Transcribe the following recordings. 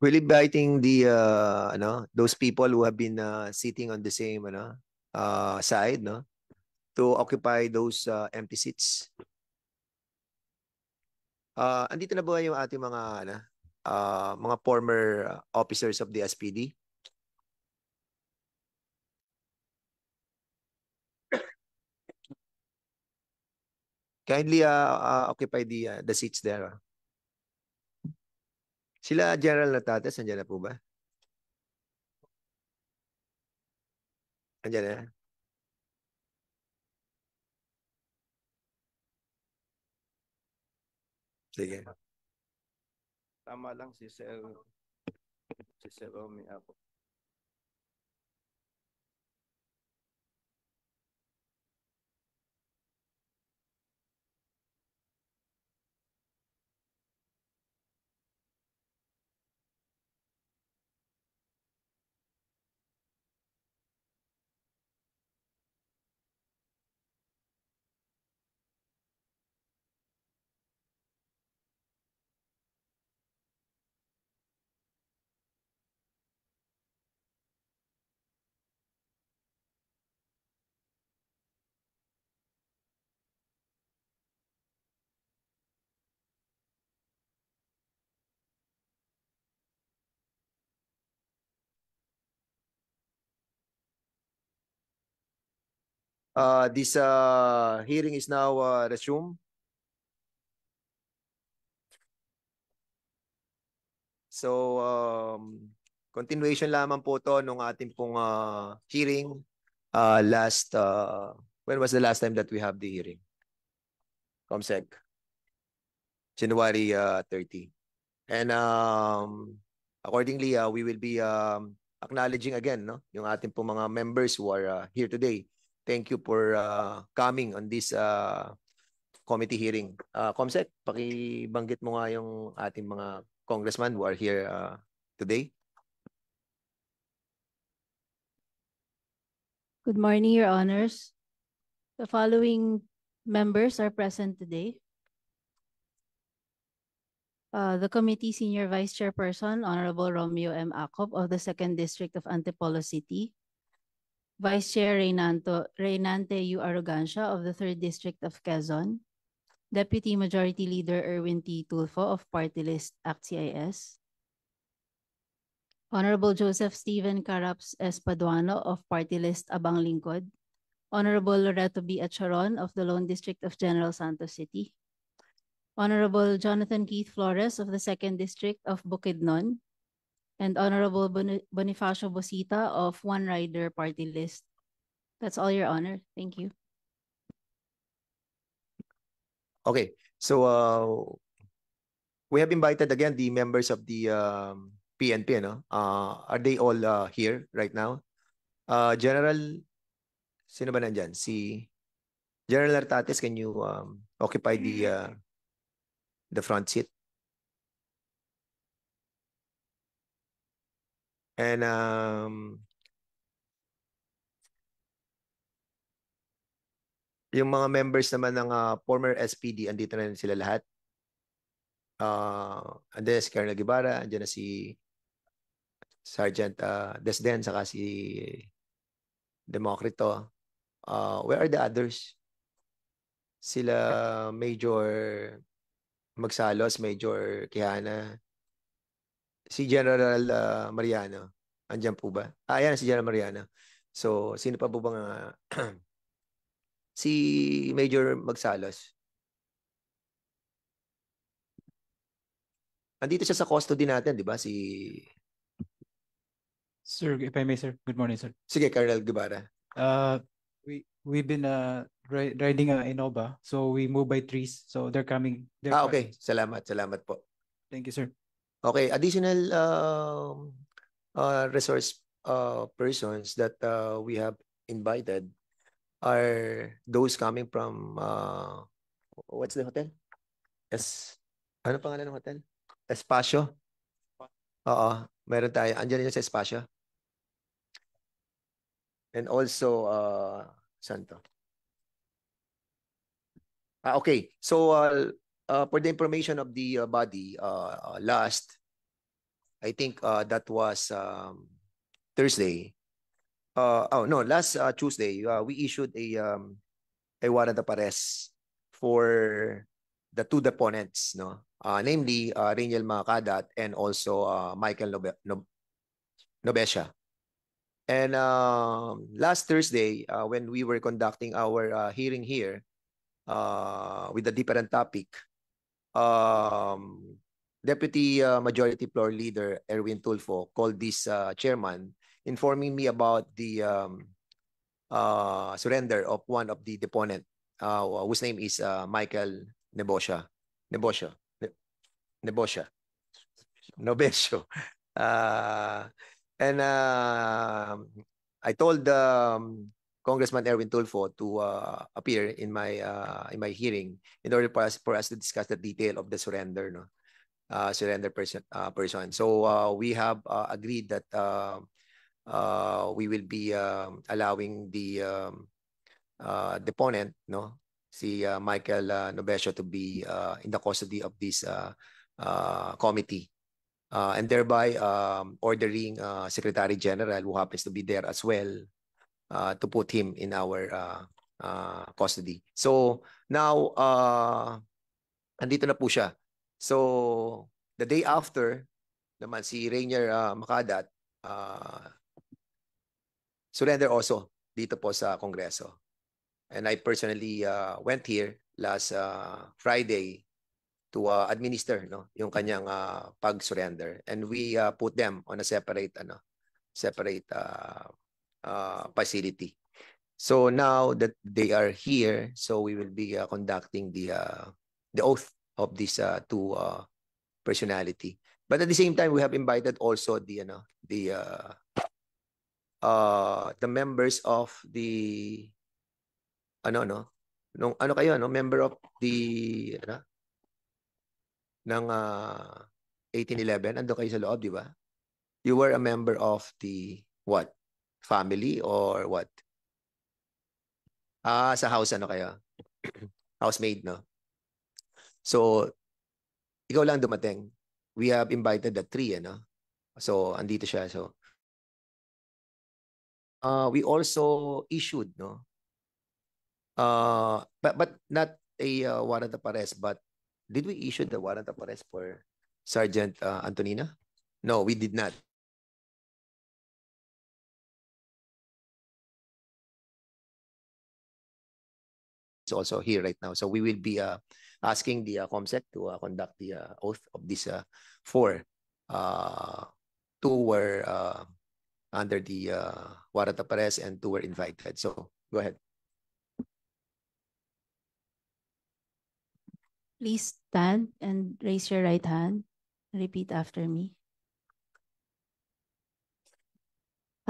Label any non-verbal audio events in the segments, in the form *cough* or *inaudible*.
We're inviting the uh, ano, those people who have been uh, sitting on the same ano, uh, side, no, to occupy those uh, empty seats. Uh, andito na ba yung ating mga ano, uh, mga former officers of the SPD? Kindly uh, uh, occupy the uh, the seats there. Uh. Sila General Natates, nandiyan na po ba? Nandiyan na? Sige. Tama lang si Sir si Sir Romy ako. Uh, this uh, hearing is now uh, resumed. So, um, continuation lamang po to nung ating pong uh, hearing uh, last, uh, when was the last time that we have the hearing? Comsec. January uh, 30. And um, accordingly, uh, we will be um, acknowledging again no, yung ating pong mga members who are uh, here today Thank you for uh, coming on this uh, committee hearing. Uh, Comsec, pakibanggit mo nga yung ating mga congressman who are here uh, today. Good morning, Your Honors. The following members are present today. Uh, the committee senior vice chairperson, Honorable Romeo M. Acob of the 2nd District of Antipolo City, Vice Chair Reynanto, Reynante U. Arrogancia of the 3rd District of Quezon, Deputy Majority Leader Erwin T. Tulfo of Party List ACT-CIS, Honorable Joseph Stephen Caraps Espaduano of Party List Abang Lingkod, Honorable Loreto B. Acharon of the Lone District of General Santos City, Honorable Jonathan Keith Flores of the 2nd District of Bukidnon, and Honorable Bonifacio Bosita of One Rider Party List. That's all, Your Honor. Thank you. Okay, so uh, we have invited again the members of the um, PNP, no? Uh, are they all uh, here right now? Uh, General, sino ba nandyan? Si General Artates, can you um, occupy the uh, the front seat? And um, yung mga members naman ng uh, former SPD, andito na sila lahat. Uh, andyan si Colonel Guevara, andyan na si Sergeant uh, Desden, saka si Democrito. Uh, where are the others? Sila Major Magsalos, Major Quijana, si General uh, Mariano. Andiyan po ba? Ah, yan si General Mariano. So, sino pa po bang uh, *clears throat* si Major Magsalos? Andito siya sa custody natin, di ba? Si Sir, if I may, sir. Good morning, sir. Sige, Colonel Guevara. Uh, we we've been uh riding a Innova, so we move by trees. So they're coming. They're ah, okay. Salamat, salamat po. Thank you, sir. Okay, additional uh, uh, resource uh, persons that uh, we have invited are those coming from uh, what's the hotel? Es ano pangalan ng hotel? Espacio. Oo, meron tayo. Andiyan yun sa Espacio. And also uh Santo. Ah, okay. So uh, uh, for the information of the uh, body, uh, uh, last, I think uh, that was um, Thursday. Uh, oh no, last uh, Tuesday, uh, we issued a um, a warrant of arrest for the two deponents, no, uh, namely uh, Rainiel Makadat and also uh, Michael Nobe Nob Nobesia. And um, last Thursday, uh, when we were conducting our uh, hearing here uh, with a different topic, um, Deputy uh, Majority Floor Leader Erwin Tulfo called this uh, chairman, informing me about the um, uh, surrender of one of the deponent, uh, whose name is uh, Michael Nebosha. Nebosha. Ne- Nebosha. Nobesio. *laughs* Uh, and uh, I told um, Congressman Erwin Tulfo to uh, appear in my uh, in my hearing in order for us for us to discuss the detail of the surrender, no, uh, surrender person uh, person. So uh, we have uh, agreed that uh, uh, we will be um, allowing the um, uh, deponent, no, si uh, Michael uh, Nobesio to be uh, in the custody of this uh, uh, committee. Uh, and thereby um, ordering uh, Secretary General who happens to be there as well uh, to put him in our uh, uh, custody. So now, uh, andito na po siya. So the day after, naman si Rainier uh, Makadat, uh, surrender also dito po sa Kongreso. And I personally uh, went here last uh, Friday to uh, administer no yung kanyang uh, pag-surrender and we uh, put them on a separate ano separate uh, uh, facility so now that they are here so we will be uh, conducting the uh, the oath of these uh, two uh, personality but at the same time we have invited also the ano the uh, uh the members of the ano no nung ano kayo no member of the ano ng uh, 1811, ando kayo sa loob, di ba? You were a member of the what? Family or what? Ah, sa house ano kayo? *clears throat* Housemaid, no? So, ikaw lang dumating. We have invited the three, ano? So, andito siya. So, uh, we also issued, no? Uh, but, but not a uh, warrant of arrest, but did we issue the warrant of arrest for Sergeant uh, Antonina? No, we did not. It's also here right now. So we will be uh, asking the uh, COMSEC to uh, conduct the oath of these four. Two were under the uh, warrant of and two were invited. So go ahead. Please stand and raise your right hand. Repeat after me.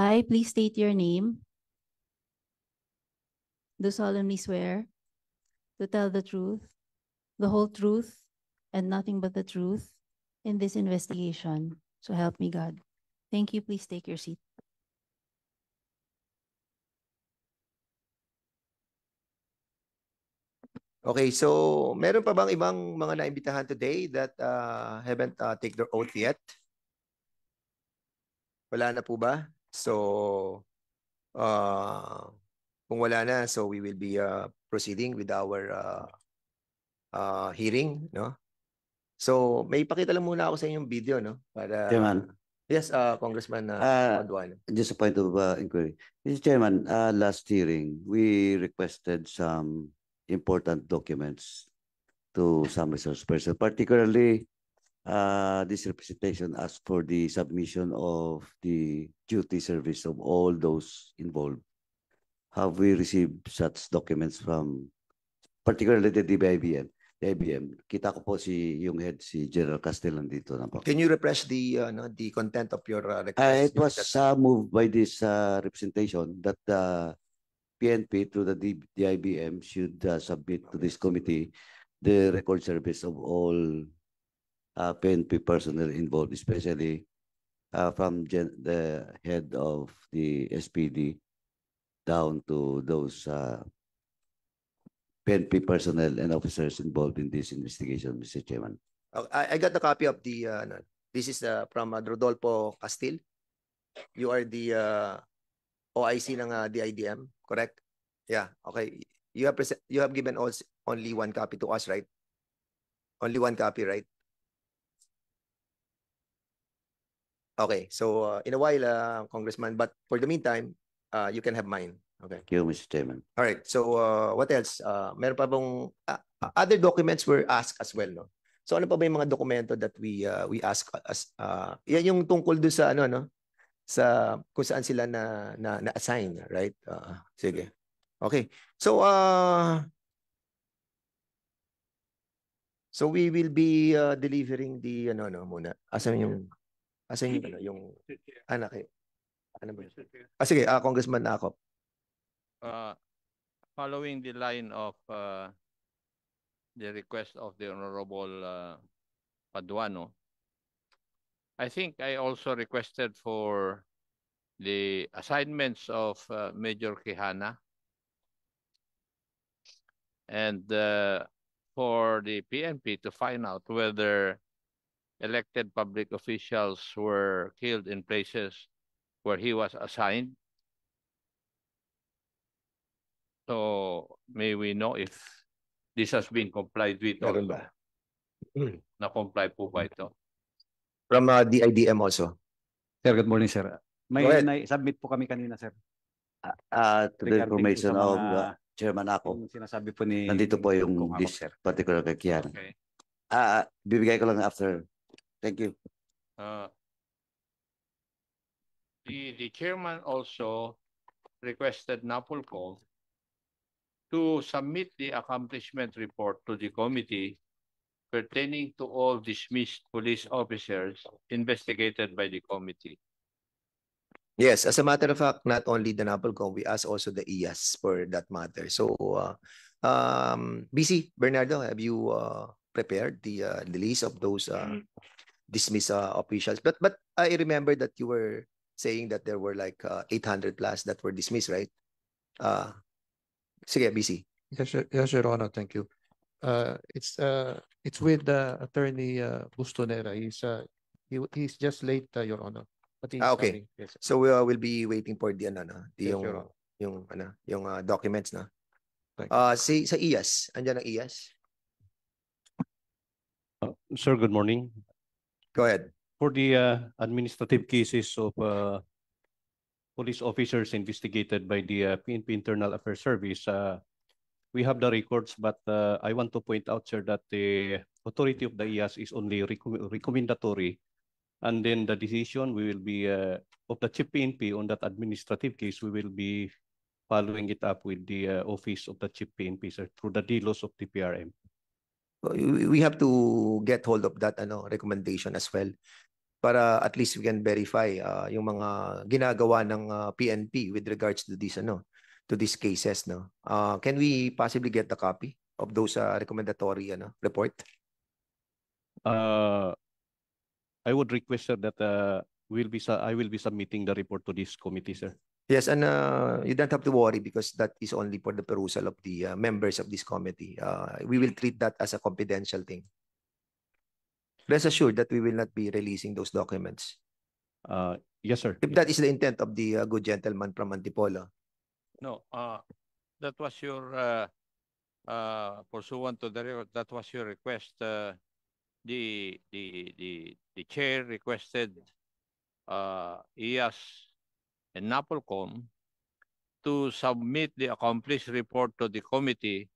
I, please state your name. Do solemnly swear to tell the truth, the whole truth, and nothing but the truth in this investigation. So help me God. Thank you. Please take your seat. Okay, so meron pa bang ibang mga naimbitahan today that uh, haven't uh, take their oath yet? Wala na po ba? So, uh, kung wala na, so we will be uh, proceeding with our uh, uh, hearing, no? So, may pakita lang muna ako sa inyong video, no? Para Chairman, Yes, uh, Congressman uh, Ah, Paduano. just a point of uh, inquiry. Mr. Chairman, uh, last hearing, we requested some important documents to some resource person, particularly uh, this representation asked for the submission of the duty service of all those involved. Have we received such documents from, particularly the DBIBM? The IBM. Kita ko po si yung head, si General Castel nandito na po. Can you refresh the uh, no, the content of your uh, request? Uh, it was uh, moved by this uh, representation that the PNP through the DIBM should uh, submit to this committee the record service of all uh, PNP personnel involved, especially uh, from gen- the head of the SPD down to those uh, PNP personnel and officers involved in this investigation, Mr. Chairman. Uh, I, I got the copy of the, uh, this is uh, from uh, Rodolfo Castil. You are the uh, OIC ng uh, DIDM, correct? Yeah, okay. You have present, you have given us only one copy to us, right? Only one copy, right? Okay, so uh, in a while, uh, Congressman, but for the meantime, uh, you can have mine. Okay. Thank you, Mr. Chairman. All right. So uh, what else? Uh, meron pa bang uh, other documents were asked as well, no? So ano pa ba yung mga dokumento that we uh, we ask as uh, yan yung tungkol dun sa ano no? Sa kung saan sila na na, na assign, right? Uh, sige. Okay. So uh So we will be uh, delivering the ano no muna. Asan yung asan yung ano yung anak eh. Ano ba? yun? Ah sige, ah, Congressman Akop. uh, following the line of uh, the request of the Honorable uh, Paduano, I think I also requested for the assignments of uh, Major Kihana and uh, for the PNP to find out whether elected public officials were killed in places where he was assigned So may we know if this has been complied with Meron ba? Hmm. Na-comply po ba ito? From uh, DIDM also. Sir, good morning, sir. May Go ahead. na-submit po kami kanina, sir. Uh, to the Regarding information sa of mga- uh, Chairman Ako, Yung sinasabi po ni... nandito po yung Kung ako, this sir. particular kay Kiana. Okay. Ah, ah, bibigay ko lang after. Thank you. Uh, The, the chairman also requested Napolcom to submit the accomplishment report to the committee pertaining to all dismissed police officers investigated by the committee. Yes, as a matter of fact, not only the NAPOLCOM, we asked also the IAS for that matter. So, uh, um, BC, Bernardo, have you uh, prepared the, uh, the list of those uh, dismissed uh, officials? But but I remember that you were saying that there were like uh, 800 plus that were dismissed, right? Uh, sige, BC. Yes, Your- yes, Your Honor, thank you. Uh, it's, uh, it's with the attorney, uh, Bustonera. He's, uh, he, he's just late, uh, Your Honor. But he's Ah, okay. coming. Yes, So we uh, will be waiting for the ano, no, the Yes, yung Your Honor. yung ano, yung uh, documents na. Thank you. Uh, si sa IAS, andyan ang IAS. Uh, Sir, good morning. Go ahead. For the uh, administrative cases of uh, police officers investigated by the uh, PNP Internal Affairs Service, uh, we have the records, but uh, I want to point out, sir, that the authority of the IAS is only recom- recommendatory. And then the decision we will be, uh, of the chief PNP on that administrative case, we will be following it up with the uh, office of the chief PNP, sir, through the delos of the PRM. we we have to get hold of that ano recommendation as well para at least we can verify uh, yung mga ginagawa ng uh, PNP with regards to this ano to these cases no? Uh, can we possibly get the copy of those uh, recommendatory ano report? Uh, I would request, sir, that uh, will be, I will be submitting the report to this committee, sir. yes and uh, you don't have to worry because that is only for the perusal of the uh, members of this committee. Uh, we will treat that as a confidential thing rest assured that we will not be releasing those documents Uh, yes, sir. if that is the intent of the uh, good gentleman from Antipolo No, uh, that was your, uh, uh, pursuant to the, that was your request, uh, the, the, the, the chair requested, uh, IAS and Napolcom to submit the accomplished report to the committee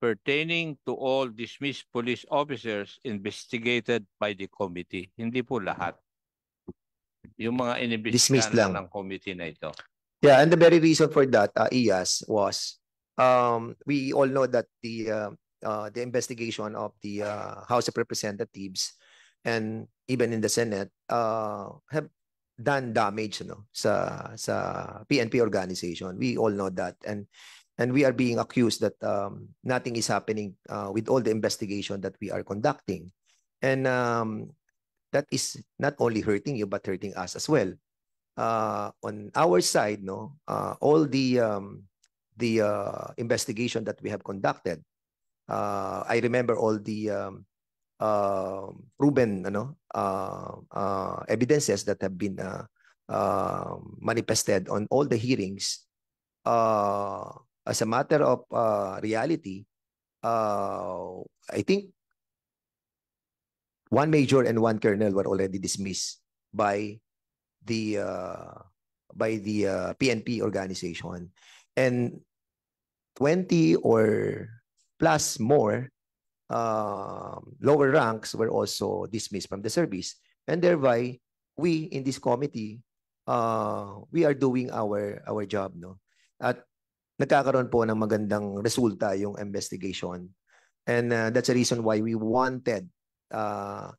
pertaining to all dismissed police officers investigated by the committee. Hindi po lahat. Yung mga inimbestigahan lang. ng committee na ito. Yeah, and the very reason for that, uh, IAS, was um, we all know that the uh, uh, the investigation of the uh, House of Representatives and even in the Senate uh, have done damage no, sa sa PNP organization. We all know that, and and we are being accused that um, nothing is happening uh, with all the investigation that we are conducting, and um, that is not only hurting you but hurting us as well uh, on our side, no, uh, all the um, the uh, investigation that we have conducted. Uh, I remember all the um, uh, proven ano, uh, evidences that have been manifested on all the hearings. Uh, as a matter of uh, reality, uh, I think one major and one colonel were already dismissed by the uh, by the uh, PNP organization. And 20 or plus more um, lower ranks were also dismissed from the service. And thereby we in this committee uh, we are doing our our job no? At nagkakaroon po ng magandang resulta yung investigation and uh, that's the reason why we wanted uh,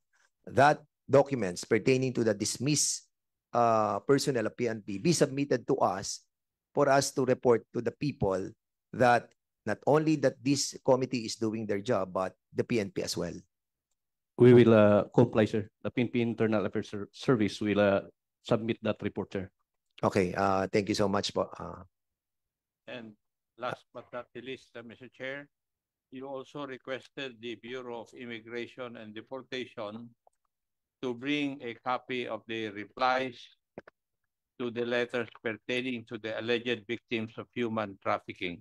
that documents pertaining to the dismissed uh, personnel of PNP be submitted to us for us to report to the people that not only that this committee is doing their job, but the PNP as well. We will uh, comply, sir. The PNP Internal Affairs Ser- Service will uh, submit that report, sir. Okay, uh, thank you so much po. Uh, And last but not the least, uh, Mr. Chair, you also requested the Bureau of Immigration and Deportation to bring a copy of the replies to the letters pertaining to the alleged victims of human trafficking.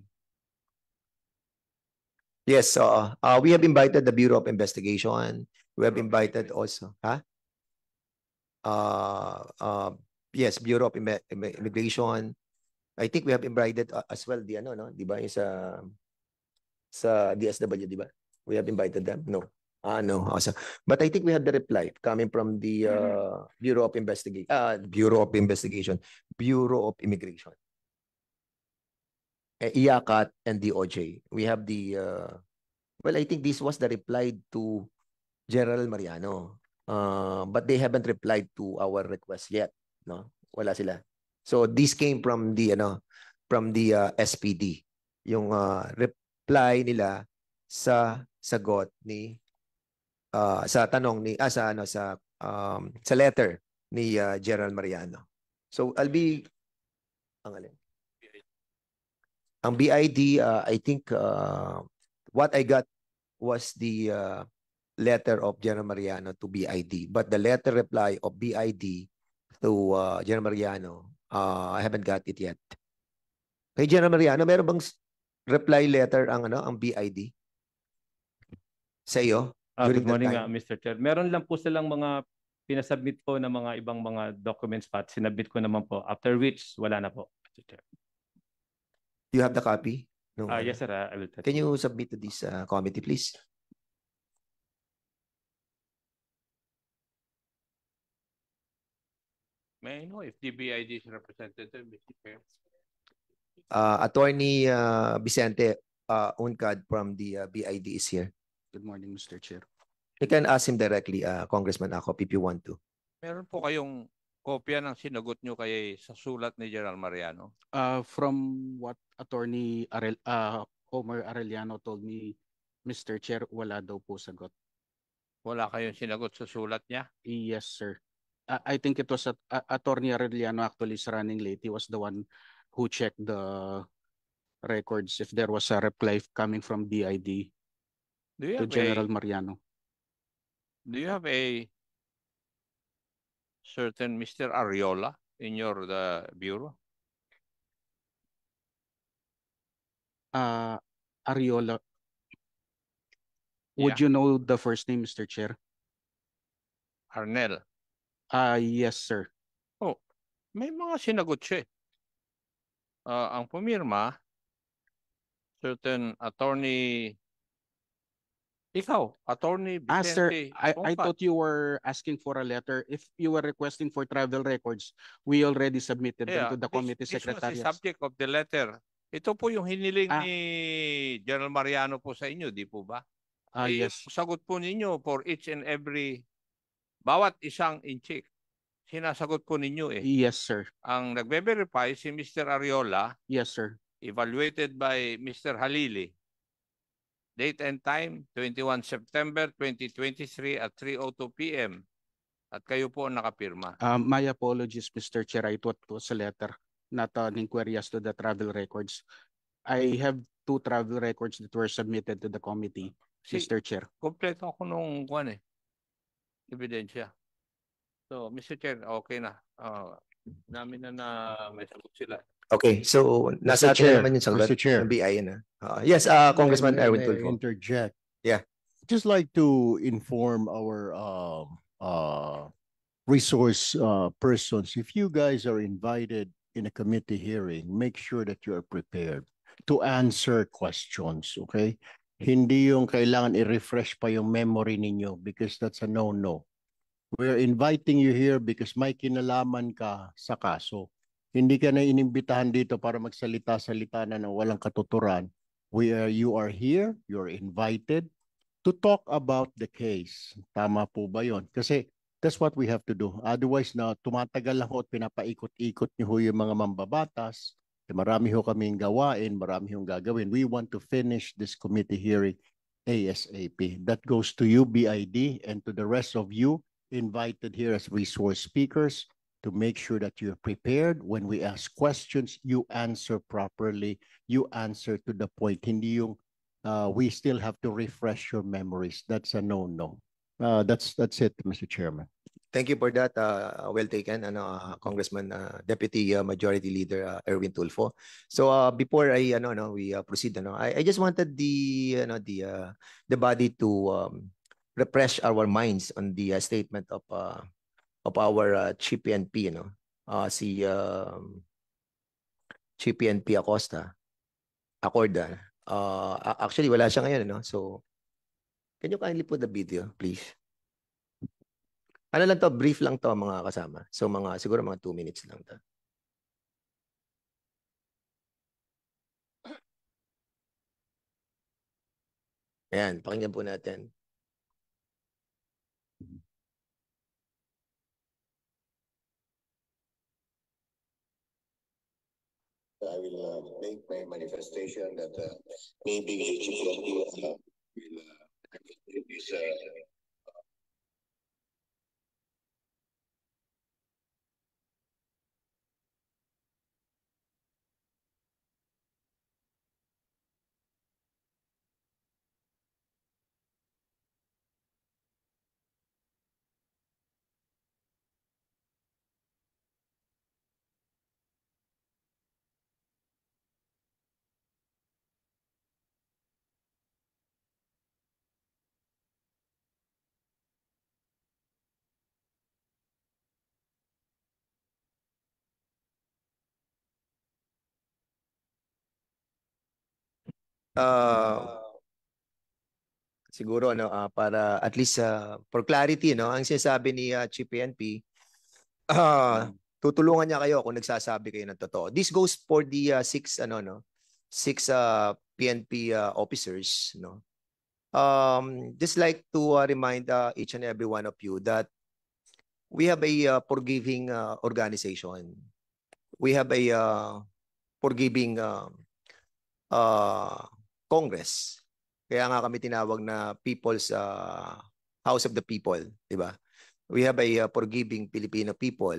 yes, uh, uh, we have invited the Bureau of Investigation. We have invited also, huh? Uh, uh, yes, Bureau of Immi- Immi- Immigration. I think we have invited uh, as well the ano no, 'di ba, yung sa sa DSW, 'di ba? We have invited them. No. Ah, no. Also, but I think we had the reply coming from the uh, Bureau of Investigation, uh, Bureau of Investigation, Bureau of Immigration. Eh, IACAT and DOJ. We have the uh, well, I think this was the reply to General Mariano. Uh, but they haven't replied to our request yet, no? Wala sila. So this came from the ano, from the uh, SPD. Yung uh, reply nila sa sagot ni uh, sa tanong ni ah, sa ano sa um, sa letter ni uh, General Mariano. So I'll be ang alin? Ang BID uh, I think uh, what I got was the uh, letter of General Mariano to BID but the letter reply of BID to uh, General Mariano uh, I haven't got it yet. Kay General Mariano meron bang reply letter ang ano ang BID? Sa iyo? During good morning, time? ah, Mr. Chair. Meron lang po silang mga pinasubmit po na mga ibang mga documents pa at sinabit ko naman po. After which, wala na po, Mr. Chair. You have the copy? No. Ah, yes, sir. I will. Can you submit to this uh, committee, please? May I know if the BID is representative, Mr. Chair? Uh, Attorney uh, Vicente uh, Uncad from the uh, BID is here. Good morning, Mr. Chair. You can ask him directly, uh, Congressman Akop, if you want to. Meron po kayong kopya ng sinagot nyo kay sa sulat ni General Mariano? Uh, from what Attorney Arel, uh, Homer Arellano told me, Mr. Chair, wala daw po sagot. Wala kayong sinagot sa sulat niya? Yes, sir. I, think it was at, uh, Attorney Arellano actually is running late. He was the one who checked the records if there was a reply coming from BID Do you to have General a, Mariano. do you have a certain Mr. Ariola in your the bureau? Uh, Ariola, would Yeah. you know the first name, Mr. Chair? Arnel. Uh, yes, sir. May mga sinagot siya. eh. Ah, ang pumirma, certain attorney, ikaw, attorney Ah, sir, Vicente I, I thought you were asking for a letter. If you were requesting for travel records, we already submitted Yeah, them to the this- committee this was the subject of the letter. Ito po yung hiniling Ah. ni General Mariano po sa inyo, di po ba? Ah, Eh, yes. yung Sagot po ninyo for each and every, bawat isang inchik. Sinasagot po ninyo eh. Yes, sir. Ang nagbe-verify si Mr. Ariola, Yes, sir. evaluated by Mr. Halili. Date and time, 21 September 2023 at 3.02 p.m. At kayo po ang nakapirma. Um, my apologies, Mr. Chair. I thought it was a letter, not an inquiry as to the travel records. I have two travel records that were submitted to the committee, Si- Mr. Chair. Kompleto ako nung kwan eh. Ebidensya. So, Mr. Chair, okay na. Ah, namin na na may sagot sila. Okay, so nasa Mr. atin Chair, na naman yung sagot Mr. Chair. ng BI na. Ah, yes, uh, Congressman May- Erwin may I Tulfo. Interject. Yeah. Just like to inform our um uh resource uh persons, if you guys are invited in a committee hearing, make sure that you are prepared to answer questions, okay? Hindi yung kailangan i-refresh pa yung memory ninyo because that's a no-no. We're inviting you here because may kinalaman ka sa kaso. Hindi ka na inimbitahan dito para magsalita-salita na ng walang katuturan. We are, you are here, you're invited to talk about the case. Tama po ba yon? Kasi that's what we have to do. Otherwise na tumatagal lang ho at pinapaikot-ikot niyo ho yung mga mambabatas. Marami ho kaming gawain, marami hong gagawin. We want to finish this committee hearing ASAP. That goes to you, BID, and to the rest of you invited here as resource speakers to make sure that you're prepared. When we ask questions, you answer properly, you answer to the point. Hindi yung uh, we still have to refresh your memories. That's a no-no. Uh, that's, that's it, Mr. Chairman. Thank you for that. Uh, well taken, ano, uh, Congressman uh, Deputy uh, Majority Leader uh, Erwin Tulfo. So uh, before I ano no we uh, proceed ano, I, I just wanted the ano the uh, the body to um, refresh our minds on the uh, statement of uh, of our uh, Chief PNP, you know, uh, si um, Chief PNP Acosta, Acorda. Uh, actually wala siya ngayon, no? So can you kindly put the video, please? Ano lang to, brief lang to mga kasama. So mga siguro mga two minutes lang to. Ayan, pakinggan po natin. I will uh, make my manifestation that uh, maybe uh, will uh, this uh, Uh, siguro ano ah, para at least ah, for clarity no, ang sinasabi ni ah, Chief PNP ah tutulungan niya kayo kung nagsasabi kayo ng totoo. This goes for the ah, six ano no, six ah, PNP ah, officers no. Um just like to ah, remind ah, each and every one of you that we have a ah, forgiving ah, organization. We have a ah, forgiving ah, uh, Congress. Kaya nga kami tinawag na People's uh, House of the People, di ba? We have a uh, forgiving Filipino people,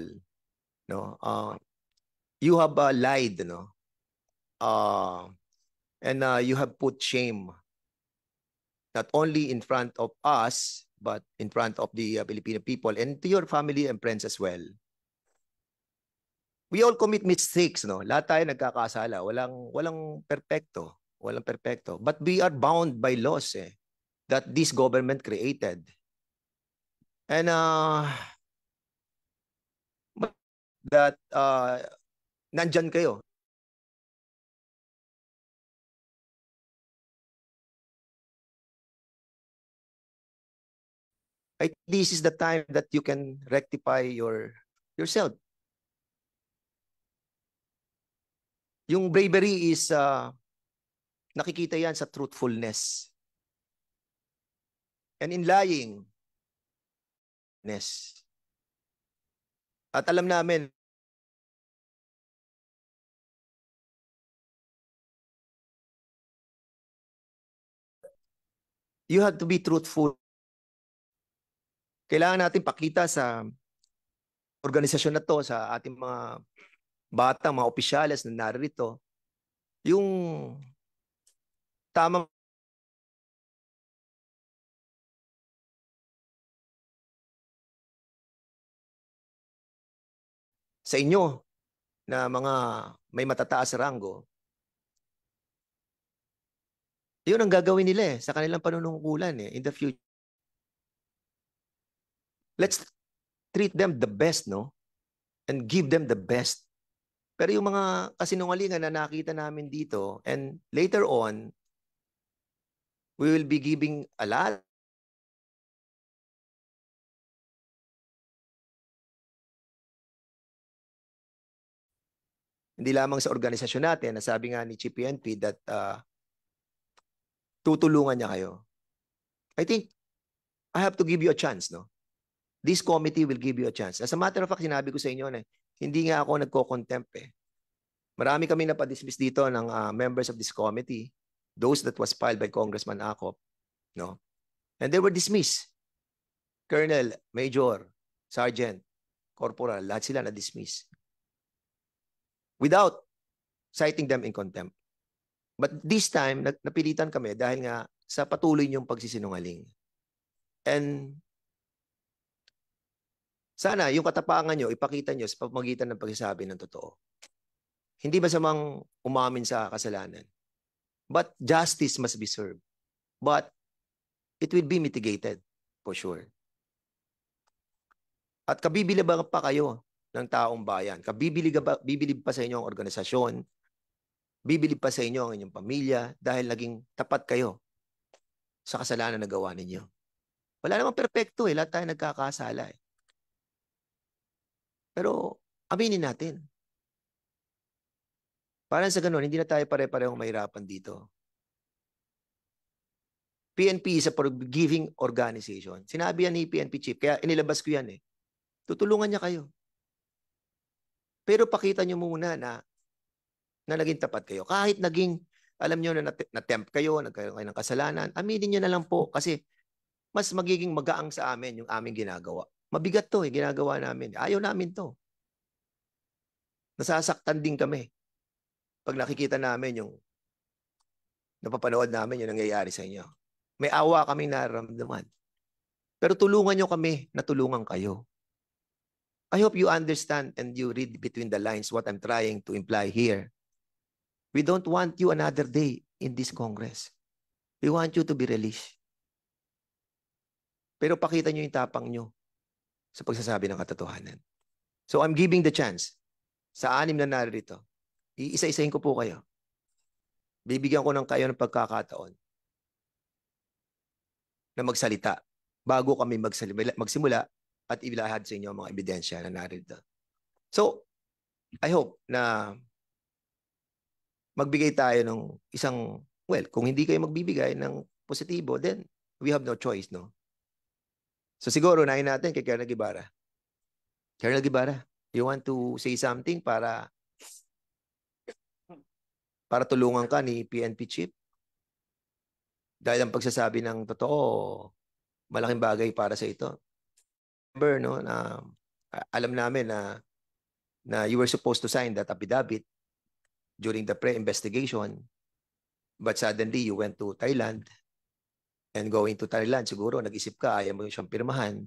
no? Uh, you have uh, lied, no? Uh, and uh, you have put shame not only in front of us but in front of the uh, Filipino people and to your family and friends as well. We all commit mistakes, no? Lahat tayo nagkakasala. Walang walang perpekto. Walang perpekto. But we are bound by laws eh, that this government created. And uh, that uh, nandyan kayo. I this is the time that you can rectify your yourself. Yung bravery is uh, nakikita yan sa truthfulness. And in lying, ness. At alam namin, you have to be truthful. Kailangan natin pakita sa organisasyon na to, sa ating mga bata, mga opisyales na narito, yung tamang sa inyo na mga may matataas ranggo, yun ang gagawin nila eh, sa kanilang panunungkulan eh, in the future. Let's treat them the best, no? And give them the best. Pero yung mga kasinungalingan na nakita namin dito, and later on, we will be giving a lot hindi lamang sa organisasyon natin, na sabi nga ni Chief that uh, tutulungan niya kayo. I think I have to give you a chance, no? This committee will give you a chance. As a matter of fact, sinabi ko sa inyo na hindi nga ako nagko-contempt eh. Marami kami napadismiss dito ng uh, members of this committee, those that was filed by Congressman Acop, no? And they were dismissed. Colonel, Major, Sergeant, Corporal, lahat sila na-dismiss without citing them in contempt. But this time, napilitan kami dahil nga sa patuloy niyong pagsisinungaling. And sana yung katapangan nyo, ipakita nyo sa pamagitan ng pagsasabi ng totoo. Hindi ba samang umamin sa kasalanan? But justice must be served. But it will be mitigated for sure. At kabibili ba pa kayo ng taong bayan. Kabibili ba, bibili pa sa inyo ang organisasyon, bibili pa sa inyo ang inyong pamilya dahil naging tapat kayo sa kasalanan na gawa ninyo. Wala namang perpekto eh, lahat tayo nagkakasala eh. Pero aminin natin. Parang sa ganun, hindi na tayo pare-parehong mahirapan dito. PNP is a forgiving organization. Sinabi yan ni PNP chief, kaya inilabas ko yan eh. Tutulungan niya kayo. Pero pakita nyo muna na na naging tapat kayo. Kahit naging, alam nyo na na-tempt kayo, nagkaroon kayo ng kasalanan, aminin nyo na lang po kasi mas magiging magaang sa amin yung aming ginagawa. Mabigat to eh, ginagawa namin. Ayaw namin to. Nasasaktan din kami. Pag nakikita namin yung napapanood namin yung nangyayari sa inyo. May awa kaming nararamdaman. Pero tulungan nyo kami na tulungan kayo. I hope you understand and you read between the lines what I'm trying to imply here. We don't want you another day in this Congress. We want you to be released. Pero pakita nyo yung tapang nyo sa pagsasabi ng katotohanan. So I'm giving the chance sa anim na narito. Iisa-isahin ko po kayo. Bibigyan ko ng kayo ng pagkakataon na magsalita bago kami magsimula at ilahad sa inyo ang mga ebidensya na narito. So, I hope na magbigay tayo ng isang, well, kung hindi kayo magbibigay ng positibo, then we have no choice, no? So siguro, nahin natin kay Colonel Gibara. Colonel Gibara, you want to say something para para tulungan ka ni PNP Chief? Dahil ang pagsasabi ng totoo, malaking bagay para sa ito. Remember no na alam namin na na you were supposed to sign that affidavit during the pre-investigation but suddenly you went to Thailand and going to Thailand siguro nag-isip ka ayaw mo siyang pirmahan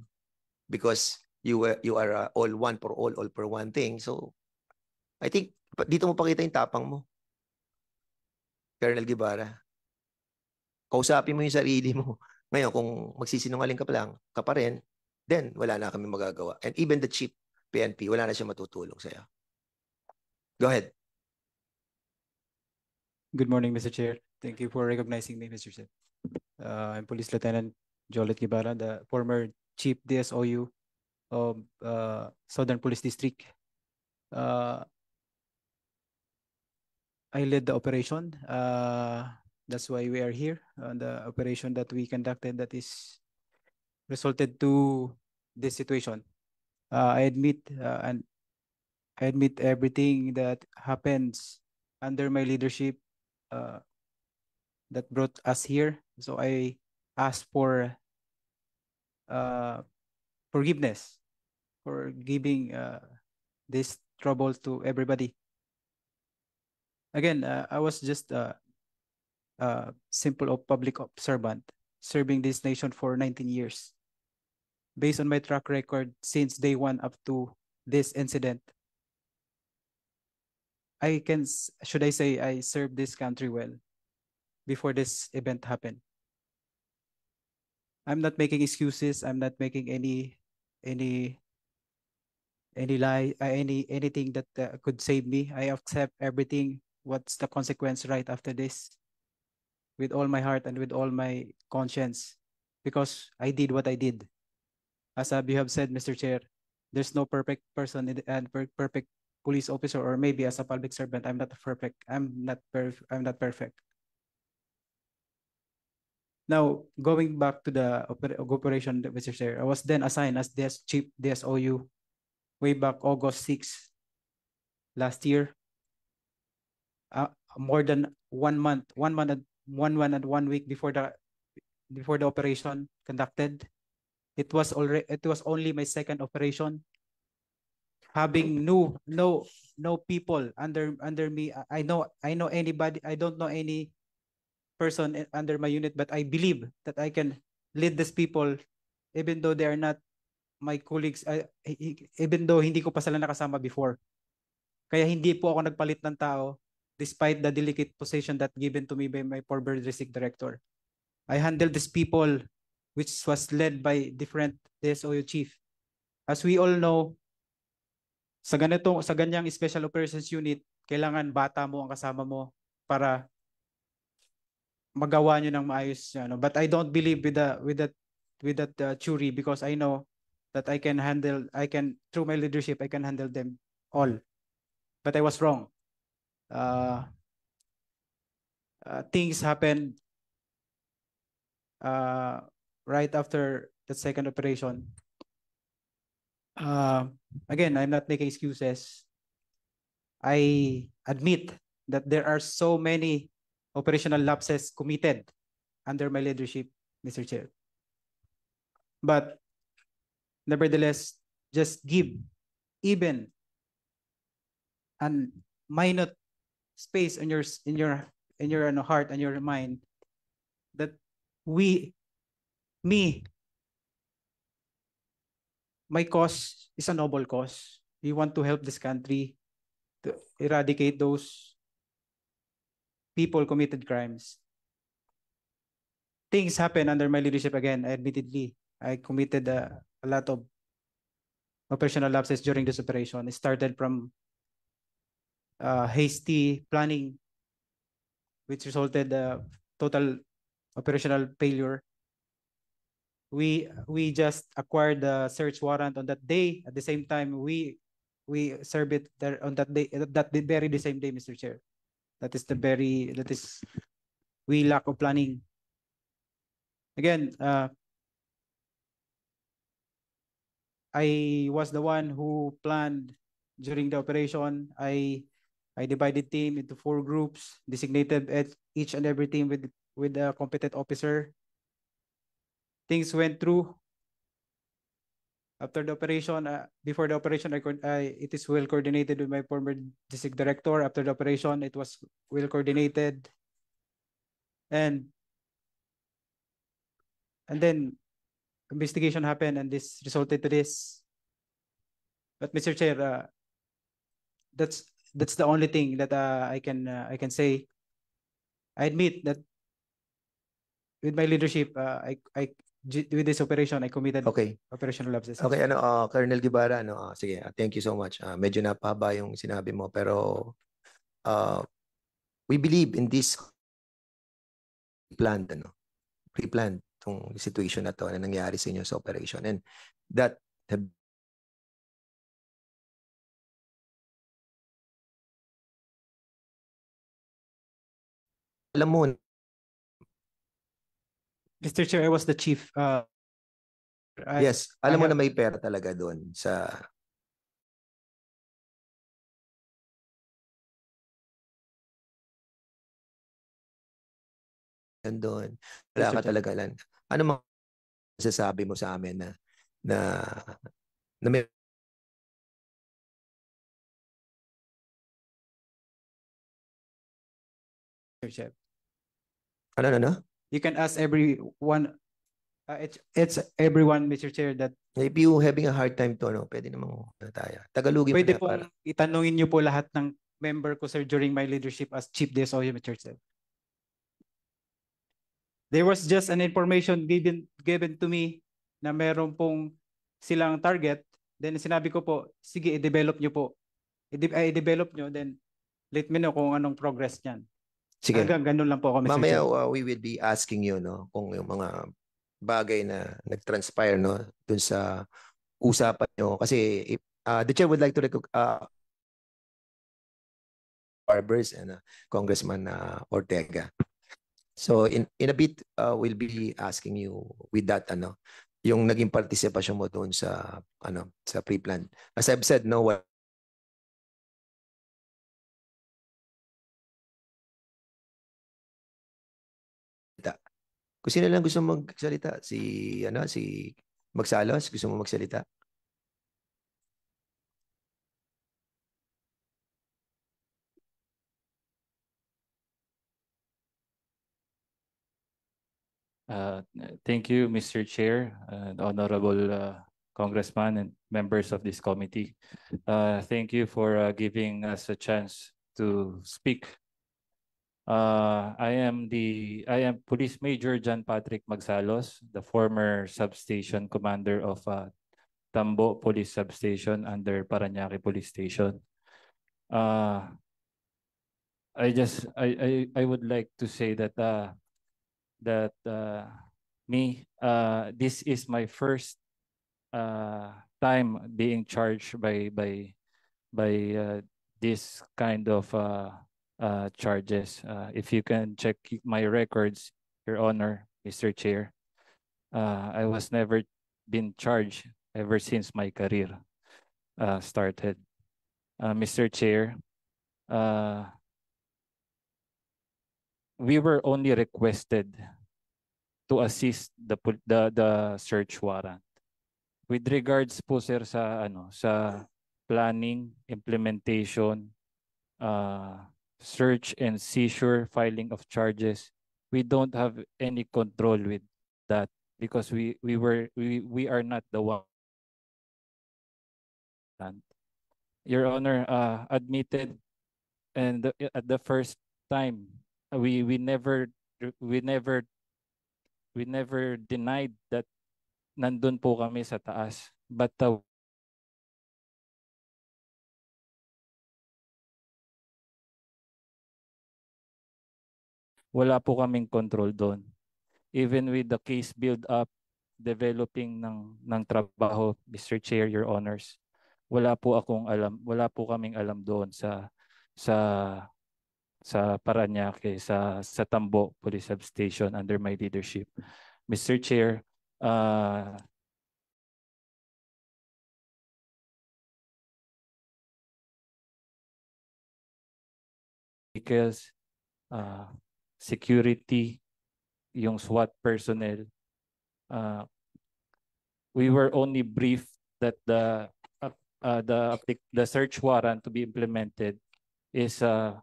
because you were you are uh, all one for all all for one thing. So I think dito mo pakita yung tapang mo Colonel Guevara kausapin mo yung sarili mo *laughs* ngayon kung magsisinungaling ka pa lang ka pa rin then wala na kami magagawa. And even the chief PNP, wala na siya matutulong sa'yo. Go ahead. Good morning, Mr. Chair. Thank you for recognizing me, Mr. Chair. Uh, I'm Police Lieutenant Jolet Gibara, the former Chief DSOU of uh, Southern Police District. Uh, I led the operation. Uh, that's why we are here on the operation that we conducted that is resulted to this situation. Uh, I admit uh, and I admit everything that happens under my leadership uh, that brought us here. So I ask for uh, forgiveness for giving uh, this trouble to everybody. Again, uh, I was just a, a simple of public observant serving this nation for 19 years. Based on my track record since day one up to this incident, I can, should I say, I served this country well before this event happened. I'm not making excuses. I'm not making any, any, any lie, uh, any, anything that uh, could save me. I accept everything. What's the consequence right after this? With all my heart and with all my conscience, because I did what I did. As you have said, Mr. Chair, there's no perfect person and per- perfect police officer, or maybe as a public servant, I'm not perfect. I'm not perf- I'm not perfect. Now, going back to the oper- operation, Mr. Chair, I was then assigned as DS Chief DSOU way back August 6 last year. Uh, more than one month, one month, and- one month and one week before the before the operation conducted. It was already it was only my second operation. Having no no no people under under me. I- know I know anybody. I don't know any person under my unit, but I believe that I can lead these people, even though they are not my colleagues, I- even though hindi ko pa sila nakasama before. Kaya hindi po ako nagpalit ng tao despite the delicate position that given to me by my former district director. I handled these people which was led by different DSOU chief. As we all know, sa ganito, sa ganyang special operations unit, kailangan bata mo ang kasama mo para magawa nyo ng maayos ano but I don't believe with the with that with that uh, theory because I know that I can handle I can through my leadership I can handle them all but I was wrong uh, uh things happened uh right after the second operation uh again I'm not making excuses I admit that there are so many operational lapses committed under my leadership, Mr. Chair. But nevertheless, just give even an minute space in your s- in your in your heart and your mind that we me my cause is a noble cause. We want to help this country to eradicate those people committed crimes. Things happen under my leadership again, admittedly. I committed a, a lot of operational lapses during this operation. It started from uh, hasty planning, which resulted uh, total operational failure. We we just acquired the search warrant on that day. At the same time, we we serve it there on that day, that the very the same day, Mr. Chair. That is the very, that is, we lack of planning. Again, uh, I was the one who planned during the operation. I, I divided the team into four groups, designated at each and every team with, with a competent officer. Things went through. After the operation, uh, before the operation, I, I, it is well coordinated with my former district director. After the operation, it was well coordinated. And and then investigation happened and this resulted to this. But Mr. Chair, uh, that's that's the only thing that uh, I can uh, I can say. I admit that with my leadership, uh, I I with this operation, I committed Okay. operational lapses. Okay, ano, ah, Colonel Guevara, ano, ah, sige, ah, thank you so much. Ah, medyo napahaba yung sinabi mo, pero uh, we believe in this planned, ano, pre-planned tong situation na to na nangyari sa inyo sa operation. And that have alam mo, Mr. Chair, I was the chief. Uh, I- yes, alam mo have- na may pera talaga doon sa doon. Wala Mr. ka talaga lang. Ano mga sasabi mo sa amin na na na may Mr. Chair. Ano, ano, ano? You can ask everyone, uh, it's, it's everyone, Mr. Chair, that If you having a hard time to, ano, pwede namang ano tayo. Tagalogin pwede na para. itanungin niyo po lahat ng member ko, sir, during my leadership as Chief DSOE, Mr. Chair. There was just an information given, given to me na meron pong silang target. Then sinabi ko po, sige, i-develop niyo po. I-de- ay, i-develop niyo, then let me know kung anong progress niyan. Sige. Hanggang ganun lang po ako, Mr. Mamaya Chair. uh, we will be asking you no kung yung mga bagay na nag-transpire no dun sa usapan nyo kasi if, uh, the chair would like to recog- uh, Barbers and uh, Congressman uh, Ortega. So in in a bit uh, we'll be asking you with that ano yung naging partisipasyon mo doon sa ano sa pre-plan. As I've said no Kung sino lang gusto magsalita, si ano, si Magsalos, gusto mo magsalita? Uh, Thank you, Mr. Chair, and honorable uh, congressman and members of this committee. Uh, Thank you for uh, giving us a chance to speak. Uh, I am the, I am Police Major John Patrick Magsalos, the former substation commander of uh, Tambo Police Substation under Parañaque Police Station. Uh, I just, I, I, I would like to say that uh, that uh, me, uh, this is my first uh, time being charged by by by uh, this kind of uh, uh, charges. Uh, if you can check my records, Your Honor, Mr. Chair, uh, I was never been charged ever since my career uh, started. Uh, Mr. Chair, uh, we were only requested to assist the the the search warrant. With regards po sir sa ano sa planning, implementation, uh, search and seizure, filing of charges, we don't have any control with that because we we were we we are not the one. Your Honor, uh, admitted and the- at the first time we we never we never we never denied that nandun po kami sa taas but uh, wala po kaming control doon even with the case build up developing ng ng trabaho Mr. Chair your honors wala po akong alam wala po kaming alam doon sa sa sa Parañaque sa sa Tambo Police Substation under my leadership. Mr. Chair, uh, because uh, security, yung SWAT personnel, uh, we were only briefed that the uh, uh, the the search warrant to be implemented is uh,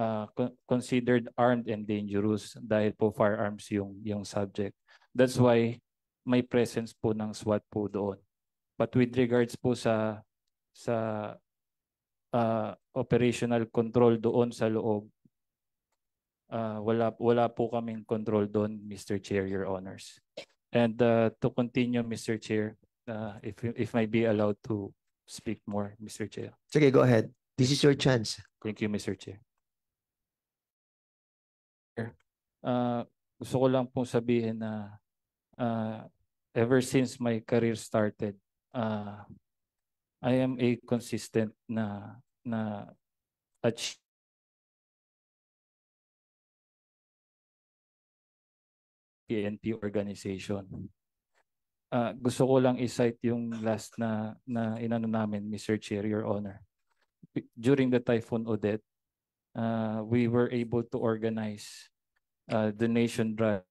uh, con- considered armed and dangerous dahil po firearms yung yung subject. That's why may presence po ng SWAT po doon. But with regards po sa sa uh, operational control doon sa loob, uh, wala wala po kaming control doon, Mr. Chair, Your Honors. And uh, to continue, Mr. Chair, uh, if if I be allowed to speak more, Mr. Chair. Sige, go ahead. This is your chance. Thank you, Mr. Chair. Uh, gusto ko lang pong sabihin na uh, ever since my career started, uh, I am a consistent na na ach- PNP organization. Uh, gusto ko lang i-cite yung last na na inano namin, Mr. Chair, Your Honor. During the Typhoon Odette, uh, we were able to organize uh, donation drive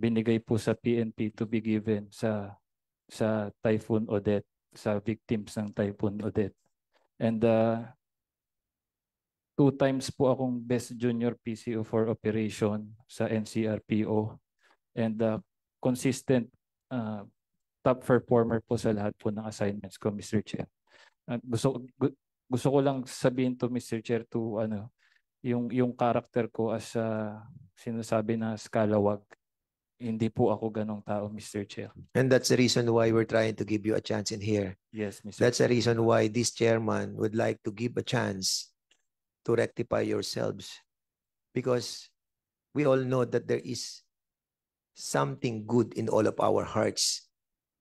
binigay po sa PNP to be given sa sa Typhoon Odette sa victims ng Typhoon Odette. And uh, two times po akong Best Junior PCO for Operation sa NCRPO. And uh, consistent uh, top performer po sa lahat po ng assignments ko, Mr. Chair. Uh, gusto, gu- gusto ko lang sabihin to Mr. Chair to ano, yung yung character ko as uh, sinasabi na skalawag. Hindi po ako ganong tao, Mr. Chair. And that's the reason why we're trying to give you a chance in here. Yes, Mr. That's the reason why this chairman would like to give a chance to rectify yourselves. Because we all know that there is something good in all of our hearts,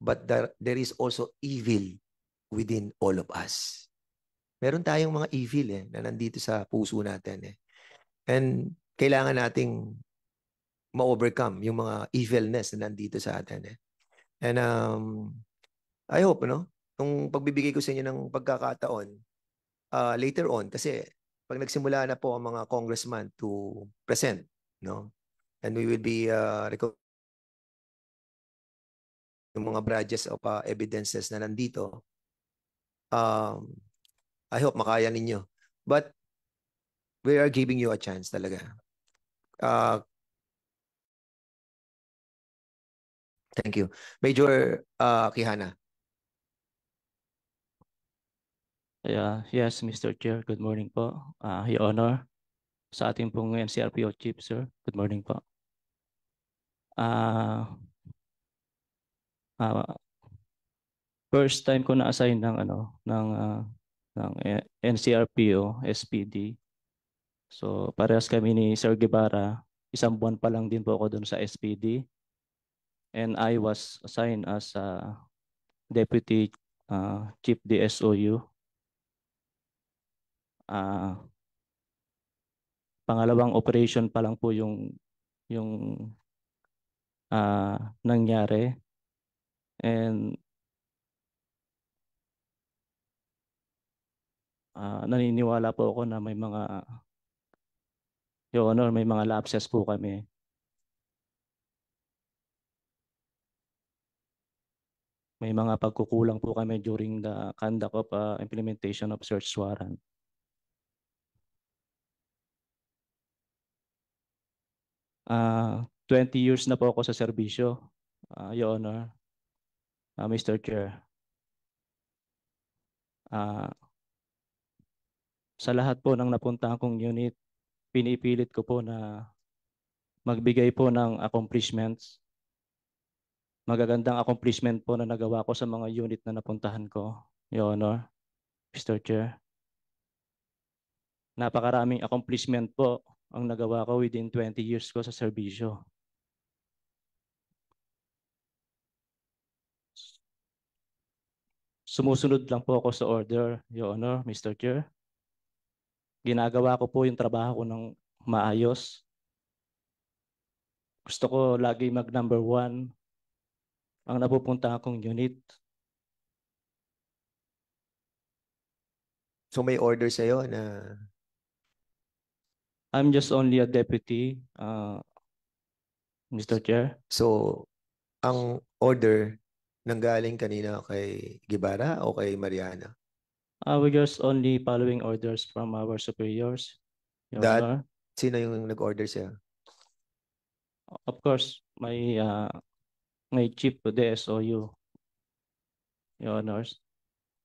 but there, there is also evil within all of us. Meron tayong mga evil eh, na nandito sa puso natin eh. And kailangan nating ma-overcome yung mga evilness na nandito sa atin eh. And um, I hope, no? Nung pagbibigay ko sa inyo ng pagkakataon, uh, later on, kasi pag nagsimula na po ang mga congressman to present, no? And we will be uh, yung mga badges of uh, evidences na nandito, um, I hope makaya ninyo. But we are giving you a chance talaga. Uh, thank you. Major uh, Kihana. Yeah, yes, Mr. Chair. Good morning po. Uh, Your Honor, sa ating pong NCRPO Chief, sir. Good morning po. Ah, ah, first time ko na-assign ng ano ng ah, ng NCRPO SPD. So parehas kami ni Sir Guevara. Isang buwan pa lang din po ako doon sa SPD. And I was assigned as a Deputy ah, Chief DSOU. Ah, pangalawang operation pa lang po yung yung ah, nangyari. And ah, naniniwala po ako na may mga Your Honor, may mga lapses po kami. May mga pagkukulang po kami during the conduct of ah, implementation of search warrant. Ah, 20 years na po ako sa serbisyo, ah, Your Honor, ah, Mr. Chair. Ah, sa lahat po ng napuntahan kong unit, pinipilit ko po na magbigay po ng accomplishments. Magagandang accomplishment po na nagawa ko sa mga unit na napuntahan ko, Your Honor, Mr. Chair. Napakaraming accomplishment po ang nagawa ko within 20 years ko sa serbisyo. Sumusunod lang po ako sa order, Your Honor, Mr. Chair. Ginagawa ko po yung trabaho ko ng maayos. Gusto ko lagi mag number one ang napupunta akong unit. So may order sa'yo na I'm just only a deputy, uh, Mr. Chair. So, ang order nanggaling kanina kay Gibara o kay Mariana? Uh, we're just only following orders from our superiors, Your That- Honor. Sino yung nag-order sa'yo? Of course, my uh, my chief to the SOU, Your Honors.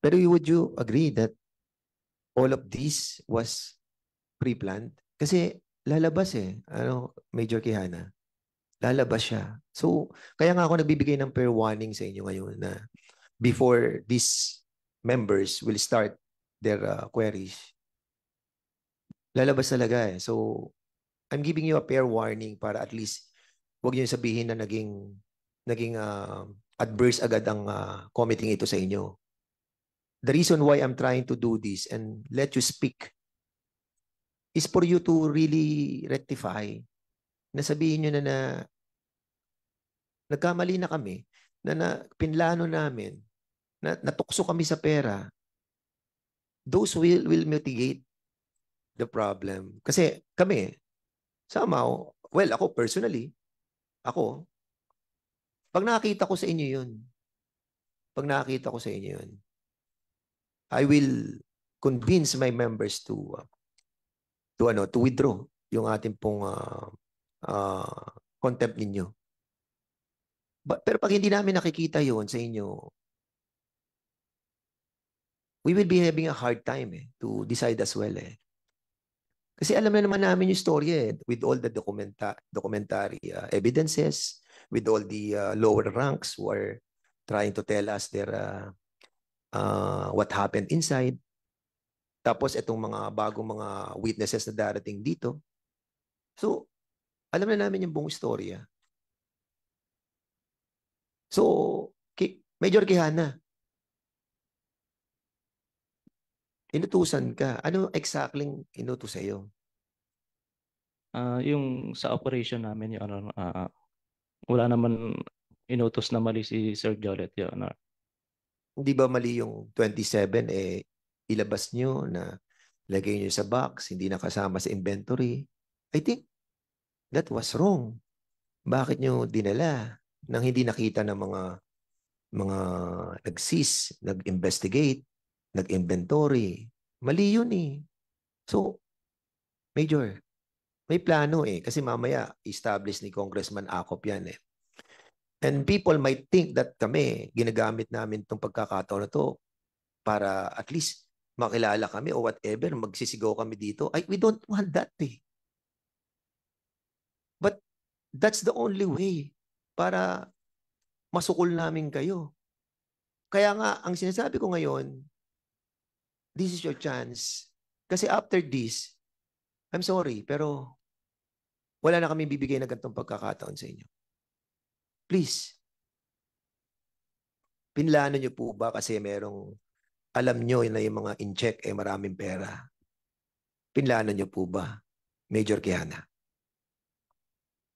Pero would you agree that all of this was pre-planned? Kasi lalabas eh, ano, Major Kihana. Lalabas siya. So, kaya nga ako nagbibigay ng fair warning sa inyo ngayon na before these members will start their uh, queries, lalabas talaga eh. So, I'm giving you a fair warning para at least wag niyo sabihin na naging naging uh, adverse agad ang uh, committee ito sa inyo. The reason why I'm trying to do this and let you speak is for you to really rectify na sabihin nyo na na nagkamali na kami, na, na pinlano namin, na natukso kami sa pera, those will, will mitigate the problem. Kasi kami, somehow, well, ako personally, ako, pag nakita ko sa inyo yun, Pag nakakita ko sa inyo yun, I will convince my members to uh, to ano, to withdraw yung ating pong uh, uh, contempt ninyo. But, pero pag hindi namin nakikita yon sa inyo, we will be having a hard time eh, to decide as well eh. Kasi alam na naman namin yung story eh, with all the documenta documentary uh, evidences, with all the uh, lower ranks who are trying to tell us their uh, uh, what happened inside. Tapos itong mga bagong mga witnesses na darating dito. So, alam na namin yung buong storya. So, ki Major Kihana, inutusan ka. Ano exactly inutos sa'yo? Ah, yung sa operation namin, Your Honor, ah, wala naman inutos na mali si Sir Jolet, Your Honor. Hindi ba mali yung 27 eh ilabas nyo na lagay nyo sa box, hindi nakasama sa inventory? I think that was wrong. Bakit nyo dinala? nang hindi nakita ng mga mga nag-seize, nag-investigate, nag-inventory. Mali yun eh. So, Major, may plano eh. Kasi mamaya, establish ni Congressman Acop yan eh. And people might think that kami, ginagamit namin itong pagkakataon na to para at least makilala kami o whatever, magsisigaw kami dito. Ay, we don't want that eh. But that's the only way para masukol namin kayo. Kaya nga, ang sinasabi ko ngayon, this is your chance. Kasi after this, I'm sorry, pero wala na kami bibigay na ganitong pagkakataon sa inyo. Please. Pinlano nyo po ba kasi merong alam nyo na yung mga in-check eh maraming pera. Pinlano nyo po ba, Major Kiana?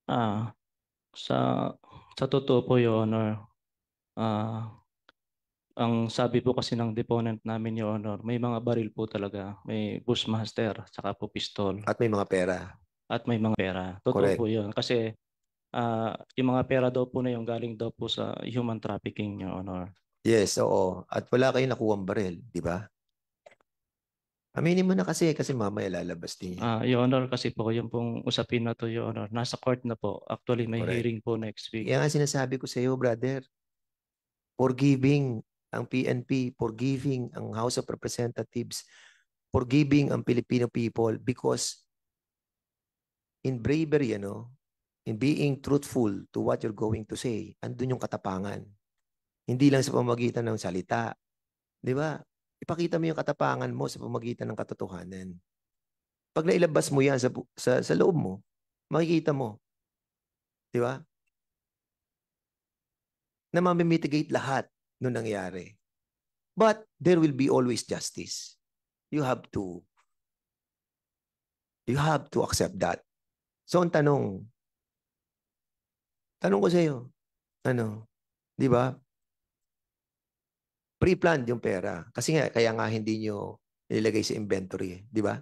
Ah, sa sa totoo po, Your Honor, ah, ang sabi po kasi ng deponent namin, Your Honor, may mga baril po talaga. May Bushmaster, saka po pistol. At may mga pera. At may mga pera. Totoo Correct. po yun. Kasi ah, yung mga pera daw po na yung galing daw po sa human trafficking, Your Honor. Yes, oo. At wala kayong nakuwang baril, di ba? Aminin mo na kasi, kasi mamaya lalabas din yan. Ah, Your Honor, kasi po yung pong usapin na to, Your Honor, nasa court na po. Actually, may Correct. hearing po next week. Kaya nga sinasabi ko sa iyo, brother, forgiving ang PNP, forgiving ang House of Representatives, forgiving ang Filipino people because in bravery, ano, in being truthful to what you're going to say, andun yung katapangan. Hindi lang sa pamagitan ng salita. Di ba? Ipakita mo yung katapangan mo sa pamagitan ng katotohanan. Pag nailabas mo yan sa, sa, sa loob mo, makikita mo. Di ba? Na mamimitigate lahat nung nangyari. But there will be always justice. You have to you have to accept that. So ang tanong, tanong ko sa iyo, ano, di ba? Pre-planned yung pera. Kasi nga, kaya nga hindi nyo nilagay sa inventory, di ba?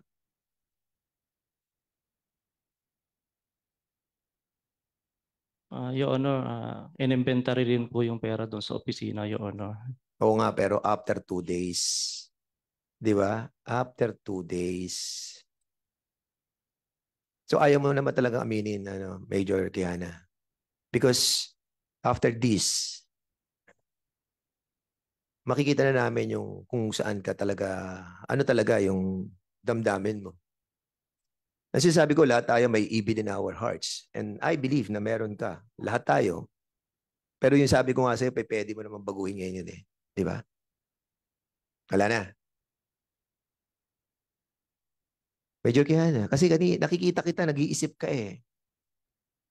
Ah, Your Honor, ah, in-inventory din po yung pera doon sa opisina, Your Honor. Oo nga, pero after two days. Di ba? After two days. So ayaw mo naman talagang aminin, ano, Major Kiana. Because after this, makikita na namin yung kung saan ka talaga, ano talaga yung damdamin mo. Kasi sabi ko, lahat tayo may evil in our hearts. And I believe na meron ka. Lahat tayo. Pero yung sabi ko nga sa'yo, pwede mo naman baguhin ngayon yun eh. Di ba? Wala na. Medyo kaya na. Kasi kani, nakikita kita, nag-iisip ka eh.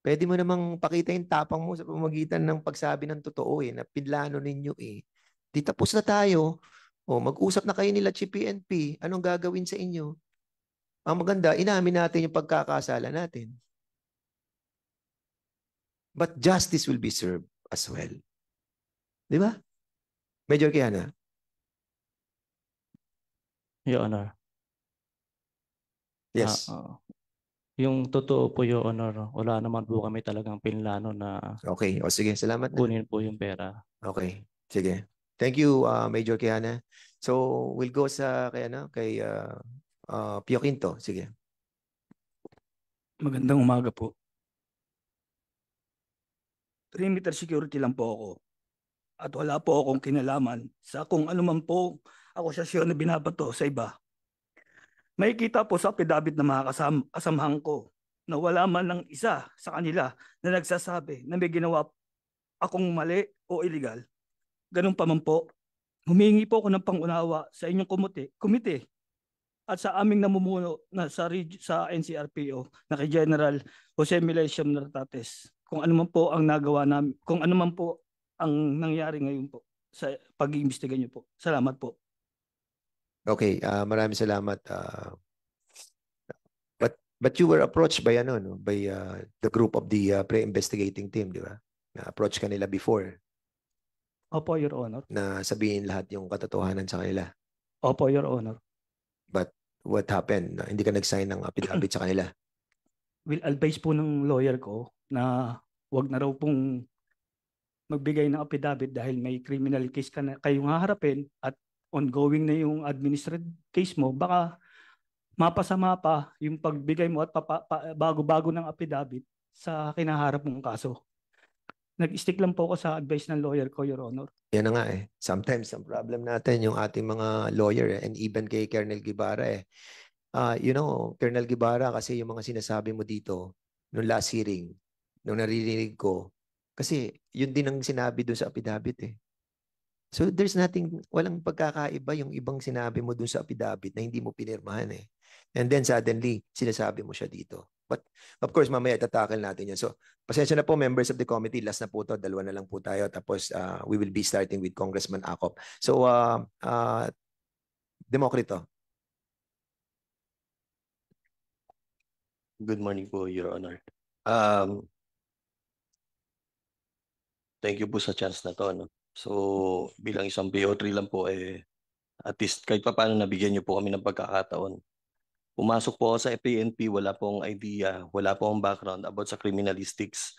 Pwede mo namang pakita yung tapang mo sa pamagitan ng pagsabi ng totoo eh, na pinlano ninyo eh. Di tapos na tayo. O, mag-usap na kayo nila Chief PNP. Anong gagawin sa inyo? Ang maganda, inamin natin yung pagkakasala natin. But justice will be served as well. Di ba? Major Kiana? Your Honor. Yes. Ah, ah. yung totoo po, Your Honor, wala naman po kami talagang pinlano na Okay. O sige, salamat na. kunin po yung pera. Okay. Sige. Thank you, uh, Major Quijana. So we'll go sa kay ano, kay uh, uh, Pio Quinto. Sige. Magandang umaga po. Perimeter security lang po ako. At wala po akong kinalaman sa kung ano man po akusasyon na binabato sa iba. May kita po sa affidavit ng mga kasam kasamahan ko na wala man ng isa sa kanila na nagsasabi na may ginawa akong mali o illegal. Ganun pa man po, humingi po ako ng pangunawa sa inyong komite, komite at sa aming namumuno na sa, sa NCRPO na kay General Jose Milesium Nartates kung ano man po ang nagawa namin, kung ano man po ang nangyari ngayon po sa pag-iimbestiga niyo po. Salamat po. Okay, uh, maraming salamat. Uh, but but you were approached by ano no, by uh, the group of the uh, pre-investigating team, di ba? Na-approach ka nila before Opo, Your Honor. na sabihin lahat yung katotohanan sa kanila. Opo, Your Honor. But what happened? Na hindi ka nag-sign ng affidavit sa kanila. *clears throat* Will advise po ng lawyer ko na wag na raw pong magbigay ng affidavit dahil may criminal case ka na kayong haharapin at ongoing na yung administrative case mo, baka mapasama pa yung pagbigay mo at papa- pa- bago-bago ng affidavit sa kinaharap mong kaso. Nag-stick lang po ako sa advice ng lawyer ko, Your Honor. Yan na nga eh. Sometimes ang problem natin yung ating mga lawyer eh, and even kay Colonel Guevara eh. Ah, you know, Colonel Guevara kasi yung mga sinasabi mo dito nung last hearing, nung naririnig ko, kasi yun din ang sinabi doon sa affidavit eh. So there's nothing, walang pagkakaiba yung ibang sinabi mo doon sa affidavit na hindi mo pinirmahan eh. And then suddenly, sinasabi mo siya dito. But of course, mamaya tatakil natin yan. So, pasensya na po members of the committee. Last na po to. Dalawa na lang po tayo. Tapos, uh, we will be starting with Congressman Acop. So, uh, uh, Demokrito. Good morning po, Your Honor. Um, thank you po sa chance na to. No? So, bilang isang BO3 lang po, eh, at least kahit pa paano nabigyan niyo po kami ng pagkakataon. Pumasok po ako sa PNP, wala pong idea, wala pong background about sa criminalistics.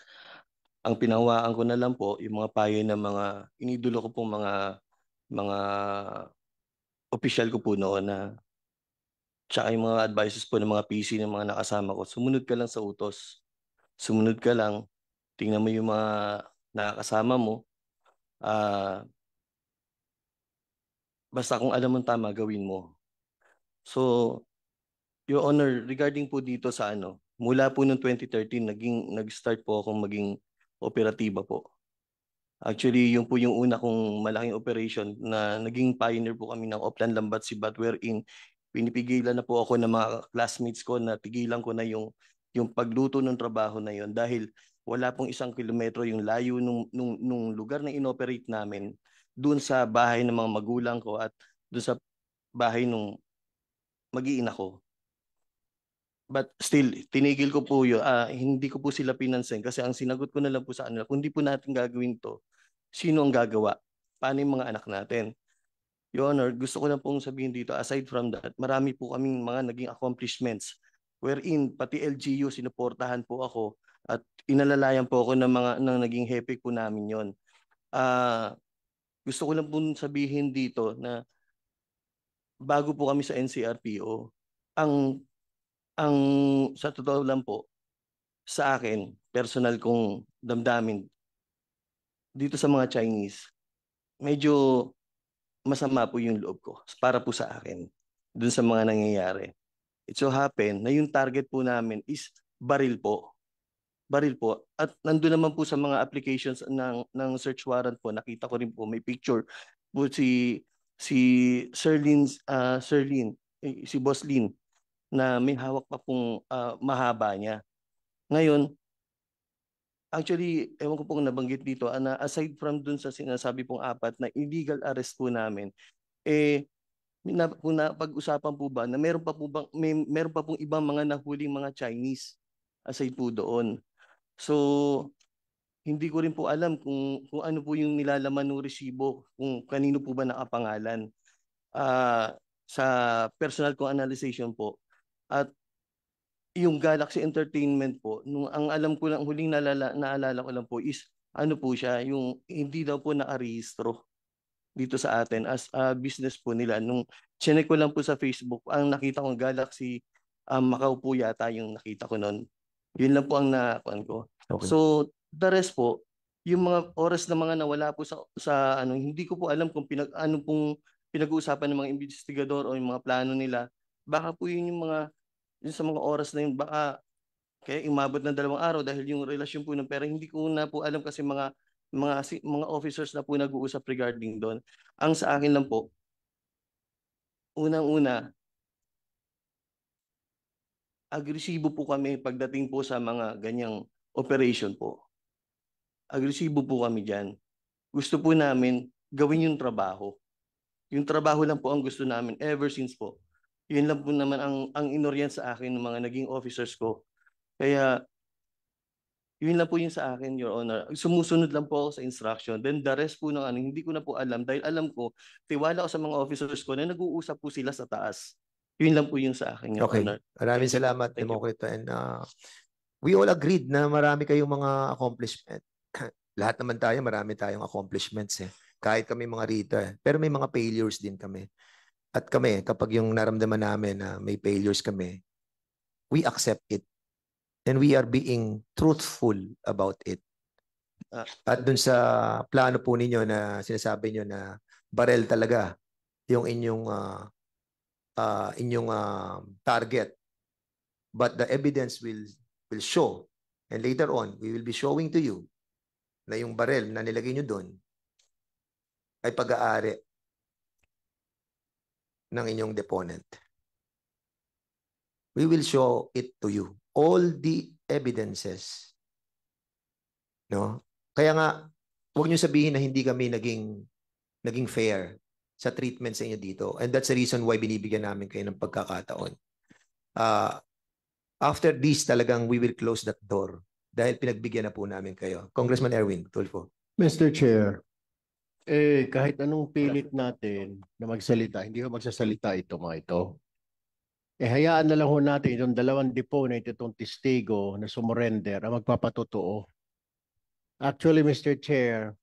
Ang pinawaan ko na lang po, yung mga payo ng mga, inidulo ko pong mga, mga official ko po noon na tsaka yung mga advices po ng mga PC ng mga nakasama ko, sumunod ka lang sa utos. Sumunod ka lang, tingnan mo yung mga nakakasama mo. Ah, basta kung alam mo tama, gawin mo. So, Your Honor, regarding po dito sa ano, mula po noong 2013, naging, nag-start po akong maging operatiba po. Actually, yun po yung una kong malaking operation na naging pioneer po kami ng Oplan Lambat Sibat wherein pinipigilan na po ako ng mga classmates ko na tigilan ko na yung yung pagluto ng trabaho na yon dahil wala pong isang kilometro yung layo nung, nung, nung lugar na inoperate namin doon sa bahay ng mga magulang ko at doon sa bahay nung mag-iina ko. But still, tinigil ko po yun. Ah, hindi ko po sila pinansin kasi ang sinagot ko na lang po sa kanila, kung di po natin gagawin to, sino ang gagawa? Paano yung mga anak natin? Your Honor, gusto ko lang pong sabihin dito, aside from that, marami po kaming mga naging accomplishments wherein pati LGU sinuportahan po ako at inalalayan po ako ng mga ng naging hepe po namin yon. Ah, gusto ko lang po sabihin dito na bago po kami sa NCRPO, ang ang sa totoo lang po sa akin, personal kong damdamin dito sa mga Chinese, medyo masama po yung loob ko para po sa akin dun sa mga nangyayari. It so happen na yung target po namin is baril po. Baril po. At nandun naman po sa mga applications ng, ng search warrant po, nakita ko rin po may picture po si si Sirlin, uh, Sirlin, eh, si Boss Lin, na may hawak pa pong uh, mahaba niya. Ngayon, actually, ewan ko pong nabanggit dito, na aside from dun sa sinasabi pong apat na illegal arrest po namin, eh, na, kung napag-usapan po ba na meron pa po bang, may, meron pa pong ibang mga nahuling mga Chinese aside po doon. So, hindi ko rin po alam kung, kung ano po yung nilalaman ng resibo, kung kanino po ba nakapangalan. Uh, sa personal kong analyzation po. At yung Galaxy Entertainment po, nung ang alam ko lang, huling naalala, naalala ko lang po is, ano po siya, yung hindi daw po nakarehistro dito sa atin as a business po nila. Nung chinek ko lang po sa Facebook, ang nakita kong Galaxy um, Macau po yata yung nakita ko noon. Yun lang po ang nakuan ko. Okay. So, the rest po, yung mga oras na mga nawala po sa, sa ano, hindi ko po alam kung pinag, ano pong pinag-uusapan ng mga investigador o yung mga plano nila. Baka po yun yung mga, yun sa mga oras na yun, baka kaya umabot ng dalawang araw dahil yung relasyon po ng pera, hindi ko na po alam kasi mga mga mga officers na po nag-uusap regarding doon. Ang sa akin lang po, unang-una, agresibo po kami pagdating po sa mga ganyang operation po. Agresibo po kami dyan. Gusto po namin gawin yung trabaho. Yung trabaho lang po ang gusto namin ever since po. Yun lang po naman ang, ang inoryan sa akin ng mga naging officers ko. Kaya yun lang po yung sa akin, Your Honor. Sumusunod lang po ako sa instruction. Then the rest po ng ano, hindi ko na po alam dahil alam ko, tiwala ko sa mga officers ko na nag-uusap po sila sa taas. Yun lang po yung sa akin, Your Okay. Honor. Maraming salamat, Thank. And uh, we all agreed na marami kayong mga accomplishment. *clears throat* Lahat naman tayo, marami tayong accomplishments eh. Kahit kami mga rito eh. Pero may mga failures din kami. At kami, kapag yung naramdaman namin na may failures kami, we accept it. And we are being truthful about it. Ah. At dun sa plano po ninyo na sinasabi nyo na barel talaga yung inyong ah, ah, inyong ah, target. But the evidence will will show and later on we will be showing to you na yung barel na nilagay nyo doon ay pag-aari ng inyong deponent. We will show it to you. All the evidences. No? Kaya nga, huwag nyo sabihin na hindi kami naging, naging fair sa treatment sa inyo dito. And that's the reason why binibigyan namin kayo ng pagkakataon. Ah, after this, talagang we will close that door dahil pinagbigyan na po namin kayo. Congressman Erwin Tulfo. Mr. Chair, eh, kahit anong pilit natin na magsalita, hindi ko magsasalita ito mga ito. Eh, hayaan na lang ho natin itong dalawang deponent, itong testigo na sumurrender ang magpapatotoo. Actually, Mr. Chair,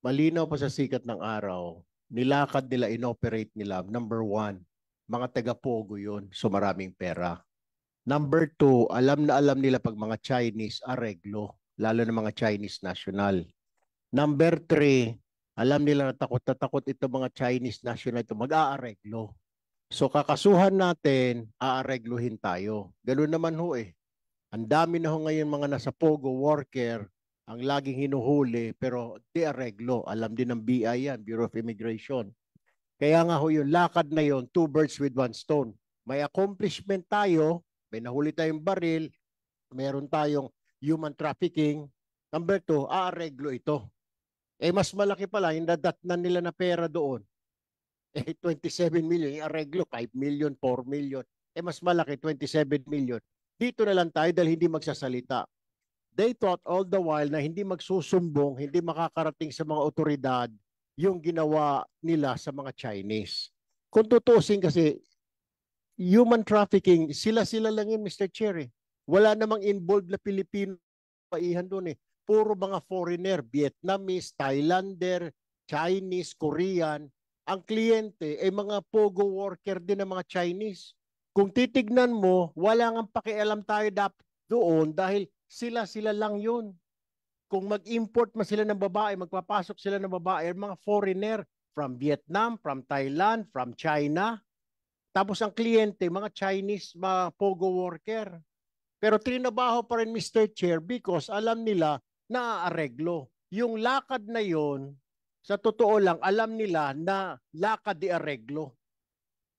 malinaw pa sa sikat ng araw, nilakad nila, inoperate nila, number one, mga taga-pogo yun, so maraming pera. Number two, alam na alam nila pag mga Chinese, areglo, lalo na mga Chinese national. Number three, alam nila na takot na takot ito mga Chinese national ito, mag-aareglo. So kakasuhan natin, aaregluhin tayo. Ganun naman ho eh. Ang dami na ho ngayon mga nasa Pogo worker, ang laging hinuhuli, pero di areglo. Alam din ng BI yan, Bureau of Immigration. Kaya nga ho yung lakad na yon, two birds with one stone. May accomplishment tayo, may nahuli tayong baril, meron tayong human trafficking. Number two, aareglo ito. Eh mas malaki pala, yung nadatnan nila na pera doon. Eh 27 million, yung areglo 5 million, 4 million. Eh mas malaki, 27 million. Dito na lang tayo dahil hindi magsasalita. They thought all the while na hindi magsusumbong, hindi makakarating sa mga otoridad yung ginawa nila sa mga Chinese. Kung tutusin kasi, human trafficking, sila-sila lang yun, Mr. Eh. Wala namang involved na Pilipino paihan doon eh. Puro mga foreigner, Vietnamese, Thailander, Chinese, Korean. Ang kliyente ay mga pogo worker din ng mga Chinese. Kung titignan mo, wala nga pakialam tayo doon dahil sila-sila lang yun. Kung mag-import man sila ng babae, magpapasok sila ng babae, mga foreigner from Vietnam, from Thailand, from China. Tapos ang kliyente, mga Chinese, mga pogo worker. Pero trinabaho pa rin Mr. Chair because alam nila na aareglo. Yung lakad na yon, sa totoo lang, alam nila na lakad di areglo.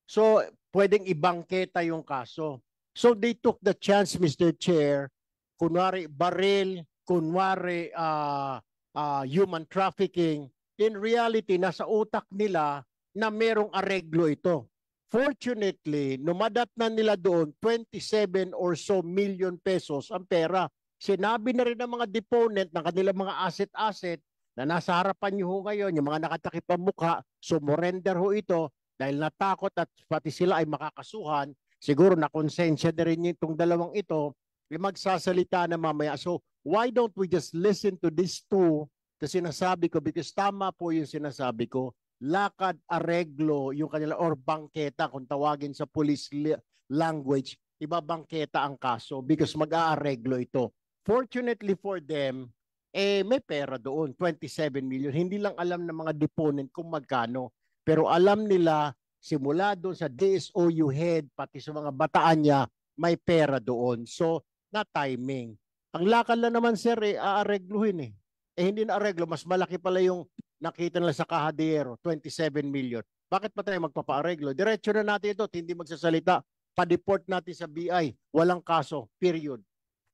So, pwedeng ibangketa yung kaso. So, they took the chance, Mr. Chair, kunwari baril, kunwari ah, ah, human trafficking. In reality, nasa utak nila na merong areglo ito. Fortunately, numadat na nila doon 27 or so million pesos ang pera. Sinabi na rin ng mga deponent ng kanilang mga asset-asset na nasa harapan niyo ho ngayon, yung mga nakatakip ang mukha, sumurrender ho ito dahil natakot at pati sila ay makakasuhan. Siguro na konsensya na rin itong dalawang ito, ay magsasalita na mamaya. So why don't we just listen to these two Kasi sinasabi ko, because tama po yung sinasabi ko, lakad, areglo, yung kanila, or bangketa, kung tawagin sa police li- language, ibabangketa ang kaso because mag-aareglo ito. Fortunately for them, eh may pera doon, 27 million. Hindi lang alam ng mga deponent kung magkano. Pero alam nila, simula doon sa DSOU head, pati sa mga bataan niya, may pera doon. So, na timing. Ang lakad lang naman, sir, eh, aaregluhin eh. Eh, hindi na areglo, mas malaki pala yung nakita nila sa Kahadero, 27 million. Bakit pa tayo magpapaareglo? Diretso na natin ito, hindi magsasalita. Pa-deport natin sa BI. Walang kaso, period.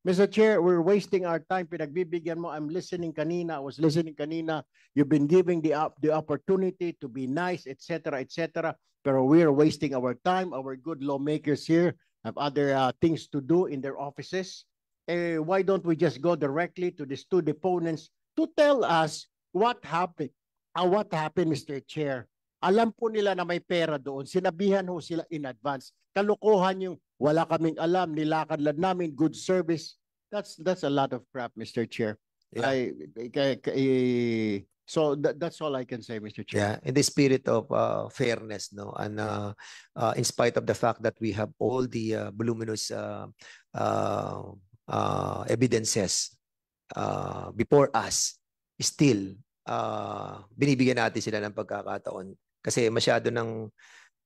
Mr. Chair, we're wasting our time. Pinagbibigyan mo, I'm listening kanina, I was listening kanina. You've been giving the, op- the opportunity to be nice, etc., etc. Pero we're wasting our time. Our good lawmakers here have other uh, things to do in their offices. Eh, why don't we just go directly to these two deponents to tell us what happened? Uh, what happened, Mr. Chair? Alam po nila na may pera doon. Sinabihan ho sila in advance. Kalokohan yung wala kaming alam, nilakad lang namin, good service. That's that's a lot of crap, Mr. Chair. Yeah. I, I- I- so that, that's all I can say, Mr. Chair. Yeah, in the spirit of uh, fairness, no, and uh, uh, in spite of the fact that we have all the uh, voluminous uh, uh, uh, evidences uh, before us, still uh, binibigyan natin sila ng pagkakataon kasi masyado nang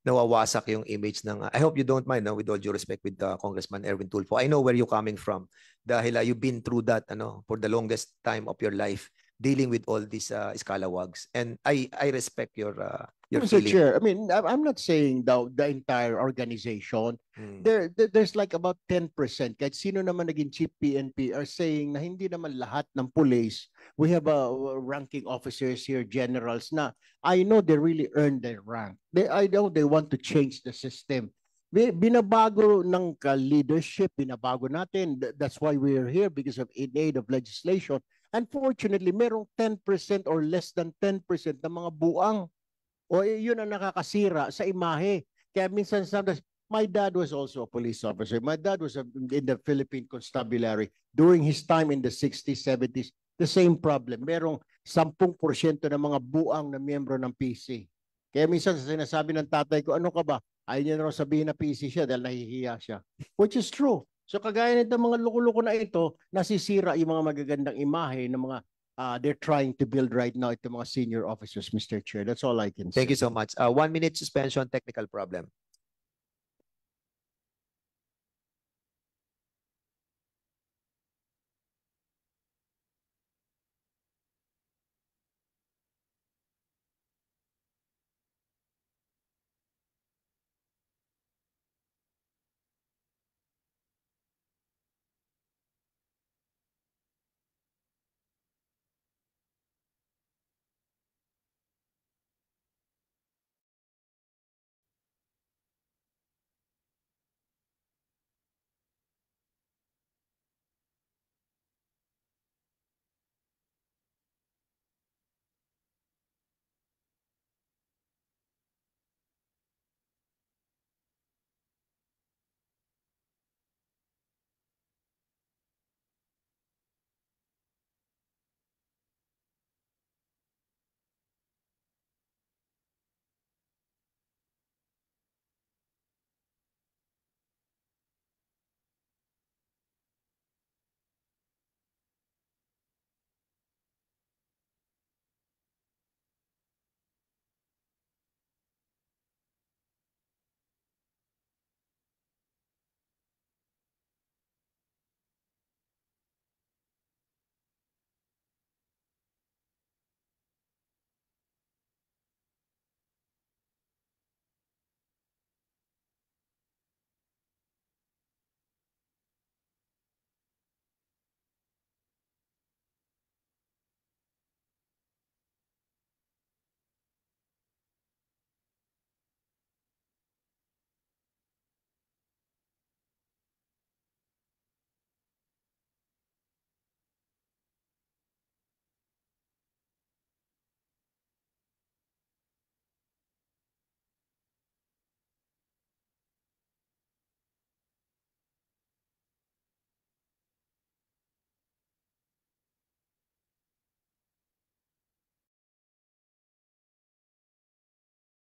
nawawasak yung image ng I hope you don't mind no, with all due respect with uh, Congressman Erwin Tulfo. I know where you're coming from dahil uh, you've been through that ano for the longest time of your life dealing with all these uh, scalawags and I I respect your uh, your Mr. feeling. Chair, I mean, I'm not saying the, the entire organization. Mm. There, there- there's like about 10%. Kahit sino naman naging chief PNP are saying na hindi naman lahat ng police. We have a ranking officers here, generals na I know they really earned their rank. They, I know they want to change the system. Bi- Binabago ng leadership, binabago natin. Th- That's why we're here because of in aid of legislation. Unfortunately, merong 10% or less than 10% ng mga buang o eh, yun ang nakakasira sa imahe. Kaya minsan sometimes, my dad was also a police officer. My dad was a, in the Philippine Constabulary during his time in the 60s, 70s. The same problem. Merong 10% ng mga buang na miyembro ng PC. Kaya minsan sinasabi ng tatay ko, ano ka ba? Ayaw niya na sabihin na PC siya dahil nahihiya siya. Which is true. So kagaya nito mga loko-loko na ito, nasisira yung mga magagandang imahe ng mga uh, they're trying to build right now ito mga senior officers, Mr. Chair. That's all I can say. Thank you so much. Uh, one minute suspension, technical problem.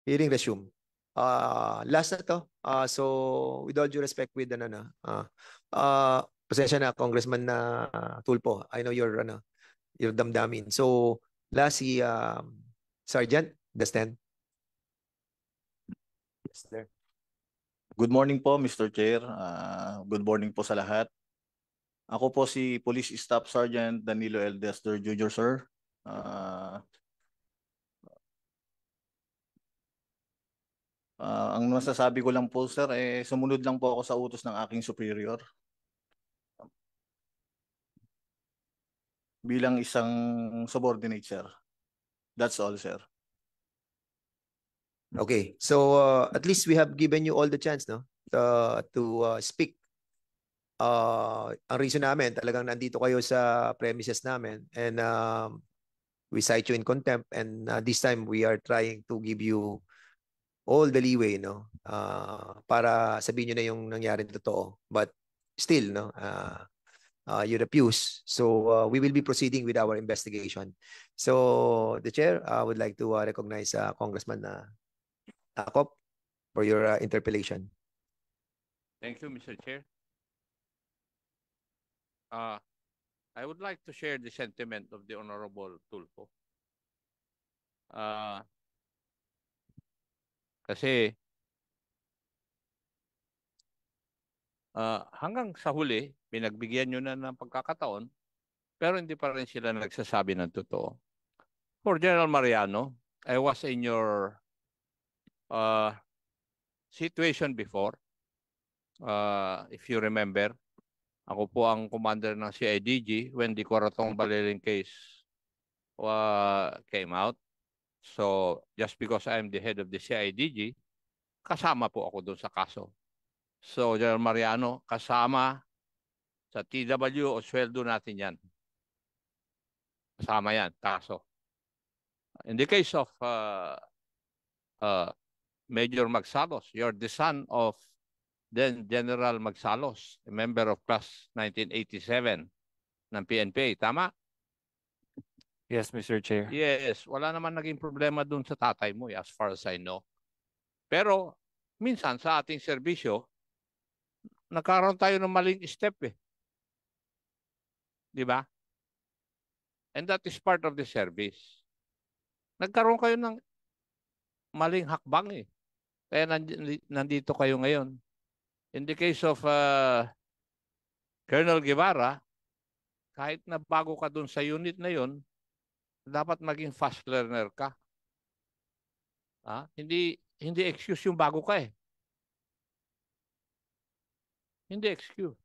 Hearing resume. Uh, last na to. Uh, so, with all due respect with ano na, uh, uh, pasensya na, Congressman na uh, Tulpo. I know you're, ano, you're damdamin. So, last si um, Sergeant, the stand. Yes, sir. Good morning po, Mr. Chair. Ah, good morning po sa lahat. Ako po si Police Staff Sergeant Danilo L. Dester Jr., sir. Ah, ah, ang masasabi ko lang po, sir, eh, sumunod lang po ako sa utos ng aking superior. Bilang isang subordinate, sir. That's all, sir. Okay, so uh, at least we have given you all the chance, no, uh, to uh, speak. Uh, ang reason namin, talagang nandito kayo sa premises namin and um, we cite you in contempt and uh, this time we are trying to give you all the leeway, no, uh, para sabihin nyo na yung nangyari na totoo. But still, no, uh, uh, you refuse. So uh, we will be proceeding with our investigation. So the chair uh, would like to uh, recognize uh, Congressman uh, Akop for your uh, interpellation. Thank you, Mr. Chair. Uh, I would like to share the sentiment of the Honorable Tulfo. Uh, kasi uh, hanggang sa huli, pinagbigyan nyo na ng pagkakataon, pero hindi pa rin sila nagsasabi ng totoo. For General Mariano, I was in your uh, situation before. Uh, if you remember, ako po ang commander ng CIDG when the Coratong Baleling case uh, came out. So, just because I'm the head of the CIDG, kasama po ako doon sa kaso. So, General Mariano, kasama sa TW o sweldo natin yan. Kasama yan, kaso. In the case of uh, uh, Major Magsalos. You're the son of then General Magsalos, a member of class 1987 ng PNP. Tama? Yes, Mr. Chair. Yes. Wala naman naging problema dun sa tatay mo, eh, as far as I know. Pero, minsan sa ating serbisyo, nagkaroon tayo ng maling step eh. Di ba? And that is part of the service. Nagkaroon kayo ng maling hakbang eh. Kaya nandito kayo ngayon. In the case of uh, Colonel Guevara, kahit na bago ka dun sa unit na yon, dapat maging fast learner ka. Ah, hindi hindi excuse yung bago ka eh. Hindi excuse.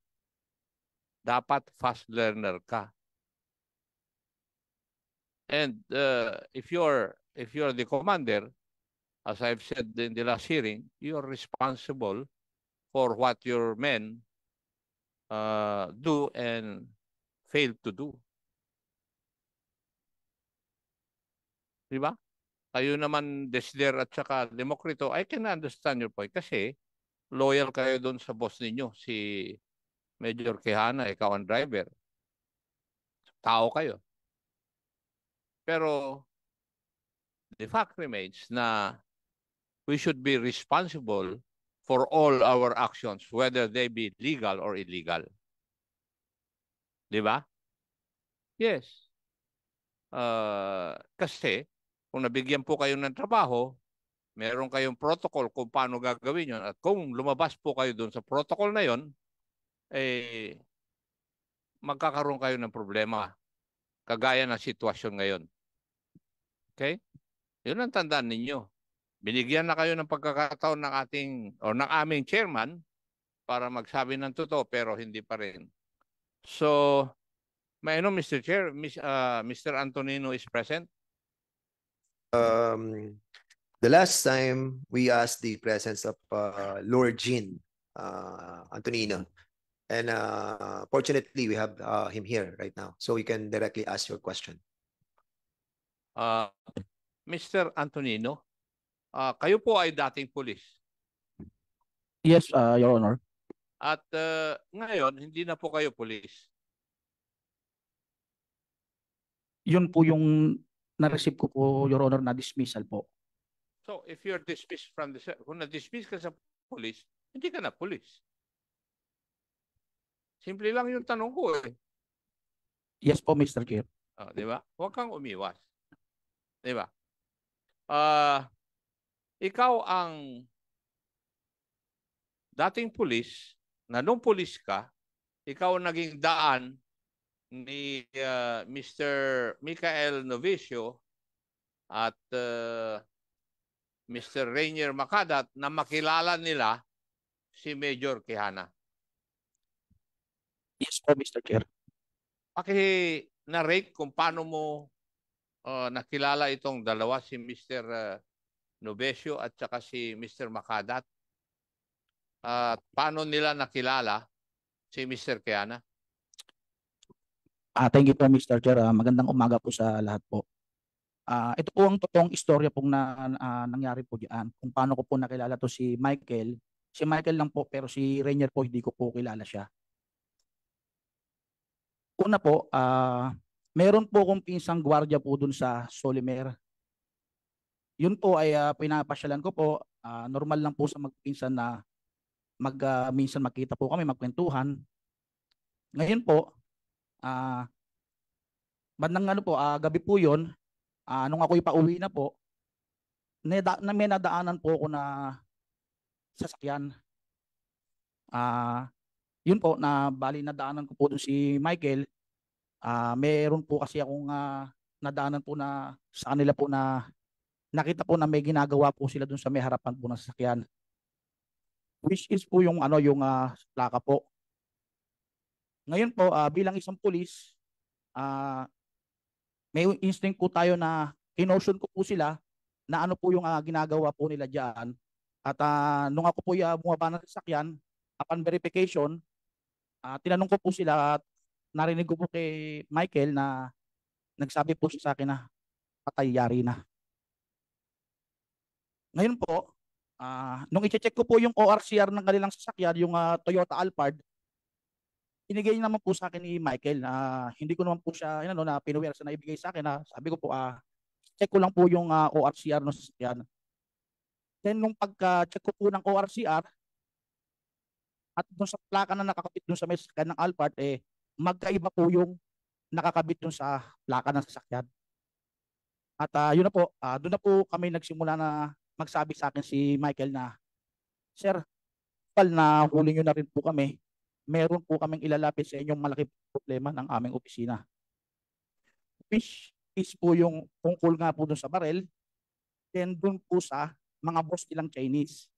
Dapat fast learner ka. And uh, if you're if you're the commander, as I've said in the last hearing, you are responsible for what your men uh, do and fail to do. Di ba? Kayo naman, Desider at saka Demokrito, I can understand your point kasi loyal kayo doon sa boss ninyo, si Major Quijana, ikaw ang driver. Tao kayo. Pero the fact remains na we should be responsible for all our actions, whether they be legal or illegal. Di ba? Yes. Uh, kasi, kung nabigyan po kayo ng trabaho, meron kayong protocol kung paano gagawin yon At kung lumabas po kayo doon sa protocol na yon, eh, magkakaroon kayo ng problema. Kagaya ng sitwasyon ngayon. Okay? Yun ang tandaan ninyo. Binigyan na kayo ng pagkakataon ng ating o ng aming chairman para magsabi ng totoo pero hindi pa rin. So, may ano Mr. Chair, Miss, uh, Mr. Antonino is present. Um, the last time we asked the presence of uh, Lord Jean uh, Antonino. And uh, fortunately, we have uh, him here right now. So you can directly ask your question. Uh, Mr. Antonino, uh, kayo po ay dating pulis. Yes, uh, Your Honor. At uh, ngayon, hindi na po kayo pulis. Yun po yung na-receive ko po, Your Honor, na dismissal po. So if you're dismissed from the, kung na-dismiss ka sa police, hindi ka na police. Simple lang yung tanong ko eh. Yes po, Mr. Chair. Ah, di ba? Huwag kang umiwas. Di ba? Ah, ikaw ang dating pulis, na nung pulis ka, ikaw naging daan ni ah, Mr. Michael Novicio at ah, Mr. Rainier Makadat na makilala nila si Major Quijana. Yes po, Mr. Chair. Paki-narrate kung paano mo uh, nakilala itong dalawa, si Mr. uh, Novecio at saka si Mr. Makadat. At paano nila nakilala si Mr. Kiana? Ah, thank you po, Mr. Chair. Ah, magandang umaga po sa lahat po. Ah, ito po ang totoong istorya pong na, ah, nangyari po diyan. Kung paano ko po nakilala to si Michael. Si Michael lang po pero si Rainier po hindi ko po kilala siya. Una po, ah, meron po akong pinsang gwardiya po dun sa Solimer. Yun po ay ah, pinapasyalan ko po. Ah, normal lang po sa magpinsan na mag ah, minsan makita po kami magkwentuhan. Ngayon po, ah bandang ano po, ah, gabi po 'yon. Ah, nung ako'y pauwi na po, neda, na may nadaanan po ako na sasakyan. Ah, yun po na bali nadaanan ko po dun si Michael. Ah, meron po kasi akong ah, nadaanan po na sa kanila po na nakita po na may ginagawa po sila dun sa may harapan po ng sasakyan. Which is po yung ano yung ah, plaka po. Ngayon po ah, bilang isang pulis, ah may instinct po tayo na kinotion ko po sila na ano po yung ah, ginagawa po nila diyan. At ah, nung ako po uh, bumaba ng sasakyan, upon verification, ah, tinanong ko po sila at narinig ko po kay Michael na nagsabi po siya sa akin na patay yari na. Ngayon po, ah, nung i-check ko po yung ORCR ng kanilang sasakyan, yung ah, Toyota Alphard, inigay naman po sa akin ni Michael na hindi ko naman po siya ano na pinuwersa na ibigay sa akin na sabi ko po ah check ko lang po yung ah, ORCR ng sasakyan. Then nung pagka-check ko po ng ORCR at doon sa plaka na nakakabit doon sa may sasakyan ng Alphard eh magkaiba po yung nakakabit doon sa plaka ng sasakyan. At ah, yun na po, ah, doon na po kami nagsimula na magsabi sa akin si Michael na Sir, pal na huli nyo na rin po kami meron po kaming ilalapit sa inyong malaki problema ng aming opisina. Which is po yung tungkol nga po dun sa barel, then dun po sa mga boss nilang Chinese.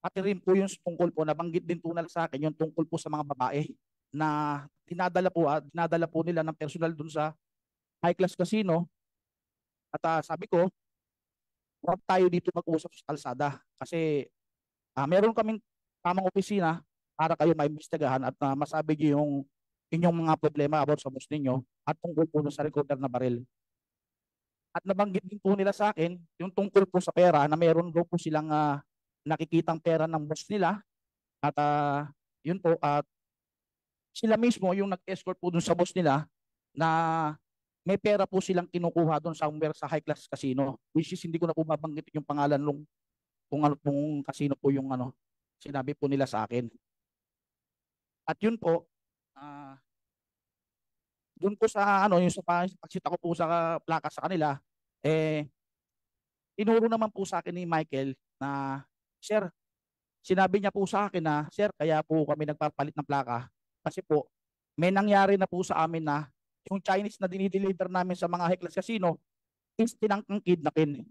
Pati rin po yung tungkol po, nabanggit din po nila sa akin, yung tungkol po sa mga babae na dinadala po, at dinadala po nila ng personal dun sa high class casino. At ah, sabi ko, huwag tayo dito mag-usap sa kalsada kasi ah, meron kaming tamang opisina para kayo maimbestigahan at uh, masabi niyo yung inyong mga problema about sa boss ninyo at tungkol po sa recorder na baril. At nabanggit din po nila sa akin yung tungkol po sa pera na meron daw po silang uh, nakikitang pera ng boss nila at uh, yun po at sila mismo yung nag-escort po dun sa boss nila na may pera po silang kinukuha doon somewhere sa high class casino which is hindi ko na po mabanggit yung pangalan nung kung ano pong casino po yung ano sinabi po nila sa akin. At yun po, ah doon po sa ano yung sa pagsita ko po sa plaka sa kanila, eh tinuro naman po sa akin ni Michael na sir, sinabi niya po sa akin na sir, kaya po kami nagpapalit ng plaka kasi po may nangyari na po sa amin na yung Chinese na dinideliver namin sa mga high class casino is tinangkang kidnapin.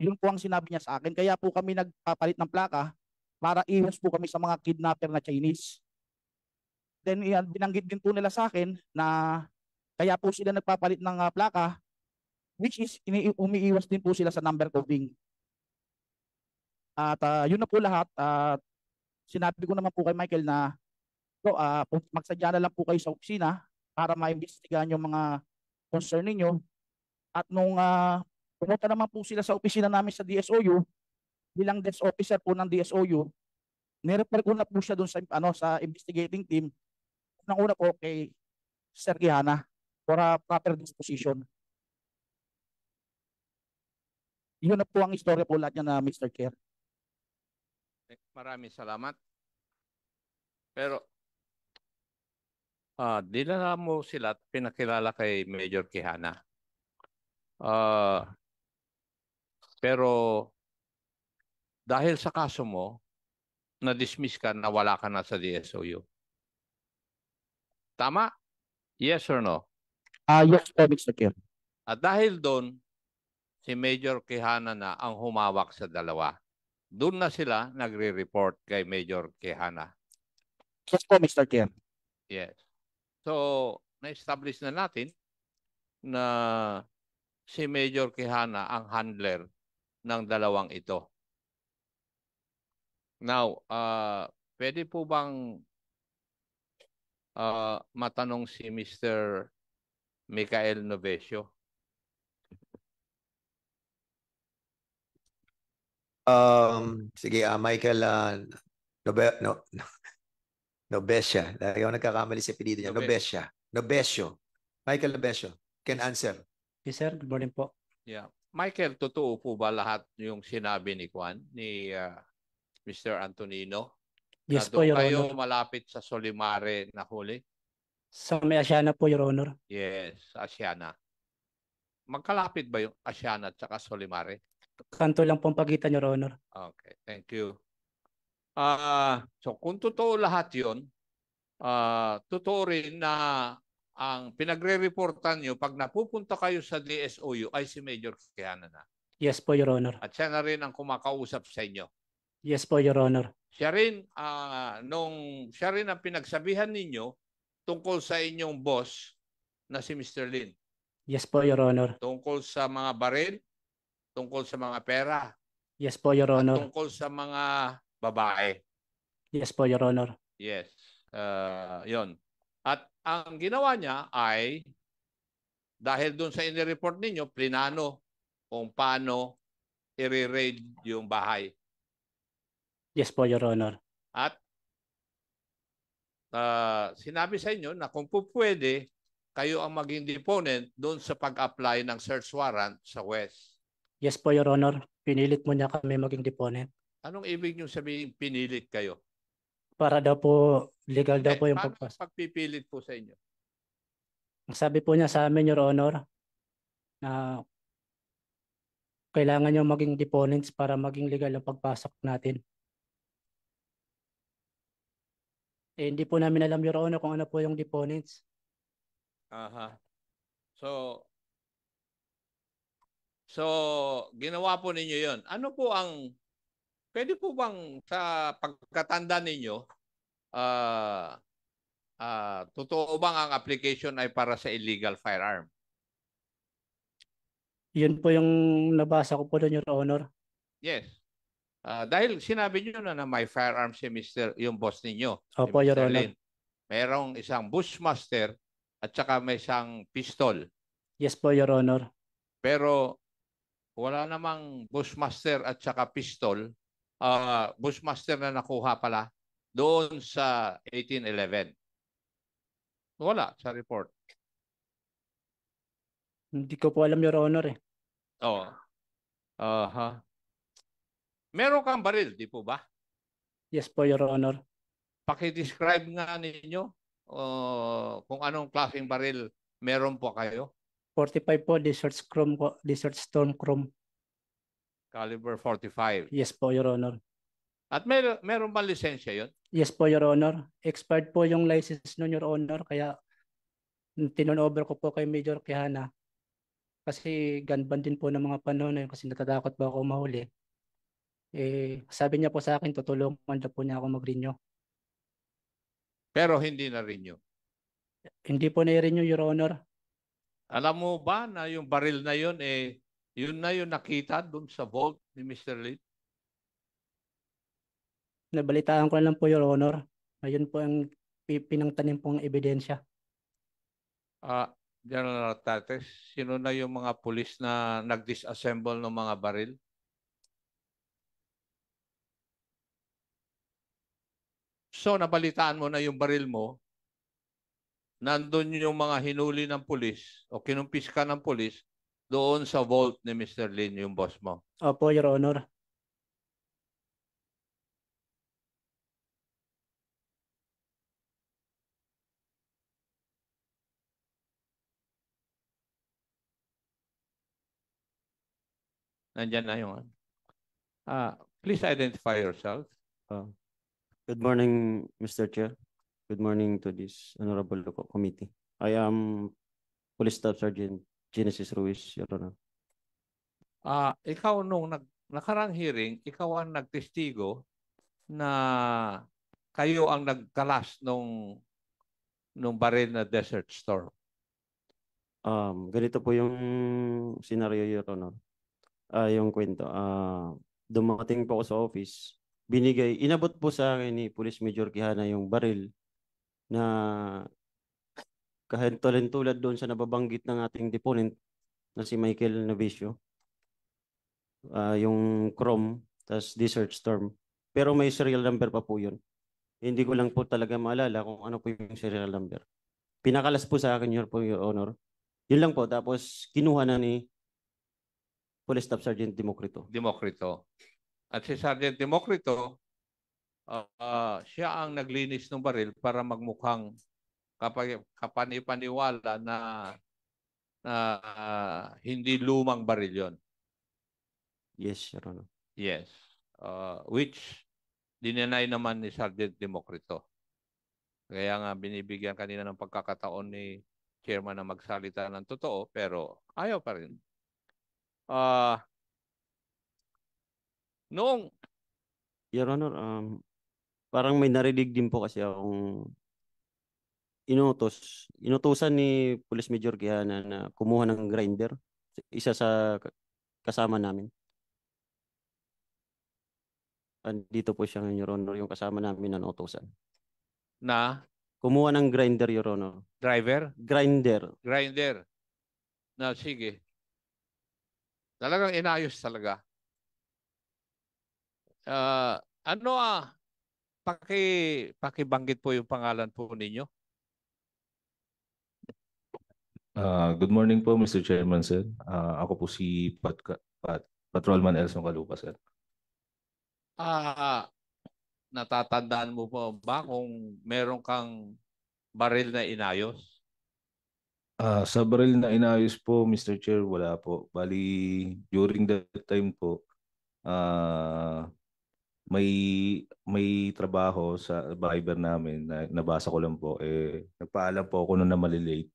Yun po ang sinabi niya sa akin. Kaya po kami nagpapalit ng plaka para iwas po kami sa mga kidnapper na Chinese. Then yan, binanggit din po nila sa akin na kaya po sila nagpapalit ng uh, plaka which is umiiwas din po sila sa number coding. At uh, yun na po lahat. At uh, sinabi ko naman po kay Michael na so, uh, magsadya na lang po kayo sa opisina para maimbestigahan yung mga concern ninyo. At nung uh, pumunta naman po sila sa opisina namin sa DSOU, bilang desk officer po ng DSOU, nirefer ko na po siya doon sa, ano, sa investigating team. Unang-una po kay Sir Gihana for a proper disposition. Yun na po ang istorya po lahat niya na Mr. Chair. Maraming salamat. Pero ah dinala mo sila pinakilala kay Major Quijana. Ah pero dahil sa kaso mo, na-dismiss ka na wala ka na sa DSOU. Tama? Yes or no? Ah, yes po, Mr. Chair. At dahil doon, si Major Quijana na ang humawak sa dalawa. Doon na sila nagre-report kay Major Quijana. Yes po, Mr. Chair. Yes. So, na-establish na natin na si Major Quijana ang handler ng dalawang ito. Now, uh, pwede po bang uh, matanong si Mr. Michael Novesio? Um, sige, ah, Michael uh, Nobe, no, Nobesia. Lagi ako nagkakamali sa pilido niya. Nobesia. Nobesio. Michael Nobesio can answer. Yes, sir. Good morning po. Yeah. Michael, totoo po ba lahat yung sinabi ni Juan, ni uh, Mr. Antonino? Yes na po, Your kayo Honor. malapit sa Solimare na huli? Sa may Asiana po, Your Honor. Yes, Asiana. Magkalapit ba yung Asiana at saka Solimare? Kanto lang po ang pagitan, Your Honor. Okay, thank you. Ah, so kung totoo lahat 'yon, ah totoo rin na ang pinagre-reportan nyo pag napupunta kayo sa DSOU ay si Major Quijana na. Yes po, Your Honor. At siya na rin ang kumakausap sa inyo. Yes po, Your Honor. Siya rin, ah, nung, siya rin ang pinagsabihan ninyo tungkol sa inyong boss na si Mr. Lin. Yes po, Your Honor. Tungkol sa mga baril, tungkol sa mga pera, Yes po, Your Honor. tungkol sa mga babae. Yes po, Your Honor. Yes. Uh, yon. At ang ginawa niya ay dahil doon sa inireport ninyo, plinano kung paano i-raid yung bahay. Yes po, Your Honor. At uh, sinabi sa inyo na kung po pwede, kayo ang maging deponent doon sa pag-apply ng search warrant sa West. Yes po, Your Honor. Pinilit mo niya kami maging deponent. Anong ibig nyo sabihin pinilit kayo? Para daw po, legal daw po yung pagpas. pagpipilit po sa inyo? Ang sabi po niya sa amin, Your Honor, na kailangan niyo maging deponents para maging legal ang pagpasok natin. Eh, hindi po namin alam, Your Honor, kung ano po yung deponents. Aha. So, so ginawa po ninyo yon. Ano po ang, pwede po bang sa pagkatanda ninyo, ah, ah, totoo bang ang application ay para sa illegal firearm? Yun po yung nabasa ko po doon, Your Honor. Yes. Ah, dahil sinabi niyo na na may firearm si Mr. yung boss ninyo. si Opo, Your Mr. Honor. Lin. Merong isang Bushmaster at saka may isang pistol. Yes po, Your Honor. Pero wala namang Bushmaster at saka pistol. ah Bushmaster na nakuha pala doon sa 1811. Wala sa report. Hindi ko po alam, Your Honor eh. Oo. Aha. Meron kang baril, di po ba? Yes po, Your Honor. Paki-describe nga ninyo uh, kung anong klaseng baril meron po kayo. 45 po, Desert Chrome po, Desert Storm Chrome. Caliber 45. Yes po, Your Honor. At mer meron ba lisensya yon? Yes po, Your Honor. Expired po yung license nun, Your Honor. Kaya tinunover ko po kay Major Quijana. Kasi gun ban din po ng mga panahon na yun kasi natatakot ba ako mahuli. Eh, sabi niya po sa akin, tutulungan daw po niya ako mag-renew. Pero hindi na rin yun. Hindi po na-renew, Your Honor. Alam mo ba na yung baril na yun, eh, yun na yung nakita doon sa vault ni Mr. Lee? Nabalitaan ko na lang po, Your Honor. Ayun po ang pi- pinangtanim pong ebidensya. Ah, General Tates, sino na yung mga pulis na nag-disassemble ng mga baril? So, nabalitaan mo na yung baril mo, nandun yung mga hinuli ng pulis o kinumpis ka ng pulis doon sa vault ni Mr. Lin yung boss mo. Opo, Your Honor. Nandyan na yung. Ah, please identify yourself. Uh, Good morning, Mr. Chair. Good morning to this honorable co- committee. I am Police Staff Sergeant Genesis Ruiz, Your Honor. Ah, ikaw nung nag nakarang hearing, ikaw ang nagtestigo na kayo ang nagkalas nung nung baril na Desert Storm. Um, ganito po yung scenario, Your Honor. Ah, yung kwento. Ah, dumating po ako sa office. Binigay, inabot po sa akin ni Police Major Quijana yung baril na kahintulad doon sa nababanggit ng ating deponent na si Michael Navicio. Ah, yung Chrome, tas Desert Storm. Pero may serial number pa po yun. Hindi ko lang po talaga maalala kung ano po yung serial number. Pinakalas po sa akin yun po, Your Honor. Yun lang po. Tapos kinuha na ni Police Staff Sergeant Democrito. Demokrito. At si Sergeant Demokrito, ah, ah, siya ang naglinis ng baril para magmukhang kapanipaniwala na na ah, hindi lumang baril yon. Yes, Your Honor. Yes. Uh, which dinenay naman ni Sergeant Demokrito. Kaya nga binibigyan kanina ng pagkakataon ni chairman na magsalita ng totoo pero ayaw pa rin. Ah noong Your Honor, um, parang may narinig din po kasi akong inutos. Inutosan ni Police Major Quijana na kumuha ng grinder. Isa sa ka- kasama namin. Andito po siya ngayon, Your Honor, yung kasama namin na nautosan. na Kumuha ng grinder, Your Honor. driver, Grinder. grinder. Na sige. Talagang inayos talaga. Ah, ano ah paki pakibanggit po yung pangalan po ninyo. Ah, good morning po, Mr. Chairman, sir. Ah, ako po si Pat, Pat, Patrolman Elson Calupa, sir. Ah, natatandaan mo po ba kung meron kang baril na inayos? Ah, sa baril na inayos po, Mr. Chair, wala po. Bali, during that time po, ah, may may trabaho sa Viber namin na nabasa ko lang po eh nagpaalam po ako noon na malilate.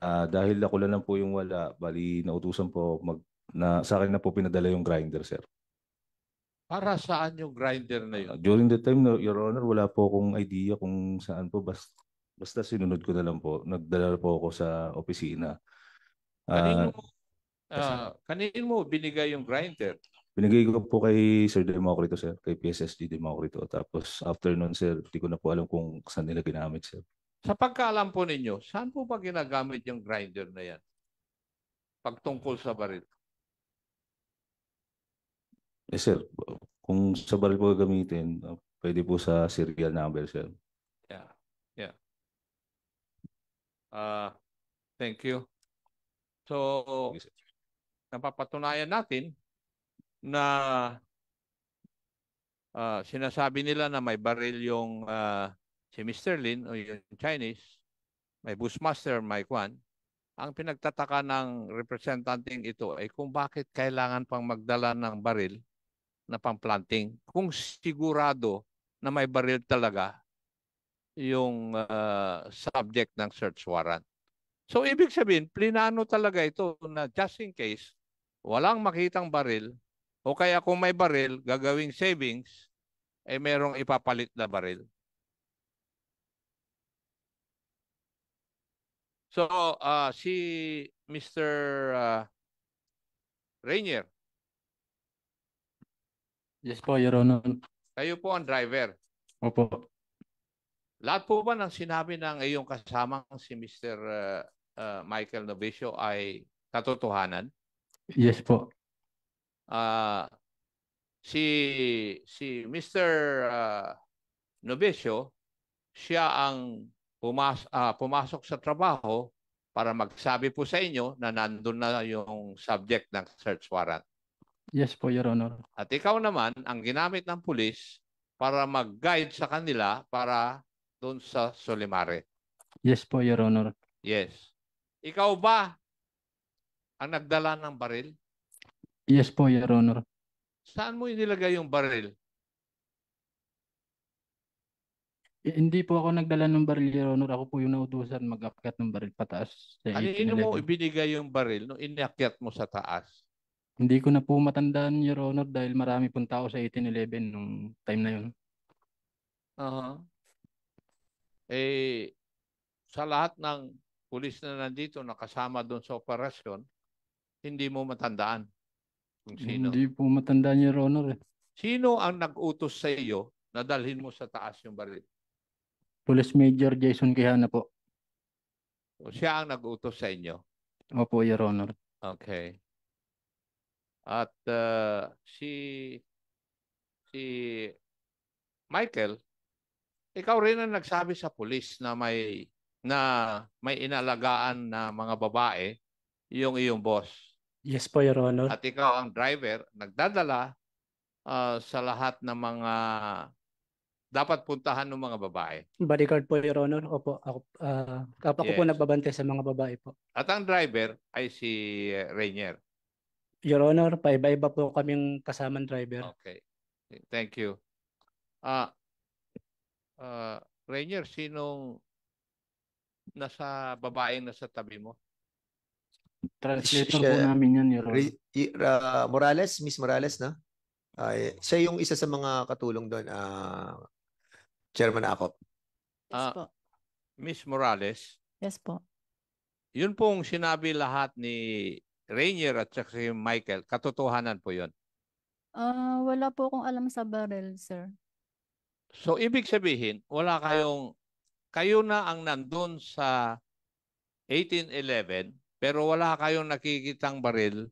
Ah, dahil ako lang lang po yung wala, bali nautusan po mag na sa akin na po pinadala yung grinder, sir. Para saan yung grinder na yun? During the time, no, Your Honor, wala po akong idea kung saan po. Basta, basta sinunod ko na lang po. Nagdala po ako sa opisina. Kanino Ah, mo, ah, kanino mo binigay yung grinder? Binigay ko po kay Sir Democrito, sir. Kay PSSD Democrito. Tapos after nun, sir, di ko na po alam kung saan nila ginamit, sir. Sa pagkaalam po ninyo, saan po ba ginagamit yung grinder na yan? Pagtungkol sa baril. Eh, sir, kung sa baril po gamitin, pwede po sa serial number, sir. Yeah. Yeah. Ah, thank you. So, napapatunayan natin na ah, sinasabi nila na may baril yung ah, si Mr. Lin o yung Chinese, may Bushmaster, may Kwan. Ang pinagtataka ng representanting ito ay kung bakit kailangan pang magdala ng baril na pang-planting kung sigurado na may baril talaga yung ah, subject ng search warrant. So ibig sabihin, plinano talaga ito na just in case walang makitang baril o kaya kung may baril, gagawing savings, eh merong ipapalit na baril. So ah, si Mr. ah, Rainier, Yes po, Your Honor. kayo po ang driver. Opo. Lahat po ba ng sinabi ng iyong kasamang si Mr. uh, uh, Michael Novicio ay katotohanan? Yes po. Ah, si si Mr. uh, Novicio, siya ang pumas ah, pumasok sa trabaho para magsabi po sa inyo na nandun na yung subject ng search warrant. Yes po, Your Honor. At ikaw naman ang ginamit ng pulis para mag-guide sa kanila para doon sa Solimare. Yes po, Your Honor. Yes. Ikaw ba ang nagdala ng baril? Yes po, Your Honor. Saan mo inilagay yung baril? Eh, Hindi po ako nagdala ng baril, Your Honor. Ako po yung nautusan mag-akyat ng baril pataas sa Kanino mo 1811. ibinigay yung baril nung inakyat mo sa taas? Hindi ko na po matandaan, Your Honor, dahil marami pong tao sa 1811 nung time na yun. Aha. Eh, sa lahat ng pulis na nandito nakasama doon sa operasyon, hindi mo matandaan kung sino. Hindi po matandaan, Your Honor. eh. Sino ang nag-utos sa iyo na dalhin mo sa taas yung baril? Police Major Jason Quijana po. O siya ang nag-utos sa inyo? Opo, Your Honor. Okay. At uh, si si Michael, ikaw rin ang nagsabi sa pulis na may na may inalagaan na mga babae yung iyong boss. Yes po, Your Honor. At ikaw ang driver, nagdadala uh, sa lahat ng mga dapat puntahan ng mga babae. Bodyguard po, Your Honor. Opo, ako, ah, ako po Yes. nagbabantay sa mga babae po. At ang driver ay si Rainier. Your Honor, paiba-iba po kaming kasamang driver. Okay. Thank you. Ah, ah, Rainier, sinong nasa babaeng nasa tabi mo? Translator Siya- po namin yan, Your Honor. Ra- Morales, Miss Morales, no? Ay, siya yung isa sa mga katulong doon, ah, Chairman Akop. Ah, Miss Morales, Yes po. yun pong sinabi lahat ni Rainier at saka si Michael, katotohanan po yun. Ah, wala po akong alam sa barrel, sir. So, ibig sabihin, wala kayong, kayo na ang nandun sa 1811, pero wala kayong nakikitang baril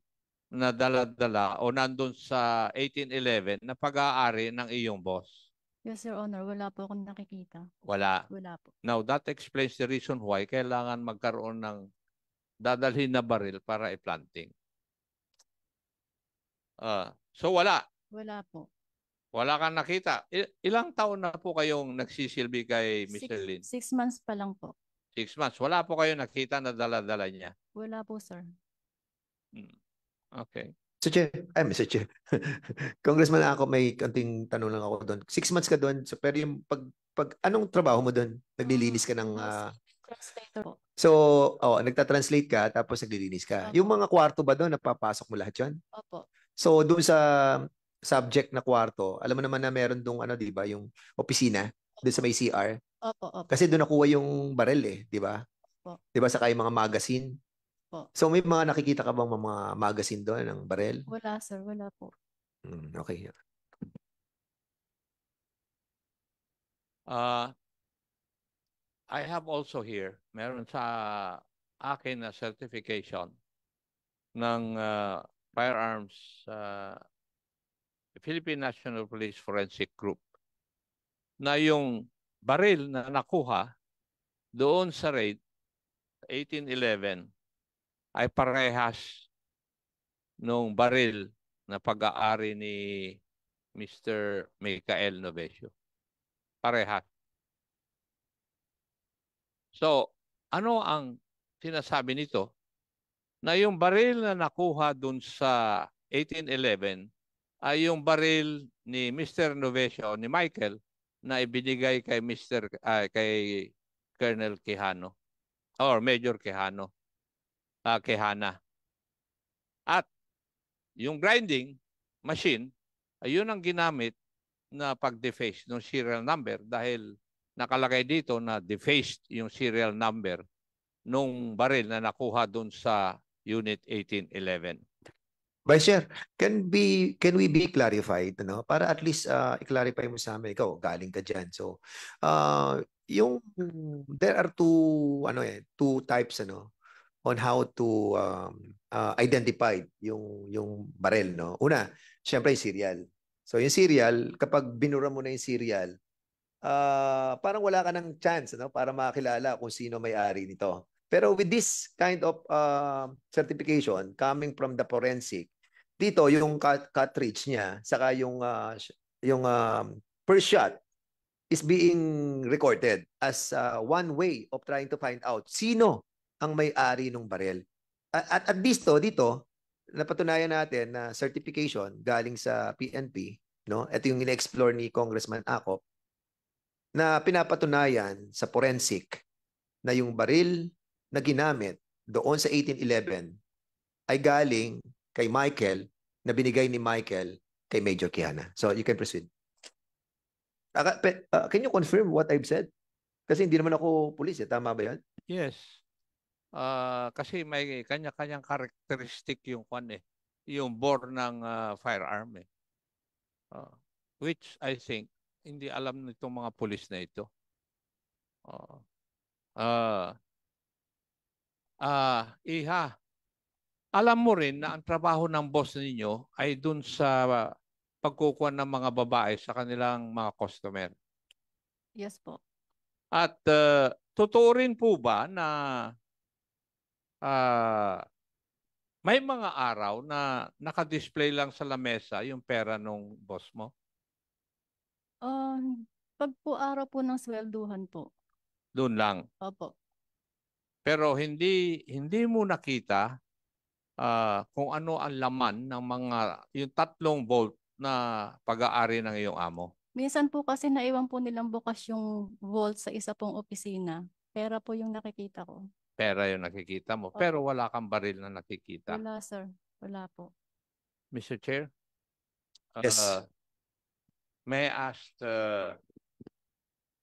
na dala-dala o nandun sa 1811 na pag-aari ng iyong boss. Yes, Your Honor. Wala po akong nakikita. Wala. Wala po. Now, that explains the reason why kailangan magkaroon ng dadalhin na baril para i-planting. Ah, so wala. Wala po. Wala kang nakita. I- ilang taon na po kayong nagsisilbi kay Six, Mr. Lin? six months pa lang po. Six months. Wala po kayo nakita na dala-dala niya. Wala po, sir. Okay. Mr. Chair, ay, Mr. Chair. *laughs* Congressman ako, may kanting tanong lang ako doon. Six months ka doon, so, pero yung pag, pag, anong trabaho mo doon? Naglilinis ka ng, ah, Translator po. so, oh, nagta-translate ka, tapos naglilinis ka. Yung mga kwarto ba doon, napapasok mo lahat yun? Opo. So, doon sa subject na kwarto, alam mo naman na meron doon, ano, di ba, yung opisina, doon sa may CR. Opo, opo. Kasi doon nakuha yung barel eh, di ba? Opo. Di ba, saka yung mga magazine. Opo. So, may mga nakikita ka bang mga magazine doon ng barel? Wala, sir. Wala po. Hmm, okay. Uh, I have also here, meron sa akin na certification ng uh, firearms uh, Philippine National Police Forensic Group na yung baril na nakuha doon sa raid 1811 ay parehas nung baril na pag-aari ni Mr. Michael Novesio. Parehas. So, ano ang sinasabi nito? Na yung baril na nakuha dun sa 1811 ay yung baril ni Mr. Novesio, ni Michael, na ibinigay kay Mr. ah, kay Colonel Quijano or Major Quijano. ah Quijana. At yung grinding machine, ayun ang ginamit na pag-deface ng serial number dahil nakalagay dito na defaced yung serial number nung baril na nakuha doon sa Unit 1811. Vice Chair, can be can we be clarified ano para at least uh, i-clarify mo sa amin ikaw galing ka diyan. So uh, yung there are two ano eh two types ano on how to um, uh, identify yung yung barrel no. Una, syempre yung serial. So yung serial kapag binura mo na yung serial uh, parang wala ka ng chance ano para makilala kung sino may-ari nito. Pero with this kind of uh, certification coming from the forensic, dito yung cut- cartridge niya, saka yung uh, yung um, per shot is being recorded as uh, one way of trying to find out sino ang may-ari ng barel. At, at, at least to, dito, napatunayan natin na certification galing sa PNP, no? Ito yung ina-explore ni Congressman Acop na pinapatunayan sa forensic na yung baril na ginamit doon sa 1811 ay galing kay Michael na binigay ni Michael kay Major Kiana. So you can proceed. Pe- uh, can you confirm what I've said? Kasi hindi naman ako pulis eh. Tama ba yan? Yes. Ah, kasi may kanya-kanyang characteristic yung kwan eh. Yung bore ng ah, firearm eh. Ah, which I think hindi alam nitong mga pulis na ito. Ah, ah, ah, iha. Alam mo rin na ang trabaho ng boss ninyo ay dun sa pagkukuha ng mga babae sa kanilang mga customer. Yes po. At uh, totoo rin po ba na ah, may mga araw na nakadisplay lang sa lamesa yung pera nung boss mo? Ah, pag po araw po ng swelduhan po. Doon lang. Opo. Pero hindi hindi mo nakita ah, kung ano ang laman ng mga yung tatlong bolt na pag-aari ng iyong amo. Minsan po kasi naiwan po nilang bukas yung vault sa isa pong opisina. Pera po yung nakikita ko. Pera yung nakikita mo. Pero wala kang baril na nakikita. Wala sir. Wala po. Mr. Chair? Yes. Uh, may I ask uh,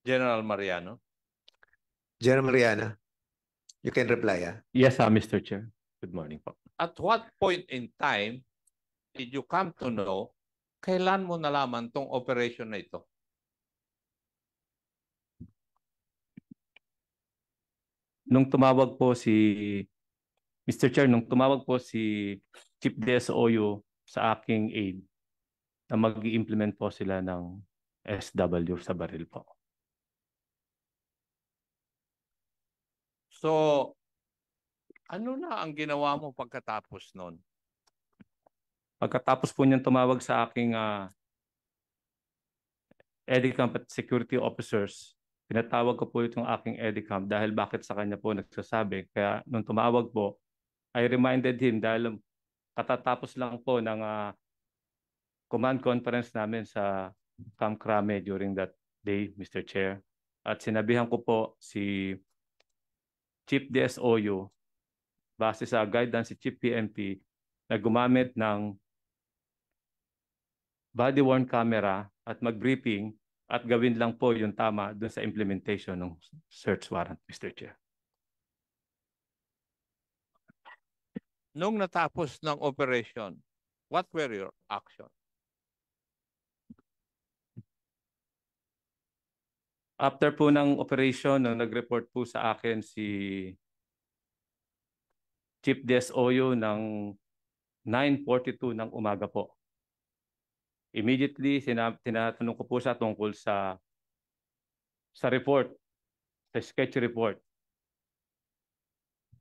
General Mariano? General Mariana, you can reply ah. Yes, ah, Mr. Chair. Good morning po. At what point in time did you come to know kailan mo nalaman tong operation na ito? Nung tumawag po si Mr. Chair, nung tumawag po si Chief DSOU sa aking aid na mag implement po sila ng SW sa baril po. So, ano na ang ginawa mo pagkatapos nun? Pagkatapos po niyang tumawag sa aking uh, EDICAM at security officers, pinatawag ko po itong aking EDICAM dahil bakit sa kanya po nagsasabi. Kaya nung tumawag po, I reminded him dahil katatapos lang po ng uh, command conference namin sa Camp Crame during that day, Mr. Chair. At sinabihan ko po si Chief DSOU base sa guidance si Chief PNP na gumamit ng body-worn camera at mag-briefing at gawin lang po yung tama dun sa implementation ng search warrant, Mr. Chair. Nung natapos ng operation, what were your action? After po ng operation, nung nag-report po sa akin si Chief DSOU ng 9.42 ng umaga po. Immediately, sina- tinatanong ko po siya tungkol sa sa report, sa sketch report.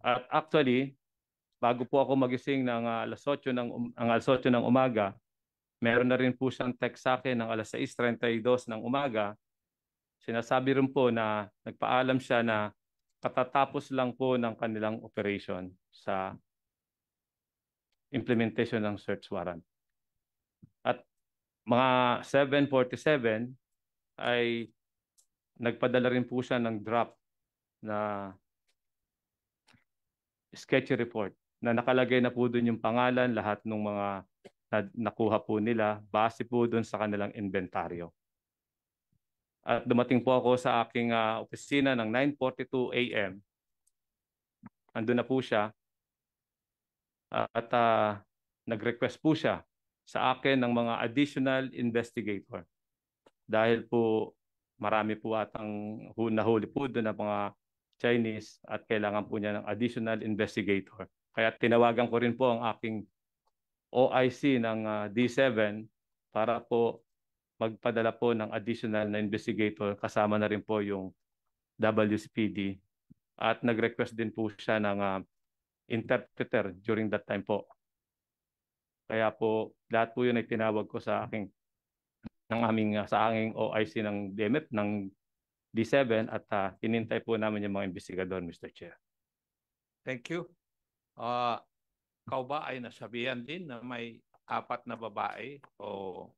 At actually, bago po ako magising ng ah, alas 8 ng um- ang alas 8 ng umaga, meron na rin po siyang text sa akin ng alas 6:32 ng umaga. Sinasabi rin po na nagpaalam siya na katatapos lang po ng kanilang operation sa implementation ng search warrant. At mga 7.47 ay nagpadala rin po siya ng draft na sketchy report na nakalagay na po doon yung pangalan, lahat ng mga na, nakuha po nila base po doon sa kanilang inventaryo. At dumating po ako sa aking ah, opisina ng 9.42 a.m. Andun na po siya. At ah, nag-request po siya sa akin ng mga additional investigator. Dahil po marami po atang hu- nahuli po doon ng mga Chinese at kailangan po niya ng additional investigator. Kaya tinawagan ko rin po ang aking OIC ng ah, D7 para po magpadala po ng additional na investigator kasama na rin po yung WSPD At nag-request din po siya ng ah, interpreter during that time po. Kaya po lahat po yun ay tinawag ko sa aking ng aming ah, sa aking OIC ng DMF ng D7 at uh, hinintay po namin yung mga investigador, Mr. Chair. Thank you. Ah, ikaw ba ay nasabihan din na may apat na babae o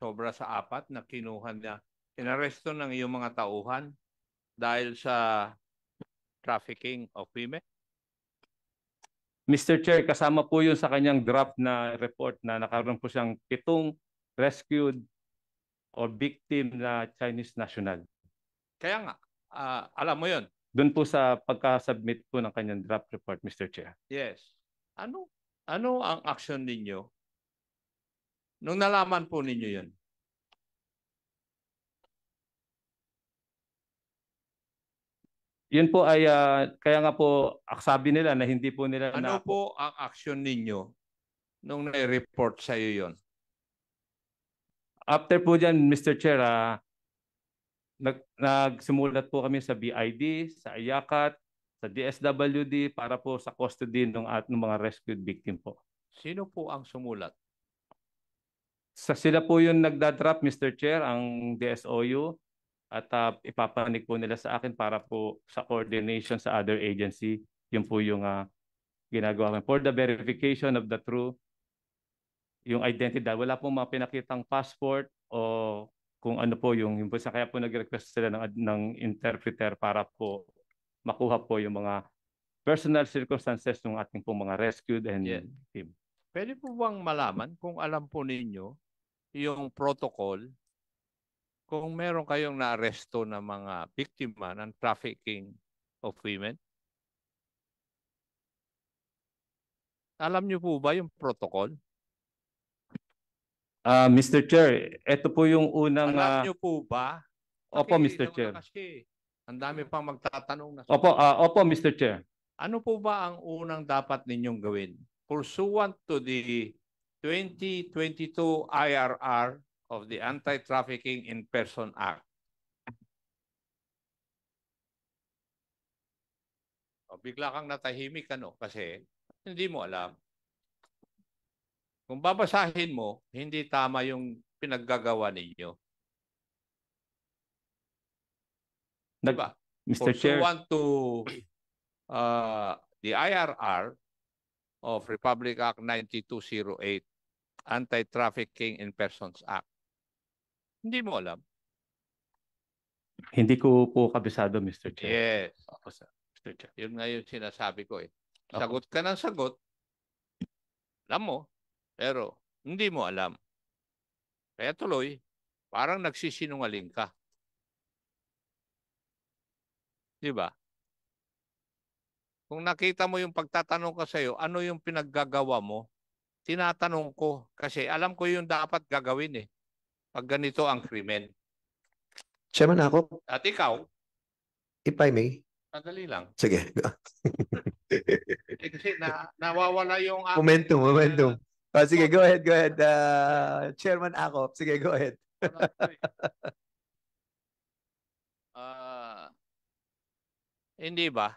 sobra sa apat na kinuha niya, inaresto ng iyong mga tauhan dahil sa trafficking of women? Mr. Chair, kasama po yun sa kanyang draft na report na nakaroon po siyang pitong rescued or victim na Chinese national. Kaya nga, ah, alam mo yon. Doon po sa pagka-submit po ng kanyang draft report, Mr. Chair. Yes. Ano ano ang action ninyo nung nalaman po ninyo yun? Yun po ay, ah, kaya nga po, ak- sabi nila na hindi po nila Ano na po ang action ninyo nung nai-report sa iyo yon? After po dyan, Mr. Chair, ah, nag, nagsumulat po kami sa BID, sa IACAT, sa DSWD para po sa custody ng, at, ng mga rescued victim po. Sino po ang sumulat? Sa sila po yung nagdadraft, Mr. Chair, ang DSOU at ah, ipapanik po nila sa akin para po sa coordination sa other agency. Yun po yung ah, ginagawa ko. For the verification of the true yung identity. Wala pong mga pinakitang passport o kung ano po yung, yung po sa kaya po nag-request sila ng, ng interpreter para po makuha po yung mga personal circumstances ng ating pong mga rescued and Yeah. team. Pwede po bang malaman kung alam po ninyo yung protocol kung meron kayong naaresto na mga biktima ng trafficking of women? Alam niyo po ba yung protocol? Ah, Mr. Chair, ito po yung unang Alam ah, niyo po ba? Opo, Mr. Chair. Kasi ang dami pang magtatanong na. Opo, ah, opo, Mr. Chair. Ano po ba ang unang dapat ninyong gawin? Pursuant to the 2022 IRR of the Anti-Trafficking in Person Act. O, bigla kang natahimik ano kasi hindi mo alam. Kung babasahin mo, hindi tama yung pinaggagawa ninyo. Diba? Mr. Chair. Pursuant to uh, the IRR of Republic Act 9208, Anti-Trafficking in Persons Act. Hindi mo alam? Hindi ko po kabisado, Mr. Chair. Yes. Opo, sir. Mr. Chair. Yun nga yung sinasabi ko eh. Opo. Sagot ka ng sagot, alam mo, pero hindi mo alam. Kaya tuloy, parang nagsisinungaling ka. Di ba? Kung nakita mo yung pagtatanong ko sa iyo, ano yung pinaggagawa mo? Tinatanong ko kasi alam ko yung dapat gagawin eh. Pag ganito ang krimen. Chairman ako, At ikaw, if I may. sandali lang. Sige. Eh, kasi na, nawawala yung aking- momentum, momentum. Oh, sige, go ahead, go ahead. Uh, Chairman Akop, sige, go ahead. *laughs* Ah, hindi ba?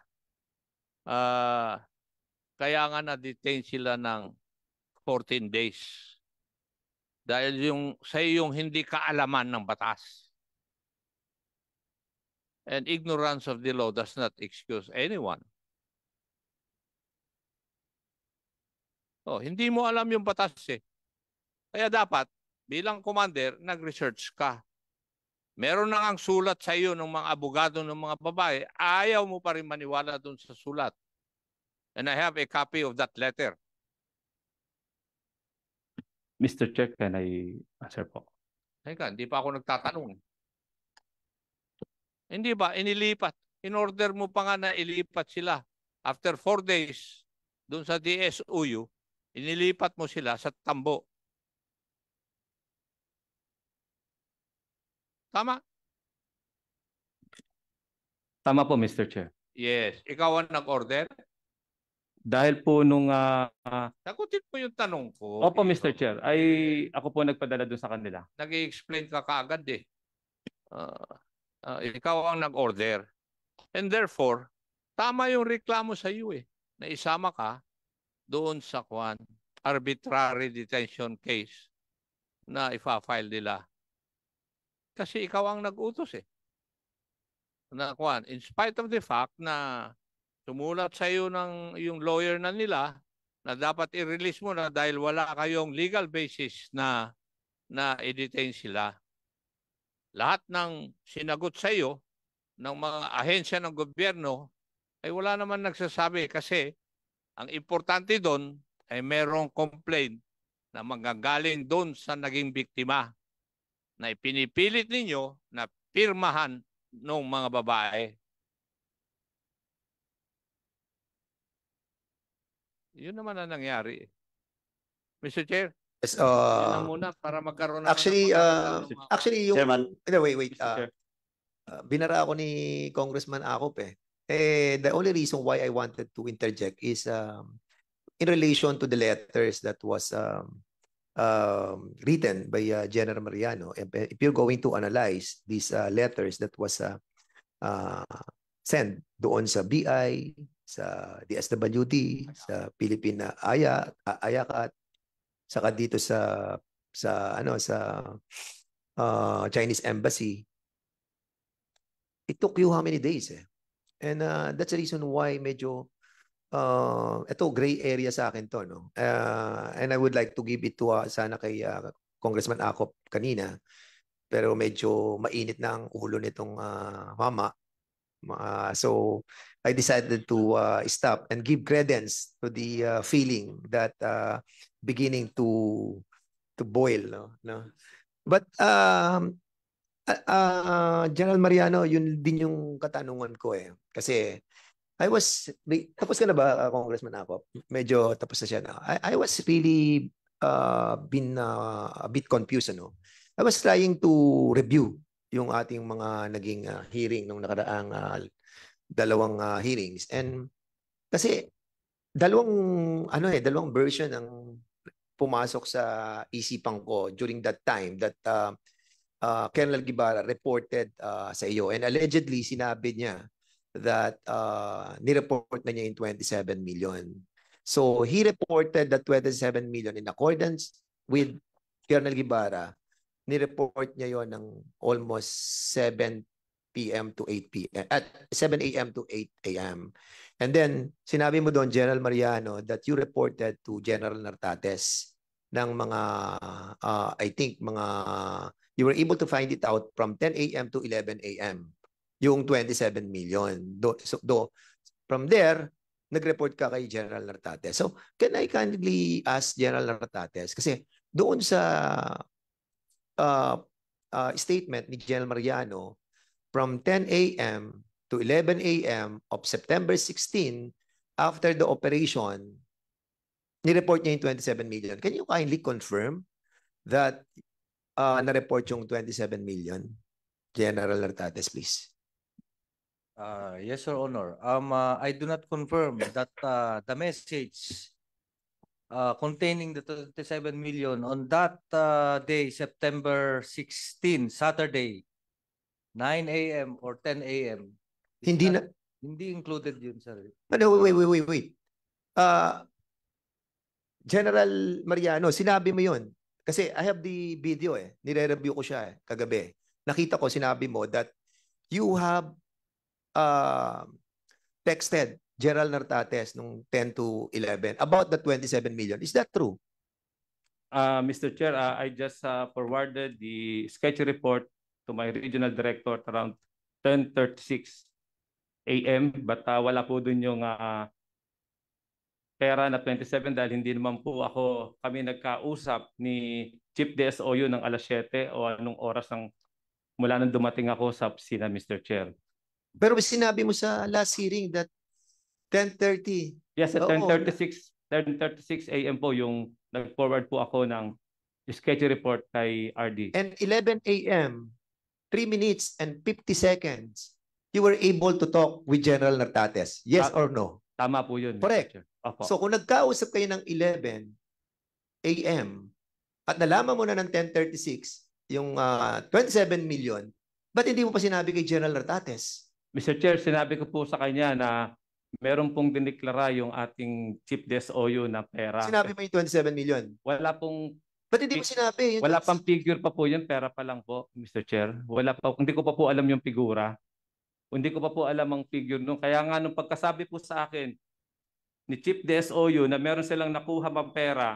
Ah, kaya nga na-detain sila ng 14 days. Dahil yung sa yung hindi kaalaman ng batas. And ignorance of the law does not excuse anyone. Oh, hindi mo alam yung batas eh. Kaya dapat bilang commander, nag-research ka. Meron na ang sulat sa iyo ng mga abogado ng mga babae, ayaw mo pa rin maniwala doon sa sulat. And I have a copy of that letter. Mr. Chair, can I answer po? Teka, hindi pa ako nagtatanong. Hindi ba, inilipat. In order mo pa nga na ilipat sila. After four days, doon sa DSUU, inilipat mo sila sa tambo. Tama? Tama po, Mr. Chair. Yes. Ikaw ang nag-order? Dahil po nung ah, ah, Sagutin mo yung tanong ko. Opo, Mr. Chair, ay ako po nagpadala doon sa kanila. Nag-explain ka kaagad eh. Ah, ah, ikaw ang nag-order. And therefore, tama yung reklamo sa iyo eh, na isama ka doon sa kwan, arbitrary detention case na ifa-file nila. Kasi ikaw ang nag-utos eh. Na kwan, in spite of the fact na sumulat sa iyo ng yung lawyer na nila na dapat i-release mo na dahil wala kayong legal basis na na i-detain sila. Lahat ng sinagot sa iyo ng mga ahensya ng gobyerno ay wala naman nagsasabi kasi ang importante doon ay merong complaint na manggagaling doon sa naging biktima na ipinipilit ninyo na pirmahan ng mga babae. Yun naman ang nangyari. Mr. Chair, Yes, yun uh, lang muna para magkaroon ng actually, uh, actually yung, Chairman. no, wait, wait, uh, uh, binara ako ni Congressman Acop eh. Eh, the only reason why I wanted to interject is um, in relation to the letters that was um, um, written by uh, General Mariano. If, if you're going to analyze these uh, letters that was uh, uh, sent doon sa BI, sa DSWD, sa Philippine Aya, Ayakat, saka dito sa sa ano sa uh, Chinese embassy. It took you how many days eh? And uh, that's the reason why medyo uh, ito gray area sa akin to no? Uh, and I would like to give it to uh, sana kay uh, Congressman Acop kanina. Pero medyo mainit na ang ulo nitong uh, mama. Uh, so I decided to uh, stop and give credence to the uh, feeling that uh, beginning to to boil no no. But um uh, General Mariano yun din yung katanungan ko eh. Kasi I was tapos ka na ba uh, Congressman ako? Medyo tapos na siya na I, I was really uh, been uh, a bit confused ano? I was trying to review yung ating mga naging uh, hearing nung nakaraang uh, dalawang uh, hearings. And kasi dalawang ano eh dalawang version ang pumasok sa isipan ko during that time that uh, uh, Colonel Guevara reported uh, sa iyo. And allegedly sinabi niya that uh, nireport na niya yung 27 million. So he reported that 27 million in accordance with Colonel Guevara, nireport niya yon ng almost 7 p.m. to 8 p.m. at 7 a.m. to 8 a.m. And then sinabi mo doon General Mariano that you reported to General Nartates ng mga uh, I think mga you were able to find it out from 10 a.m. to 11 a.m. yung 27 million. Do, so, do, from there, nag-report ka kay General Nartates. So, can I kindly ask General Nartates kasi doon sa uh, uh, statement ni General Mariano from 10 a.m. to 11 a.m. of September 16 after the operation, ni-report niya yung 27 million. Can you kindly confirm that uh, na-report yung 27 million? General Nartates, please. Uh, yes, Your Honor. Um, uh, I do not confirm that uh, the message uh, containing the 27 million on that uh, day, September 16, Saturday, 9 a.m. or 10 a.m. Hindi na Hindi included yun, sir. Ano, wait, wait, wait, wait. Uh, General Mariano, sinabi mo yun. Kasi I have the video eh. Nire-review ko siya eh, kagabi. Nakita ko, sinabi mo that you have uh, texted General Nartates nung 10 to 11 about the 27 million. Is that true? Uh, Mr. Chair, uh, I just uh, forwarded the sketch report to my regional director at around 10.36 a.m. But uh, wala po dun yung uh, pera na 27 dahil hindi naman po ako kami nagkausap ni Chief DSOU ng alas 7 o anong oras ng mula nang dumating ako sa opisina, Mr. Chair. Pero sinabi mo sa last hearing that 10.30. Yes, at Oo. 10.36 10.36 a.m. po yung nag-forward po ako ng schedule report kay RD. And 11 a.m., 3 minutes and 50 seconds, you were able to talk with General Nartates. Yes or no? Tama po yun. Mr. Correct. Chair. Opo. So kung nagkausap kayo ng 11 a.m. at nalaman mo na ng 10.36 yung ah, 27 million, ba't hindi mo pa sinabi kay General Nartates? Mr. Chair, sinabi ko po sa kanya na meron pong diniklara yung ating chief DSOU na pera. Sinabi mo yung 27 million. Wala pong Ba't hindi mo sinabi? Yung wala pang figure pa po yun, pera pa lang po, Mr. Chair. Wala pa, hindi ko pa po alam yung figura. Hindi ko pa po alam ang figure nung. Kaya nga nung pagkasabi po sa akin ni Chief DSOU na meron silang nakuha bang pera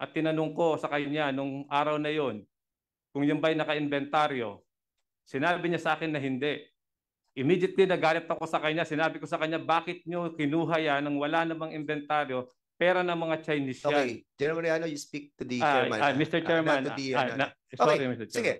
at tinanong ko sa kanya nung araw na yon kung yung ba'y naka-inventaryo. Sinabi niya sa akin na hindi. Immediately nagalit ako sa kanya. Sinabi ko sa kanya, bakit nyo kinuha yan nang wala namang inventaryo? Pera ng mga Chinese yan. Okay, General Mariano, you speak to the Ah, chairman. ah, Mr. Ah, Chairman, not to the, ah, ano, na- okay, sorry, Mr. Chairman. sige.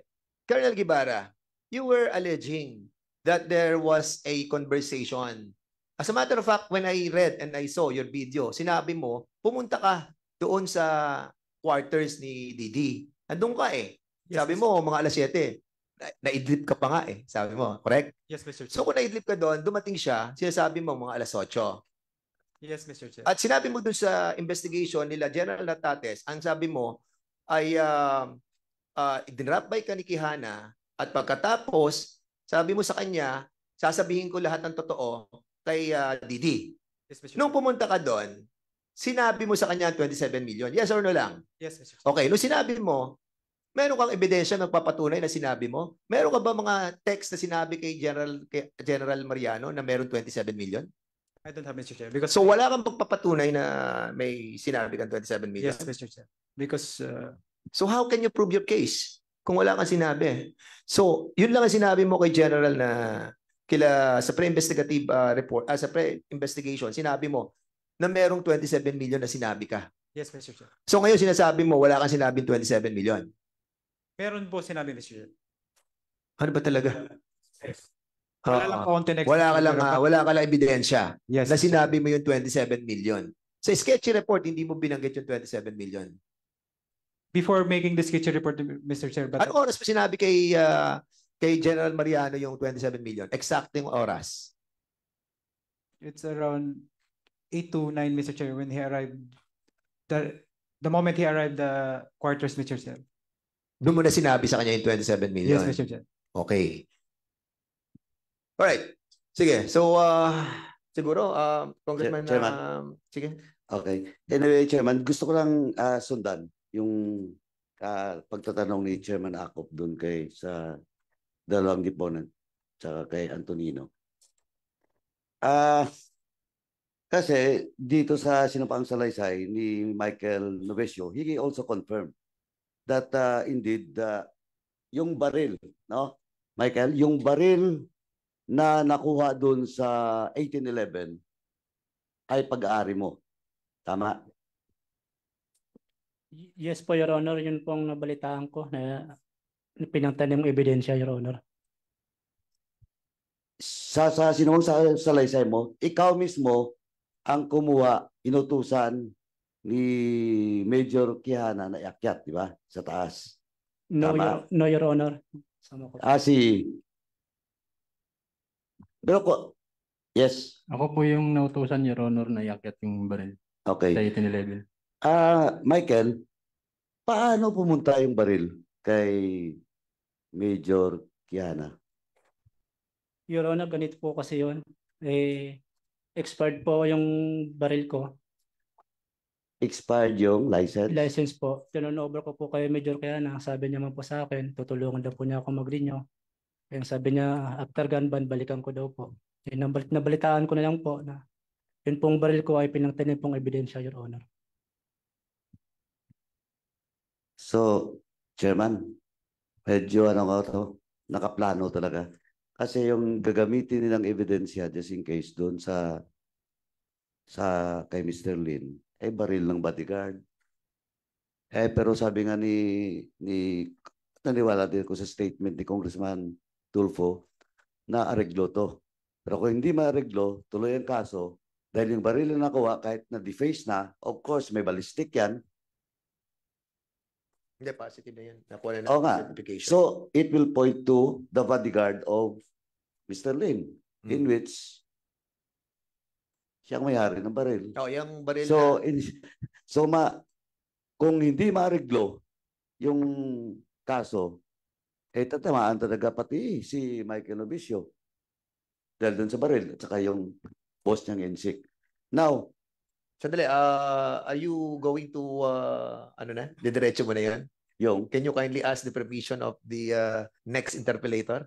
Colonel Gibara, you were alleging that there was a conversation. As a matter of fact, when I read and I saw your video, sinabi mo, pumunta ka doon sa quarters ni Didi. Andun ka eh. Sabi mo, mga alas 7. Na- Naidlip ka pa nga eh. Sabi mo, correct? Yes, Mr. Chair. So kung naidlip ka doon, dumating siya, sinasabi mo mga alas 8. Yes, Mr. Chair. At sinabi mo dun sa investigation nila General Natates, ang sabi mo ay uh, uh, dinrap by ka ni Kihana at pagkatapos, sabi mo sa kanya, sasabihin ko lahat ng totoo kay uh, Didi. Yes, Mr. Nung pumunta ka doon, sinabi mo sa kanya ang 27 million. Yes or no lang? Yes, Mr. Chair. Okay, nung sinabi mo, meron kang ebidensya na magpapatunay na sinabi mo? Meron ka ba mga text na sinabi kay General kay General Mariano na meron 27 million? I don't have, Mr. Chair. Because So wala kang magpapatunay na may sinabi kang 27 million? Yes, Mr. Chair. Because uh, So how can you prove your case kung wala kang sinabi? So yun lang ang sinabi mo kay General na kila sa pre-investigative uh, report, ah, sa pre-investigation, sinabi mo na merong 27 million na sinabi ka. yes, Mr. Chair. So ngayon sinasabi mo wala kang sinabing 27 million. Meron po sinabi, Mr. Chair. Ano ba talaga? *laughs* Wala lang na Wala ka lang, ah, wala ka lang ebidensya Yes, na sir. sinabi mo yung 27 million. Sa sketchy report, hindi mo binanggit yung 27 million. Before making the sketchy report, Mr. Chair, but Ano oras pa sinabi kay ah, kay General Mariano yung 27 million? Exacting oras. it's around 8 to 9, Mr. Chair, when he arrived. The, the moment he arrived the quarters, Mr. Chair. Doon mo na sinabi sa kanya yung 27 million. Yes, Mr. Chair. Okay. Alright. Sige. So, uh, siguro, uh, Congressman, Chairman. um, sige. Okay. Anyway, Chairman, gusto ko lang ah, sundan yung ah, pagtatanong ni Chairman Acop doon kay sa dalawang deponent tsaka kay Antonino. Ah, kasi dito sa sinumpang salaysay ni Michael Novesio, he also confirmed that ah, indeed ah, yung baril, no? Michael, yung baril na nakuha doon sa 1811 ay pag-aari mo. Tama? Yes po, Your Honor. Yun pong nabalitaan ko na pinangtanim mong ebidensya, Your Honor. Sa, sa sinuong sa salaysay mo, ikaw mismo ang kumuha, inutusan ni Major Quijana na iakyat, di ba? Sa taas. No, Tama. Your, no, Your Honor. Sama ko. Ah, si... Pero ko... Yes. Ako po yung nautusan, Your Honor, na iakyat yung baril Okay. sa 1811. Ah, Michael, paano pumunta yung baril kay Major Quijana? Your Honor, ganito po kasi yun. Eh, expired po yung baril ko. Expired yung license? License po. Tinunover ko po kay Major Kayana. Sabi niya man po sa akin, tutulungan daw po niya ako mag-renew. Kaya sabi niya, after gun ban, balikan ko daw po. Eh, nabal- nabalitaan ko na lang po na yun pong baril ko ay pinangtanim pong ebidensya, Your Honor. So, Chairman, medyo ano ko to, nakaplano talaga. Kasi yung gagamitin nilang ebidensya just in case doon sa sa kay Mr. Lin ay baril ng bodyguard. Eh pero sabi nga ni ni naniwala din ko sa statement ni Congressman Tulfo na areglo to. Pero kung hindi maareglo, tuloy ang kaso dahil yung baril na nakuha kahit na deface na, of course may ballistic yan, Hindi, positive na yan. Nakuha na Oo nga. certification. So, it will point to the bodyguard of Mr. Lin, in which siyang may-ari ng baril. Oh, yung baril So, na, in, so ma, kung hindi mareglo yung kaso, eh tatamaan talaga pati si Michael Novicio. Dahil dun sa baril, at saka yung boss niyang NSIC. Now, Sandali, uh, are you going to, uh, ano na, didiretso mo na yan? yung, Can you kindly ask the permission of the uh, next interpellator?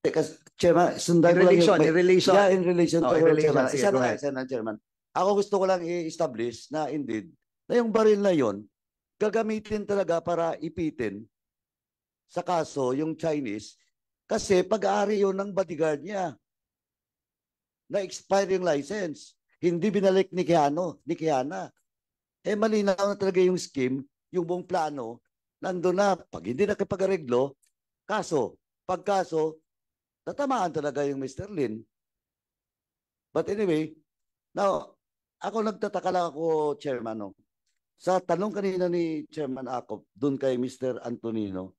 teka, Chairman, sundan In ko lang relation, yung- in relation. Yeah, in relation Oh, to in relation. Chairman. Sige, Isa na, isa na, Chairman. Ako gusto ko lang i-establish na indeed, na yung baril na yon gagamitin talaga para ipitin sa kaso yung Chinese kasi pag-aari yun ng bodyguard niya na expire yung license. Hindi binalik ni Keanu, ni Keana. Eh malinaw na talaga yung scheme, yung buong plano, nandun na. Pag hindi nakipag-areglo, kaso, pagkaso, tatamaan talaga yung Mr. Lin. But anyway, now, ako nagtataka lang ako, Chairman, no? Sa tanong kanina ni Chairman Akop, dun kay Mr. Antonino,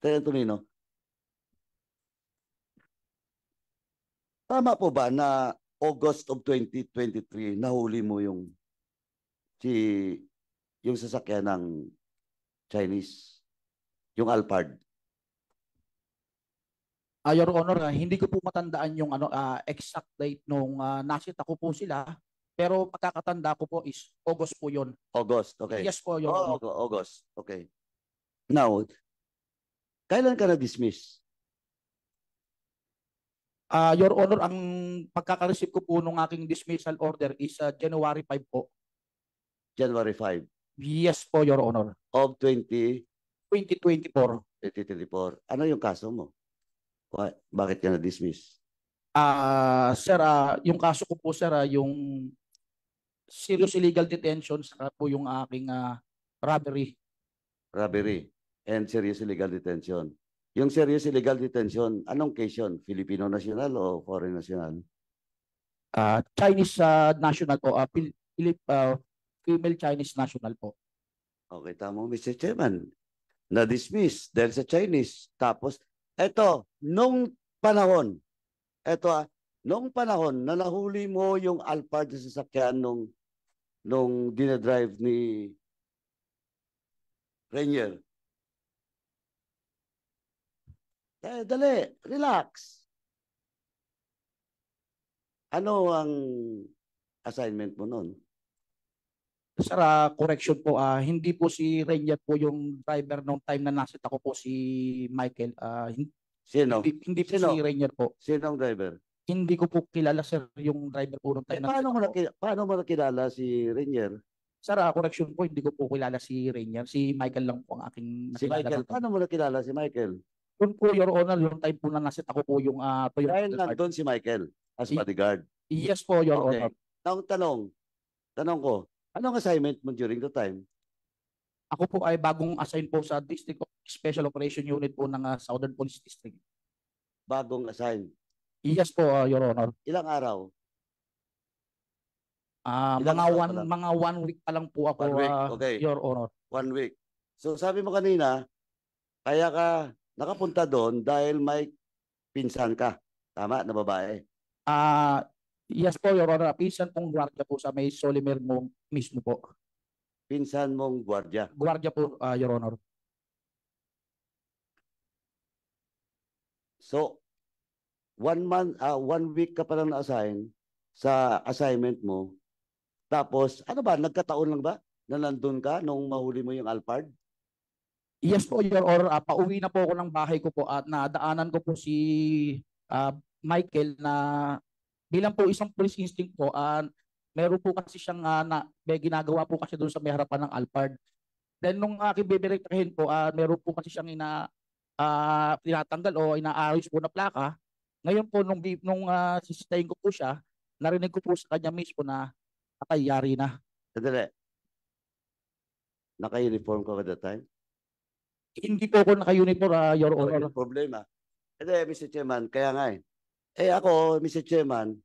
kay Antonino, tama po ba na August of 2023, nahuli mo yung si yung sasakyan ng Chinese, yung Alphard? Ah, Your Honor, ah, hindi ko po matandaan yung ano ah, exact date nung uh, nasita ko po sila. Pero pagkakatanda ko po is August po yun. August, okay. Yes po, Your Oh, Honor. Aug- August, okay. Now, kailan ka na-dismiss? Ah, Your Honor, ang pagkaka-receive ko po nung aking dismissal order is ah, January 5 po. January 5 Yes po, Your Honor. of 20, 2024. 2024. Ano yung kaso mo? Why- Bakit ka na-dismiss? Ah, sir, ah, yung kaso ko po sir, ah, yung serious illegal detention saka po yung aking ah, robbery. Robbery and serious illegal detention. Yung serious illegal detention, anong case yun? Filipino national o foreign national? Ah, Chinese ah, national po, ah, Pil- Pilip, ah, female Chinese national po. Okay, tama Mr. Chairman. Na-dismiss dahil sa Chinese. Tapos, eto, nung panahon, eto ah, nung panahon na nahuli mo yung Alphard sa sasakyan nung, nung dinadrive ni Rainier. Eh, dali, relax. Ano ang assignment mo nun? Sir, ah, correction po, ah, hindi po si Rainier po yung driver nung time na nasit ako po si Michael. Ah, hin- Sino? Hindi, hindi po Sino? si Rainier po. Sino ang driver? Hindi ko po kilala sir yung driver po Eh, time na paano mo, naki- paano mo nakilala si Rainier? Sir, ah, correction po, hindi ko po kilala si Rainier. Si Michael lang po ang aking Si nakilala Michael. nung time. Paano mo nakilala si Michael? Yun po, Your Honor, yung time po na nasit ako po yung uh, Toyota Dahil Alphard. nandun si Michael as Y- bodyguard. Yes po, Your Okay. Honor. Now, tanong, tanong ko, anong assignment mo during the time? Ako po ay bagong assign po sa District of Special Operation Unit po ng ah, Southern Police District. Bagong assign. Yes po, ah, Your Honor. Ilang araw? Ah, Ilang mga araw pa one lang? mga one week pa lang po ako, One week, ah, okay. Your Honor. One week. So sabi mo kanina, kaya ka nakapunta doon dahil may pinsan ka. Tama, na babae. Ah, yes po, Your Honor. Pinsan pong gwardiya po sa may Solimer mo mismo po. Pinsan mong gwardiya. Gwardiya po, ah, Your Honor. So, one month, ah, one week ka pa lang na-assign sa assignment mo. Tapos, ano ba, nagkataon lang ba na nandun ka nung mahuli mo yung Alphard? Yes po, Your Honor. Ah, pauwi na po ako ng bahay ko po at nadaanan ko po si ah, Michael na bilang po isang police instinct po, ah, meron po kasi siyang ah, na, may ginagawa po kasi doon sa may harapan ng Alphard. Then nung aking bibirektahin po, ah, meron po kasi siyang ina, ah, tinatanggal o inaayos po na plaka. Ngayon po, nung, nung uh, sisitayin ko po siya, narinig ko po sa kanya mismo na nakayari na. Sandali. Naka-uniform ka ba that time? Hindi po ako naka-uniform, ah, Your Oh, Honor. yung problema. Hindi, Mr. Chairman, kaya nga eh. Eh ako, Mr. Chairman,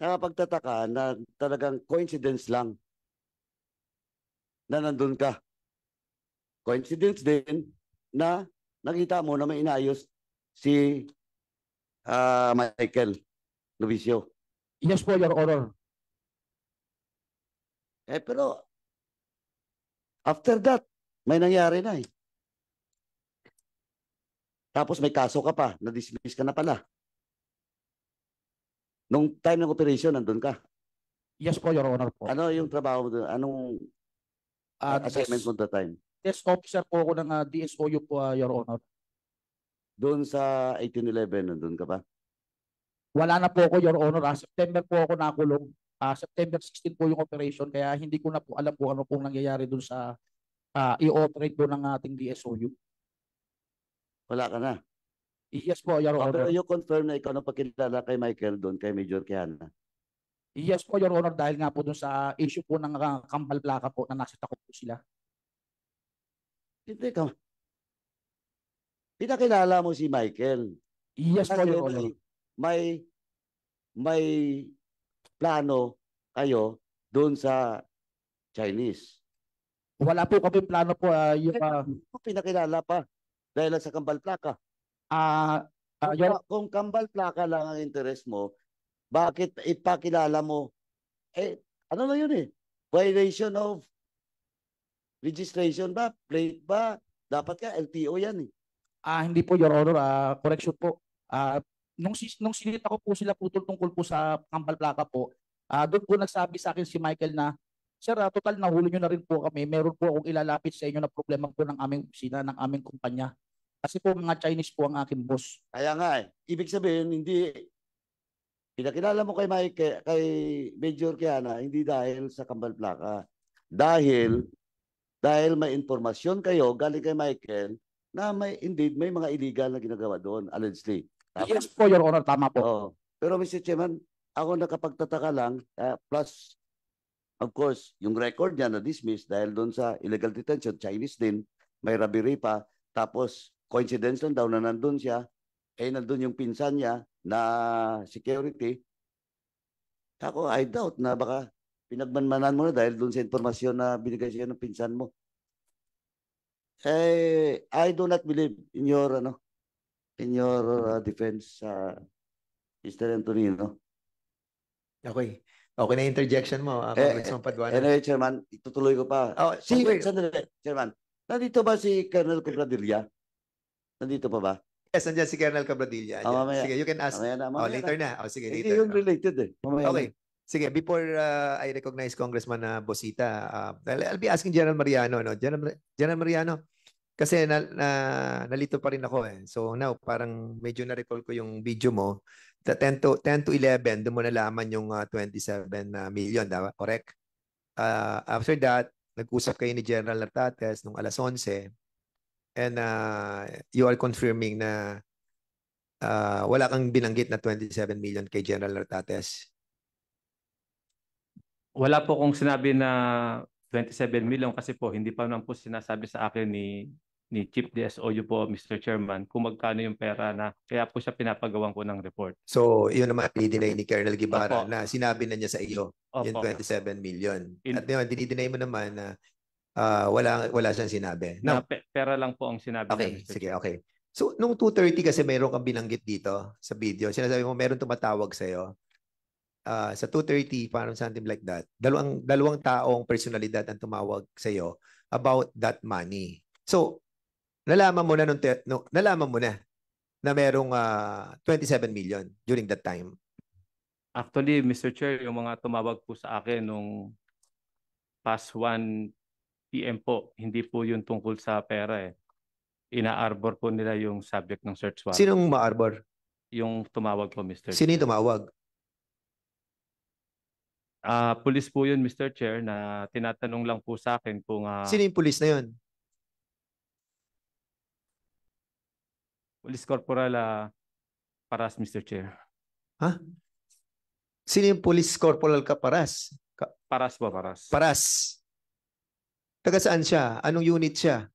nakapagtataka na talagang coincidence lang na nandun ka. Coincidence din na nakita mo na may inayos si ah, Michael Novicio. Yes po, Your Honor. Eh pero after that, may nangyari na eh. Tapos may kaso ka pa, na-dismiss ka na pala. Nung time ng operation, nandun ka. Yes po, Your Honor po. Ano yung trabaho mo doon? Anong Ah, assignment mo that time? Desk officer po ako ng ah, DSOU po, ah, Your Honor. Doon sa 1811, nandun ka ba? Wala na po ako, Your Honor. Ah, September po ako nakulong. Ah, September 16 po yung operation, kaya hindi ko na po alam po ano pong nangyayari doon sa ah, i-operate po ng ating DSOU. Wala ka na. Yes po, Your Oh, Honor. pero you confirm na ikaw na pagkilala kay Michael doon, kay Major Kiana. Yes po, Your Honor, dahil nga po dun sa issue po ng ah, kambal plaka po na nasa takot po sila. Hindi ka. Pinakilala mo si Michael. Yes po, Your Honor. May, may plano kayo doon sa Chinese. Wala po kami plano po ah, yung ah, Kung pinakilala pa dahil lang sa kambal plaka. ah, ah, Kung, Your- kung kambal plaka lang ang interest mo, bakit ipakilala mo? Eh, ano na yun eh? Violation of registration ba? Plate ba? Dapat ka, LTO yan eh. Ah, hindi po, Your Honor. Ah, correction po. Ah, nung, sis- nung sinita ko po sila putol tungkol po sa kambal plaka po, ah, doon po nagsabi sa akin si Michael na, Sir, ah, total nahuli nyo na rin po kami. Meron po akong ilalapit sa inyo na problema po ng aming opisina, ng aming kumpanya. Kasi po mga Chinese po ang aking boss. Kaya nga eh, ibig sabihin, hindi, pinakilala mo kay Mike, kay Major Kiana, hindi dahil sa kambal plaka. Dahil, dahil may informasyon kayo, galing kay Michael, na may, indeed, may mga illegal na ginagawa doon, allegedly. Tama? Yes po, Your Honor. Tama po. Oo. Pero Mr. Chairman, ako nakapagtataka lang, ah, plus, of course, yung record niya na-dismiss dahil doon sa illegal detention, Chinese din, may robbery pa, tapos coincidence lang daw na nandun siya, eh nandun yung pinsan niya na security. Ako, I doubt na baka pinagmanmanan mo na dahil doon sa informasyon na binigay siya ng pinsan mo. Eh, I do not believe in your, ano, in your uh, defense, uh, Mr. Antonino. Okay. Okay na interjection mo, uh, Eh, Congressman Paduano. Anyway, Chairman, itutuloy ko pa. Oh, si, sige. sandali, Chairman. Nandito ba si Colonel Cobradilla? Nandito pa ba? Yes, nandiyan si Colonel Cabradilla. Ah, Andyan. mamaya. Sige, you can ask. Mamaya na, oh, mamaya later na. na. Oh, sige, Hindi later. yun related eh. Mamaya Okay. na. Sige, before uh, I recognize Congressman uh, Bosita, uh, I'll, I'll be asking General Mariano. No? General, General Mariano, kasi na, na, nalito pa rin ako eh. So now, parang medyo na-recall ko yung video mo. The 10 to, 10 to 11, doon mo nalaman yung uh, 27 uh, million, daw, correct? Uh, after that, nag-usap kayo ni General Nartates nung alas 11 and uh, you are confirming na uh, wala kang binanggit na 27 million kay General Nartates. Wala po kong sinabi na 27 million kasi po hindi pa naman po sinasabi sa akin ni ni Chief DSOU po, Mr. Chairman, kung magkano yung pera na kaya po siya pinapagawan ko ng report. So, yun naman dinay ni Colonel Guevara Opo. na sinabi na niya sa iyo yung Opo. 27 million. In- At yun, dinideny mo naman na ah, wala wala siyang sinabi. Na Now, pe- pera lang po ang sinabi okay, niya, sige, okay. So, nung 2.30 kasi mayroon kang binanggit dito sa video. Sinasabi mo mayroon tumatawag sa iyo. Ah, sa 2.30, parang something like that. Dalawang, dalawang taong personalidad ang tumawag sa iyo about that money. So, nalaman mo na nung te- no, nalaman mo na na merong ah, 27 million during that time. Actually, Mr. Chair, yung mga tumawag po sa akin nung past 1 PM po, hindi po yun tungkol sa pera eh. Ina-arbor po nila yung subject ng search warrant. Sinong ma-arbor? Yung tumawag po, Mr. Sino yung tumawag? Ah, police po yun, Mr. Chair, na tinatanong lang po sa akin kung ah, Sino yung pulis na yun? Police Corporal ah, Paras, Mr. Chair. Ha? Sino yung police corporal Kaparas? Ka- Paras po, Paras. Paras. Taga saan siya? Anong unit siya?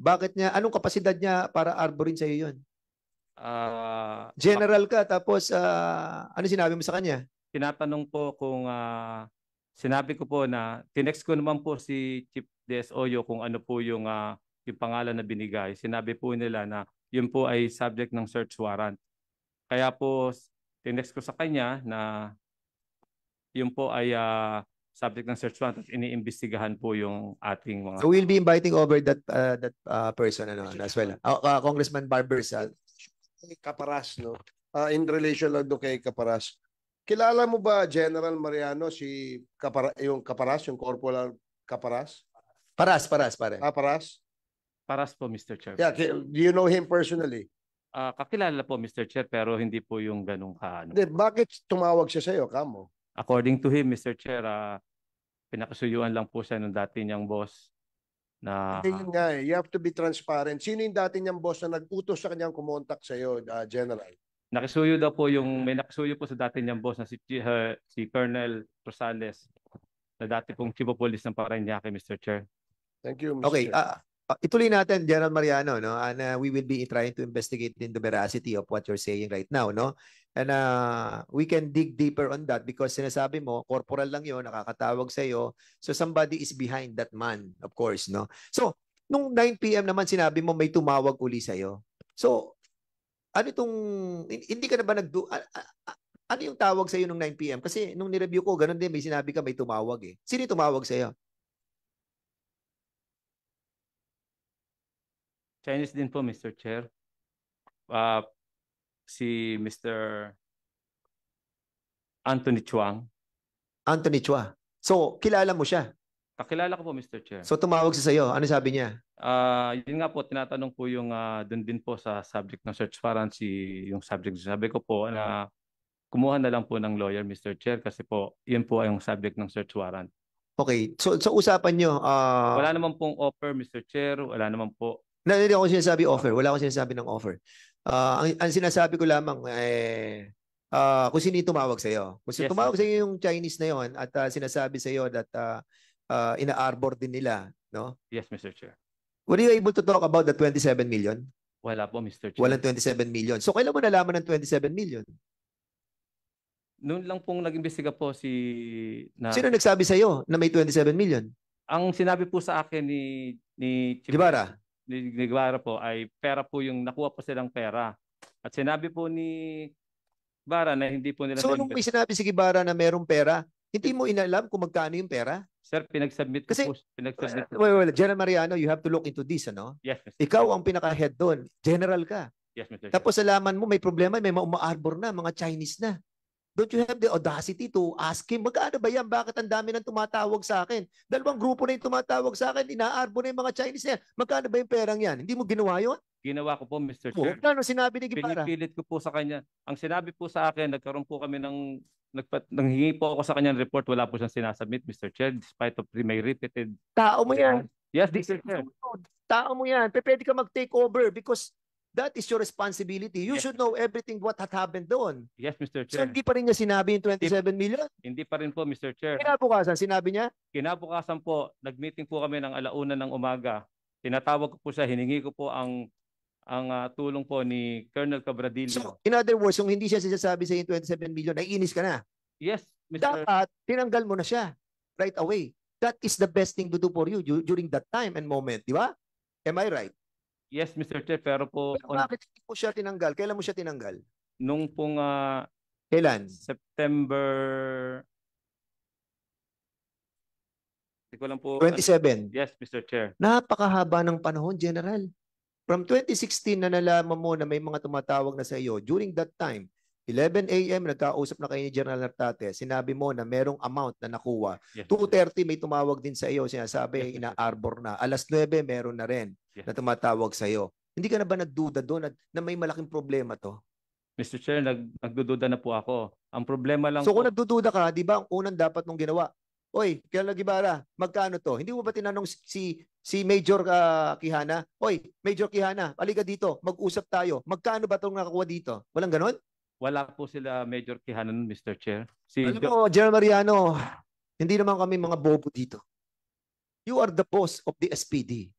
Bakit niya, anong kapasidad niya para arborin sa iyo yun? Ah, General ka, tapos ah, ano sinabi mo sa kanya? tinatanong po kung ah, sinabi ko po na tinext ko naman po si Chief DSOyo kung ano po yung ah, yung pangalan na binigay. Sinabi po nila na yun po ay subject ng search warrant. Kaya po tinext ko sa kanya na yun po ay ah, subject ng search warrant at iniimbestigahan po yung ating mga So we'll be inviting over that uh, that uh, person ano, as well. Uh, uh, Congressman Barbers, uh, Kaparas, no? Uh, in relation lang doon kay Kaparas, Kilala mo ba General Mariano si Kapara, yung Kaparas, yung Corporal Kaparas? Paras, paras, pare. Ah, Paras? Paras po, Mr. Chair. Yeah, do you know him personally? Ah, kakilala po, Mr. Chair, pero hindi po yung ganung kaano. Hindi, bakit tumawag siya sa'yo, kamo? According to him, Mr. Chair, ah, pinakasuyuan lang po siya ng dati niyang boss na Hindi yun nga eh. You have to be transparent. Sino yung dati niyang boss na nag-utos sa kanyang kumontak sa'yo, ah, General? nakisuyo daw po yung may nakisuyo po sa dati niyang boss na si uh, si Colonel Rosales na dati pong chief of police ng Parañaque, Mr. Chair. Thank you, Mr. Okay, Chair. Ah, ituloy natin, General Mariano, no? And uh, we will be trying to investigate in the veracity of what you're saying right now, no? And uh, we can dig deeper on that because sinasabi mo, corporal lang yon nakakatawag sa iyo. So somebody is behind that man, of course, no? So, nung 9 p.m. naman sinabi mo may tumawag uli sa iyo. So, ano itong, hin- hindi ka na ba nagdu... ano yung tawag sa iyo nung 9 p.m.? Kasi nung nireview ko, ganun din, may sinabi ka may tumawag eh. Sino tumawag sa Chinese din po, Mr. Chair. Ah, si Mr. Anthony Chuang. Anthony Chua. So, kilala mo siya. Kakilala ko po, Mr. Chair. So, tumawag siya sa iyo. Ano sabi niya? Ah, yun nga po, tinatanong po yung ah, dun din po sa subject ng search warrant si yung subject. Sabi ko po na kumuha na lang po ng lawyer, Mr. Chair, kasi po, yun po yung subject ng search warrant. Okay. So, so usapan nyo, ah, Wala naman pong offer, Mr. Chair. Wala naman po. Na, hindi ako sinasabi offer. Wala akong sinasabi ng offer. Ah, ang, ang sinasabi ko lamang, eh, ah, kung sino yung tumawag sa iyo. Kung sino Yes, tumawag sir. sa iyo yung Chinese na yon at ah, sinasabi sa iyo that ah, ah, ina-arbor din nila, no? Yes, Mr. Chair. Were you able to talk about the 27 million? Wala po, Mr. Chair. Walang 27 million. So, kailan mo nalaman ng 27 million? Noon lang pong nag-imbestiga po si... Na, Sino nagsabi sa iyo na may 27 million? Ang sinabi po sa akin ni ni Chief Guevara? Ni, Guevara po ay pera po yung nakuha po silang pera. At sinabi po ni Guevara na hindi po nila So, nung may sinabi si Gibara na merong pera, hindi mo inalam kung magkano yung pera? Sir, pinag-submit ko Kasi- po. Pinag-submit ko. Well, well, General Mariano, you have to look into this, ano? Yes, Mr. Ikaw ang pinaka-head doon. General ka. Yes, Mr. Tapos alaman mo, may problema, may mga uma-arbor na, mga Chinese na. Don't you have the audacity to ask him, magkano ba yan? Bakit ang dami nang tumatawag sa akin? Dalawang grupo na yung tumatawag sa akin, ina-arbor na yung mga Chinese na yan. Magkano ba yung perang yan? Hindi mo ginawa yun? Ginawa ko po, Mr. Chair. Ano sinabi ni Gibara? Pinipilit ko po sa kanya. Ang sinabi po sa akin, nagkaroon po kami ng nagpat, nanghingi po ako sa kanyang report, wala po siyang sinasubmit, Mr. Chair, despite of may repeated. Tao mo yan. Yes, Mr. Chair. Tao mo yan. Pwede ka mag-take over because that is your responsibility. You Yes. should know everything what had happened doon. Yes, Mr. So Chair. hindi pa rin niya sinabi yung 27 million? Hindi pa rin po, Mr. Chair. Kinabukasan, sinabi niya? Kinabukasan po, nag-meeting po kami ng alauna ng umaga. Tinatawag ko po siya, hiningi ko po ang ang ah, tulong po ni Colonel Cabradillo. In other words, kung hindi siya sinasabi sa yung 27 million, naiinis ka na. yes, Mr. Dapat, tinanggal mo na siya right away. That is the best thing to do for you du- during that time and moment, di ba? Am I right? Yes, Mr. Chair, pero po Pero on- bakit hindi mo siya tinanggal? Kailan mo siya tinanggal? nung pong ah, Kailan? September Hindi ko lang po 27. Yes, Mr. Chair. Napakahaba ng panahon, General. From 2016 na nalaman mo na may mga tumatawag na sa iyo, during that time, 11 a.m. nagkausap na kayo ni General Nartate, sinabi mo na merong amount na nakuha. Yes, 2.30 may tumawag din sa iyo, sinasabi ina-arbor na. Alas 9 meron na rin Yes. na tumatawag sa iyo. Hindi ka na ba nagduda doon na, na may malaking problema to? Mr. Chair, nag, nagdududa na po ako. Ang problema lang So po, kung nagdududa ka, di ba ang unang dapat mong ginawa? Oy, Colonel Gibara, magkano to? Hindi mo ba tinanong si- si Major ah, Kihana? Oy, Major Kihana, halika dito, mag-usap tayo. Magkano ba itong nakakuha dito? Walang ganon? Wala po sila Major Kihanan, Mr. Chair. Si Alam mo, General Mariano, hindi naman kami mga bobo dito. You are the boss of the SPD.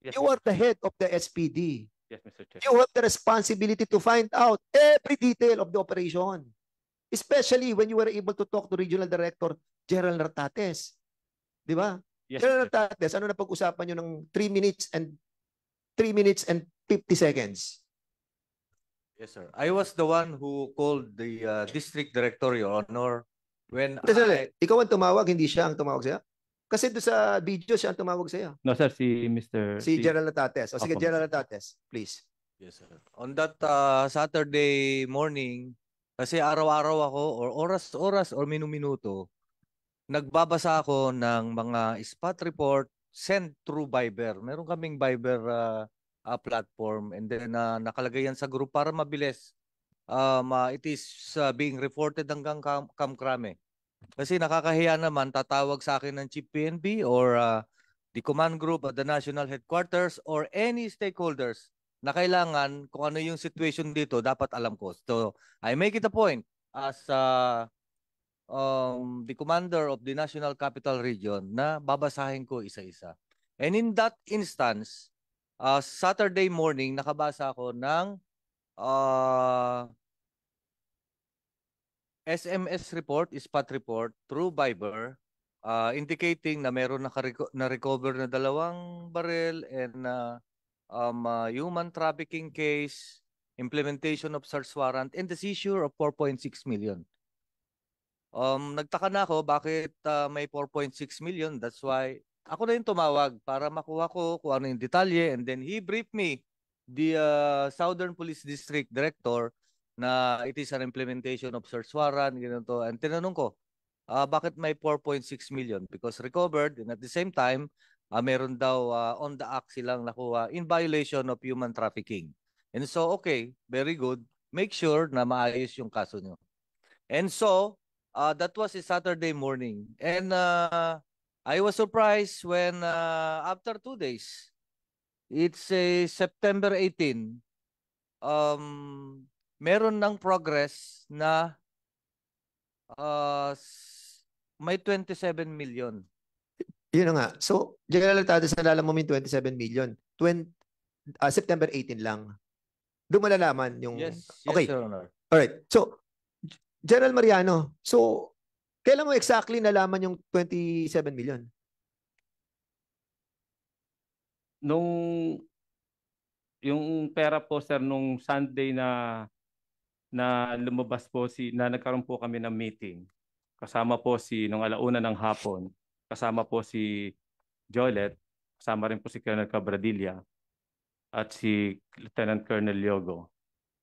Yes, You are the head of the SPD. yes, Mr. Chair. You have the responsibility to find out every detail of the operation. Especially when you were able to talk to Regional Director General Nartates. Di ba? Yes, General. Nartates, ano na pag-usapan nyo ng 3 minutes and 3 minutes and 50 seconds? Yes, sir. I was the one who called the uh, district director, Your Honor, when Kasi ikaw ang tumawag, hindi siya ang tumawag sa'yo? Kasi doon sa video siya ang tumawag sa'yo. No, sir, si Mr. Si General Nartates. O sige, Opo, General Nartates, please. Yes, sir. On that uh, Saturday morning, Kasi araw-araw ako or oras-oras or minu-minuto, nagbabasa ako ng mga spot report sent through Viber. Meron kaming Viber uh, uh, platform and then uh, nakalagay yan sa group para mabilis. Um, uh, it is uh, being reported hanggang kam kamkrame. Kasi nakakahiya naman tatawag sa akin ng Chief PNP or uh, the command group at the national headquarters or any stakeholders na kailangan kung ano yung situation dito dapat alam ko. So I make it a point as uh, um, the commander of the National Capital Region na babasahin ko isa-isa. And in that instance, uh, Saturday morning nakabasa ako ng uh, SMS report, spot report through Viber uh, indicating na meron na-recover na dalawang barrel and uh, um, uh, human trafficking case, implementation of search warrant, and the seizure of 4.6 million. Um, nagtaka na ako bakit uh, may 4.6 million. That's why ako na yung tumawag para makuha ko kung ano yung detalye and then he briefed me, the uh, Southern Police District Director, na it is an implementation of search warrant, ganito. And tinanong ko, uh, bakit may 4.6 million? Because recovered and at the same time, uh, meron daw uh, on the act silang nakuha in violation of human trafficking. And so, okay, very good. Make sure na maayos yung kaso nyo. And so, uh, that was a Saturday morning. And uh, I was surprised when uh, after two days, it's a September 18, um, meron ng progress na uh, may 27 million. Yun nga. So, General Tades, nalala mo yung 27 million. 20, uh, September 18 lang. Doon malalaman yung... Yes, okay. yes, Your Honor. Alright. So, General Mariano, so, kailan mo exactly nalaman yung 27 million? Nung yung pera po sir nung Sunday na na lumabas po si na nagkaroon po kami ng meeting. Kasama po si nung alauna ng hapon, kasama po si Jolet, kasama rin po si Colonel Cabradilla at si Lieutenant Colonel Yogo.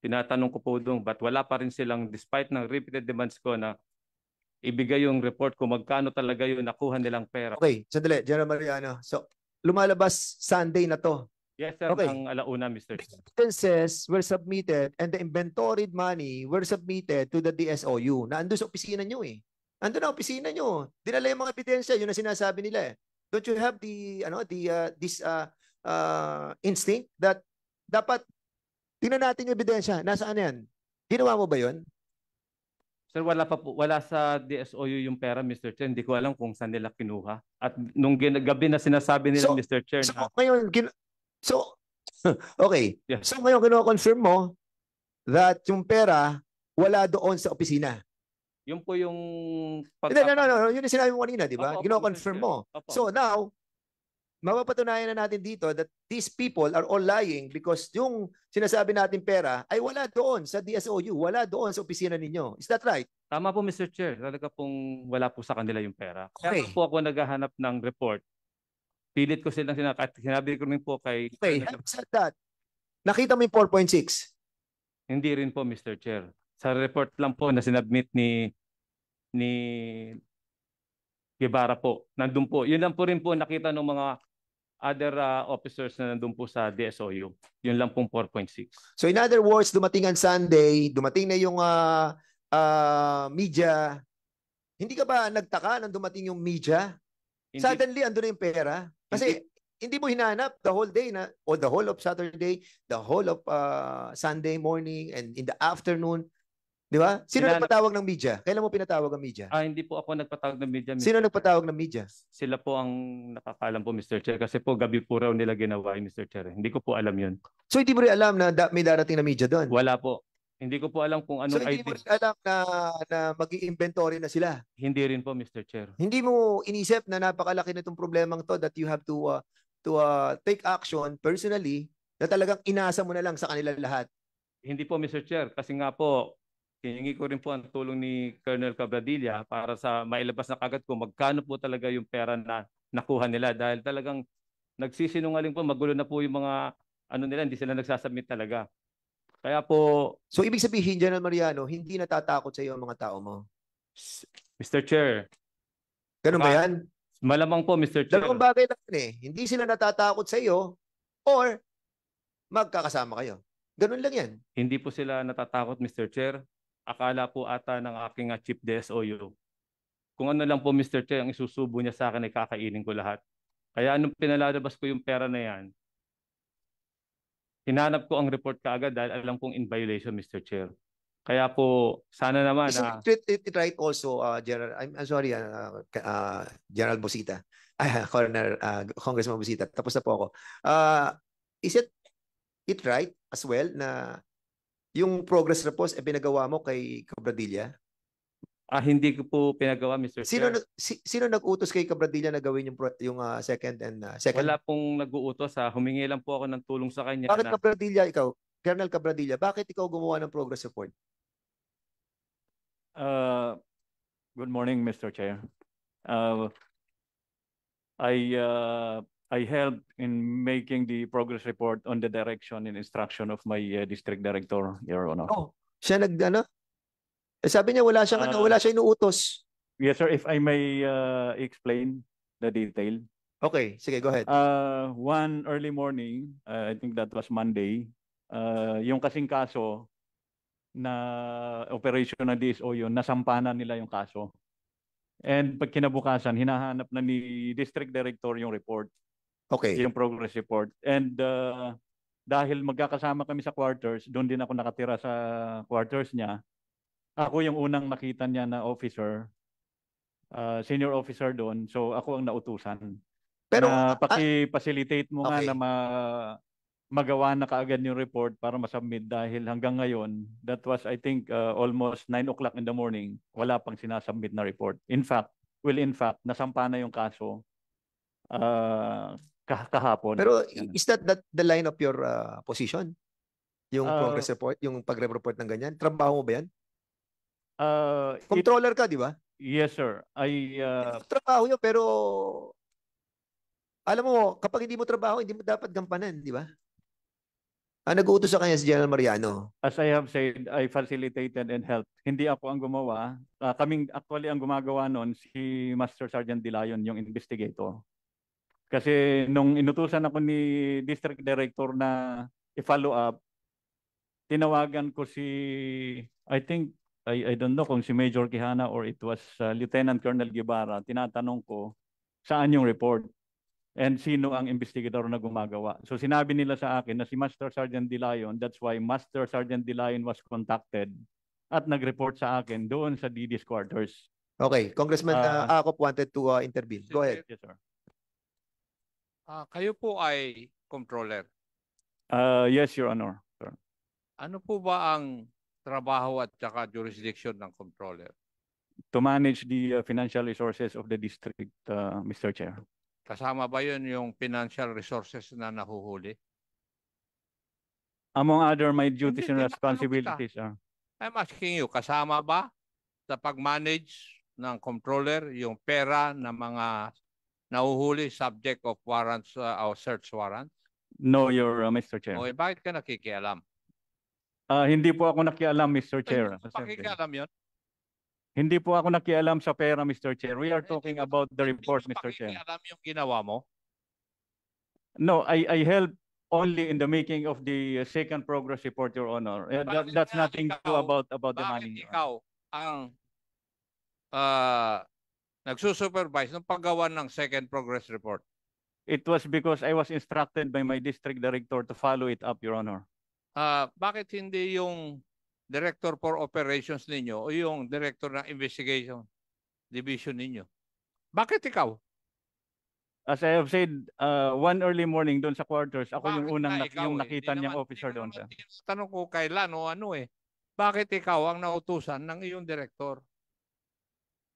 Tinatanong ko po doon, ba't wala pa rin silang, despite ng repeated demands ko na ibigay yung report kung magkano talaga yung nakuha nilang pera. Okay, sandali, General Mariano. So, lumalabas Sunday na to. Yes, sir, Okay. ang alauna, Mr. Chair. Evidences were submitted and the inventoried money were submitted to the DSOU. Na ando sa opisina nyo eh. Ando na opisina nyo. Dinala yung mga ebidensya, yun ang sinasabi nila eh. Don't you have the ano the uh, this uh, uh, instinct that dapat tingnan natin yung ebidensya. Nasaan yan? Ginawa mo ba yun? Sir, wala pa po, wala sa DSOU yung pera, Mr. Chair. Hindi ko alam kung saan nila kinuha. At nung gabi na sinasabi nila, So- Mr. Chair, So na ngayon, gin- so, *laughs* okay. Yes. So ngayon, kino-confirm mo that yung pera wala doon sa opisina. yun po yung Hindi, no, no, no, no. Yun yung sinabi mo kanina, di ba? Gino-confirm mo. Opo. So now, mapapatunayan na natin dito that these people are all lying because yung sinasabi natin pera ay wala doon sa DSOU, wala doon sa opisina ninyo. Is that right? Tama po, Mr. Chair. Talaga pong wala po sa kanila yung pera. Kaya Okay. po ako naghahanap ng report. Pilit ko silang sinabi, at sinabi ko rin po kay... Okay, having said that, nakita mo yung 4.6. Hindi rin po, Mr. Chair. Sa report lang po na sinubmit ni ni Guevara po. Nandun po. Yun lang po rin po nakita ng mga other uh, officers na nandun po sa DSOU. Yun lang pong 4.6. So in other words, dumating ang Sunday, dumating na yung ah, ah, media. Hindi ka ba nagtaka nang dumating yung media? Hindi- Suddenly, ando na yung pera. Kasi hindi mo hinanap the whole day na or the whole of Saturday, the whole of ah, Sunday morning and in the afternoon. Di ba? Sino Hinanap- nagpatawag ng media? Kailan mo pinatawag ang media? Ah, hindi po ako nagpatawag ng media. Mr. Sino Chair. nagpatawag ng media? Sila po ang nakakalam po, Mr. Chair. Kasi po gabi po raw nila ginawa yun, Mr. Chair. Hindi ko po alam yun. So hindi mo rin alam na da- may darating na media doon? Wala po. Hindi ko po alam kung So anong hindi ID. mo rin alam na, na mag inventory na sila? Hindi rin po, Mr. Chair. Hindi mo inisip na napakalaki na itong problemang to that you have to uh, to uh, take action personally na talagang inasa mo na lang sa kanila lahat. Hindi po, Mr. Chair. Kasi nga po, hiningi ko rin po ang tulong ni Colonel Cabradilla para sa mailabas na kagad ko magkano po talaga yung pera na nakuha nila. Dahil talagang nagsisinungaling po, magulo na po yung mga ano nila, hindi sila nagsasubmit talaga. Kaya po, So ibig sabihin, General Mariano, hindi natatakot sa iyo ang mga tao mo. Mr. Chair, Ganun ba yan? malamang po, Mr. Chair. Dalawang bagay lang eh. Hindi sila natatakot sa iyo or magkakasama kayo. Ganun lang yan. Hindi po sila natatakot, Mr. Chair. Akala po ata ng aking ah, chief DSOU. Kung ano lang po, Mr. Chair, ang isusubo niya sa akin ay kakainin ko lahat. Kaya nung pinalalabas ko yung pera na yan, hinanap ko ang report kaagad dahil alam kong in violation, Mr. Chair. Kaya po, sana naman na it, it, it right also, uh, General, I'm, I'm sorry, uh, uh, General Busita, ah, *laughs* Coroner, uh, Congressman Busita, tapos na po ako. Uh, is it it right as well na yung progress reports ay pinagawa mo kay Cabradilla? ah, hindi ko po pinagawa, Mr. Sino Chair. si, sino nag-utos kay Cabradilla na gawin yung pro- yung uh, second and uh, second? Wala pong nag-uutos. Ha. Humingi lang po ako ng tulong sa kanya. Bakit na, Cabradilla ikaw? Colonel Cabradilla, bakit ikaw gumawa ng progress report? Uh, good morning, Mr. Chair. Uh, I, uh, I helped in making the progress report on the direction and instruction of my uh, district director, Your Honor. Oh, siya nag ano? Eh, sabi niya wala siyang ano, Ah. wala siya inuutos. Yes, sir, if I may uh, explain the detail. Okay, sige, go ahead. Uh, one early morning, uh, I think that was Monday, uh, yung kasing kaso na operation na DSO yun, nasampanan nila yung kaso. And pag kinabukasan, hinahanap na ni District Director yung report, Okay. yung progress report. And uh, dahil magkakasama kami sa quarters, doon din ako nakatira sa quarters niya. Ako yung unang nakita niya na officer, uh, senior officer doon. So ako ang nautusan. Pero, na ah, paki-facilitate mo nga okay. na ma magawa na kaagad yung report para masubmit dahil hanggang ngayon, that was I think uh, almost 9 o'clock in the morning, wala pang sinasubmit na report. In fact, well in fact, nasampa na yung kaso uh, kah- kahapon. Pero is that, that the line of your uh, position? Yung Ah. progress report, yung pagre-report ng ganyan? Trabaho mo ba yan? Uh, it- Controller ka, di ba? yes sir. I uh, Trabaho yun, pero alam mo, kapag hindi mo trabaho, hindi mo dapat gampanan, di ba? Ah, nag-uutos sa kanya si General Mariano. As I have said, I facilitated and helped. Hindi ako ang gumawa. Ah, kaming actually ang gumagawa noon si Master Sergeant Dilayon, yung investigator. Kasi nung inutusan ako ni District Director na i-follow up, tinawagan ko si, I think, I, I don't know kung si Major Quijana or it was uh, Lieutenant Colonel Guevara, tinatanong ko saan yung report and sino ang investigador na gumagawa. So sinabi nila sa akin na si Master Sergeant Dilayon, that's why Master Sergeant Dilayon was contacted at nag-report sa akin doon sa DD's quarters. Okay, Congressman uh, Ah. Akop wanted to uh, intervene. Go ahead. Yes, sir. Ah, kayo po ay controller. Uh, yes, Your Honor. Sir. Ano po ba ang trabaho at saka jurisdiction ng controller? To manage the uh, financial resources of the district, uh, Mr. Chair. Kasama ba yun yung financial resources na nahuhuli? Among other my duties and tinatanong kita. responsibilities are I'm asking you, kasama ba sa pag-manage ng controller yung pera ng mga nahuhuli subject of warrants uh, or search warrants? no, Your uh, Mr. Chair. Okay, bakit ka nakikialam? Uh, hindi po ako nakialam, Mr. Chair. Pakikialam yun? Hindi po ako nakialam sa pera, Mr. Chair. We are talking about the report, Mr. Chair. Pakikialam yung ginawa mo? No, I, I helped only in the making of the uh, second progress report, Your Honor. Uh, that, that's nothing to about about the Bakit money. ikaw ang uh, nagsusupervise ng paggawa ng second progress report? It was because I was instructed by my district director to follow it up, Your Honor. Ah, bakit hindi yung director for operations ninyo o yung director ng investigation division ninyo? Bakit ikaw? As I have said, uh, one early morning doon sa quarters, ako yung Bakit unang nga nak- ikaw yung eh? nakita Di niyang naman- officer doon. Sir. Tanong ko kailan o ano eh. Bakit ikaw ang nautusan ng iyong director?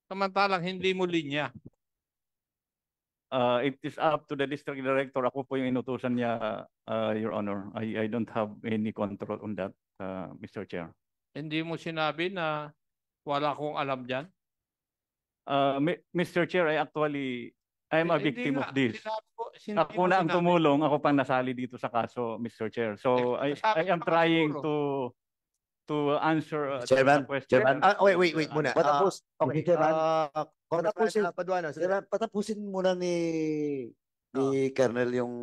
Samantalang hindi mo linya. Uh, it is up to the district director. Ako po yung inutusan niya, uh, Your Honor. I, I don't have any control on that, uh, Mr. Chair. Hindi mo sinabi na wala akong alam dyan? Uh, Mr. Chair, I actually I'm a victim nga, of this. sinabi ko- hindi Ako na ang tumulong, ako pang nasali dito sa kaso, Mr. Chair. So I, I am trying to to answer uh, the- Chairman, the question. Chairman. Ah, wait, wait, wait muna. Patapos. Ah, okay. Chairman. ah, Congressman Patapusin, ah, Paduano. Chairman, patapusin muna ni ni Colonel yung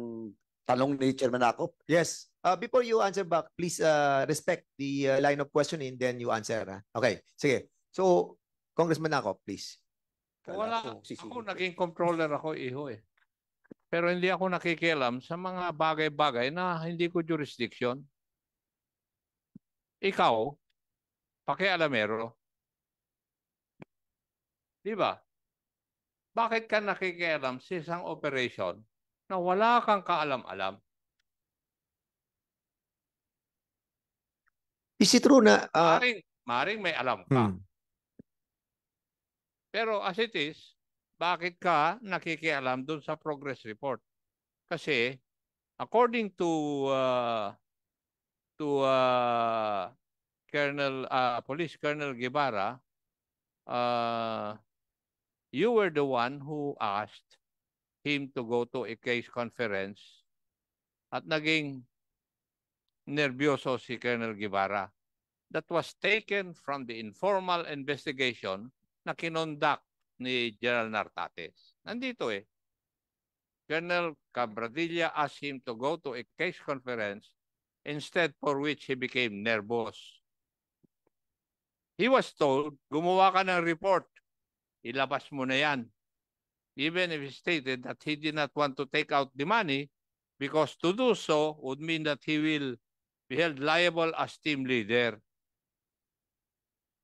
tanong ni Chairman Akop. Yes. Uh, before you answer back, please uh, respect the uh, line of questioning, then you answer. ha? Okay, sige. So, Congressman ako, please. Wala, ako naging controller ako, iho eh. Pero hindi ako nakikialam sa mga bagay-bagay na hindi ko jurisdiction. Ikaw, pakialamero. Di ba? Bakit ka nakikialam sa isang operation na wala kang kaalam-alam? Is it true na... Uh, Maring, maring may alam ka. hmm, Pero as it is, bakit ka nakikialam dun sa progress report? Kasi according to uh, to uh, Colonel uh, Police Colonel Guevara, uh, you were the one who asked him to go to a case conference at naging nervyoso si Colonel Guevara. That was taken from the informal investigation na kinondak ni General Nartates. Nandito eh. Colonel Cabradilla asked him to go to a case conference instead for which he became nervous. He was told, gumawa ka ng report. Ilabas mo na yan. Even if he stated that he did not want to take out the money because to do so would mean that he will be held liable as team leader.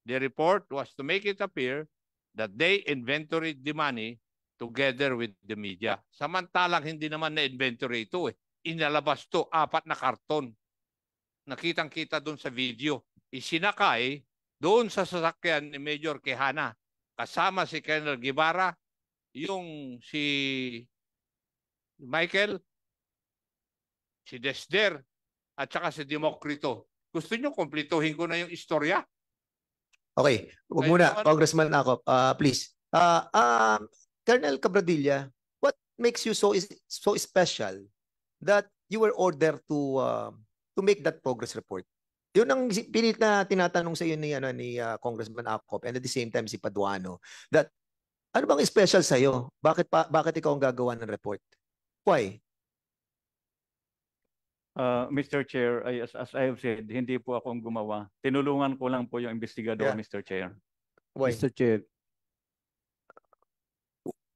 The report was to make it appear that they inventoried the money together with the media. Samantalang hindi naman na-inventory ito eh. Inalabas to, apat na karton. Nakitang-kita doon sa video. Isinakay doon sa sasakyan ni Major Quijana. Kasama si Colonel Guevara, yung si Michael, si Desder, at saka si Demokrito. Gusto nyo kumplituhin ko na yung istorya? Okay, wag Kahit muna, naman- Congressman ako, uh, please. Uh, uh, Colonel Cabradilla, what makes you so so special that you were ordered to uh, to make that progress report? Yun ang pilit na tinatanong sa iyo ni ano ni uh, Congressman Acop and at the same time si Paduano that ano bang special sa iyo? Bakit pa bakit ikaw ang gagawa ng report? Why? Uh, Mr. Chair, I, as, as I have said, hindi po akong gumawa. Tinulungan ko lang po yung investigador, Yeah. Mr. Chair. Why? Mr. Chair,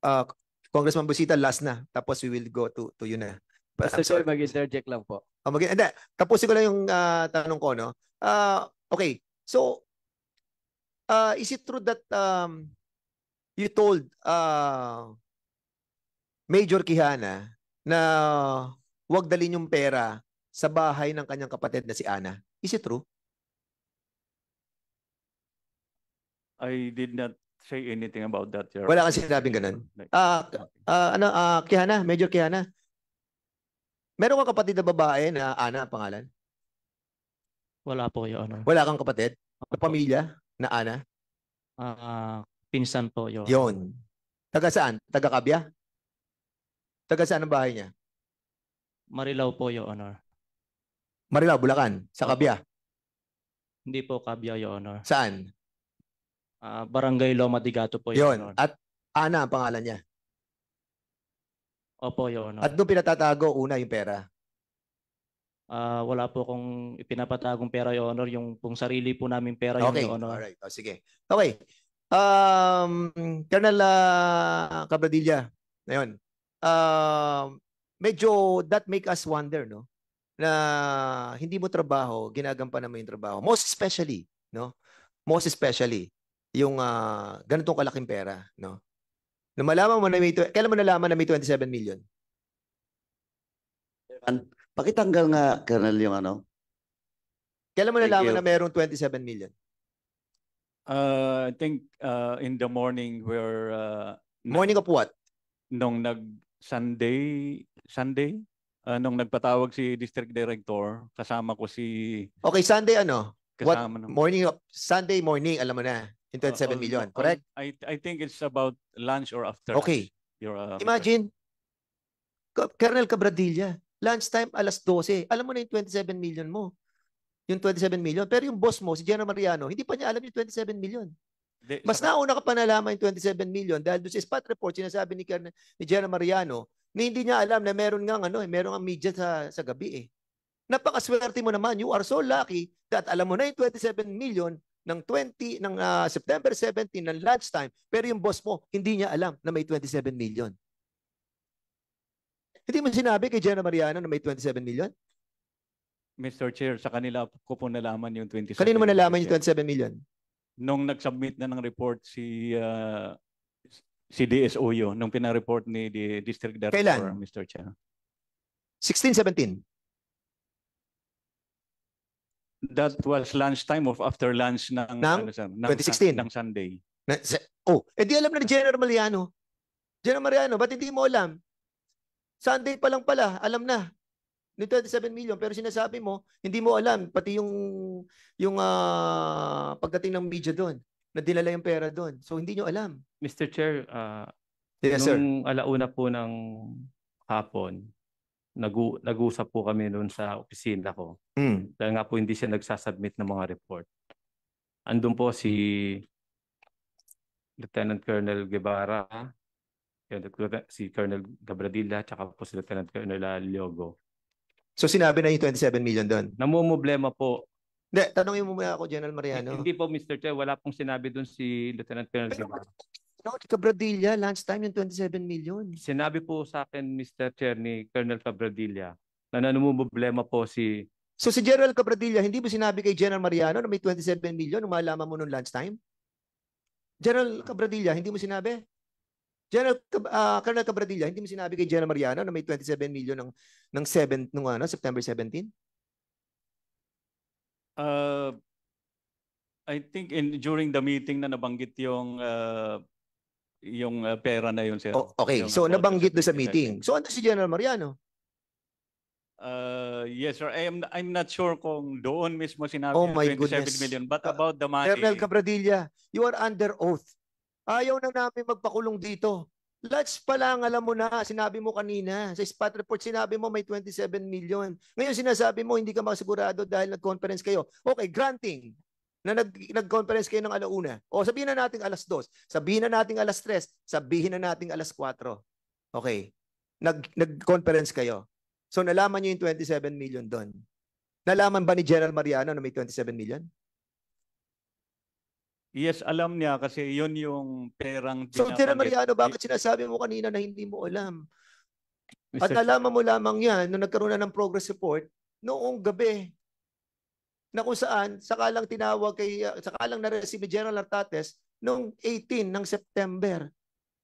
Uh, Congressman Busita last na tapos we will go to to you na. But Mr. Chair, sorry. mag-interject lang po. Oh, mag- hindi, tapusin ko lang yung ah, tanong ko, no? Ah, okay. So, uh, is it true that um, you told uh, Major Quijana na wag dalhin yung pera sa bahay ng kanyang kapatid na si Ana? Is it true? I did not say anything about that, Your Wala kang sinabing ganun? Ah, ah, ano, ah, Quijana, Major Quijana, meron kang kapatid na babae na Ana ang pangalan? Wala po, Your Honor. Wala kang kapatid? Na pamilya na Ana? Ah, pinsan po, Your Honor. Yon. Taga saan? Taga Kabya? Taga saan ang bahay niya? Marilao po, Your Honor. Marilao, Bulacan. Sa Kabya. Hindi po Kabya, Your Honor. Saan? Ah, Barangay Loma de Gato po, Your Yon. Honor. At Ana ang pangalan niya. Opo, Your Honor. At doon pinatatago una yung pera. Ah, wala po kung ipinapatagong pera, Your Honor. Yung pong sarili po namin pera, yun, Okay. Your Honor. Alright. O, sige. Okay. Um, Colonel uh, Cabradilla. Ngayon. Um, medyo that make us wonder, no? Na hindi mo trabaho, ginagampanan mo yung trabaho. Most especially, no? Most especially, yung uh, ganitong kalaking pera, no? Na malaman mo na may, tw- kailan mo nalaman na may 27 million? Pakitanggal nga, Colonel, yung ano. Kailan mo Thank nalaman you. na mayroong 27 million? Uh, I think uh, in the morning where uh, Morning of what? nung nag Sunday Sunday uh, nung nagpatawag si district director kasama ko si Okay, Sunday ano? What kasama ng morning of Sunday morning, alam mo na, yung 27 Uh, million, on- correct? I I think it's about lunch or after Okay. Your, uh. Imagine, Colonel Cabradilla, lunchtime alas 12. Alam mo na yung 27 million mo. Yung 27 million. Pero yung boss mo, si General Mariano, hindi pa niya alam yung 27 million. Di- Mas saka- nauna ka pa nalaman yung 27 million dahil doon sa spot report, sinasabi ni, Colonel- ni General Mariano na hindi niya alam na meron nga ano, eh, meron nga media sa, sa gabi eh. Napakaswerte mo naman. You are so lucky that alam mo na yung 27 million ng 20 ng ah, September 17 ng lunchtime pero yung boss mo hindi niya alam na may 27 million. Hindi mo sinabi kay General Mariano na may 27 million? Mr. Chair, sa kanila ko po nalaman yung 27. Kanino mo nalaman yung Chair. 27 million? Nung nag-submit na ng report si uh, si DSOyo, nung pinareport ni the District Director, Kailan? Mr. Chair. 16, 17. That was lunchtime of after lunch ng, Ng ano, sir, ng, 2016? ng Sunday. Na, sa- oh, edi alam na ni General Mariano. General Mariano, ba't hindi mo alam? Sunday pa lang pala, alam na. Ni 27 million, pero sinasabi mo, hindi mo alam, pati yung, yung ah, pagdating ng media doon, na dinala yung pera doon. So, hindi nyo alam. Mr. Chair, uh, Yes, sir. nung alauna po ng hapon, nagu nag-usap po kami noon sa opisina ko. Mm. Dahil nga po hindi siya nagsasubmit ng mga report. Andun po si Lieutenant Colonel Guevara, si Colonel Gabradilla, tsaka po si Lieutenant Colonel Liogo. So, sinabi na yung 27 million doon. Namumblema po. Hindi, tanongin mo muna ako, General Mariano. Hindi po, Mr. Chair, wala pong sinabi doon si Lieutenant Colonel Guevara. No, Cabradilla, lunchtime yung 27 million. Sinabi po sa akin, Mr. Chair, ni Colonel Cabradilla, na namumblema po si So, si General Cabradilla, hindi mo sinabi kay General Mariano na may 27 million nung malaman mo nung lunchtime? General Cabradilla, hindi mo sinabi? General ah, Colonel Cabradilla, hindi mo sinabi kay General Mariano na may 27 million ng ng 7 nung ano, September 17? Uh, I think in during the meeting na nabanggit yung uh, yung uh, pera na yun, sir. O- okay, Yung so nabanggit doon sa 27. meeting. So ano si General Mariano? Uh, yes, sir. I am I'm not sure kung doon mismo sinabi Oh my 27 goodness. million, but about the money. Colonel Cabradilla, you are under oath. Ayaw na namin magpakulong dito. Let's pa lang, alam mo na, sinabi mo kanina, sa spot report sinabi mo may 27 million. Ngayon sinasabi mo hindi ka makasigurado dahil nag-conference kayo. Okay, granting na nag, nag-conference kayo ng alauna. O sabihin na natin alas 2, sabihin na natin alas 3, sabihin na natin alas 4. Okay, nag, nag-conference kayo. So nalaman nyo yung 27 million doon. Nalaman ba ni General Mariano na may 27 million? Yes, alam niya kasi yun yung perang So, General. Mariano, bakit sinasabi mo kanina na hindi mo alam? At Mr. nalaman mo lamang yan nung nagkaroon na ng progress report noong gabi na kung saan sakalang tinawag kay, uh, sakalang na-receive General Artates noong 18 ng September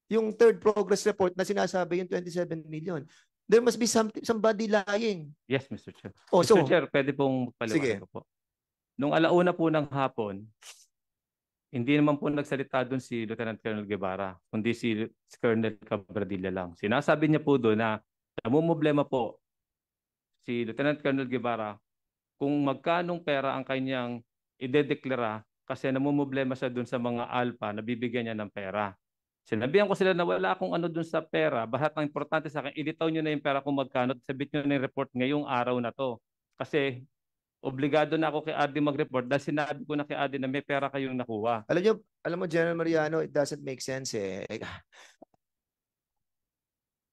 yung third progress report na sinasabi yung 27 million. There must be some, somebody lying. Yes, Mr. Chair. Oh, Mr. so- Chair, pwede pong Sige. paliwanag ko po. Nung alauna po ng hapon, hindi naman po nagsalita doon si Lieutenant Colonel Guevara, kundi si Colonel Cabradilla lang. Sinasabi niya po doon na namumblema po si Lieutenant Colonel Guevara kung magkanong pera ang kanyang idedeklara kasi namumblema siya doon sa mga alpha na bibigyan niya ng pera. Sinabihan ko sila na wala akong ano doon sa pera. Bahat ang importante sa akin, ilitaw nyo na yung pera kung magkano at sabit nyo na yung report ngayong araw na to. Kasi obligado na ako kay Adi mag-report dahil sinabi ko na kay Adi na may pera kayong nakuha. Alam nyo, alam mo, General Mariano, it doesn't make sense eh.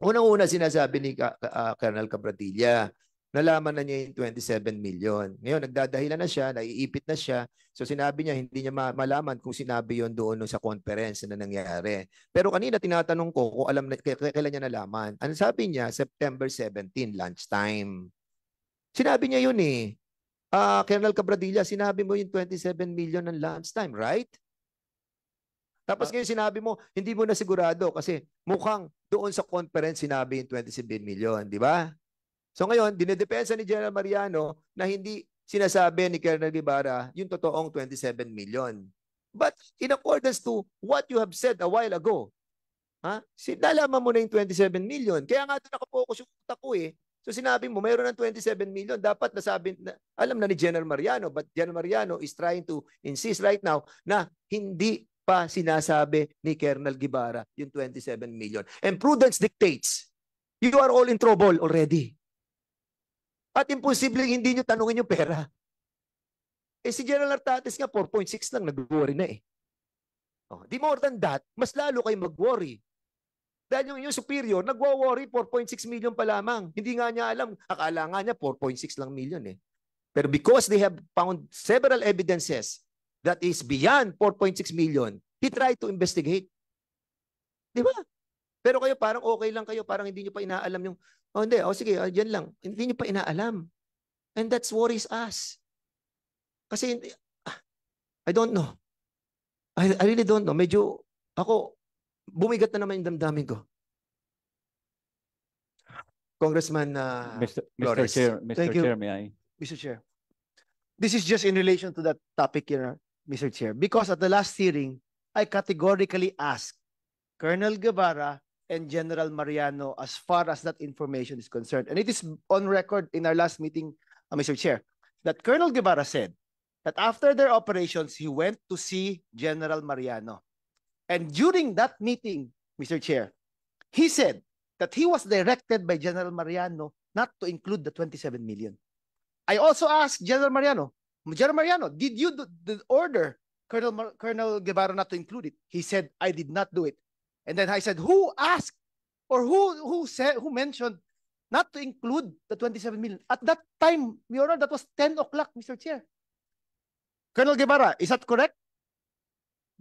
Unang-una sinasabi ni ah, Colonel Cabradilla, nalaman na niya yung 27 million. Ngayon, nagdadahilan na siya, naiipit na siya. So sinabi niya, hindi niya ma- malaman kung sinabi yon doon sa conference na nangyari. Pero kanina tinatanong ko kung alam na, kailan niya nalaman. Ano sabi niya? September 17, lunchtime. Sinabi niya yun eh. Ah, Colonel Cabradilla, sinabi mo yung 27 million ng lunchtime, right? Tapos ngayon sinabi mo, hindi mo na sigurado kasi mukhang doon sa conference sinabi yung 27 million, di ba? So ngayon, dinedepensa ni General Mariano na hindi sinasabi ni Colonel Guevara yung totoong 27 million. But in accordance to what you have said a while ago, ha? Sinalaman mo na yung 27 million. Kaya nga doon nakapokus yung utak ko eh. So sinabi mo, mayroon ng 27 million. Dapat nasabi, na, alam na ni General Mariano, but General Mariano is trying to insist right now na hindi pa sinasabi ni Colonel Guevara yung 27 million. And prudence dictates, you are all in trouble already. At imposibleng hindi nyo tanungin yung pera. Eh si General Artates nga 4.6 lang nag-worry na eh. Oh, di more than that, mas lalo kayo mag-worry. Dahil yung inyong superior, nagwo-worry 4.6 million pa lamang. Hindi nga niya alam, akala nga niya 4.6 lang million eh. Pero because they have found several evidences that is beyond 4.6 million, he tried to investigate. Di ba? Pero kayo parang okay lang kayo, parang hindi nyo pa inaalam yung, oh hindi, oh sige, oh, yan lang. Hindi nyo pa inaalam. And that's worries us. Kasi, I don't know. I, I really don't know. Medyo, ako, bumigat na naman yung damdamin ko. Congressman uh, Mr. Mr. Flores. Chair, Mr. Thank you. Chair, may I? Mr. Chair. This is just in relation to that topic here, Mr. Chair, because at the last hearing, I categorically asked Colonel Guevara and General Mariano as far as that information is concerned. And it is on record in our last meeting, uh, Mr. Chair, that Colonel Guevara said that after their operations, he went to see General Mariano. And during that meeting, Mr. Chair, he said that he was directed by General Mariano not to include the 27 million. I also asked General Mariano, General Mariano, did you do, the order Colonel Colonel Guevara not to include it? He said, I did not do it. And then I said, who asked or who who said who mentioned not to include the 27 million? At that time, Your Honor, that was 10 o'clock, Mr. Chair. Colonel Guevara, is that correct?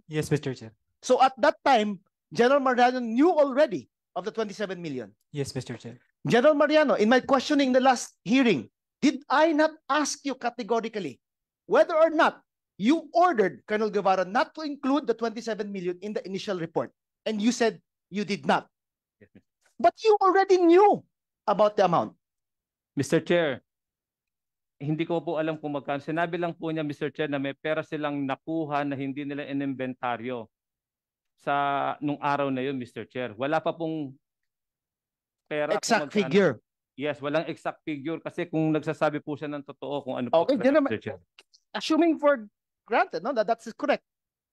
Yes, Mr. Chair. So at that time, General Mariano knew already of the 27 million. Yes, Mr. Chair. General Mariano, in my questioning the last hearing, did I not ask you categorically whether or not you ordered Colonel Guevara not to include the 27 million in the initial report? And you said you did not. But you already knew about the amount. Mr. Chair, hindi ko po alam kung magkano. Sinabi lang po niya, Mr. Chair, na may pera silang nakuha na hindi nila inimbentaryo sa nung araw na yun, Mr. Chair. Wala pa pong pera. Exact figure. Yes, walang exact figure kasi kung nagsasabi po siya ng totoo kung ano po Okay, Mr. Chair. assuming for granted, no, that that's correct.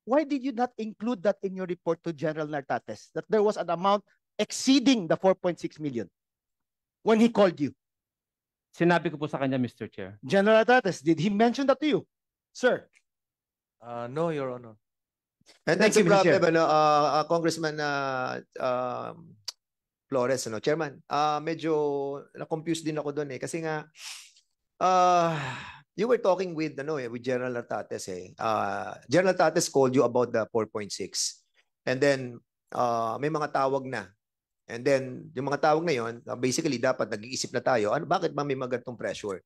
Why did you not include that in your report to General Nartates that there was an amount exceeding the 4.6 million when he called you? Sinabi ko po sa kanya, Mr. Chair. General Nartates, did he mention that to you, sir? Uh, no, Your Honor. And Thank that's the you, Mr. Chair. problem, ano, uh, uh, Congressman uh, um, Flores, ano, Chairman, uh, medyo na-confused din ako doon eh. Kasi nga, uh, you were talking with, ano, eh, with General Artates eh. Uh, General Artates called you about the 4.6. And then, uh, may mga tawag na. And then, yung mga tawag na yon, uh, basically, dapat nag-iisip na tayo, ano, bakit ba may mga ganitong pressure?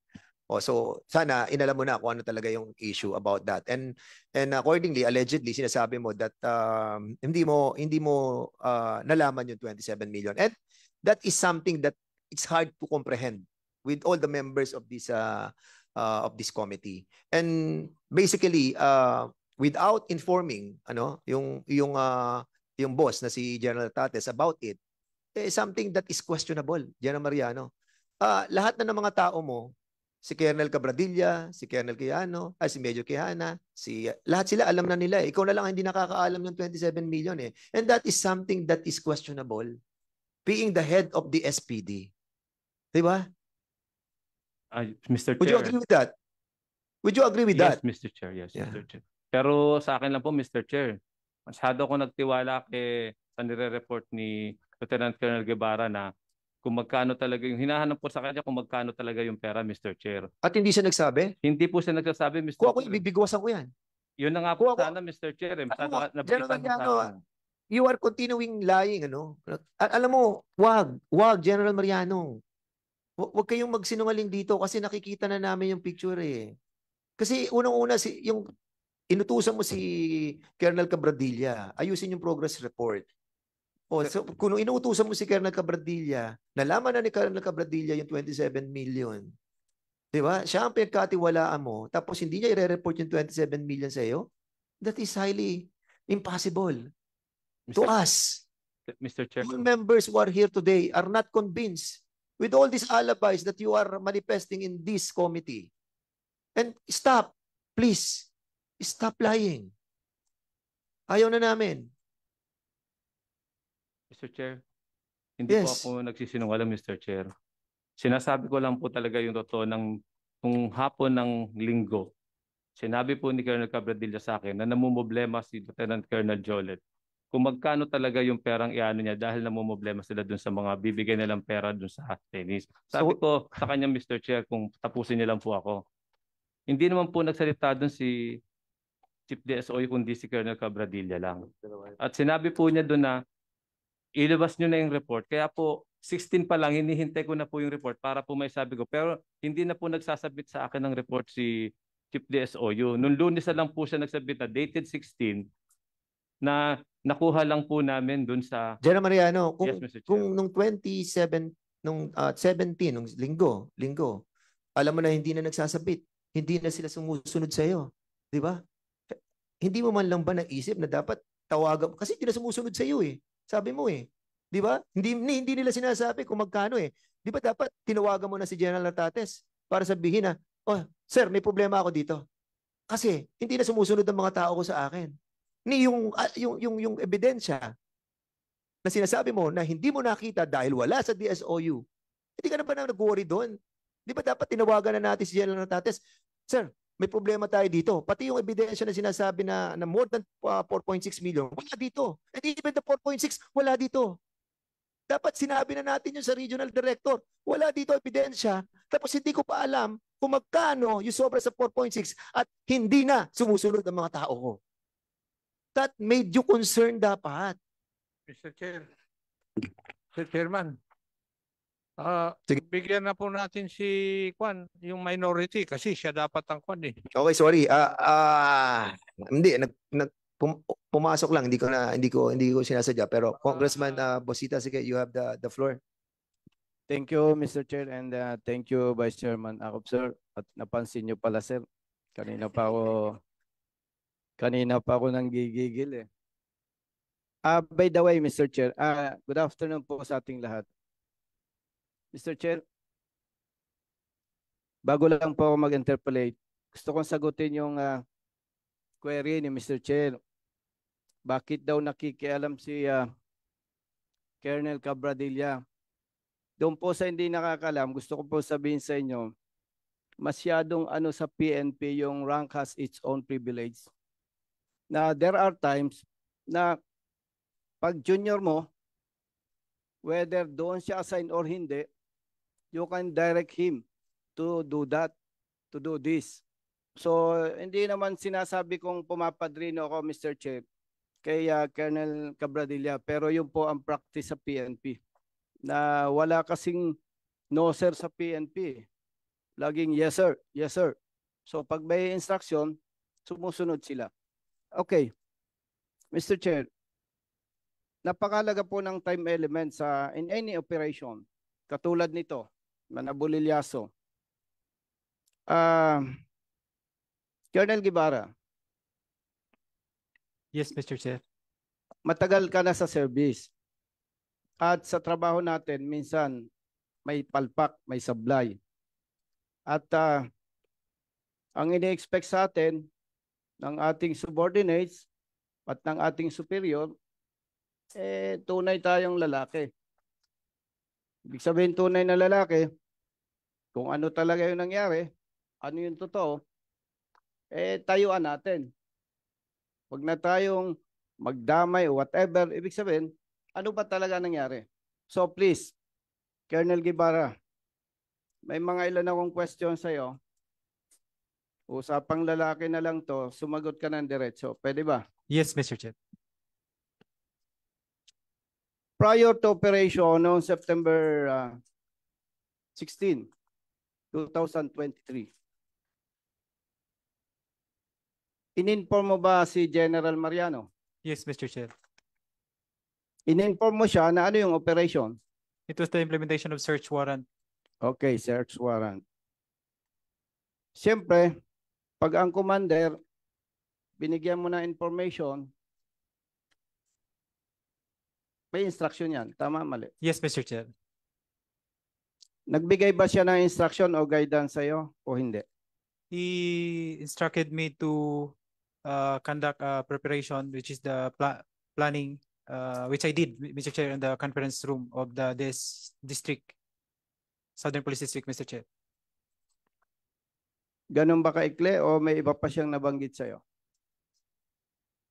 O, so, sana inalam mo na kung ano talaga yung issue about that. And and accordingly, allegedly, sinasabi mo that um, hindi mo hindi mo uh, nalaman yung 27 million. And that is something that it's hard to comprehend with all the members of this uh, uh, of this committee. And basically, uh, without informing ano yung yung uh, yung boss na si General Tates about it, eh, something that is questionable, General Mariano. Uh, lahat na ng mga tao mo, si Colonel Cabradilla, si Colonel Quijano, ay si Major Quijana, si lahat sila alam na nila. eh. Ikaw na lang hindi nakakaalam ng 27 million eh. And that is something that is questionable. Being the head of the SPD. 'Di Ay, Mr. Would you Chair. agree with that? Would you agree with yes, that? Mr. Chair. Yes, Yeah. Mr. Chair. Pero sa akin lang po, Mr. Chair, masyado ako nagtiwala kay sa nire-report ni Lieutenant Colonel Guevara na kung magkano talaga yung hinahanap po sa kanya kung magkano talaga yung pera, Mr. Chair. At hindi siya nagsabi? Hindi po siya nagsasabi, Mr. Kung ako Chair. ibibigwasan ko yan. Yun na nga po sana, Mr. Chair. Eh. Ano, nabigitan General Mariano, you are continuing lying, ano? A- alam mo, wag, wag, General Mariano. Hu- Huwag kayong magsinungaling dito kasi nakikita na namin yung picture eh. Kasi unang-una, si, yung inutusan mo si Colonel Cabradilla, ayusin yung progress report. O, so, kung inuutusan mo si Colonel Cabradilla, nalaman na ni Colonel Cabradilla yung 27 million. Di ba? Siya ang pinagkatiwalaan mo, tapos hindi niya i-report yung 27 million sa iyo. That is highly impossible to us. Mr. Chair. All members who are here today are not convinced with all these alibis that you are manifesting in this committee. And stop, please. Stop lying. Ayaw na namin. Mr. Chair, hindi po Yes. ako nagsisinungaling, Mr. Chair. Sinasabi ko lang po talaga yung totoo ng kung hapon ng linggo. Sinabi po ni Colonel Cabradilla sa akin na namumblema si Lieutenant Colonel Jolet kung magkano talaga yung perang iano niya dahil namumblema sila dun sa mga bibigay nilang pera dun sa tennis. Sabi ko sa kanya, Mr. Chair, kung tapusin niya lang po ako. Hindi naman po nagsalita dun si Chief DSOE kundi si Colonel Cabradilla lang. At sinabi po niya doon na ilabas nyo na yung report. Kaya po, 16 pa lang, hinihintay ko na po yung report para po may sabi ko. Pero hindi na po nagsasabit sa akin ng report si Chief DSOU. Noong lunes na lang po siya nagsabit na dated 16 na nakuha lang po namin doon sa... General Mariano, kung, Yes, Mr. Chair. kung nung 27, nung ah, 17, nung linggo, linggo, alam mo na hindi na nagsasabit, hindi na sila sumusunod sa iyo, di ba? Hindi mo man lang ba naisip na dapat tawagan, kasi hindi na sumusunod sa iyo eh. Sabi mo eh. Di ba? Hindi, hindi, nila sinasabi kung magkano eh. Di ba dapat tinawagan mo na si General Natates para sabihin na, oh, sir, may problema ako dito. Kasi hindi na sumusunod ang mga tao ko sa akin. Ni yung, ah, yung, yung, yung ebidensya na sinasabi mo na hindi mo nakita dahil wala sa DSOU, hindi ka na ba na nag-worry doon? Di ba dapat tinawagan na natin si General Natates, Sir, may problema tayo dito. Pati yung ebidensya na sinasabi na, na more than uh, 4.6 million, wala dito. And even the 4.6, wala dito. Dapat sinabi na natin yun sa regional director. Wala dito ebidensya. Tapos hindi ko pa alam kung magkano yung sobra sa 4.6 at hindi na sumusunod ang mga tao ko. That made you concerned dapat. Mr. Chair. Sir Chairman. Ah, bigyan na po natin si Kwan, yung minority kasi siya dapat ang Kwan eh. Okay, sorry. Ah, ah, hindi nag, nag pum- pumasok lang, hindi ko na hindi ko hindi ko sinasadya pero Congressman uh, Bosita sige, you have the the floor. Thank you, Mr. Chair, and uh, thank you, Vice Chairman Akop, sir. At napansin niyo pala, sir, kanina pa ako, kanina pa ako nang gigigil eh. Ah, by the way, Mr. Chair, ah, good afternoon po sa ating lahat. Mr. Chair, bago lang po ako mag-interpolate, gusto kong sagutin yung ah, query ni Mr. Chair. Bakit daw nakikialam si ah, Colonel Cabradilla? Doon po sa hindi nakakalam, gusto ko po sabihin sa inyo, masyadong ano sa PNP yung rank has its own privilege. Na there are times na pag junior mo, whether doon siya assign or hindi, you can direct him to do that, to do this. So, hindi naman sinasabi kong pumapadrino ako, Mr. Chair, kay uh, Colonel Cabradilla, pero yun po ang practice sa PNP na wala kasing no sir sa PNP. Laging yes sir, yes sir. So pag may instruction, sumusunod sila. Okay. Mr. Chair, napakalaga po ng time element sa in any operation. Katulad nito, Manabulilyaso. Ah, Colonel Gibara, Yes, Mr. Chair. matagal ka na sa service. At sa trabaho natin, minsan may palpak, may sablay. At ah, ang ini-expect sa atin ng ating subordinates at ng ating superior, eh, tunay tayong lalaki. Ibig sabihin tunay na lalaki, kung ano talaga yung nangyari, ano yung totoo, eh, tayuan natin. Huwag na tayong magdamay o whatever. Ibig sabihin, ano ba talaga nangyari? So please, Colonel Guevara, may mga ilan akong question sa'yo. Usapang lalaki na lang to, sumagot ka ng diretso. Pwede ba? Yes, Mr. Chair. Prior to operation noong September uh, 16, 2023, in-inform mo ba si General Mariano? Yes, Mr. Chair. In-inform mo siya na ano yung operation? It was the implementation of search warrant. Okay, search warrant. Siyempre, pag ang commander, binigyan mo na information, may instruction yan. Tama, mali. Yes, Mr. Chair. Nagbigay ba siya ng instruction o guidance sa'yo o hindi? He instructed me to uh, conduct uh, preparation, which is the pla- planning, uh, which I did, Mr. Chair, in the conference room of the this district, Southern Police District, Mr. Chair. Ganun ba kaikli o may iba pa siyang nabanggit sa'yo?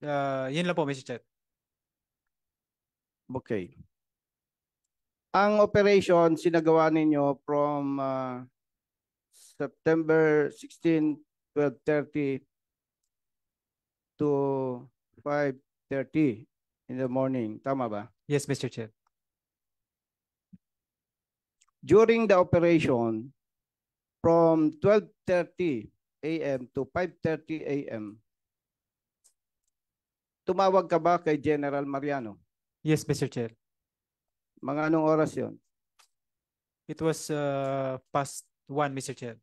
Uh, yun lang po, Mr. Chair. Okay. Ang operation sinagawa ninyo from uh, September 16, 12:30 to 5:30 in the morning. Tama ba? Yes, Mr. Chair. During the operation from 12:30 a.m. to 5:30 a.m. Tumawag ka ba kay General Mariano? Yes, Mr. Chair. Mga anong oras 'yon? It was uh, past one, Mr. Chair.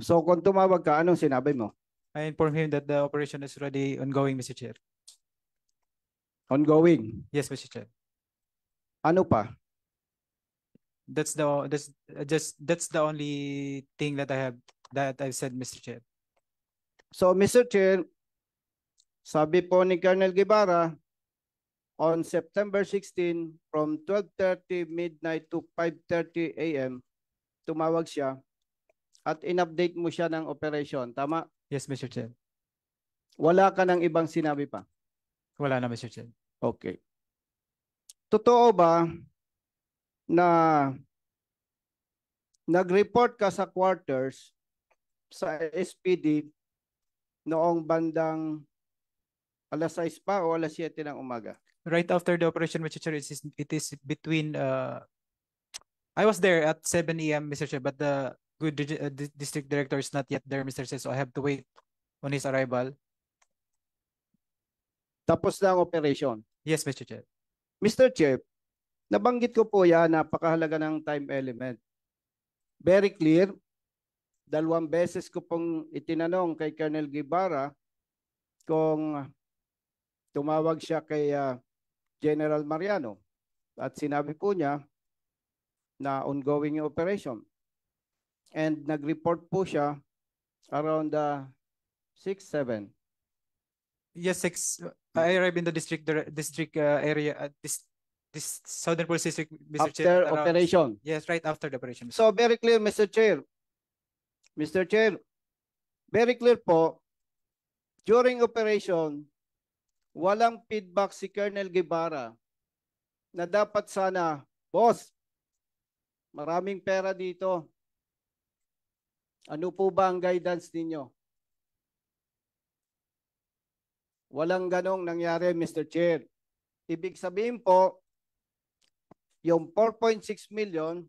So kung tumawag ka, anong sinabi mo? I informed him that the operation is already ongoing, Mr. Chair. Ongoing. Yes, Mr. Chair. Ano pa? That's the that's just that's the only thing that I have that I've said, Mr. Chair. So Mr. Chair, sabi po ni Colonel Guevara, on September 16 from 12:30 midnight to 5:30 a.m. tumawag siya at in-update mo siya ng operation. Tama? Yes, Mr. Chair. Wala ka ng ibang sinabi pa. Wala na, Mr. Chair. Okay. Totoo ba na nag-report ka sa quarters sa SPD noong bandang alas 6 pa o alas 7 ng umaga? Right after the operation, Mr. Chair, it is, it is between, uh, I was there at 7 a.m., Mr. Chair, but the good uh, di- district director is not yet there, Mr. Chair, so I have to wait on his arrival. Tapos na ang operation. Yes, Mr. Chair. Mr. Chair, nabanggit ko po yan, napakahalaga ng time element. Very clear. Dalawang beses ko pong itinanong kay Colonel Guevara kung tumawag siya kay ah, General Mariano at sinabi po niya na ongoing yung operation. And nag-report po siya around the 6, 7. Yes, six, I arrived in the district, district uh, area, uh, this, this Southern Police District, Mr. Chair. After around- operation. Yes, right after the operation. Mr. So very clear, Mr. Chair. Mr. Chair, very clear po, during operation, walang feedback si Colonel Guevara na dapat sana, boss, maraming pera dito. Ano po ba ang guidance ninyo? Walang ganong nangyari, Mr. Chair. Ibig sabihin po, yung 4.6 million,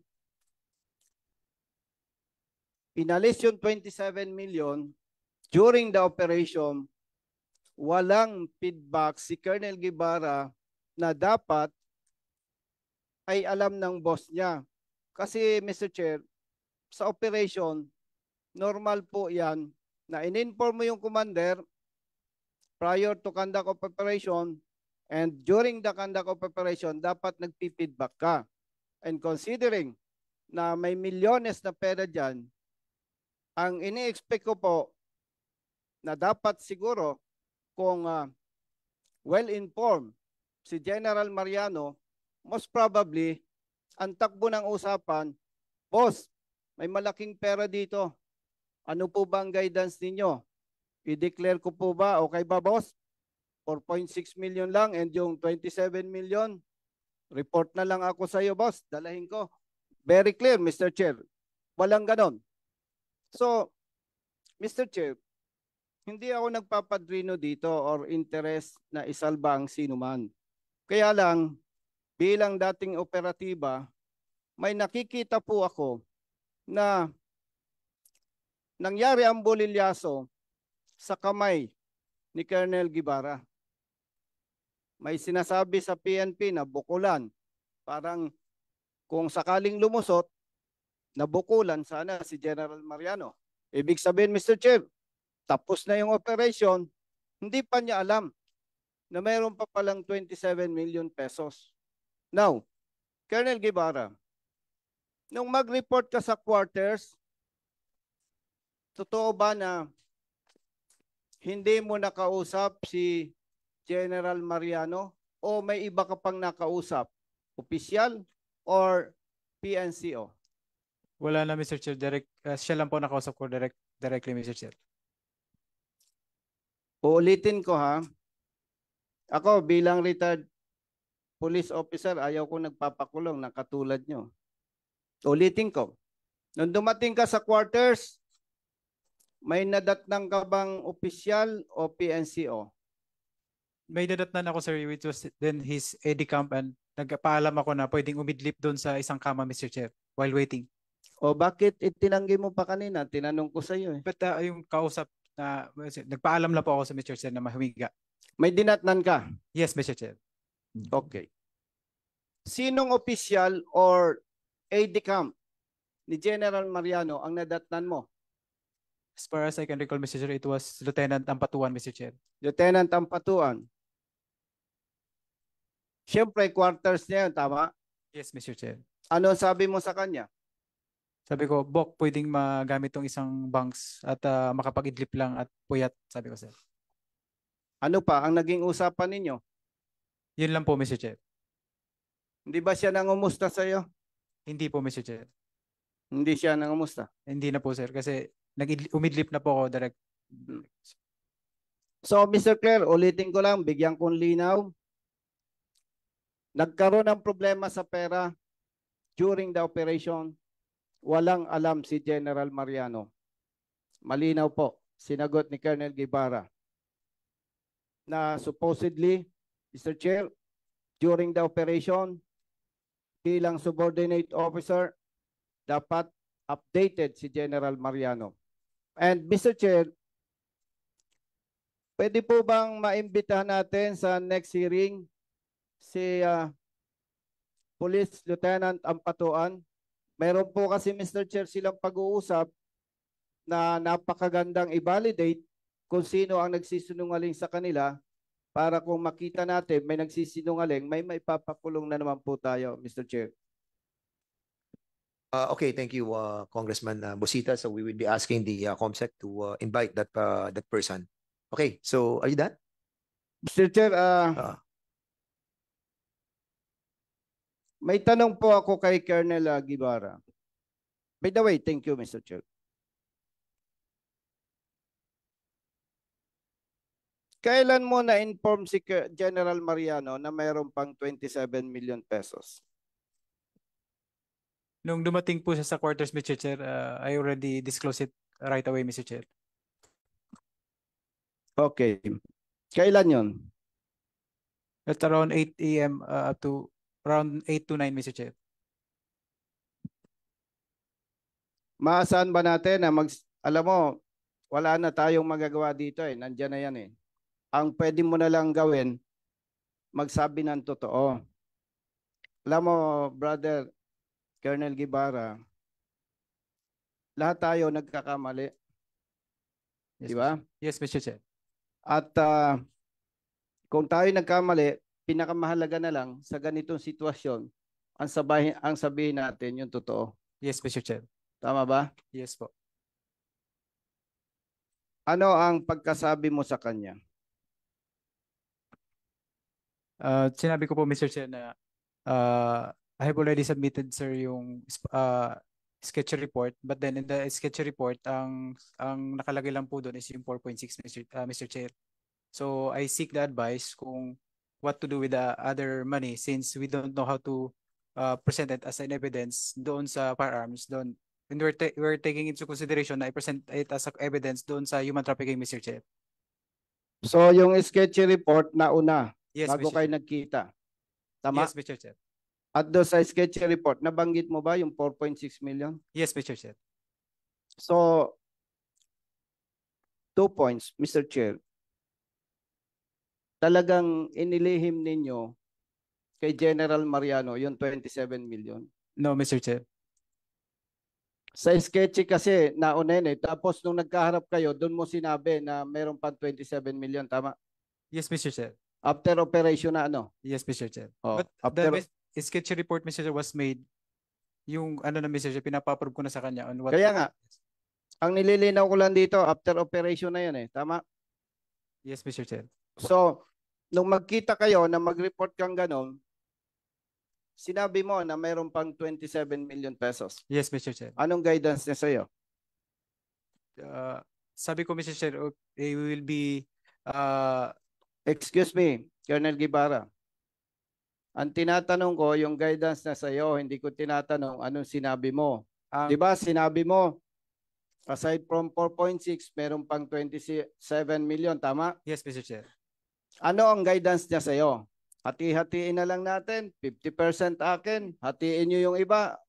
inalis yung 27 million during the operation, walang feedback si Colonel Guevara na dapat ay alam ng boss niya. Kasi Mr. Chair, sa operation, normal po yan na in-inform mo yung commander prior to conduct of operation and during the conduct of operation, dapat nagpi-feedback ka. And considering na may milyones na pera dyan, ang ini-expect ko po na dapat siguro kung ah, well-informed si General Mariano, most probably, ang takbo ng usapan, Boss, may malaking pera dito. Ano po ba ang guidance ninyo? I-declare ko po ba, okay ba boss? 4.6 million lang and yung 27 million, report na lang ako sa iyo boss, dalahin ko. Very clear, Mr. Chair. Walang ganon. So, Mr. Chair, hindi ako nagpapadrino dito or interest na isalba ang sinuman. Kaya lang, bilang dating operatiba, may nakikita po ako na nangyari ang bolilyaso sa kamay ni Colonel Gibara. May sinasabi sa PNP na bukulan. Parang kung sakaling lumusot, nabukulan sana si General Mariano. Ibig sabihin, Mr. Chair, tapos na yung operation, hindi pa niya alam na mayroon pa palang 27 million pesos. Now, Colonel Guevara, nung mag-report ka sa quarters, totoo ba na hindi mo nakausap si General Mariano o may iba ka pang nakausap? Opisyal or PNCO? Wala na Mr. Chair, direct, uh, siya lang po nakausap ko direct, directly Mr. Chair. Uulitin ko ha. Ako bilang retired police officer, ayaw ko nagpapakulong na katulad nyo. Ulitin ko. Nung dumating ka sa quarters, may nadatnang ka bang opisyal o PNCO? May dadatnan ako sir, which was then his AD camp and nagpaalam ako na pwedeng umidlip doon sa isang kama Mr. Chair while waiting. O bakit itinanggi mo pa kanina? Tinanong ko sa iyo eh. But uh, yung kausap na nagpaalam lang po ako sa Mr. Chair na mahumiga. May dinatnan ka? Yes, Mr. Chair. Okay. Sinong opisyal or aide camp ni General Mariano ang nadatnan mo? As far as I can recall, Mr. Chair, it was Lieutenant Ampatuan, Mr. Chair. Lieutenant Ampatuan. Siyempre, quarters niya yun, tama? Yes, Mr. Chair. Ano ang sabi mo sa kanya? Sabi ko, Bok, pwedeng magamit tong isang banks at uh, makapag-idlip lang at puyat, sabi ko, sir. Ano pa ang naging usapan ninyo? Yun lang po, Mr. Chair. Hindi ba siya nangumusta sa iyo? Hindi po, Mr. Chair. Hindi siya nangumusta? Hindi na po, sir, kasi nag-umidlip na po ako direct. So, Mr. Claire, ulitin ko lang, bigyan kong linaw. Nagkaroon ng problema sa pera during the operation. Walang alam si General Mariano. Malinaw po, sinagot ni Colonel Guevara na supposedly, Mr. Chair, during the operation, bilang subordinate officer, dapat updated si General Mariano. And Mr. Chair, pwede po bang maimbitahan natin sa next hearing si uh, Police Lieutenant Ampatuan? Meron po kasi Mr. Chair silang pag-uusap na napakagandang i-validate kung sino ang nagsisinungaling sa kanila para kung makita natin may nagsisinungaling, may maipapakulong na naman po tayo, Mr. Chair. Uh, okay, thank you, uh, Congressman uh, Bosita. So we will be asking the uh, COMSEC to uh, invite that uh, that person. Okay, so are you done? Mr. Chair, uh, may tanong po ako kay Colonel uh, Guevara. By the way, thank you, Mr. Chair. Kailan mo na-inform si General Mariano na mayroon pang 27 million pesos? Nung dumating po siya sa quarters, Mr. Chair, uh, I already disclosed it right away, Mr. Chair. Okay. Kailan yon? At around 8 a.m. Uh, up to around 8 to 9, Mr. Chair. Maasahan ba natin na mag, alam mo, wala na tayong magagawa dito eh. Nandiyan na yan eh. Ang pwede mo na lang gawin, magsabi ng totoo. Alam mo, brother, Colonel Gibara, lahat tayo nagkakamali. Yes, Di ba? Yes, Mr. Chair. At uh, kung tayo nagkamali, pinakamahalaga na lang sa ganitong sitwasyon, ang sabihin, ang sabihin natin yung totoo. Yes, Mr. Chair. Tama ba? Yes po. Ano ang pagkasabi mo sa kanya? Uh, sinabi ko po, Mr. Chair, na uh, I have already submitted, sir, yung uh, sketch report. But then in the sketch report, ang ang nakalagay lang po doon is yung 4.6, Mr. Uh, Mr. Chair. So I seek the advice kung what to do with the other money since we don't know how to uh, present it as an evidence doon sa firearms doon. And we're, ta- we're taking into consideration na i-present it as evidence doon sa human trafficking, Mr. Chair. So yung sketch report na una, Yes, bago Mr. kayo nagkita. Tama? Yes, Mr. Chair. At doon sa sketch report, nabanggit mo ba yung 4.6 million? Yes, Mr. Chair. So, two points, Mr. Chair. Talagang inilihim ninyo kay General Mariano yung 27 million. No, Mr. Chair. Sa sketchy kasi nauna yun eh. Tapos nung nagkaharap kayo, doon mo sinabi na meron pang 27 million, tama? Yes, Mr. Chair. After operation na ano? Yes, Mr. Chair. Oh, But after- the mis- sketch report, Mr. Chair, was made yung ano na Mr. Chair, pinapa-approve ko na sa kanya on what Kaya nga, ang nililinaw ko lang dito, after operation na yan eh. Tama? Yes, Mr. Chair. So, nung magkita kayo na mag-report kang ganon, sinabi mo na mayroon pang 27 million pesos. Yes, Mr. Chair. Anong guidance niya sa'yo? Uh, sabi ko, Mr. Chair, it will be uh, Excuse me, Colonel Gibara. Ang tinatanong ko, yung guidance na sa'yo, hindi ko tinatanong anong sinabi mo. Ang- Di ba, sinabi mo, aside from 4.6, meron pang 27 million, tama? Yes, Mr. Chair. Ano ang guidance niya sa'yo? Hati-hatiin na lang natin, 50% akin, hatiin nyo yung iba,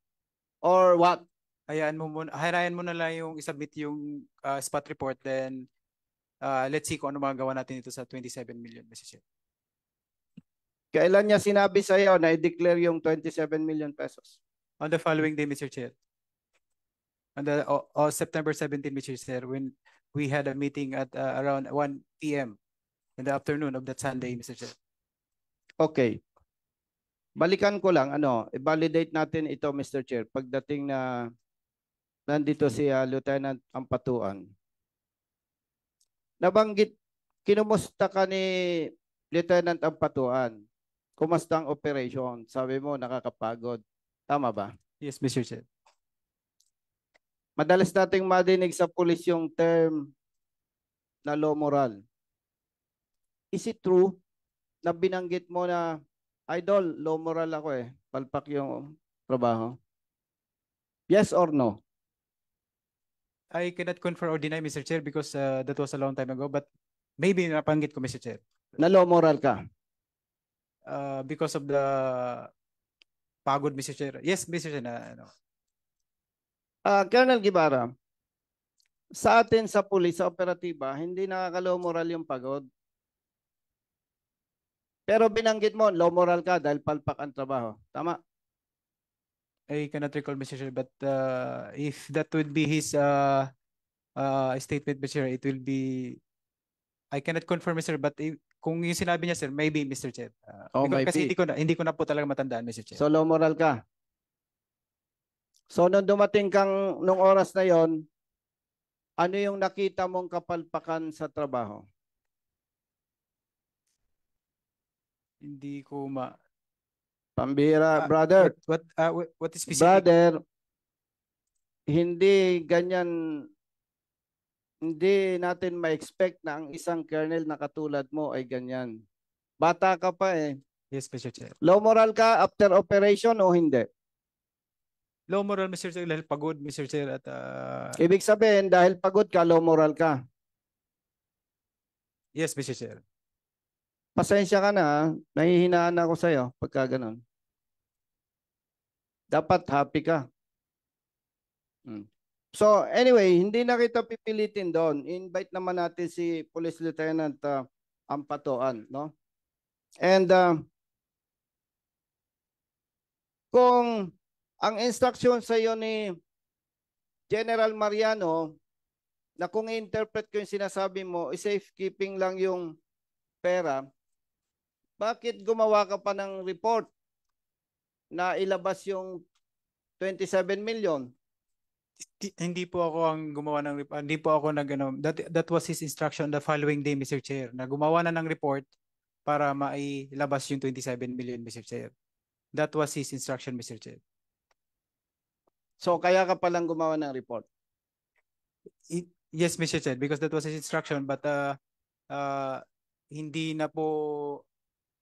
or what? hayaan mo muna, hayaan mo na lang yung isubmit yung uh, spot report then uh, let's see kung ano magagawa natin dito sa 27 million. Chair. Kailan niya sinabi sa'yo na i-declare yung 27 million pesos? On the following day, Mr. Chair. On the o- o September 17, Mr. Chair, when we had a meeting at uh, around 1 p.m. in the afternoon of that Sunday, Mr. Chair. Okay. Balikan ko lang, ano, i-validate natin ito, Mr. Chair, pagdating na nandito si ah, Lieutenant Ampatuan. Nabanggit, kinumusta ka ni Lieutenant Ampatuan? Kumusta ang operation? Sabi mo, nakakapagod. Tama ba? Yes, Mr. Chair. Madalas nating madinig sa pulis yung term na low moral. Is it true na binanggit mo na, Idol, low moral ako eh. Palpak yung trabaho. Yes or no? I cannot confirm or deny, Mr. Chair, because uh, that was a long time ago, but maybe napanggit ko, Mr. Chair. Na low moral ka? Uh, because of the pagod, Mr. Chair. Yes, Mr. Chair, na, ano, Ah, Colonel Gibara, sa atin sa pulis, sa operatiba, hindi nakaka-low moral yung pagod. Pero binanggit mo, low moral ka dahil palpak ang trabaho. Tama? I cannot recall, Mr. Chair, but uh, if that would be his uh, uh, statement, Mr. Chair, it will be, I cannot confirm, Mr. But if, kung yung sinabi niya, sir, maybe, Mr. Chair. Uh, Oh, because- kasi hindi ko na, hindi ko na po talaga matandaan, Mr. Chair. So low moral ka. So nung dumating kang nung oras na yon, ano yung nakita mong kapalpakan sa trabaho? Hindi ko ma... Pambira, Ah, brother. What, what, uh, what, what is specific? Brother, hindi ganyan hindi natin ma-expect na ang isang colonel na katulad mo ay ganyan. Bata ka pa eh. Yes, Mr. Chair. Low moral ka after operation o hindi? Low moral, Mr. Chair, dahil pagod, Mr. Chair, at uh, Ibig sabihin, dahil pagod ka, low moral ka. yes, Mr. Chair. Pasensya ka na, nahihinaan ako sa'yo pagka ganun. Dapat happy ka. Hmm. So anyway, hindi na kita pipilitin doon. Invite naman natin si Police Lieutenant uh, Ampatoan, no? And uh, kung ang instruction sa iyo ni General Mariano na kung i-interpret ko yung sinasabi mo, safekeeping lang yung pera, bakit gumawa ka pa ng report na ilabas yung 27 million? Di- Hindi po ako ang gumawa ng report. Hindi po ako nag ano, that, that was his instruction the following day, Mr. Chair, na gumawa na ng report para mailabas yung 27 million, Mr. Chair. That was his instruction, Mr. Chair. So kaya ka palang gumawa ng report. I- yes, Mr. Chair, because that was his instruction, but uh, uh, hindi na po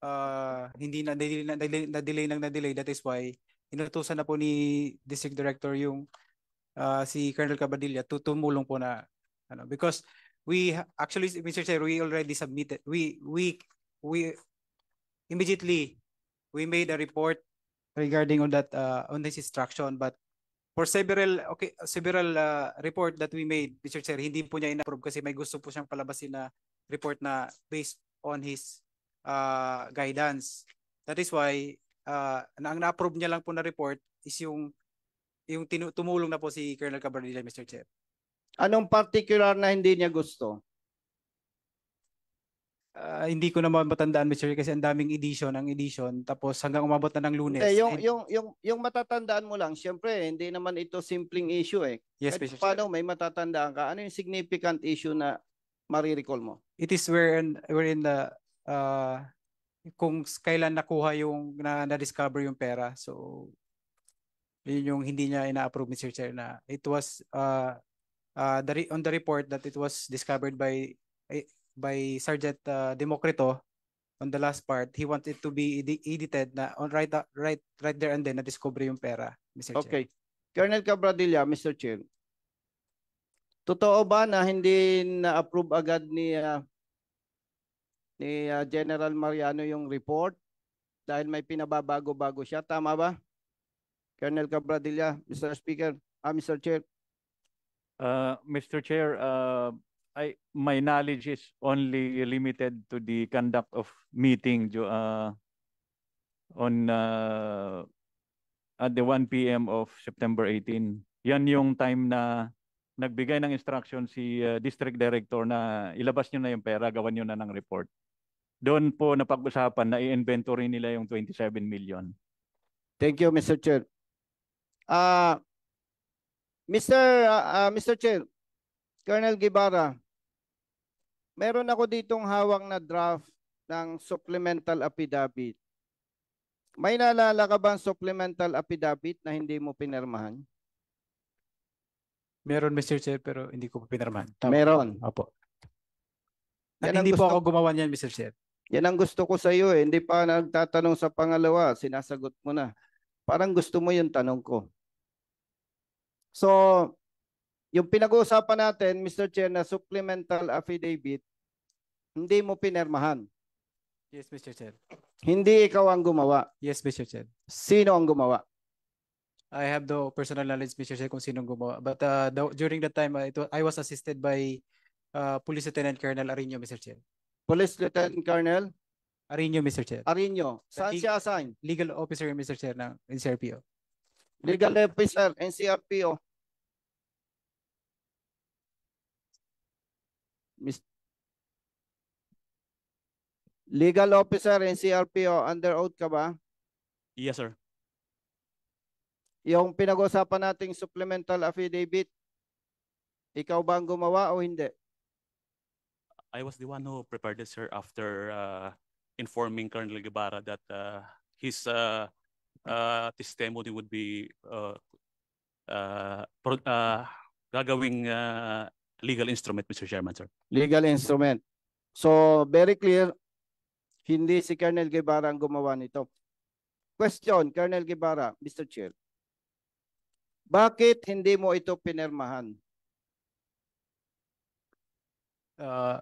uh, hindi na delay na delay na delay nang na delay that is why inutusan na po ni District Director yung uh, si Colonel Cabadilla to tumulong po na ano because we actually Mr. Chair we already submitted we we we immediately we made a report regarding on that uh, on this instruction but for several okay several uh, report that we made Mr. Chair hindi po niya inapprove kasi may gusto po siyang palabasin na report na based on his uh, guidance that is why uh, na- ang na-approve niya lang po na report is yung yung tinu- tumulong na po si Colonel Cabardilla Mr. Chair Anong particular na hindi niya gusto? Ah, hindi ko naman matandaan Mr. Chair kasi ang daming edition ang edition tapos hanggang umabot na ng lunes Eh, yung, And- yung, yung, yung matatandaan mo lang, syempre, hindi naman ito simpleng issue eh. Yes, Kahit Mr. Chair. paano may matatandaan ka, ano yung significant issue na marirecall mo? It is wherein, wherein the, uh, kung kailan nakuha yung, na, na-discover yung pera. So, yun yung hindi niya ina-approve, Mr. Chair, na it was, uh, uh, the, on the report that it was discovered by, eh, by Sergeant uh, Democrito on the last part, he wanted to be edi- edited na on right, uh, right, right there and then na-discover yung pera, Mr. Okay. Colonel Cabradilla, Mr. Chair. Totoo ba na hindi na-approve agad ni ah, ni ah, General Mariano yung report dahil may pinababago-bago siya, tama ba? Colonel Cabradilla, Mr. Speaker, ah, Mr. Chair. Uh, Mr. Chair, uh, I, my knowledge is only limited to the conduct of meeting uh, on uh, at the 1 p.m. of September 18. Yan yung time na nagbigay ng instruction si uh, District Director na ilabas nyo na yung pera, gawan nyo na ng report. Doon po napag-usapan na i-inventory nila yung 27 million. Thank you, Mr. Chair. Ah, Mr. ah, ah, Mr. Chair, Colonel Guevara, meron ako ditong hawak na draft ng supplemental affidavit. May naalala ka bang supplemental affidavit na hindi mo pinirmahan? Meron, Mr. Chair, pero hindi ko. Tama. Meron. Opo. At hindi po ako gumawa niyan, Mr. Chair. Yan ang gusto ko sa iyo eh. Hindi pa nagtatanong sa pangalawa, sinasagot mo na. Parang gusto mo yung tanong ko. So, yung pinag-uusapan natin, Mr. Chair, na supplemental affidavit, hindi mo pinirmahan. Yes, Mr. Chair. Hindi ikaw ang gumawa. Yes, Mr. Chair. Sino ang gumawa? I have the personal knowledge, Mr. Chair, kung sinong gumawa. But uh, the- during that time, uh, it I was assisted by uh, Police Lieutenant Colonel Arino, Mr. Chair. Police Lieutenant Colonel Arino, Mr. Chair. Arino. Saan siya assign? Legal officer, Mr. Chair, ng NCRPO. Legal officer, NCRPO. Mis- Legal officer, NCRPO, under oath ka ba? Yes, sir. Yung pinag-usapan nating supplemental affidavit, ikaw ba ang gumawa o hindi? I was the one who prepared it, sir, after uh, informing Colonel Guevara that uh, his uh, uh, testimony would be uh, uh, pro- uh, gagawing uh, legal instrument, Mr. Chairman, sir. Legal instrument. So, very clear, hindi si Colonel Guevara ang gumawa nito. Question, Colonel Guevara, Mr. Chair. Bakit hindi mo ito pinirmahan? Uh,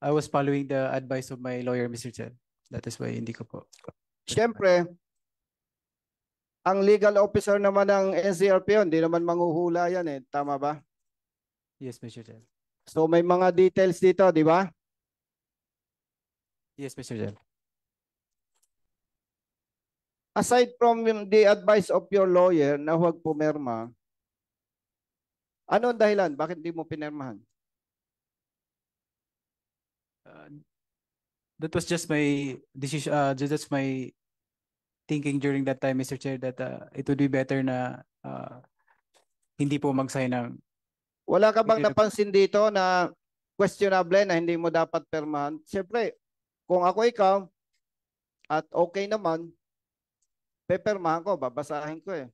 I was following the advice of my lawyer, Mr. Chair. That is why hindi ko po. Siyempre, ang legal officer naman ng NCRPO, hindi naman manghuhula yan eh. Tama ba? Yes, Mr. Chair. So may mga details dito, di ba? Yes, Mr. Chair. Aside from the advice of your lawyer na huwag pumirma, ano ang dahilan? Bakit di mo pinirmahan? That was just my decision, uh, that's my thinking during that time, Mr. Chair, that uh, it would be better na uh, hindi po mag-sign ng Wala ka bang napansin dito na questionable na hindi mo dapat permahan? Siyempre, kung ako ikaw at okay naman, pepermahan ko, babasahin ko eh.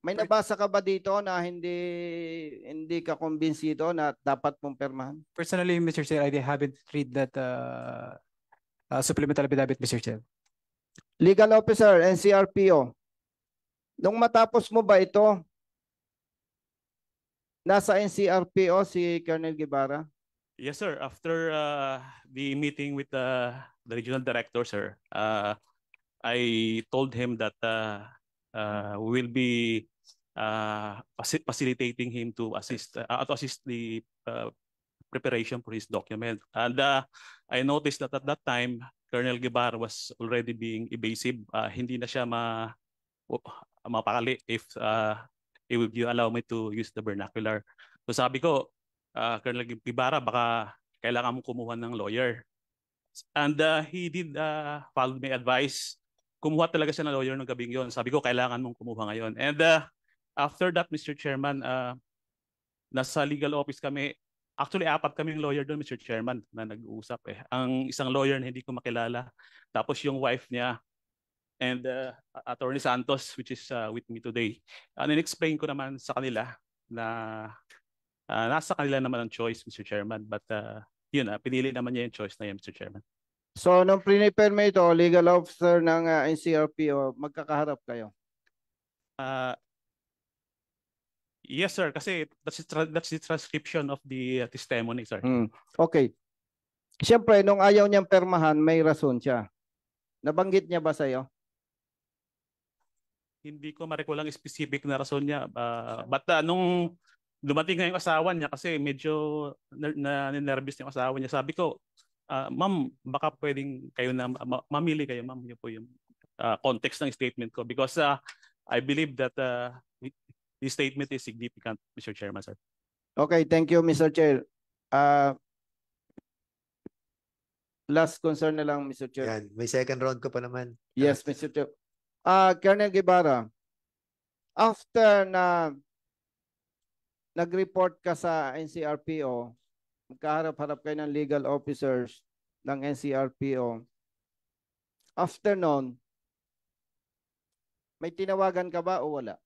May nabasa ka ba dito na hindi hindi ka kumbinsido na dapat mong permahan? Personally, Mr. Chair, I haven't read that uh, uh, supplemental affidavit, Mr. Chair. Legal officer, NCRPO. Nung matapos mo ba ito, nasa NCRPO si Colonel Guevara? Yes, sir. After uh, the meeting with the, the regional director, sir, uh, I told him that uh, uh, we will be uh, faci- facilitating him to assist uh, to assist the uh, preparation for his document. And uh, I noticed that at that time, Colonel Guevara was already being evasive. Uh, hindi na siya ma mapakali if uh, if you allow me to use the vernacular. So sabi ko, uh, Colonel Guevara, baka kailangan mo kumuha ng lawyer. And uh, he did uh, follow my advice. Kumuha talaga siya ng lawyer ng gabing yon. Sabi ko, kailangan mong kumuha ngayon. And uh, after that, Mr. Chairman, uh, nasa legal office kami Actually, apat kaming lawyer doon, Mr. Chairman, na nag-uusap eh. Ang isang lawyer na hindi ko makilala. Tapos yung wife niya and uh, Attorney Santos, which is uh, with me today. Uh, explain ko naman sa kanila na uh, nasa kanila naman ang choice, Mr. Chairman. But uh, yun, uh, pinili naman niya yung choice na yun, Mr. Chairman. So, nung prepare mo ito, legal officer ng uh, NCRPO, magkakaharap kayo? Uh, yes, sir. Kasi that's, that's the transcription of the uh, testimony, sir. Hmm. Okay. Siyempre, nung ayaw niyang permahan, may rason siya. Nabanggit niya ba sa'yo? Hindi ko ma-recall ang specific na rason niya. Uh, but uh, nung dumating nga yung asawa niya kasi medyo na, na nervous yung asawa niya, sabi ko, uh, ma'am, baka pwedeng kayo na ma- mamili kayo, ma'am. Yun po yung uh, context ng statement ko. Because uh, I believe that uh, this statement is significant, Mr. Chairman, sir. Okay, thank you, Mr. Chair. Uh, last concern na lang, Mr. Chair. Yan, may second round ko pa naman. Yes, Mr. Chair. Uh, Colonel Guevara, after na nag-report ka sa NCRPO, magkaharap-harap kayo ng legal officers ng NCRPO. After nun, may tinawagan ka ba o wala?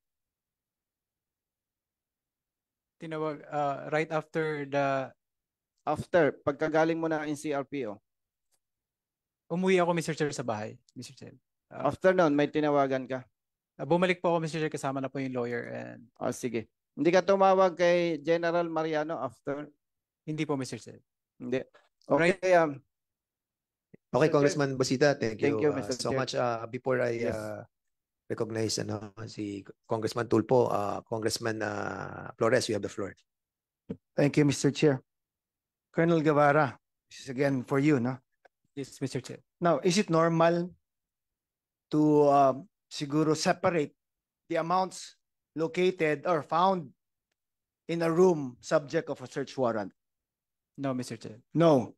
Tinawag, uh, right after the... After, pagkagaling mo ng NCRPO. Umuwi ako, Mr. Chair, sa bahay, Mr. Chair. Uh, After nun, may tinawagan ka? uh, bumalik po ako, Mr. Chair, kasama na po yung lawyer and Oh, sige. Hindi ka tumawag kay General Mariano after? hindi po, Mr. Chair. Hindi. Okay, um, Okay. Congressman Basita, thank you, Thank you, uh, Mr. so Chair. much. Uh, before I Yes. uh, recognize ano, si Congressman Tulpo, uh, Congressman uh, Flores, you have the floor. Thank you, Mr. Chair. Colonel Guevara, this is again for you, no? Yes, Mr. Chair. Now, is it normal to uh, siguro separate the amounts located or found in a room subject of a search warrant? No, Mr. Chair. No.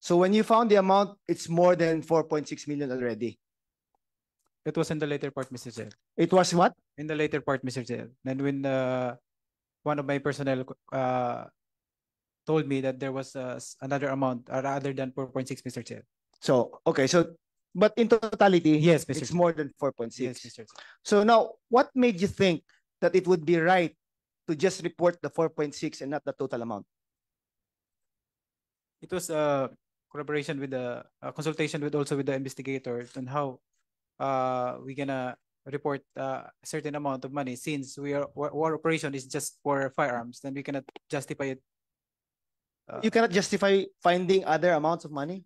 So when you found the amount, it's more than 4.6 million already. It was in the later part, Mr. Chair. It was what? In the later part, Mr. Chair. Then when uh, one of my personnel uh, told me that there was uh, another amount uh, other than 4.6, Mr. Chair. So, okay, so but in totality, Yes, Mr. it's Chair. more than 4.6. Yes, Mr. Chair. So now, what made you think that it would be right to just report the 4.6 and not the total amount? It was a collaboration with the uh, consultation with also with the investigator on how uh, we gonna report uh, a certain amount of money since we are war, operation is just for firearms, then we cannot justify it. Uh, You cannot justify finding other amounts of money?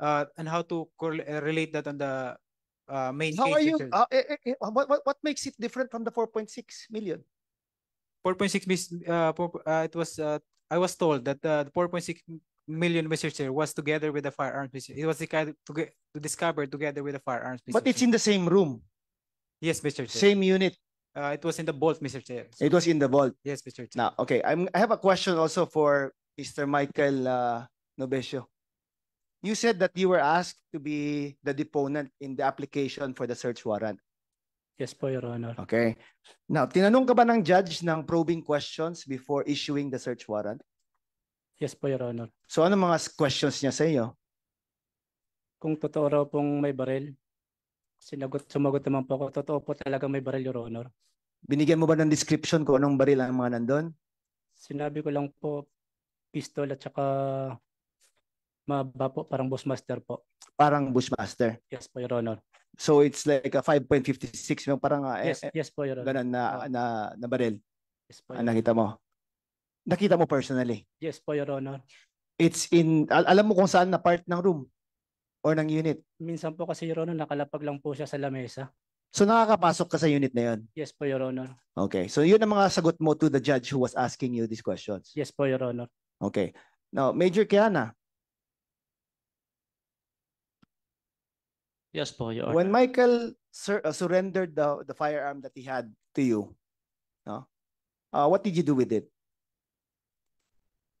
uh, and how to uh, relate that on the uh, main How are you, uh, what, what, what makes it different from the 4.6 million? 4.6 mis- uh, uh, it was uh, I was told that uh, the 4.6 million Mr. Chair was together with the firearms Mr. It was together to, get, to discover together with the firearms Mr. But it's in the same room, yes Mr. Chair. same unit. Uh, it was in the vault Mr. Chair. So- It was in the vault. yes Mr. Chair. Now, okay, I'm, I have a question also for Mr. Michael uh, Nobesio. You said that you were asked to be the deponent in the application for the search warrant. Yes po, Your Honor. Okay. Now, tinanong ka ba ng judge ng probing questions before issuing the search warrant? Yes po, Your Honor. So ano mga questions niya sa iyo? Kung totoo raw pong may baril, sinagot, sumagot naman po ako, totoo po talaga may baril, Your Honor. Binigyan mo ba ng description kung anong baril ang mga nandun? Sinabi ko lang po, pistol at saka maba po, parang Bushmaster po. Parang Bushmaster. Yes po, Your Honor. So it's like a 5.56 yung parang uh, Yes, eh, yes po, Your Honor. ganun na, na, na baril. Yes po, Ang Your Honor. nakita mo. Nakita mo personally. Yes po, Your Honor. It's in, al- alam mo kung saan na part ng room or ng unit. Minsan po kasi, Your Honor, nakalapag lang po siya sa lamesa. So nakakapasok ka sa unit na yun. Yes po, Your Honor. Okay. So yun ang mga sagot mo to the judge who was asking you these questions. Yes po, Your Honor. Okay. Now, Major Kiana, Yes po, Your when Honor. Michael sur- uh, surrendered the, the firearm that he had to you, no? Uh, what did you do with it?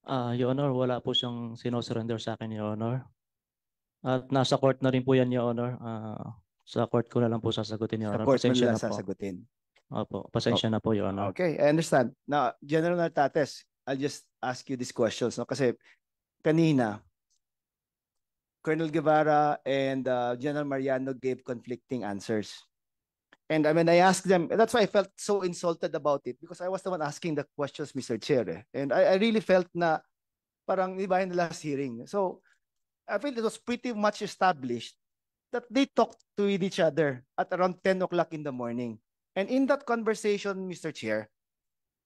Ah, Your Honor, wala po siyang sinosurrender sa akin, Your Honor. At nasa court na rin po yan, Your Honor. Ah, sa court ko na lang po sasagutin, Your Sa Honor. court mo na sasagutin. Opo, pasensya na po, Your Honor. Okay, I understand. Now, General Nartates, I'll just ask you these questions. No? Kasi kanina, Colonel Guevara and uh, General Mariano gave conflicting answers. And I mean, I asked them, that's why I felt so insulted about it because I was the one asking the questions, Mr. Chair. eh. And I, I really felt na parang di ba in the last hearing. So I feel it was pretty much established that they talked to each other at around 10 o'clock in the morning. And in that conversation, Mr. Chair,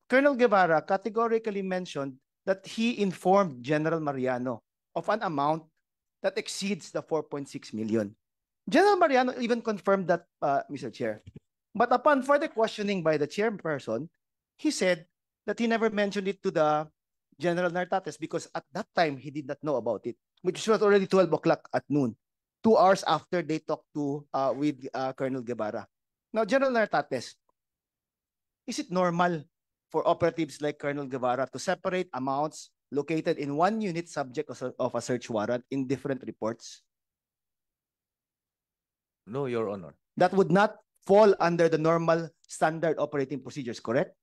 Colonel Guevara categorically mentioned that he informed General Mariano of an amount that exceeds the 4.6 million. General Mariano even confirmed that, uh, Mr. Chair. But upon further questioning by the chairperson, he said that he never mentioned it to the General Nartates because at that time he did not know about it, which was already 12 o'clock at noon, two hours after they talked to uh, with uh, Colonel Guevara. Now, General Nartates, is it normal for operatives like Colonel Guevara to separate amounts located in one unit subject of a- of a search warrant in different reports? No, Your Honor. That would not fall under the normal standard operating procedures, correct?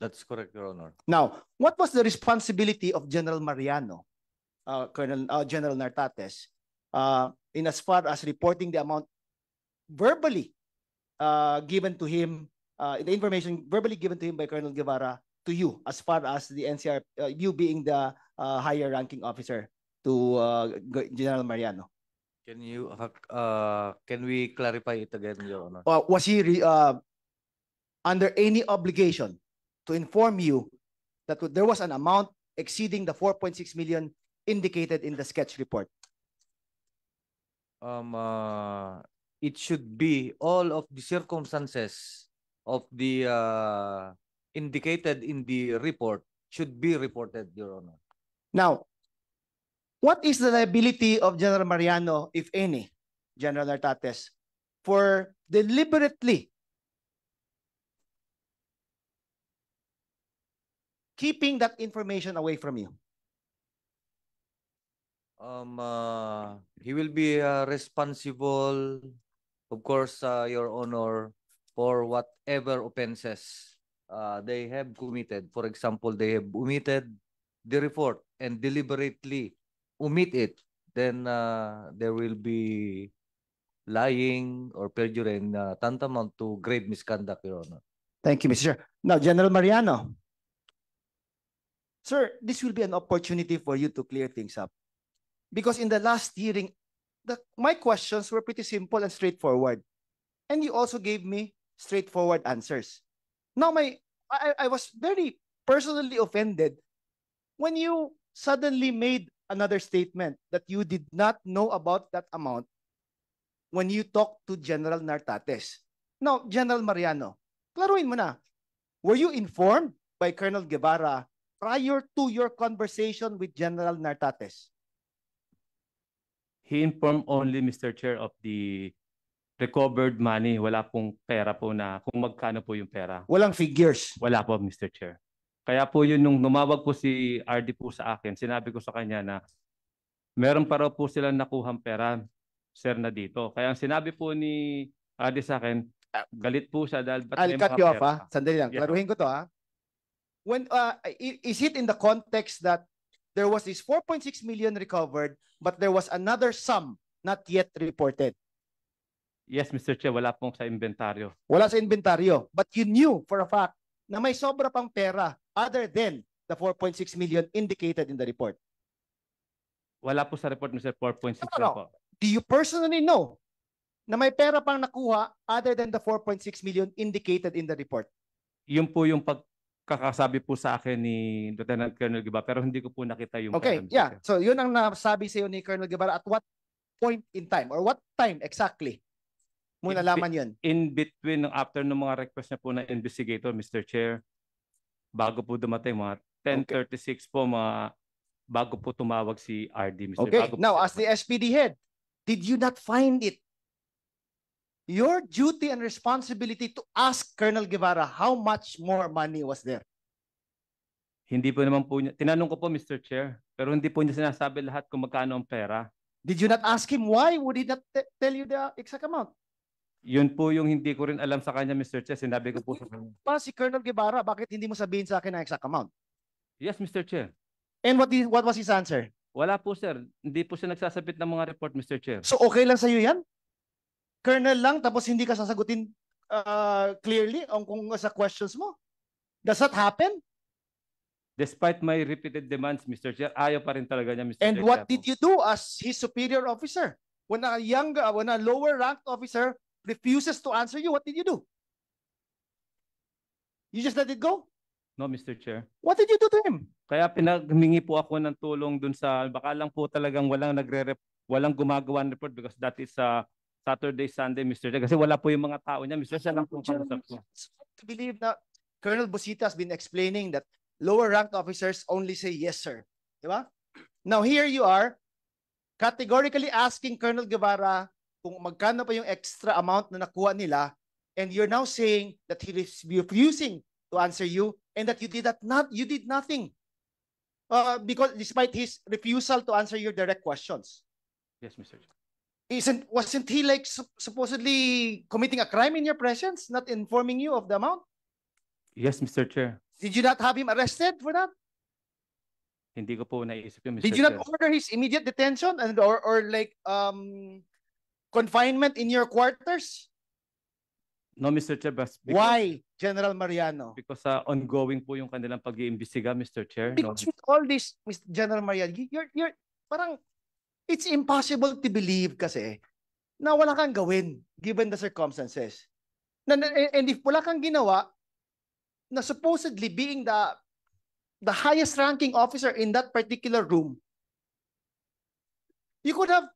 That's correct, Your Honor. Now, what was the responsibility of General Mariano, uh, Colonel uh, General Nartates, uh, in as far as reporting the amount verbally uh, given to him, uh, the information verbally given to him by Colonel Guevara to you, as far as the NCR, uh, you being the uh, higher ranking officer to uh, General Mariano? Can you, uh, can we clarify it again, Your Honor? Uh, was he re- uh, under any obligation to inform you that there was an amount exceeding the 4.6 million indicated in the sketch report? Um, uh, it should be all of the circumstances of the uh, indicated in the report should be reported, Your Honor. Now, what is the liability of General Mariano, if any, General Nartates, for deliberately keeping that information away from you? Um, uh, he will be uh, responsible, of course, uh, Your Honor, for whatever offenses uh, they have committed. For example, they have omitted the report and deliberately omit it, then uh, there will be lying or perjury and uh, tantamount to grave misconduct, Your Honor. Thank you, Mr. Chair. Now, General Mariano. Sir, this will be an opportunity for you to clear things up. Because in the last hearing, the, my questions were pretty simple and straightforward. And you also gave me straightforward answers. Now, my I, I was very personally offended when you suddenly made another statement that you did not know about that amount when you talked to General Nartates. Now, General Mariano, klaruin mo na. Were you informed by Colonel Guevara prior to your conversation with General Nartates? He informed only Mr. Chair of the recovered money. Wala pong pera po na kung magkano po yung pera. Walang figures. Wala po, Mr. Chair. Kaya po yun nung numawag po si RD po sa akin, sinabi ko sa kanya na meron pa raw po silang nakuhang pera, sir, na dito. Kaya ang sinabi po ni RD sa akin, galit po siya dahil ba't I'll may cut mga you off, pera ha? ka? Sandali lang. Yes, Klaruhin ko to, ha? When, uh, i- is it in the context that there was this 4.6 million recovered, but there was another sum not yet reported? Yes, Mr. Chair, wala pong sa inventaryo. Wala sa inventaryo. But you knew for a fact na may sobra pang pera other than the 4.6 million indicated in the report. Wala po sa report, Mr. 4.6 No, no. po. Do you personally know na may pera pang nakuha other than the 4.6 million indicated in the report? Yun po yung pagkakasabi po sa akin ni Lieutenant Colonel Giba, pero hindi ko po nakita yung Okay, pera, yeah. So yun ang nasabi sa iyo ni Colonel Guevara at what point in time or what time exactly mo nalaman yun? In between, ng after ng mga request na po ng investigator, Mr. Chair, bago po dumating, mga 10.36 po, mga bago po tumawag si RD, Mr. Okay, Bago now as the SPD head, did you not find it your duty and responsibility to ask Colonel Guevara how much more money was there? Hindi po naman po niya, tinanong ko po Mr. Chair, pero hindi po niya sinasabi lahat kung magkano ang pera. Did you not ask him why would he not te- tell you the exact amount? Yun po yung hindi ko rin alam sa kanya, Mr. Chair. Sinabi ko po sa kanya. Pa si Colonel Guevara, bakit hindi mo sabihin sa akin ang exact amount? Yes, Mr. Chair. And what, did- what was his answer? Wala po, sir. Hindi po siya nagsasabit ng mga report, Mr. Chair. So okay lang sa'yo yan? Colonel lang tapos hindi ka sasagutin uh, clearly ang kung sa questions mo? Does that happen? Despite my repeated demands, Mr. Chair, ayaw pa rin talaga niya, Mr. And Chair. what did you do as his superior officer? When a younger, when a lower ranked officer refuses to answer you, what did you do? You just let it go? No, Mr. Chair. What did you do to him? Kaya pinagmingi po ako ng tulong dun sa, baka lang po talagang walang nagre walang gumagawa ng report because that is uh, Saturday, Sunday, Mr. Chair. Kasi wala po yung mga tao niya, Mr. Chair. lang po. To believe na Colonel Busita has been explaining that lower ranked officers only say yes, sir. Di ba? Now here you are categorically asking Colonel Guevara kung magkano pa yung extra amount na nakuha nila and you're now saying that he is refusing to answer you and that you did that not you did nothing. Uh, because despite his refusal to answer your direct questions. Yes, Mr. Chair. Isn't wasn't he like sup- supposedly committing a crime in your presence, not informing you of the amount? Yes, Mr. Chair. Did you not have him arrested for that? Hindi ko po naisip yun, Mr. Did you Chair. not order his immediate detention and or or like um confinement in your quarters? No, Mr. Chair. Because, Why, General Mariano? Because uh, ongoing po yung kanilang pag-iimbestiga, Mr. Chair. No, Because with all this, Mr. General Mariano, you're you're parang it's impossible to believe kasi na wala kang gawin given the circumstances. Na- and if wala kang ginawa, na supposedly being the the highest ranking officer in that particular room, you could have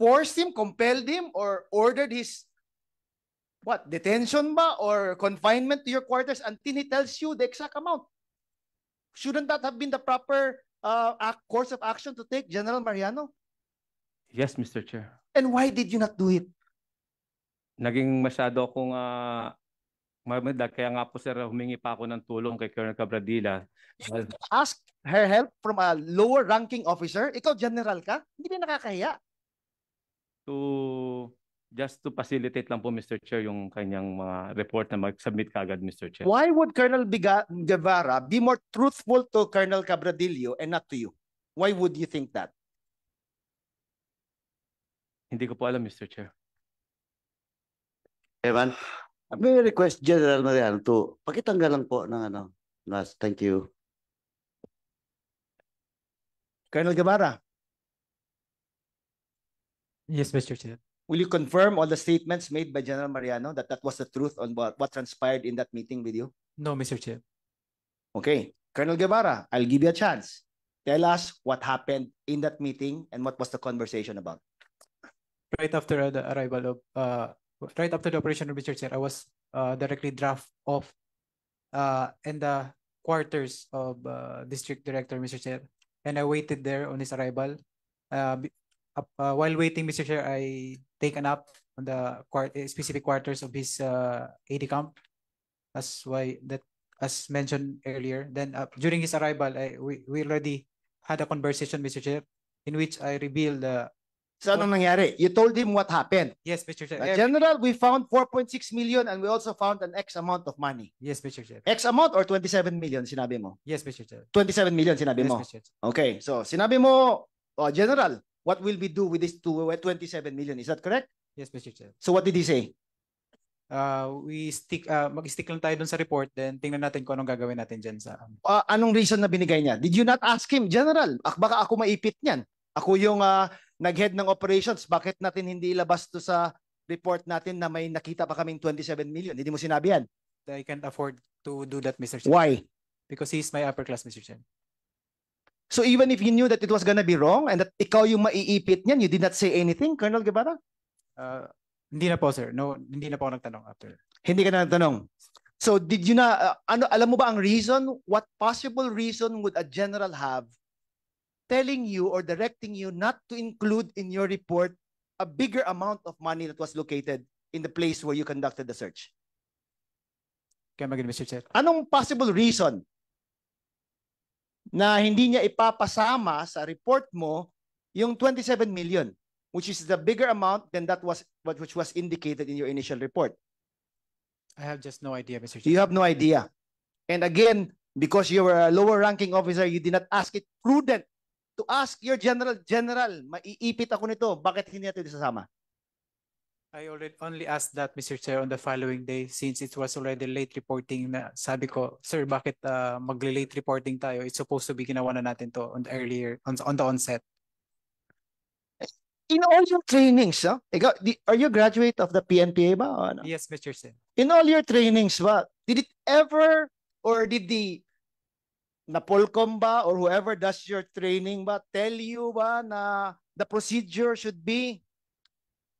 forced him, compelled him, or ordered his what detention ba or confinement to your quarters until he tells you the exact amount. Shouldn't that have been the proper uh, course of action to take, General Mariano? Yes, Mr. Chair. And why did you not do it? Naging masyado akong uh, mamada, kaya nga po sir, humingi pa ako ng tulong kay Colonel Cabradilla. Ask her help from a lower ranking officer. Ikaw, general ka? Hindi ba nakakahiya? To just to facilitate lang po Mr. Chair yung kanyang mga report na mag-submit kagad Mr. Chair. Why would Colonel Biga- Guevara be more truthful to Colonel Cabradillo and not to you? Why would you think that? Hindi ko po alam Mr. Chair. Evan, may request General Mariano to pakitanggal lang po ng ano. Nas, thank you. Colonel Guevara, Yes, Mr. Chair. will you confirm all the statements made by General Mariano that that was the truth on what, what transpired in that meeting with you? No, Mr. Chair. Okay, Colonel Guevara, I'll give you a chance. Tell us what happened in that meeting and what was the conversation about. Right after the arrival of, uh, right after the operation of Mr. Chair, I was uh, directly draft off uh, in the quarters of uh, District Director, Mr. Chair. And I waited there on his arrival. Uh, uh, while waiting, Mr. Chair, I take a nap on the quart- eh, specific quarters of his uh, AD camp. That's why that, as mentioned earlier, then uh, during his arrival, I, we, we already had a conversation, Mr. Chair, in which I revealed the So anong nangyari? You told him what happened. Yes, Mr. Chair. Uh, General, we found 4.6 million and we also found an X amount of money. Yes, Mr. Chair. X amount or 27 million sinabi mo? Yes, Mr. Chair. 27 million sinabi Yes, mo? Mr. Chair. Okay, so sinabi mo, oh, General, what will we do with this two, 27 million? Is that correct? Yes, Mr. Chair. So what did he say? Uh, we stick, uh, mag-stick lang tayo dun sa report, then tingnan natin kung anong gagawin natin dyan sa... Uh, anong reason na binigay niya? Did you not ask him, General? Ak baka ako maipit niyan. Ako yung ah, nag-head ng operations. Bakit natin hindi ilabas to sa report natin na may nakita pa kaming 27 million? Hindi mo sinabi yan. I can't afford to do that, Mr. Chair. Why? Because he's my upper class, Mr. Chair. So even if you knew that it was gonna be wrong and that ikaw yung maiipit niyan, you did not say anything, Colonel Guevara? Uh, hindi na po, sir. No, hindi na po ako nagtanong after. Hindi ka na nagtanong. So did you na, uh, ano, alam mo ba ang reason? What possible reason would a general have telling you or directing you not to include in your report a bigger amount of money that was located in the place where you conducted the search? Kaya magin, Mr. Chair. Anong possible reason na hindi niya ipapasama sa report mo yung 27 million, which is the bigger amount than that was what which was indicated in your initial report? I have just no idea, Mr. You have no idea. And again, Because you were a lower ranking officer, you did not ask it prudent to ask your general, general, maiipit ako nito, bakit hindi natin isasama? I already only asked that, Mr. Chair, on the following day since it was already late reporting na sabi ko, sir, bakit uh, magle-late reporting tayo? It's supposed to be ginawa na natin to on the earlier, on, on the onset. In all your trainings, no? Ikaw, di, are you a graduate of the PNPA ba? o ano? Yes, Mr. Chair. In all your trainings ba, did it ever or did the Napolcom ba or whoever does your training ba tell you ba na the procedure should be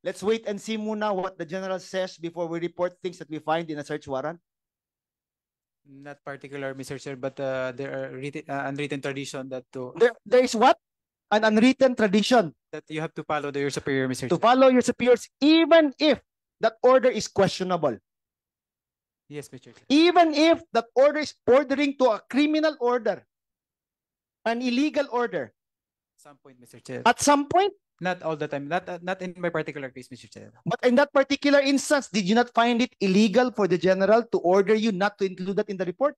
let's wait and see muna what the general says before we report things that we find in a search warrant? Not particular, Mr. Chair, but uh, there are written, uh, unwritten tradition that to There, there is what? An unwritten tradition that you have to follow the, your superior, Mr. to Chair. follow your superiors even if that order is questionable. Yes, Mr. Chair. even if that order is bordering to a criminal order, an illegal order. At some point, Mr. Chair. At some point, Not all the time. Not uh, not in my particular case, Mr. Chair. but in that particular instance, did you not find it illegal for the general to order you not to include that in the report?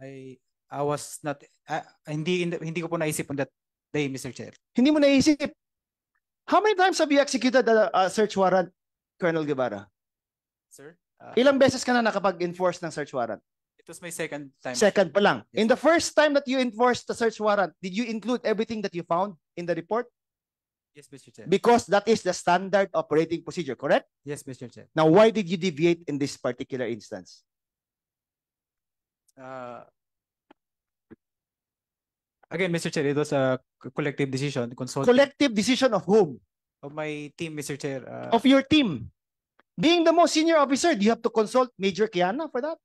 I I was not uh, hindi hindi ko po naisip on that day, Mr. Chair. Hindi mo naisip. How many times have you executed a, a search warrant, Colonel Guevara? Sir? Uh, Ilang beses ka na nakapag-enforce ng search warrant? It was my second time. Second pa lang. In the first time that you enforced the search warrant, did you include everything that you found in the report? Yes, Mr. Chair. Because that is the standard operating procedure, correct? Yes, Mr. Chair. Now, why did you deviate in this particular instance? Uh, again, Mr. Chair, it was a collective decision, consulting Collective decision of whom? of my team, Mr. Chair. Uh, Of your team. Being the most senior officer, do you have to consult Major Kiana for that?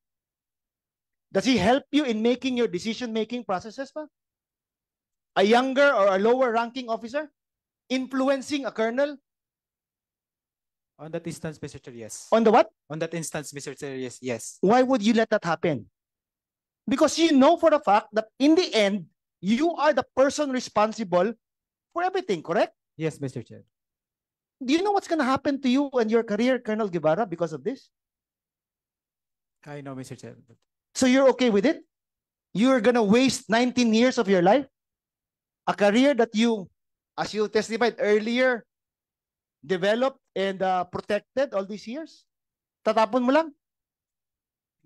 Does he help you in making your decision-making processes pa? A younger or a lower ranking officer? Influencing a colonel? on that instance, Mr. Chair, yes. On the what? On that instance, Mr. Chair, yes, yes. Why would you let that happen? Because you know for a fact that in the end, you are the person responsible for everything, correct? Yes, Mr. Chair. Do you know what's going to happen to you and your career, Colonel Guevara, because of this? I know, Mr. Chair. So you're okay with it? You're gonna waste 19 years of your life? A career that you, as you testified earlier, developed and uh, protected all these years? Tatapon mo lang?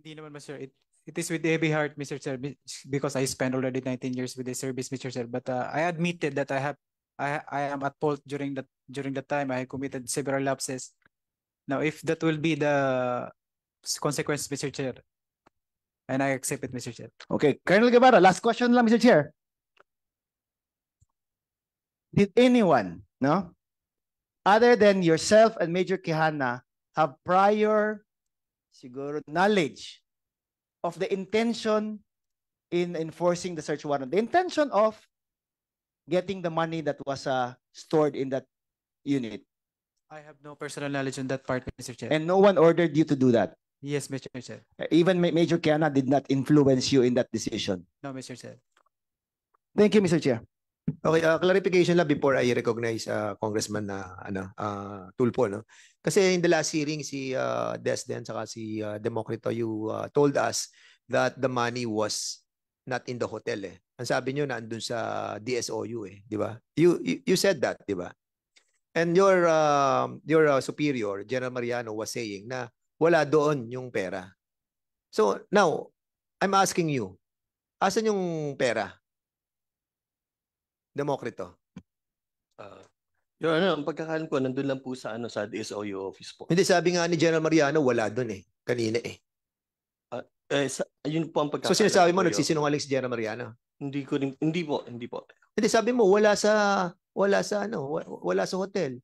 Hindi naman, Mr. It, it is with heavy heart, Mr. Be- because I spent already 19 years with the service, Mr. Chair. But uh, I admitted that I have, I, I am at fault during that during that time. I committed several lapses. Now, if that will be the consequence, Mr. Chair, and I accept it, Mr. Chair. Okay, Colonel Guevara, last question lang, Mr. Chair. Did anyone, no, other than yourself and Major Kihana, have prior, siguro, knowledge of the intention in enforcing the search warrant? The intention of getting the money that was uh, stored in that unit. I have no personal knowledge on that part, Mr. Chair. And no one ordered you to do that. Yes, Mr. Chair. Even Ma- Major Kiana did not influence you in that decision. No, Mr. Chair. Thank you, Mr. Chair. Okay, uh, clarification lang before I recognize uh, Congressman na ano, uh, Tulfo, no? Kasi in the last hearing si uh, Desden saka si uh, Democrito you uh, told us that the money was not in the hotel eh. Ang sabi niyo nandun sa DSOU eh, di ba? You, you you said that, di ba? And your um, your uh, superior, General Mariano was saying na wala doon yung pera. So now, I'm asking you, asan yung pera? Demokrito. Uh, Your Honor, ang pagkakalam ko, nandun lang po sa, ano, sa DSOU office po. Hindi sabi nga ni General Mariano wala doon eh kanina eh. Ah, eh, sa, yun po ang pagkakalam So sinasabi mo nagsisinungaling si General Mariano. Hindi ko rin, hindi po, hindi po. Hindi sabi mo wala sa wala sa ano, wa- wala sa hotel.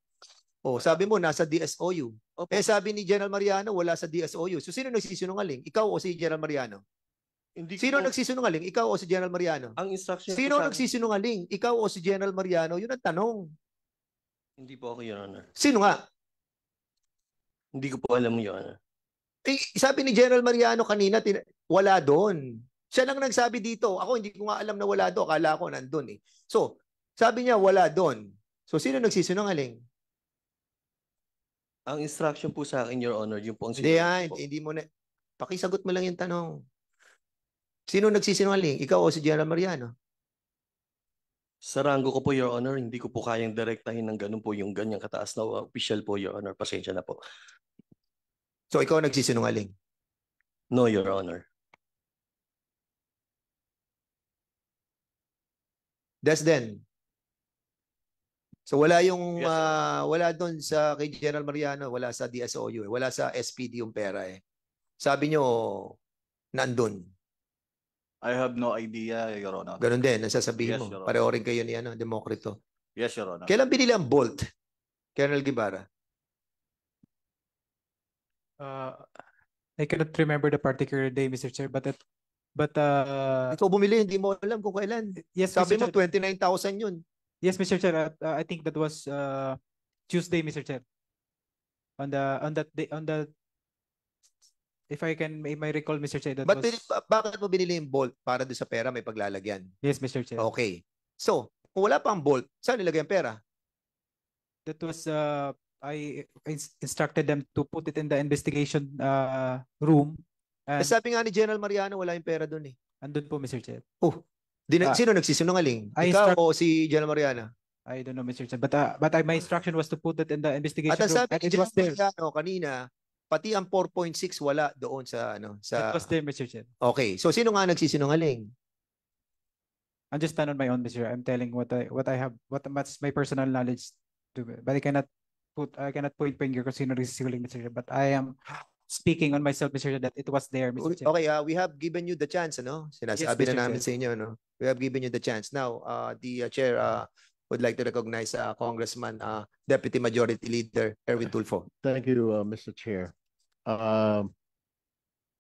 Oh, sabi mo nasa DSOU. Eh sabi ni General Mariano wala sa DSOU. So sino nagsisinungaling? Ikaw o si General Mariano? Hindi Sino ko- nagsisinungaling? Ikaw o si General Mariano? Ang instruction Sino sa- nagsisinungaling? Ikaw o si General Mariano? Yun ang tanong. Hindi po ako, Your Honor. Sino nga? Hindi ko po alam, Your Honor. Eh, sabi ni General Mariano kanina, tin- wala doon. Siya lang nagsabi dito. Ako hindi ko nga alam na wala doon. Akala ko nandun eh. So, sabi niya wala doon. So, sino nagsisinungaling? Ang instruction po sa akin, Your Honor, yung po ang Hindi yan. po. Hindi mo na. Pakisagot mo lang yung tanong. Sino nagsisinungaling? Ikaw o si General Mariano? Sa rango ko po, Your Honor, hindi ko po kayang direktahin ng ganun po yung ganyang kataas na official po, Your Honor. Pasensya na po. So ikaw nagsisinungaling? No, Your Honor. Desden. So wala yung Yes, ah, wala doon sa kay General Mariano, wala sa DSOU, eh. wala sa SPD yung pera eh. Sabi nyo nandun. I have no idea, Your Honor. Ganun din, ang sasabihin Yes, mo. Pareho rin kayo ni ano, Demokrito. Yes, Your Honor. Kailan binili ang Bolt? Colonel Guevara. Uh, I cannot remember the particular day, Mr. Chair, but it, but uh, Ikaw bumili, hindi mo alam kung kailan. yes, Sabi Mr. mo Chair. 29,000 yun. Yes, Mr. Chair. Uh, I think that was uh, Tuesday, Mr. Chair. On the on that day on the if I can may, may recall, Mr. Chair, that Ba't was bakit mo binili yung Bolt para doon sa pera may paglalagyan? yes, Mr. Chair. Okay. So, kung wala pang Bolt, saan nilagay ang pera? That was uh, I ins- instructed them to put it in the investigation uh, room. Eh, And sabi nga ni General Mariano, wala yung pera doon eh. andun po, Mr. Chair. Oh, di na- Ah, sino nagsisinungaling? I Ikaw instruct- o si General Mariano? I don't know, Mr. Chair. But uh, but I, my instruction was to put it in the investigation At ang room. sabi ni it was there. Mariano kanina, pati ang 4.6 wala doon sa ano sa It was there, Mr. Chair. Okay. So sino nga nagsisinungaling? I'm just stand on my own, Mr. I'm telling what I what I have what what's my personal knowledge to but I cannot put I cannot point finger kung sino nagsisinungaling, Mr. Chair. But I am speaking on myself, Mr. Chair, that it was there, Mr. Chair. Okay, uh, we have given you the chance, ano? Sinasabi Yes, na namin Chair. sa inyo, no? We have given you the chance. Now, uh, the uh, chair uh, would like to recognize uh, Congressman uh, Deputy Majority Leader Erwin Tulfo. Thank you, uh, Mr. Chair. Um,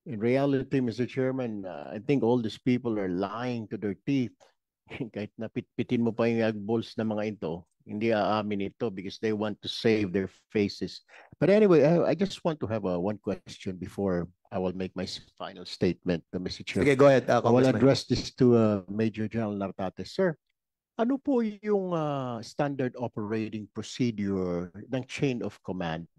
in reality, Mr. Chairman, uh, I think all these people are lying to their teeth. *laughs* Kahit napitpitin mo pa yung agbols na mga ito, hindi aamin ito because they want to save their faces. But anyway, I, I just want to have uh, one question before I will make my final statement, uh, Mr. Chair. Sige, go ahead, uh, I will address this to uh, Major General Nartates. Sir, ano po yung uh, standard operating procedure ng chain of command?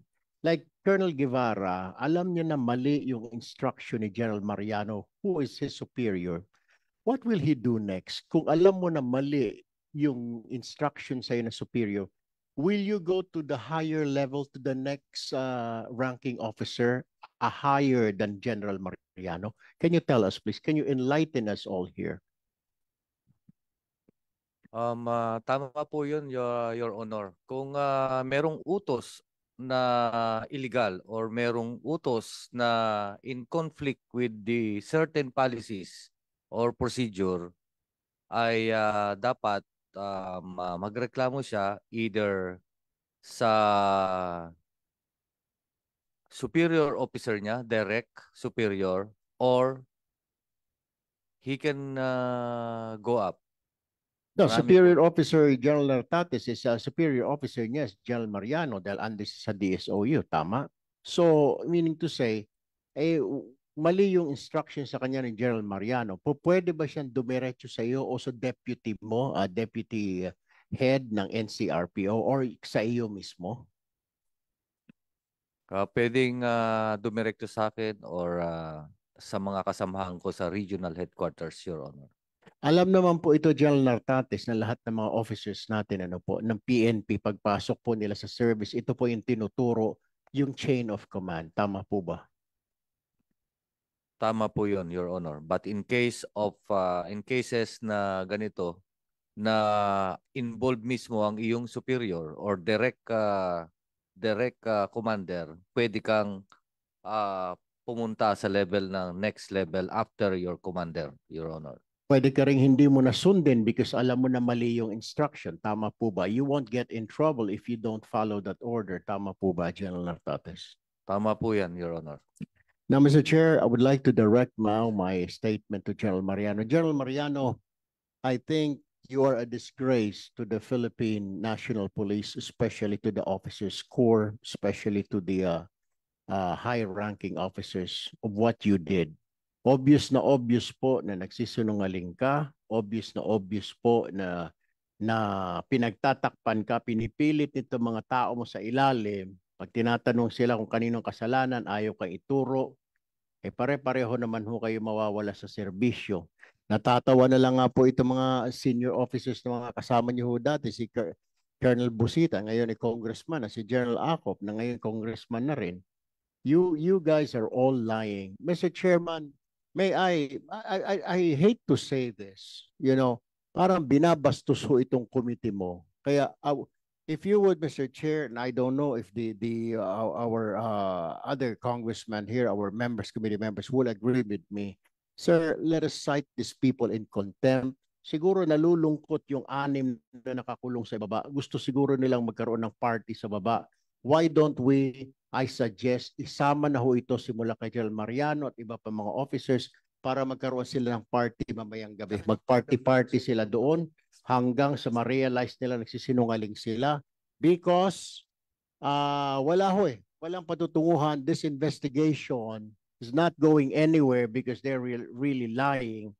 Like Colonel Guevara, alam niya na mali yung instruction ni General Mariano, who is his superior. What will he do next? Kung alam mo na mali yung instruction sa'yo na superior, will you go to the higher level, to the next uh, ranking officer, a higher than General Mariano? Can you tell us, please? Can you enlighten us all here? Um, ah, tama po yun, Your, Your Honor. Kung ah, merong utos na illegal or merong utos na in conflict with the certain policies or procedure, ay ah, dapat um, ah, magreklamo siya either sa superior officer niya, direct superior, or he can ah, go up. No, Marami superior officer General Nartates is a superior officer niya, is General Mariano, dahil andis sa DSOU, tama? So, meaning to say, eh, mali yung instruction sa kanya ni General Mariano. Po, pwede ba siyang dumiretso sa iyo o sa deputy mo, ah, deputy head ng NCRPO or sa iyo mismo? Ah, pwedeng ah, dumiretso sa akin or ah, sa mga kasamahan ko sa regional headquarters, Your Honor. Alam naman po ito, General Nartates, na lahat ng mga officers natin, ano po, ng PNP, pagpasok po nila sa service, ito po yung tinuturo, yung chain of command. Tama po ba? Tama po 'yon, Your Honor. But in case of ah, in cases na ganito na involved mismo ang iyong superior or direct ah, direct ah, commander, pwede kang ah, pumunta sa level ng next level after your commander, Your Honor. pwede ka rin hindi mo nasundin because alam mo na mali yung instruction. Tama po ba? You won't get in trouble if you don't follow that order. Tama po ba, General Nartates? Tama po 'yan, Your Honor. Now, Mr. Chair, I would like to direct now my statement to General Mariano. General Mariano, I think you are a disgrace to the Philippine National Police, especially to the officers corps, especially to the uh, uh, high-ranking officers of what you did. Obvious na obvious po na nagsisinungaling ka. Obvious na obvious po na na pinagtatakpan ka, pinipilit nito mga tao mo sa ilalim. Pag tinatanong sila kung kaninong kasalanan, ayaw kang ituro. eh pare-pareho naman ho kayo mawawala sa serbisyo. Natatawa na lang nga po itong mga senior officers na mga kasama niyo ho dati, si Col- Colonel Busita, ngayon ay congressman, na si General Acop, na ngayon congressman na rin. You you guys are all lying. Mr. Chairman, may I I I, I hate to say this, you know, parang binabastos ho itong committee mo. Kaya uh, if you would, Mr. Chair, and I don't know if the the uh, our uh, other congressmen here, our members, committee members, will agree with me. Sir, let us cite these people in contempt. Siguro nalulungkot yung anim na nakakulong sa baba. Gusto siguro nilang magkaroon ng party sa baba. Why don't we, I suggest, isama na ho ito simula kay General Mariano at iba pa mga officers para magkaroon sila ng party mamayang gabi. Mag-party-party sila doon hanggang sa ma-realize nila nagsisinungaling sila because uh, wala ho eh. Walang patutunguhan. This investigation is not going anywhere because they're real, really lying.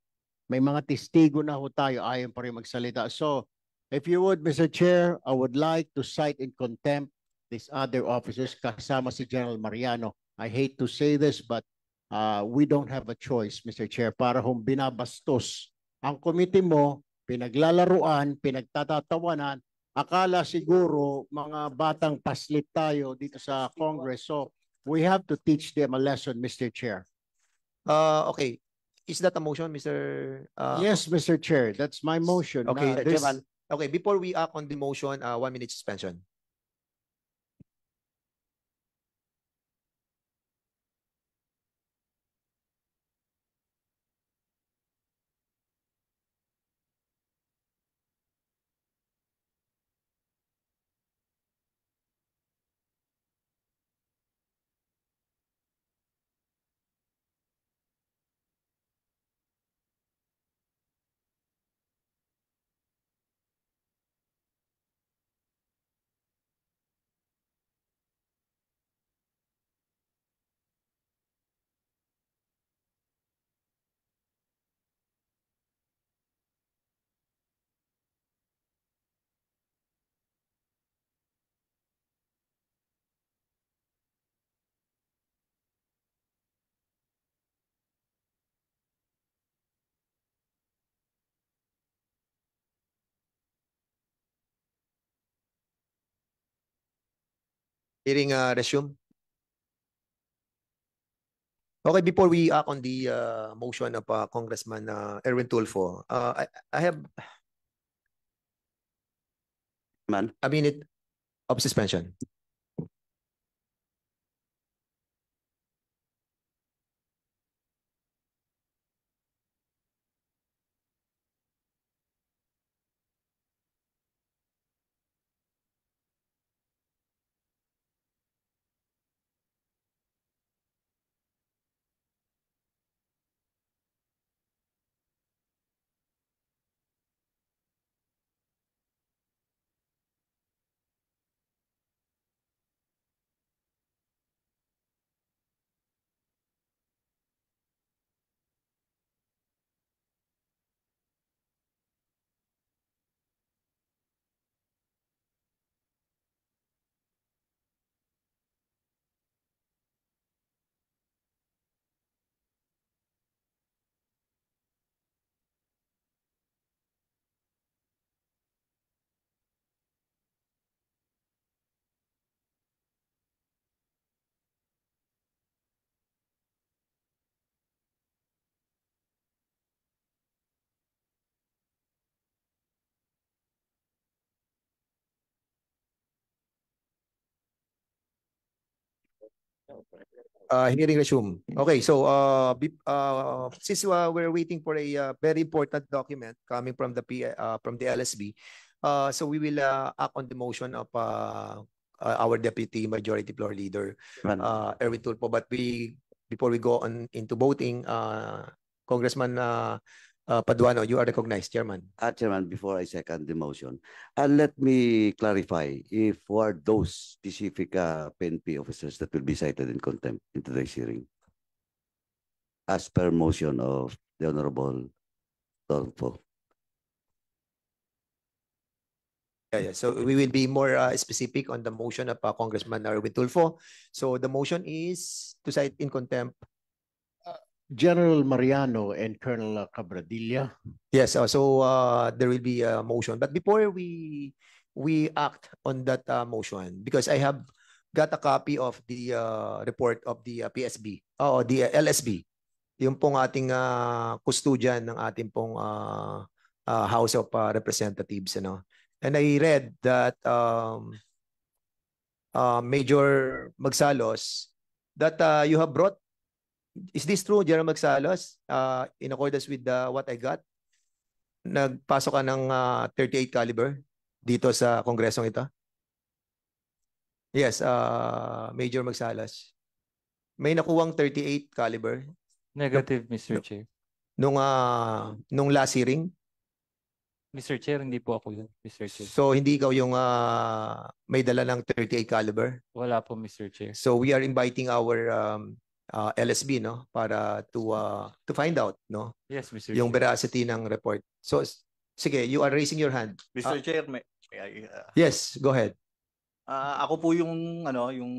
May mga testigo na ho tayo, ayaw pa rin magsalita. So, if you would, Mr. Chair, I would like to cite in contempt these other officers kasama si General Mariano. I hate to say this, but uh, we don't have a choice, Mr. Chair, para hong binabastos ang committee mo, pinaglalaruan, pinagtatatawanan, akala siguro mga batang paslit tayo dito sa Congress. So, we have to teach them a lesson, Mr. Chair. Uh, okay. Is that a motion, Mr. Uh, Yes, Mr. Chair, that's my motion. Okay, Uh. Okay, before we act on the motion, uh, one minute suspension. Hearing uh, resume. Okay, before we act on the uh, motion of uh, Congressman uh, Erwin Tulfo, uh, I, I have Man. a minute of suspension. Uh, hearing resume. Okay, so uh, be- uh, since uh, we're waiting for a uh, very important document coming from the P- uh, from the LSB, uh, so we will uh, act on the motion of uh, uh, our deputy majority floor leader, uh, Erwin Tulfo. But we before we go on into voting, uh, Congressman uh, uh, Paduano, you are recognized, Chairman. Uh, Chairman, before I second the motion, uh, let me clarify if who are those specific uh, PNP officers that will be cited in contempt in today's hearing? As per motion of the Honorable Tolfo. Yeah, yeah. So we will be more uh, specific on the motion of uh, Congressman Erwin Tulfo. So the motion is to cite in contempt General Mariano and Colonel Cabradilla. Yes, uh, so uh, there will be a motion. But before we we act on that uh, motion, because I have got a copy of the uh, report of the uh, PSB, oh, the uh, LSB, yung pong ating uh, custodian ng ating pong uh, uh, House of uh, Representatives, ano. And I read that um, uh, Major Magsalos that uh, you have brought Is this true, General Magsalos? Uh, in accordance with uh, what I got? Nagpasok ka ng uh, 38 caliber dito sa kongresong ito? Yes, uh, Major Magsalos. May nakuwang 38 caliber Negative, Mr. Chair. nung uh, nung last hearing. Mr. Chair, hindi po ako yun, Mr. Chair. So hindi ikaw yung uh, may dala ng 38 caliber. Wala po, Mr. Chair. So we are inviting our um, uh, LSB no para to uh, to find out no Yes, Mr. yung Chair. veracity ng report. So sige, you are raising your hand. Mr. Ah, Chair, may, may I, uh, yes, go ahead. ah, ako po yung ano, yung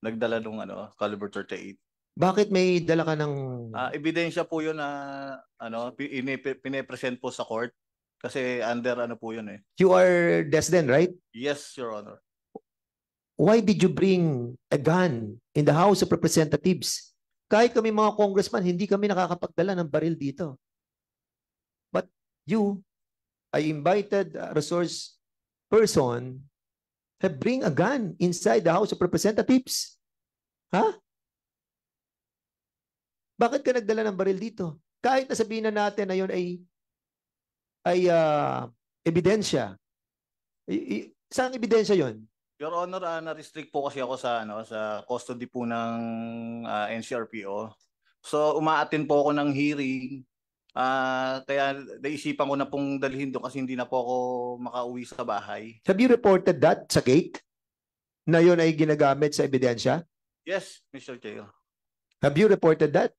nagdala ng ano, caliber 38. Bakit may dala ka ng Ah, ebidensya po 'yun na ano, pine-present po sa court kasi under ano po 'yun eh. You are Desden, right? Yes, Your Honor. Why did you bring a gun in the House of Representatives? Kahit kami mga congressman, hindi kami nakakapagdala ng baril dito. But you, I invited a resource person, have bring a gun inside the House of Representatives. Ha? Bakit ka nagdala ng baril dito? Kahit na sabihin na natin na yun ay ay ah, ebidensya. Saan ebidensya yon? Your Honor, ah, na-restrict po kasi ako sa ano sa custody po ng ah, NCRPO. So umaattend po ako ng hearing. Ah, kaya naisipan ko na pong dalhin doon kasi hindi na po ako makauwi sa bahay. Have you reported that sa gate? Na yun ay ginagamit sa ebidensya? Yes, Mr. Chair. Have you reported that?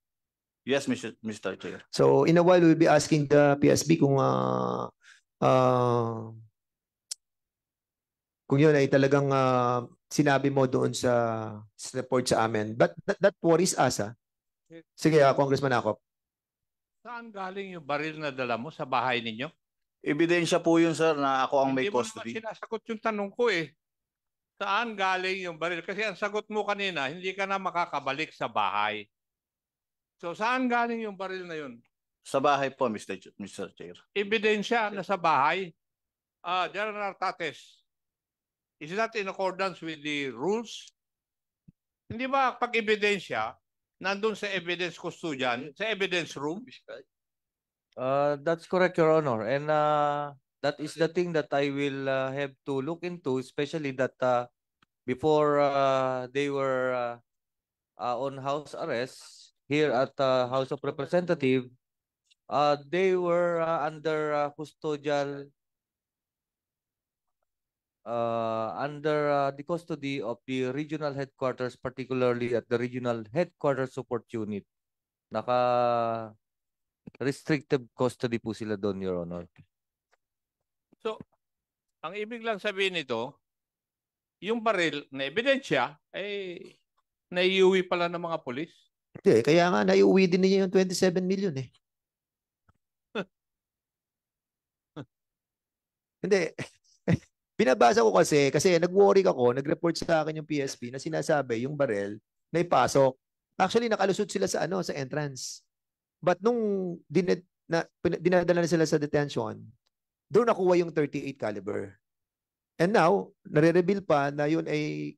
Yes, Mr. Mr. Chair. So in a while, we'll be asking the PSB kung ah ah, kung yun ay talagang ah, sinabi mo doon sa, sa report sa amin. But that, that worries us, ah. Sige, ah, Congressman Akop. Saan galing yung baril na dala mo sa bahay ninyo? Ebidensya po yun, sir, na ako ang may Hindi mo custody. naman sinasagot yung tanong ko eh. Saan galing yung baril? Kasi ang sagot mo kanina, hindi ka na makakabalik sa bahay. So saan galing yung baril na yun? Sa bahay po, Mr. Ch- Mr. Chair. Ebidensya na sa bahay. Ah, General Tates, is that in accordance with the rules? Hindi ba pag ebidensya, nandun sa evidence custodian, sa evidence room? Uh, that's correct, Your Honor. And uh, that is the thing that I will uh, have to look into, especially that uh, before uh, they were uh, uh, on house arrest here at the House of Representative, uh, they were uh, under uh, custodial uh, under uh, the custody of the regional headquarters, particularly at the regional headquarters support unit. Naka restrictive custody po sila doon, Your Honor. So, ang ibig lang sabihin nito, yung baril na ebidensya, ay naiuwi pala ng mga polis. Hindi, kaya nga naiuwi din niya yung 27 million eh. *laughs* Hindi. Binabasa ko kasi, kasi nag-worry ako, nag-report sa akin yung PSP na sinasabi yung barrel na ipasok. Actually, nakalusot sila sa ano, sa entrance. But nung dined, na, dinadala na sila sa detention, doon nakuha yung 38 caliber. And now, nare-reveal pa na yun ay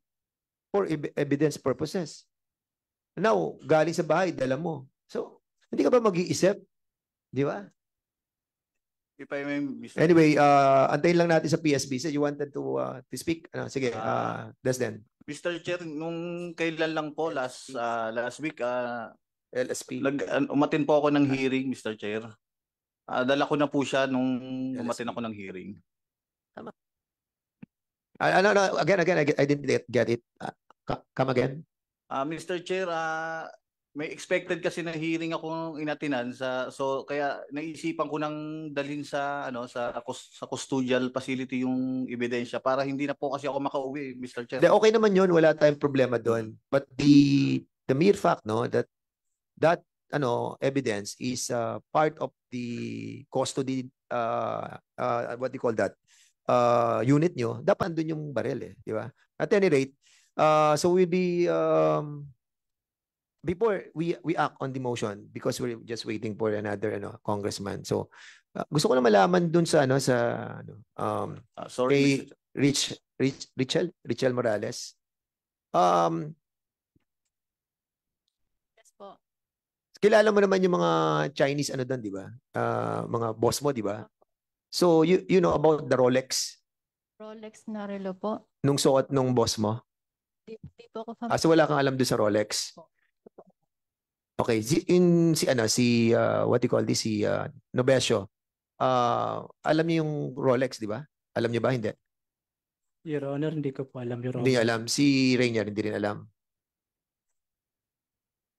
for ev- evidence purposes. Now, galing sa bahay, dala mo. So, hindi ka ba mag-iisip? Di ba? If I may, Mr. Anyway, uh, antayin lang natin sa PSB. So, you wanted to uh, to speak? Ano, sige, uh, Ah. Desden. Mr. Chair, nung kailan lang po last ah, last week ah LSP. Nag, an- umatin po ako ng hearing, Mr. Chair. Ah, dala ko na po siya nung umatin ako ng hearing. Uh, ano, ano, again, again, I, I didn't get, it. Uh, come again? Ah, Mr. Chair, ah, may expected kasi na hearing ako inatinan sa so kaya naisipan ko nang dalhin sa ano sa sa custodial facility yung ebidensya para hindi na po kasi ako makauwi, Mr. Chair. Okay naman yun. Wala tayong problema doon. But the the mere fact, no, that that ano evidence is uh, part of the custody uh, uh, what do you call that uh, unit nyo, dapat andun yung barel eh, di ba? At any rate, uh, so we'll be um, before we we act on the motion because we're just waiting for another ano congressman. So uh, gusto ko na malaman dun sa ano sa ano um Ah, sorry, kay. Rich Rich Richel Richel Morales. Um Yes po. kilala mo naman yung mga Chinese ano doon, di ba? Ah, mga boss mo, di ba? So you you know about the Rolex Rolex na relo po. nung suot nung boss mo? Di, di po ako Ah, so wala kang alam doon sa Rolex. Okay, si in si ano si ah, what do you call this si uh, Nobesio. Ah, alam niyo yung Rolex, di ba? Alam niyo ba hindi? Your Honor, hindi ko po alam, Your Hindi Honor. alam. Si Rainier hindi rin alam.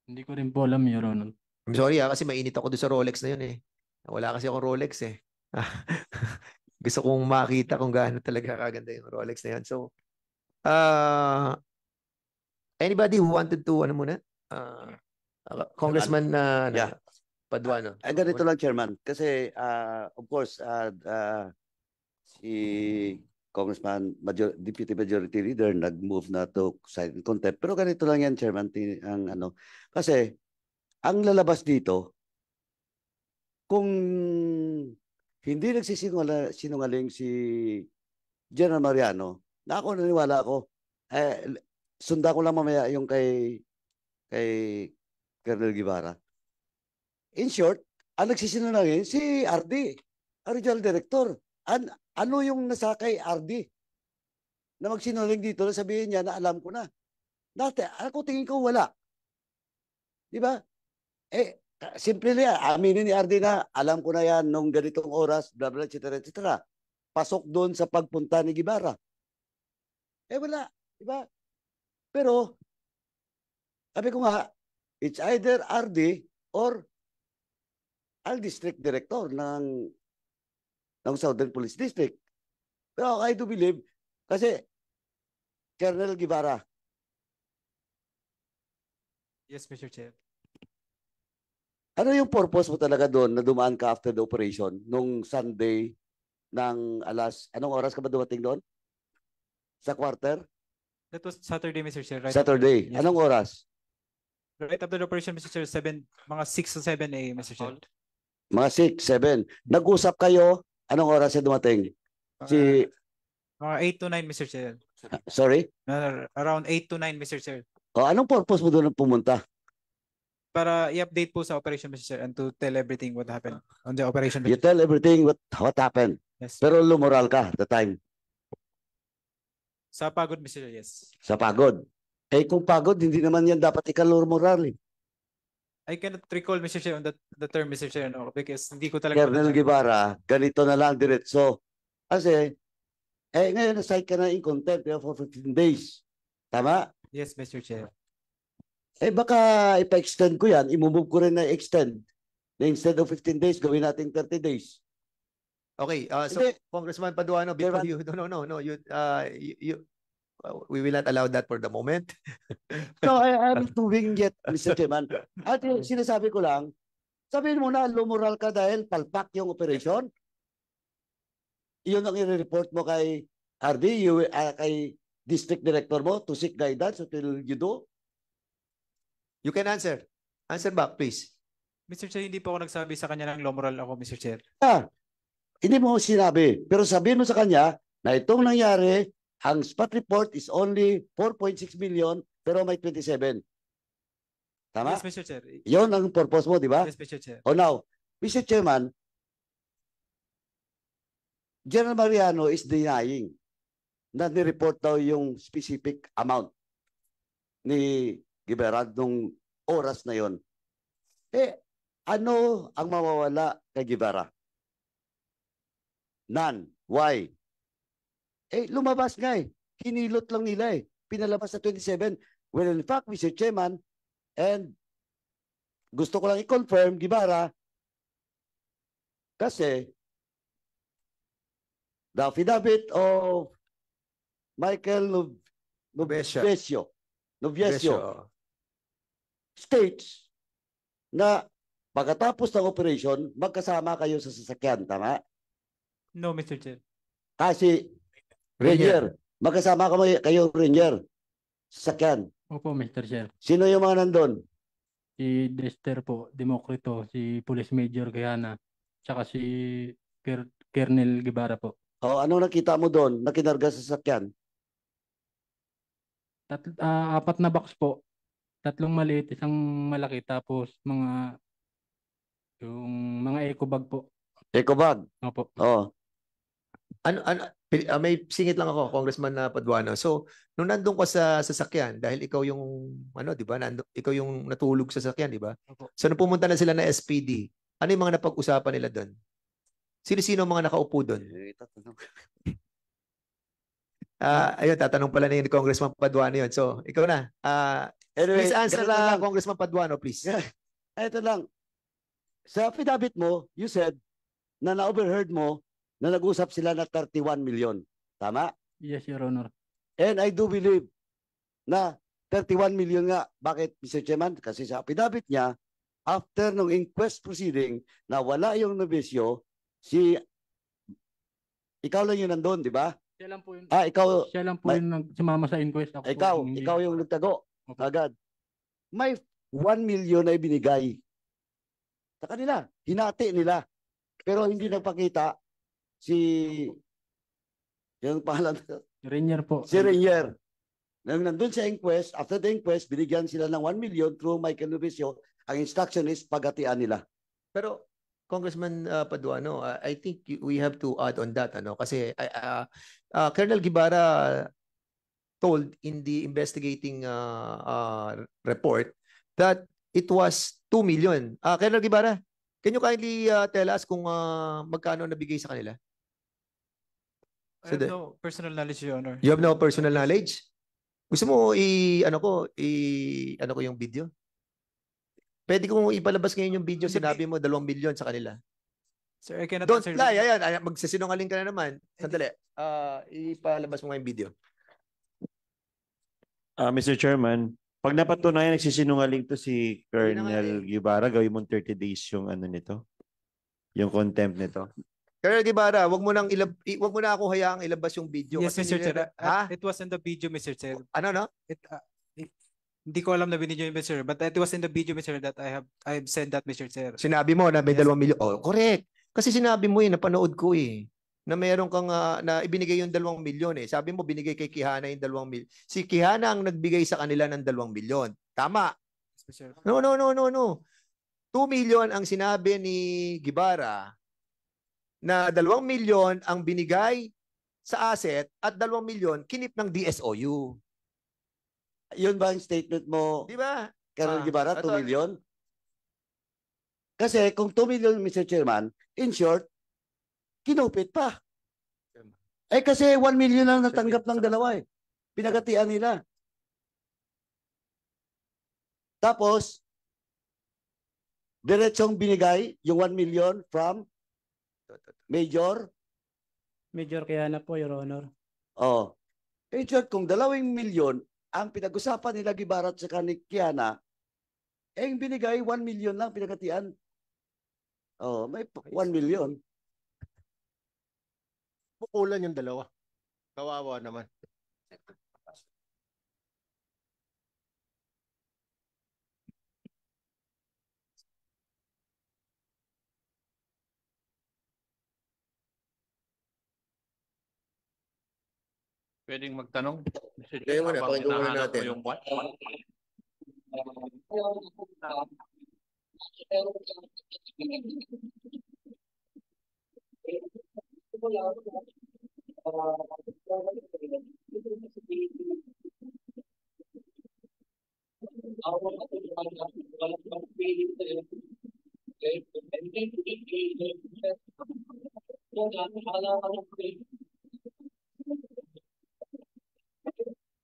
Hindi ko rin po alam, Your Honor. I'm sorry ah, kasi mainit ako doon sa Rolex na yun eh. Wala kasi ako Rolex eh. *laughs* Gusto kong makita kung gaano talaga kaganda yung Rolex na yun. So, uh, anybody who wanted to, ano muna? Uh, uh, Congressman na ano, Yeah. Paduano. Ay, ganito lang, Chairman. Kasi, ah, of course, ah, ah, si Congressman, Major, Deputy Majority Leader, nag-move na to silent contempt. Pero ganito lang yan, Chairman, ang ano. Kasi, ang lalabas dito, kung hindi nagsisinungaling sinungaling si General Mariano, na ako naniwala ako, eh, sunda ko lang mamaya yung kay kay Colonel Guevara. In short, ang nagsisinungaling si RD, Original Director. An ano yung nasa kay RD? Na magsinungaling dito na sabihin niya na alam ko na. Dati, ako tingin ko wala. Di ba? Eh, simple na yan. Aminin ni RD na, alam ko na yan nung ganitong oras, bla bla, etc. etc. Pasok doon sa pagpunta ni Gibara. Eh wala. Di ba? Pero, sabi ko nga, it's either RD or al district director ng ng Southern Police District. Pero I do believe kasi Colonel Guevara, Yes, Mr. Chair. ano yung purpose mo talaga doon na dumaan ka after the operation nung Sunday ng alas, anong oras ka ba dumating doon? Sa quarter? That was Saturday, Mr. Chair. Right Saturday. Yes, Anong oras? Right after the operation, Mr. Chair, seven, mga 6 to 7 a.m., Mr. Chair. Mga 6, 7. Nag-usap kayo, anong oras siya dumating? Si, Mga 8 to 9, Mr. Chair. sorry? Uh, around 8 to 9, Mr. Chair. O, anong purpose mo doon pumunta? Para i-update po sa operation, Mr. Chair, and to tell everything what happened on the operation. You tell everything what what happened. Yes. Pero lumoral ka at the time Sa pagod, Mr. Chair, yes. sa pagod. Eh kung pagod, hindi naman yan dapat ikalumural eh. I cannot recall, Mr. Chair, on that the term, Mr. Chair, no, because hindi ko talaga. Colonel Guevara, ganito na lang diretso. Kasi, eh ngayon na-cite ka na in contempt eh, for 15 days. Tama? Yes, Mr. Chair. Eh baka ipa-extend ko yan, imumove ko rin na extend. Na instead of 15 days, gawin natin 30 days. Okay, uh, so Hindi. Congressman Paduano, before you, no, no, no, no, you, uh, you, you, we will not allow that for the moment. *laughs* No, I, I'm moving yet, Mr. Chairman. At yung sinasabi ko lang, sabihin mo na, lumural ka dahil palpak yung operation. Iyon ang i-report mo kay RD, you, ah, kay district director mo to seek guidance until you do. You can answer. Answer back, please. Mr. Chair, hindi po ako nagsabi sa kanya ng low moral ako, Mr. Chair. Ah, hindi mo sinabi. Pero sabihin mo sa kanya na itong nangyari, ang spot report is only 4.6 million pero may 27. Tama? Yes, Mr. Chair. Yon ang purpose mo, di ba? Yes, Mr. Chair. Oh now, Mr. Chairman, General Mariano is denying na ni-report daw yung specific amount ni Giberad nung oras na yon. Eh, ano ang mawawala kay Gibera? None. Why? Eh, lumabas nga eh. Hinilot lang nila eh. Pinalabas sa 27. Well, in fact, Mr. Chairman, and gusto ko lang i-confirm, Gibara, kasi the affidavit of Michael Nov Novesio. Novesio, Novesio Novesio. states na pagkatapos ng operation, magkasama kayo sa sasakyan, tama? No, Mr. Chair. Kasi Ranger, magkasama kayo, kayo Ranger, sa sasakyan. Opo, Mr. Chair. Sino yung mga nandun? Si Dexter po, Demokrito, si Police Major Gayana, tsaka si Ker Kernel Guevara po. O anong nakita mo doon na kinarga sa sasakyan? Tat ah, apat na box po. Tatlong maliit, isang malaki, tapos mga yung mga eco bag po. Eco bag? Opo. Oo. Ano, ano, ah, may singit lang ako, Congressman na Paduano. So, nung nandun ka sa sasakyan, dahil ikaw yung, ano, di ba, ikaw yung natulog sa sasakyan, di ba? So, nung pumunta na sila na SPD, ano yung mga napag-usapan nila doon? Sino-sino ang mga nakaupo doon? Ah, ayun, tatanong pala ni Congressman Paduano yun. So, ikaw na. Ah, Anyway, please answer na lang. Congressman Paduano, please. *laughs* Ito lang. Sa affidavit mo, you said na na-overheard mo na nag-usap sila na 31 million. Tama? Yes, Your Honor. And I do believe na 31 million nga. Bakit, Mr. Chairman? Kasi sa affidavit niya, after ng inquest proceeding na wala yung nobisyo, si ikaw lang yung nandun, di ba? Siya lang po yung Ah, ikaw, siya lang po may- yung nag- sumama sa inquest. Ako po ikaw, hindi. ikaw yung nagtago. Agad. May 1 million na ibinigay sa kanila. Hinati nila. Pero hindi nagpakita si yung pangalan Rainier po. si Renier. Nang nandun sa inquest, after the inquest, binigyan sila ng 1 million through Michael Nubicio. Ang instruction is pagatian nila. Pero Congressman uh, Paduano, uh, I think we have to add on that ano kasi uh, uh, Colonel Gibara told in the investigating uh, uh, report that it was 2 million. Uh, Colonel Gibara, can you kindly uh, tell us kung uh, magkano nabigay sa kanila? I So have the- no personal knowledge, Your Honor. You have no personal knowledge? Gusto mo i ano ko, i ano ko yung video? Pwede ko ipalabas ngayon yung video, sinabi mo 2 million sa kanila. Sir, I cannot Don't answer. lie, ayan, ayan, magsisinungaling ka na naman. Sandali. Ah, ipalabas mo nga yung video. Ah, Mr. Chairman, pag napatunayan nagsisinungaling to si Colonel Guevara, gawin mong 30 days yung ano nito, yung contempt nito. Colonel Guevara, wag mo nang ilab wag mo na ako hayaang ilabas yung video Yes, Mr. Chair. Uh, Ha? It was in the video, Mr. Chair. Ano no? It, uh, it- hindi ko alam na binidyo yung Mr. But it was in the video, Mr. That I have I have said that, Mr. Chair. Sinabi mo na may 2 million. Oh, correct. Kasi sinabi mo eh, napanood ko eh na meron kang ah, na ibinigay yung 2 milyon eh. Sabi mo binigay kay Kihana yung 2 milyon. Si Kihana ang nagbigay sa kanila ng 2 milyon. Tama. Mr. No, no, no, no, no. 2 million ang sinabi ni Gibara na 2 milyon ang binigay sa asset at 2 milyon kinip ng DSOU. Yun ba ang statement mo, Di ba? Colonel Ah, Guevara, 2 ito- million? Kasi kung 2 million, Mr. Chairman, in short, kinupit pa. Eh kasi 1 million lang natanggap ng dalawa eh. Pinagatian nila. Tapos, diretsong binigay yung 1 million from Major. Major Kayana po, Your Honor. Oh. Short, kung dalawang milyon ang pinag-usapan nila Gibarat sa ni Kiana, eh yung binigay 1 million lang pinagatian. Oh, may p- 1 million. Bukulan yung dalawa. Kawawa naman. Pwedeng magtanong? Ngayon muna, pakinggan muna natin. Yung what?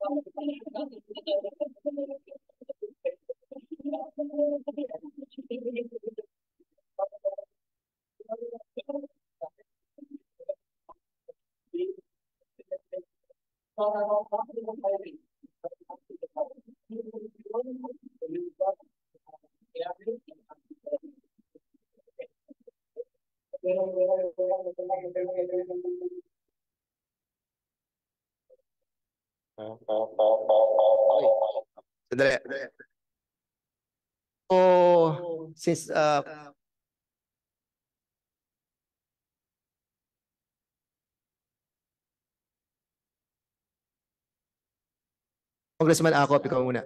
Gracias. Sandali. So, since uh, Congressman Akop, ikaw muna.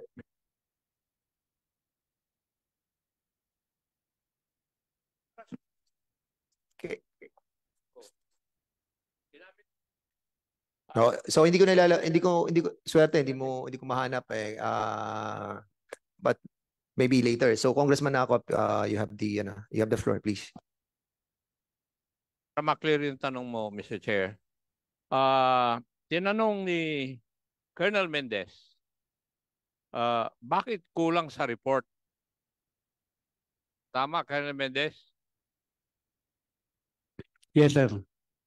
No, so hindi ko nalala hindi ko hindi ko swerte hindi mo hindi ko mahanap eh ah but maybe later. So Congressman Akop, uh, you have the ano, you have the floor please. Para maklear yung tanong mo, Mr. Chair. Ah, tinanong ni Colonel Mendez, ah, bakit kulang sa report? Tama, Colonel Mendez? Yes, sir.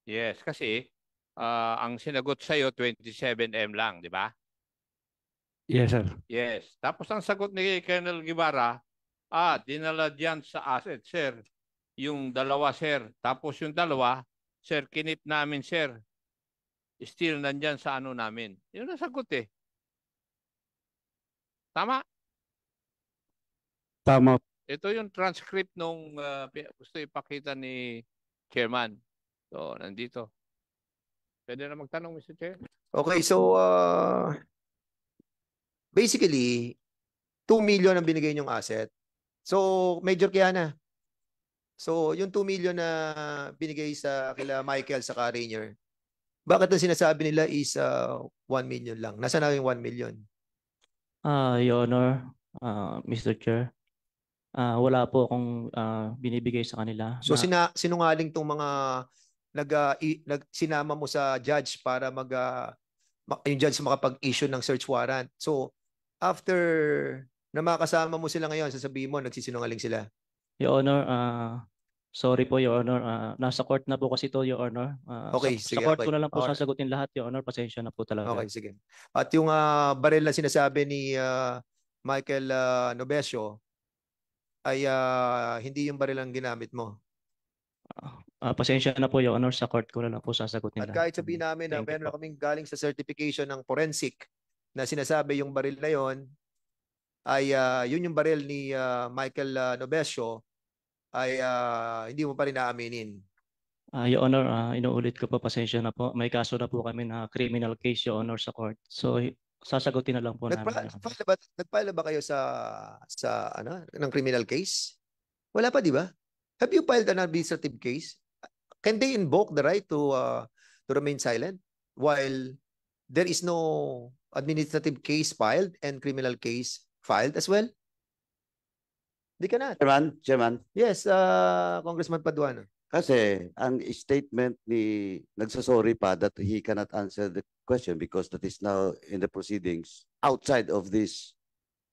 Yes, kasi ah, ang sinagot sa'yo 27M lang, di ba? Yes, sir. Yes. Tapos ang sagot ni Colonel Guevara, ah, dinala diyan sa asset, sir. Yung dalawa, sir. Tapos yung dalawa, sir, kinip namin, sir. Still nandyan sa ano namin. Yun ang sagot eh. Tama? Tama. Ito yung transcript nung pi- gusto ipakita ni chairman. So, nandito. Pwede na magtanong, Mr. Chair? Okay, so uh, basically 2 million ang binigay niyong asset. So, Major Kiana. So, yung 2 million na binigay sa kila Michael sa Rainier, bakit ang sinasabi nila is uh, 1 million lang? Nasaan na yung 1 million? Ah, Your Honor, ah, Mr. Chair, ah, wala po akong ah, binibigay sa kanila. So na- sina sinungaling tong mga nag, uh, i- nag sinama mo sa judge para mag uh, yung judge makapag-issue ng search warrant. So after na makasama mo sila ngayon, sasabihin mo nagsisinungaling sila. Your Honor, ah, sorry po, Your Honor. ah, nasa court na po kasi to, Your Honor. Ah, Okay, sa, sige, Sa court okay. ko na lang po sasagutin lahat, Your Honor. Pasensya na po talaga. Okay, sige. At yung uh, baril na sinasabi ni uh, Michael uh, Novesio ay uh, hindi yung baril ang ginamit mo. Ah, pasensya na po, Your Honor. Sa court ko na lang po sasagutin At lahat. kahit sabihin namin na Thank you meron na po. kaming galing sa certification ng forensic na sinasabi yung baril na yon ay ah, yun yung baril ni ah, Michael ah, Novesio ay ah, hindi mo pa rin naaminin. Ah, Your Honor, ah, inuulit ko po, pasensya na po. May kaso na po kami na criminal case, Your Honor, sa court. So, hi- sasagutin na lang po namin. Nagpa- Your Honor. nagfile ba, nagfile ba kayo sa sa ano ng criminal case? Wala pa, di ba? Have you filed an administrative case? Can they invoke the right to uh, to remain silent while there is no administrative case filed and criminal case filed as well? Ka na. Chairman, Chairman. Yes, uh, Congressman Paduano. Kasi ang statement ni nagsasorry pa that he cannot answer the question because that is now in the proceedings outside of this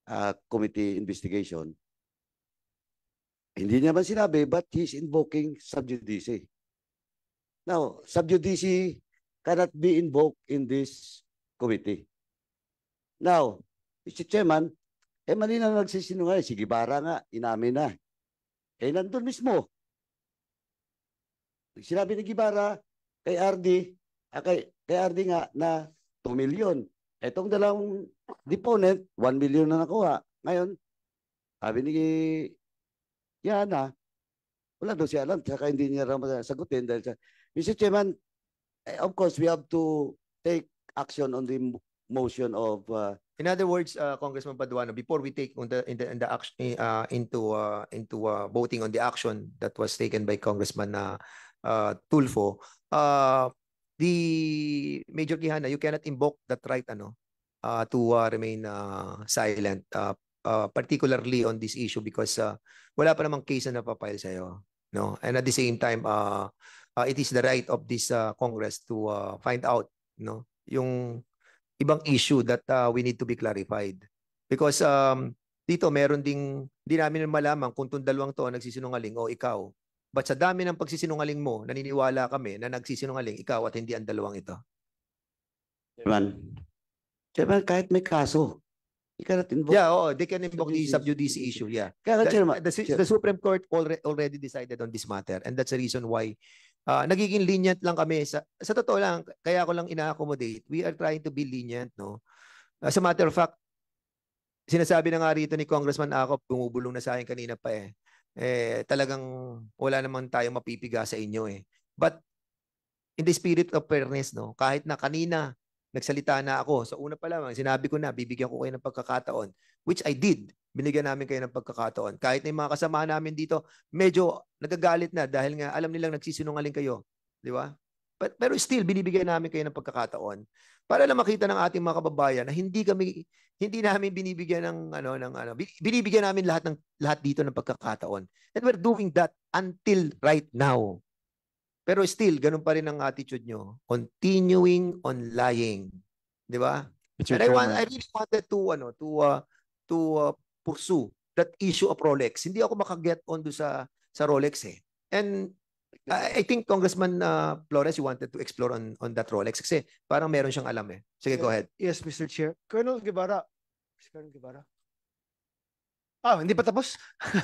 uh, committee investigation. Hindi niya man sinabi but he's invoking sub judice. Now, sub judice cannot be invoked in this committee. Now, Mr. Chairman, eh malinaw na nagsisinungaling. Si Gibara nga, inamin na. Eh nandun mismo. Sinabi ni Gibara kay RD, ah, kay, kay RD nga na 2 million. Etong dalawang deponent, 1 million na nakuha. Ngayon, sabi ni Yana, wala daw siya alam, saka hindi niya raw sagutin dahil sa, Mr. Chairman, eh, of course, we have to take action on the mo- motion of uh, In other words, uh, Congressman Paduano, before we take on the in the, in the action uh, into uh, into uh, voting on the action that was taken by Congressman uh, uh, Tulfo, uh, the Major Quijana, you cannot invoke that right ano uh, to uh, remain uh, silent uh, uh, particularly on this issue because uh, wala pa namang case na napapile sa iyo no and at the same time uh, uh, it is the right of this uh, Congress to uh, find out no yung ibang issue that uh, we need to be clarified. Because um, dito meron ding, di namin malaman kung itong dalawang to nagsisinungaling o ikaw. But sa dami ng pagsisinungaling mo, naniniwala kami na nagsisinungaling ikaw at hindi ang dalawang ito. Chairman. Chairman, kahit may kaso, You cannot invoke. Yeah, oo, they can invoke the sub judice issue, yeah. Kaya The- Chairman, The, the Supreme Court already decided on this matter and that's the reason why uh, nagiging lenient lang kami sa sa totoo lang kaya ako lang ina-accommodate. We are trying to be lenient, no. As a matter of fact, sinasabi na nga rito ni Congressman Akop, bumubulong na sa akin kanina pa eh. Eh talagang wala naman tayong mapipiga sa inyo eh. But in the spirit of fairness, no, kahit na kanina nagsalita na ako. Sa una pa lamang, sinabi ko na, bibigyan ko kayo ng pagkakataon, which I did. Binigyan namin kayo ng pagkakataon. Kahit na yung mga kasama namin dito, medyo nagagalit na dahil nga alam nilang nagsisinungaling kayo. Di ba? But, pero still, binibigyan namin kayo ng pagkakataon para lang makita ng ating mga kababayan na hindi kami hindi namin binibigyan ng ano ng ano bi- binibigyan namin lahat ng lahat dito ng pagkakataon and we're doing that until right now pero still, ganun pa rin ang attitude nyo. Continuing on lying. Di ba? And I, want. I really wanted to, ano, to, uh, to uh, pursue that issue of Rolex. Hindi ako makaget on do sa, sa Rolex eh. And I, I think Congressman uh, Flores, you wanted to explore on, on that Rolex kasi parang meron siyang alam eh. Sige, go ahead. Yes, Mr. Chair. Colonel Guevara. Colonel Guevara. Ah, hindi pa tapos?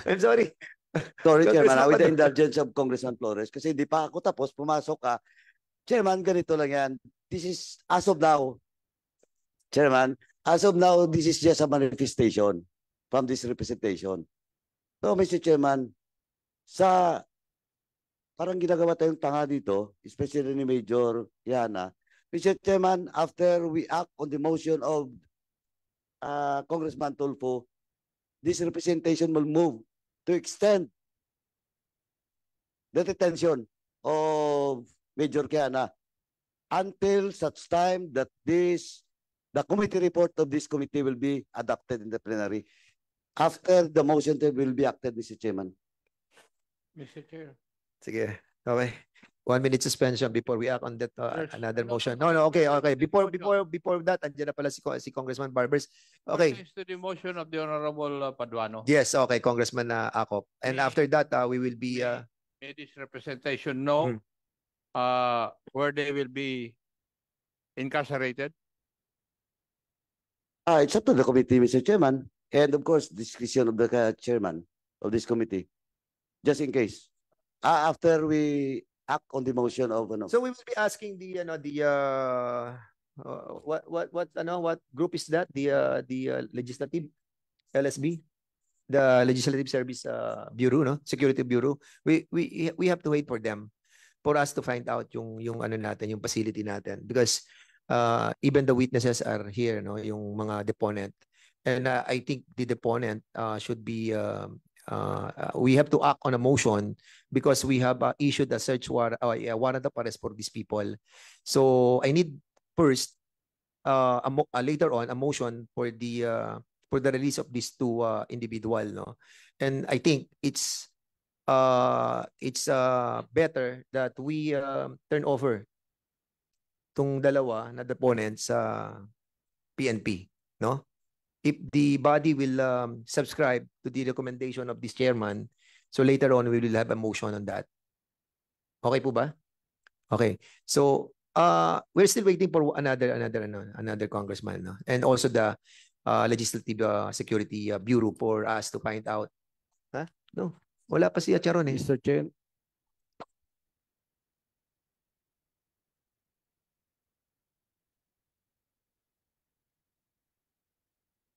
I'm sorry. *laughs* Sorry, Chairman, ah, Congressman with the indulgence of Congressman Flores, kasi hindi pa ako tapos, pumasok ka. Chairman, ganito lang yan. This is, as of now, Chairman, as of now, this is just a manifestation from this representation. So, Mr. Chairman, sa parang ginagawa tayong tanga dito, especially ni Major Yana, Mr. Chairman, after we act on the motion of uh, Congressman Tulfo, this representation will move to extend the detention of Major Kiana until such time that this the committee report of this committee will be adopted in the plenary after the motion will be acted, Mr. Chairman. Mr. Chair. Sige. Okay. One minute suspension before we act on that uh, another motion. No, no, okay, okay. Before before before that, andyan na pala si, Co- si Congressman Barbers. Okay. Pertains to the motion of the Honorable uh, Paduano. Yes, okay, Congressman uh, Akop. And after that, uh, we will be uh, May this representation know uh, where they will be incarcerated? Ah, it's up to the committee, Mr. Chairman, and of course, discretion of the uh, chairman of this committee, just in case. Ah, after we act on the motion of ano. So we will be asking the ano the uh, uh, what what what ano what group is that? The uh, the uh, legislative LSB, the Legislative Service uh, Bureau, no? Security Bureau. We we we have to wait for them for us to find out yung yung ano natin, yung facility natin because uh, even the witnesses are here, no? Yung mga deponent. And uh, I think the deponent uh, should be uh, uh, we have to act on a motion because we have uh, issued a search warrant, uh, yeah, warrant of arrest for these people. So I need first, uh, a uh, later on, a motion for the uh, for the release of these two uh, individual, no. And I think it's uh, it's uh, better that we uh, turn over tong dalawa na deponents sa PNP, no? If the body will um, subscribe to the recommendation of this chairman, so later on we will have a motion on that. Okay po ba? Okay. So, uh, we're still waiting for another another ano, another congressman no? and also the uh, legislative uh, security uh, bureau for us to find out. Ha? No. Wala pa si Acharon eh. Mr. Chair.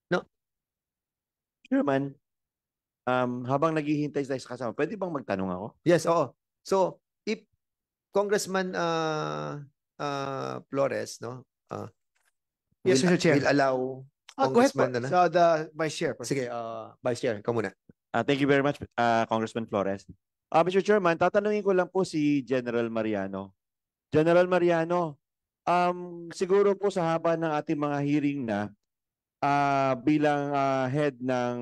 No. Chairman, um, habang naghihintay tayo sa kasama, pwede bang magtanong ako? Yes, oo. So, if Congressman uh, uh, Flores, no? Uh, Yes, will, Mr. Chair. will allow Ah. Congressman na So the Vice Chair. Sige, uh, Vice Chair, muna. Ah, thank you very much, ah, Congressman Flores. Ah, Mr. Chairman, tatanungin ko lang po si General Mariano. General Mariano, um, siguro po sa haba ng ating mga hearing na ah, bilang ah, head ng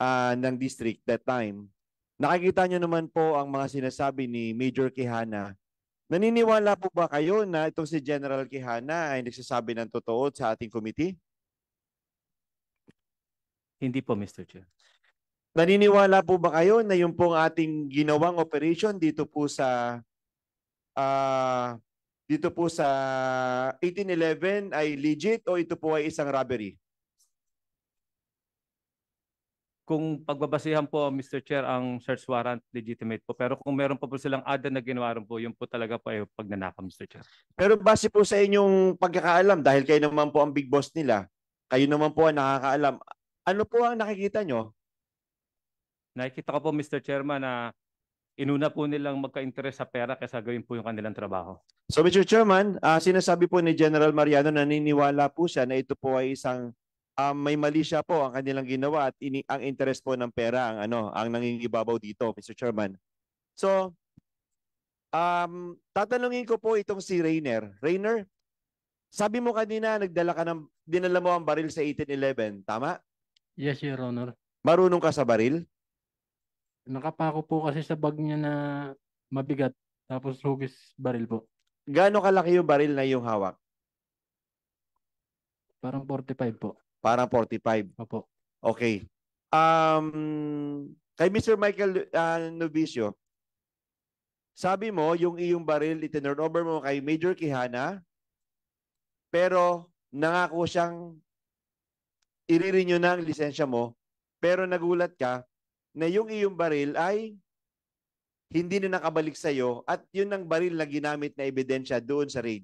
ah, ng district that time, nakikita nyo naman po ang mga sinasabi ni Major Quijana. Naniniwala po ba kayo na itong si General Quijana ay nagsasabi ng totoo sa ating committee? Hindi po, Mr. Chair. Naniniwala po ba kayo na yung pong ating ginawang operation dito po sa ah dito po sa 1811 ay legit o ito po ay isang robbery? kung pagbabasihan po, Mr. Chair, ang search warrant, legitimate po. Pero kung meron pa po silang other na ginawa rin po, yun po talaga po ay pagnanakaw, Mr. Chair. Pero base po sa inyong pagkakaalam, dahil kayo naman po ang big boss nila, kayo naman po ang nakakaalam, ano po ang nakikita nyo? Nakikita ko po, Mr. Chairman, na inuna po nilang magka-interest sa pera kaysa gawin po yung kanilang trabaho. So Mr. Chairman, ah, sinasabi po ni General Mariano na naniniwala po siya na ito po ay isang um, may mali siya po ang kanilang ginawa at ini, ang interest po ng pera ang ano ang nangingibabaw dito, Mr. Chairman. So um tatanungin ko po itong si Rainer. Rainer, sabi mo kanina nagdala ka ng dinala mo ang baril sa 1811, tama? Yes, Your Honor. Marunong ka sa baril? Nakapako po kasi sa bag niya na mabigat tapos hugis baril po. Gaano kalaki yung baril na iyong hawak? Parang 45 po. Parang 45. Opo. Okay. Um, kay Mr. Michael uh, Novicio, sabi mo yung iyong baril itinurn over mo kay Major Quijana, pero nangako siyang i-renew na ang lisensya mo, pero nagulat ka na yung iyong baril ay hindi na nakabalik sa iyo at yun ang baril na ginamit na ebidensya doon sa raid.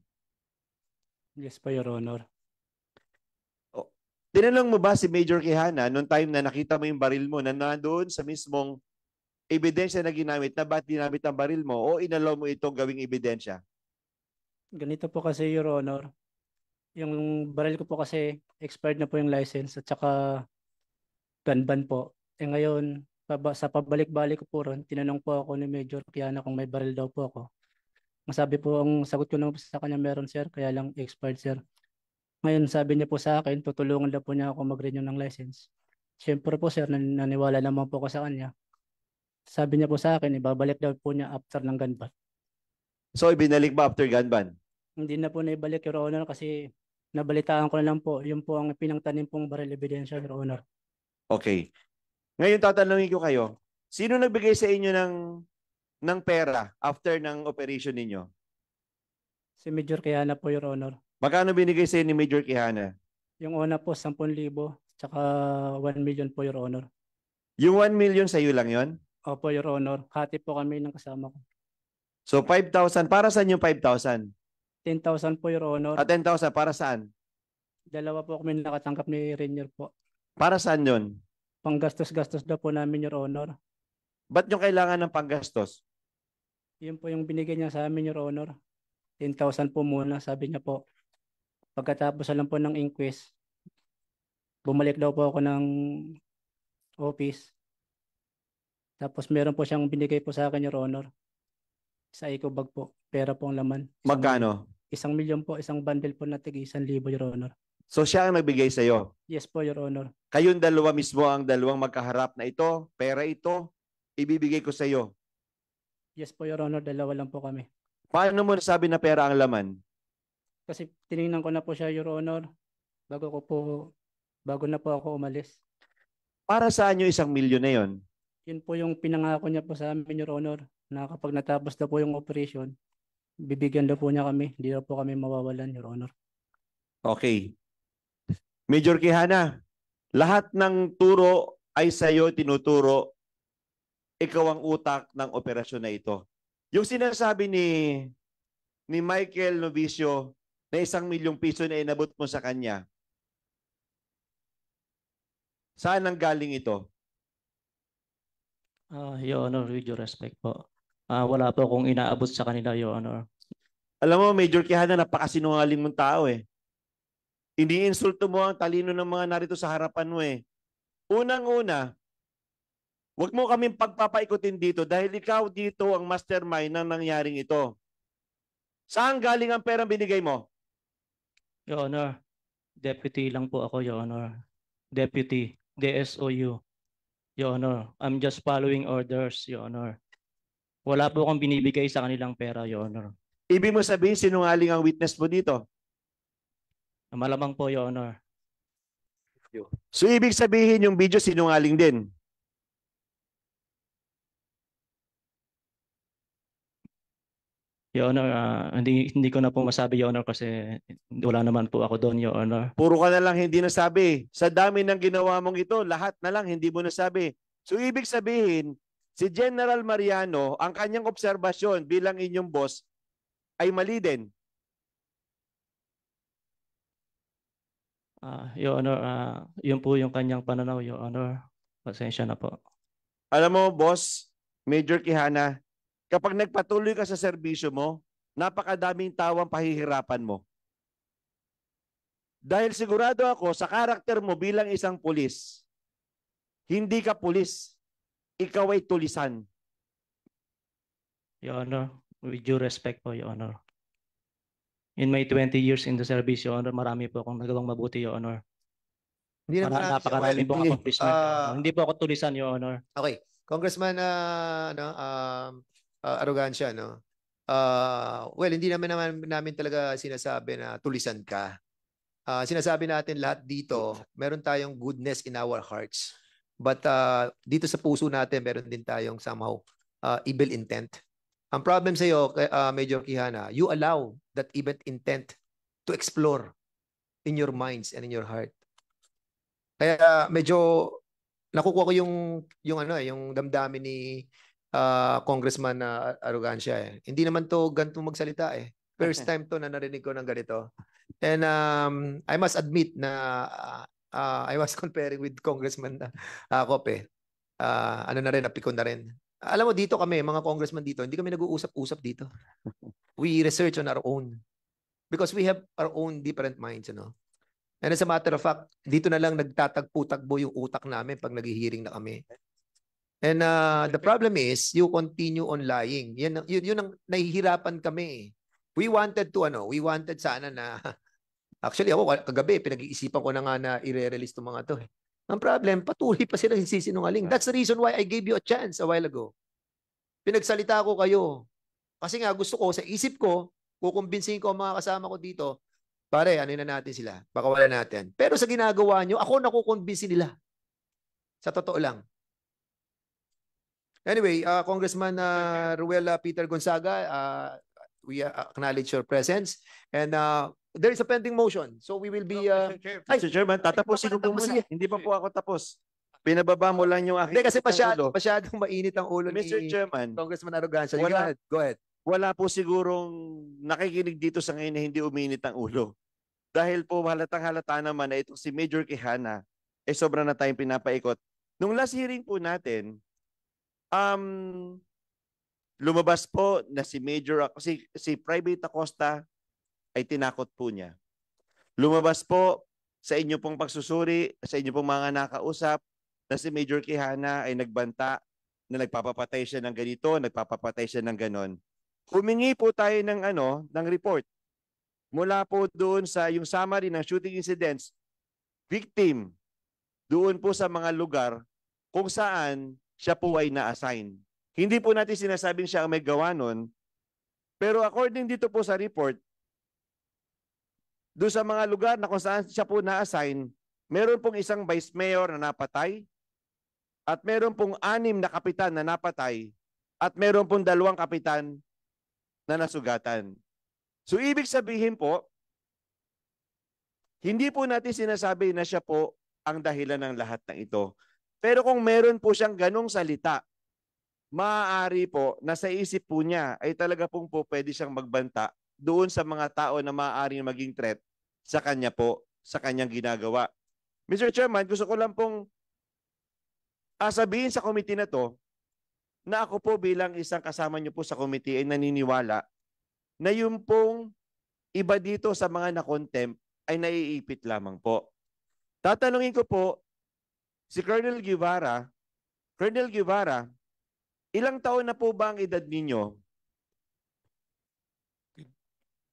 Yes po, Your Honor. Tinanong mo ba si Major Quijana noong time na nakita mo yung baril mo na nandoon sa mismong ebidensya na ginamit na ba't ginamit ang baril mo o inalaw mo itong gawing ebidensya? Ganito po kasi, Your Honor. Yung baril ko po kasi expired na po yung license at saka gun ban po. Eh ngayon, paba, sa pabalik-balik ko po ron, tinanong po ako ni Major Kiana kung may baril daw po ako. Masabi po, ang sagot ko naman po sa kanya meron sir, kaya lang expired sir. Ngayon sabi niya po sa akin, tutulungan daw po niya ako mag-renew ng license. Siyempre po sir, nan- naniwala naman po ako sa kanya. Sabi niya po sa akin, ibabalik daw po niya after ng gun ban. So ibinalik ba after gun ban? Hindi na po naibalik, Your Honor, kasi nabalitaan ko na lang po, yun po ang pinangtanim pong baril ebidensya, Your Honor. Okay. Ngayon tatanungin ko kayo, sino nagbigay sa inyo ng ng pera after ng operation ninyo? Si Major Kiana po, Your Honor. Magkano binigay sa inyo ni Major Quijana? Yung una po, 10,000, tsaka 1 million po, Your Honor. Yung 1 million sa iyo lang yon? Opo, Your Honor. Hati po kami ng kasama ko. So 5,000, para saan yung 5,000? 10,000 po, Your Honor. At 10,000, para saan? Dalawa po kami nakatanggap ni Rainier po. Para saan yun? Panggastos-gastos daw po namin, Your Honor. Ba't yung kailangan ng panggastos? Yun po yung binigay niya sa amin, Your Honor. 10,000 po muna, sabi niya po. Pagkatapos alam po ng inquest, bumalik daw po ako ng office. Tapos meron po siyang binigay po sa akin, Your Honor. Sa eco bag po. Pera po ang laman. Isang- Magkano? Isang milyon po, isang bundle po na tig isang libo, Your Honor. So siya ang nagbigay sa iyo. Yes po, Your Honor. Kayong dalawa mismo ang dalawang magkaharap na ito, pera ito, ibibigay ko sa iyo. Yes po, Your Honor. Dalawa lang po kami. Paano mo nasabi na pera ang laman? Kasi tiningnan ko na po siya, Your Honor. Bago ko po, bago na po ako umalis. Para saan yung isang milyon na yon? Yun po yung pinangako niya po sa amin, Your Honor, na kapag natapos na po yung operation, bibigyan daw po niya kami. Hindi daw po kami mawawalan, Your Honor. Okay. Major Quijana, lahat ng turo ay sa iyo tinuturo. Ikaw ang utak ng operasyon na ito. Yung sinasabi ni ni Michael Novicio na isang milyong piso na inabot mo sa kanya, saan ang galing ito? Ah, Your Honor, with your respect po. Ah, wala po akong inaabot sa kanila, Your Honor. Alam mo, Major Quijana, napakasinungaling mong tao eh. Hindi insulto mo ang talino ng mga narito sa harapan mo eh. Unang-una, Huwag mo kaming pagpapaikutin dito dahil ikaw dito ang mastermind ng nangyaring ito. Saan galing ang perang binigay mo? Your Honor, deputy lang po ako, Your Honor. Deputy, DSOU. Your Honor, I'm just following orders, Your Honor. Wala po akong binibigay sa kanilang pera, Your Honor. Ibig mo sabihin sinungaling ang witness mo dito. Malamang po, Your Honor. So ibig sabihin yung video sinungaling din. Your Honor, ah, hindi, hindi ko na po masabi, Your Honor, kasi wala naman po ako doon, Your Honor. Puro ka na lang hindi nasabi. Sa dami ng ginawa mong ito, lahat na lang hindi mo nasabi. So ibig sabihin, si General Mariano, ang kanyang obserbasyon bilang inyong boss ay mali din. Ah, Your Honor, ah, yun po yung kanyang pananaw, Your Honor. Pasensya na po. Alam mo, boss, Major Kihana, kapag nagpatuloy ka sa serbisyo mo, napakadaming tao ang pahihirapan mo. Dahil sigurado ako sa karakter mo bilang isang pulis, hindi ka pulis, ikaw ay tulisan. Your Honor, with due respect po, Your Honor. In my 20 years in the service, Your Honor, marami po akong nagawang mabuti, Your Honor. Hindi naman Para natin siya napakarami well, po hindi. accomplishment, Your Honor. Ah, Hindi po ako tulisan, Your Honor. Okay. Congressman uh, ano, um, uh, Arrogancia, no? Uh, well, hindi naman naman namin talaga sinasabi na tulisan ka. Uh, sinasabi natin lahat dito, meron tayong goodness in our hearts. But uh, dito sa puso natin, meron din tayong somehow uh, evil intent. Ang problem sa iyo, uh, Major Kihana, you allow that evil intent to explore in your minds and in your heart. Kaya medyo nakukuha ko yung yung ano eh, yung damdamin ni ah, Congressman na Arrogancia eh. Hindi naman to ganito magsalita eh. First time to na narinig ko ng ganito. And um, I must admit na ah, ah, I was *laughs* comparing with Congressman uh, Akop eh. Ah, ano na rin, napikon na rin. Alam mo dito kami, mga congressman dito, hindi kami nag-uusap-usap dito. We research on our own. Because we have our own different minds, know. And as a matter of fact, dito na lang nagtatagpo-tagbo yung utak namin pag naghihiring na kami. And uh, the problem is, you continue on lying. Yan, yun, yun ang nahihirapan kami. eh. We wanted to, ano, we wanted sana na, *laughs* actually ako kagabi, pinag-iisipan ko na nga na i-release itong mga to. eh. Ang problem, patuloy pa sila sinungaling. That's the reason why I gave you a chance a while ago. Pinagsalita ko kayo. Kasi nga gusto ko, sa isip ko, kukumbinsihin ko ang mga kasama ko dito, pare, ano na natin sila? Baka wala natin. Pero sa ginagawa nyo, ako nakukumbinsi nila. Sa totoo lang. Anyway, uh, Congressman uh, Ruela Peter Gonzaga, uh, we acknowledge your presence. And uh, there is a pending motion. So we will be... Uh, Mr. Chairman, tatapusin ko po muna. Hindi pa po ako tapos. Pinababa mo lang yung aking Hindi kasi masyado, masyadong mainit ang ulo Mr. ni Chairman, Congressman Arrogancia. Go wala- ahead. Go ahead. wala po sigurong nakikinig dito sa ngayon na hindi uminit ang ulo. Dahil po halatang halata naman na itong si Major Quijana, eh sobra na tayong pinapaikot. Nung last hearing po natin, um, lumabas po na si Major, si, si Private Acosta ay tinakot po niya. Lumabas po sa inyo pong pagsusuri, sa inyo pong mga nakausap, na si Major Quijana ay nagbanta na nagpapapatay siya ng ganito, nagpapapatay siya ng ganon humingi po tayo ng ano, ng report. Mula po doon sa yung summary ng shooting incidents, victim, doon po sa mga lugar kung saan siya po ay na-assign. Hindi po natin sinasabing siya ang may gawa nun, pero according dito po sa report, doon sa mga lugar na kung saan siya po na-assign, meron pong isang vice mayor na napatay, at meron pong anim na kapitan na napatay, at meron pong dalawang kapitan na nasugatan. So ibig sabihin po, hindi po natin sinasabi na siya po ang dahilan ng lahat ng ito. Pero kung meron po siyang ganong salita, maaari po na sa isip po niya ay talaga pong po pwede siyang magbanta doon sa mga tao na maaaring maging threat sa kanya po, sa kanyang ginagawa. Mr. Chairman, gusto ko lang pong ah, sabihin sa committee na to na ako po bilang isang kasama niyo po sa committee ay naniniwala na yung pong iba dito sa mga na-contempt ay naiipit lamang po. Tatanungin ko po si Colonel Guevara, Colonel Guevara, ilang taon na po ba ang edad ninyo?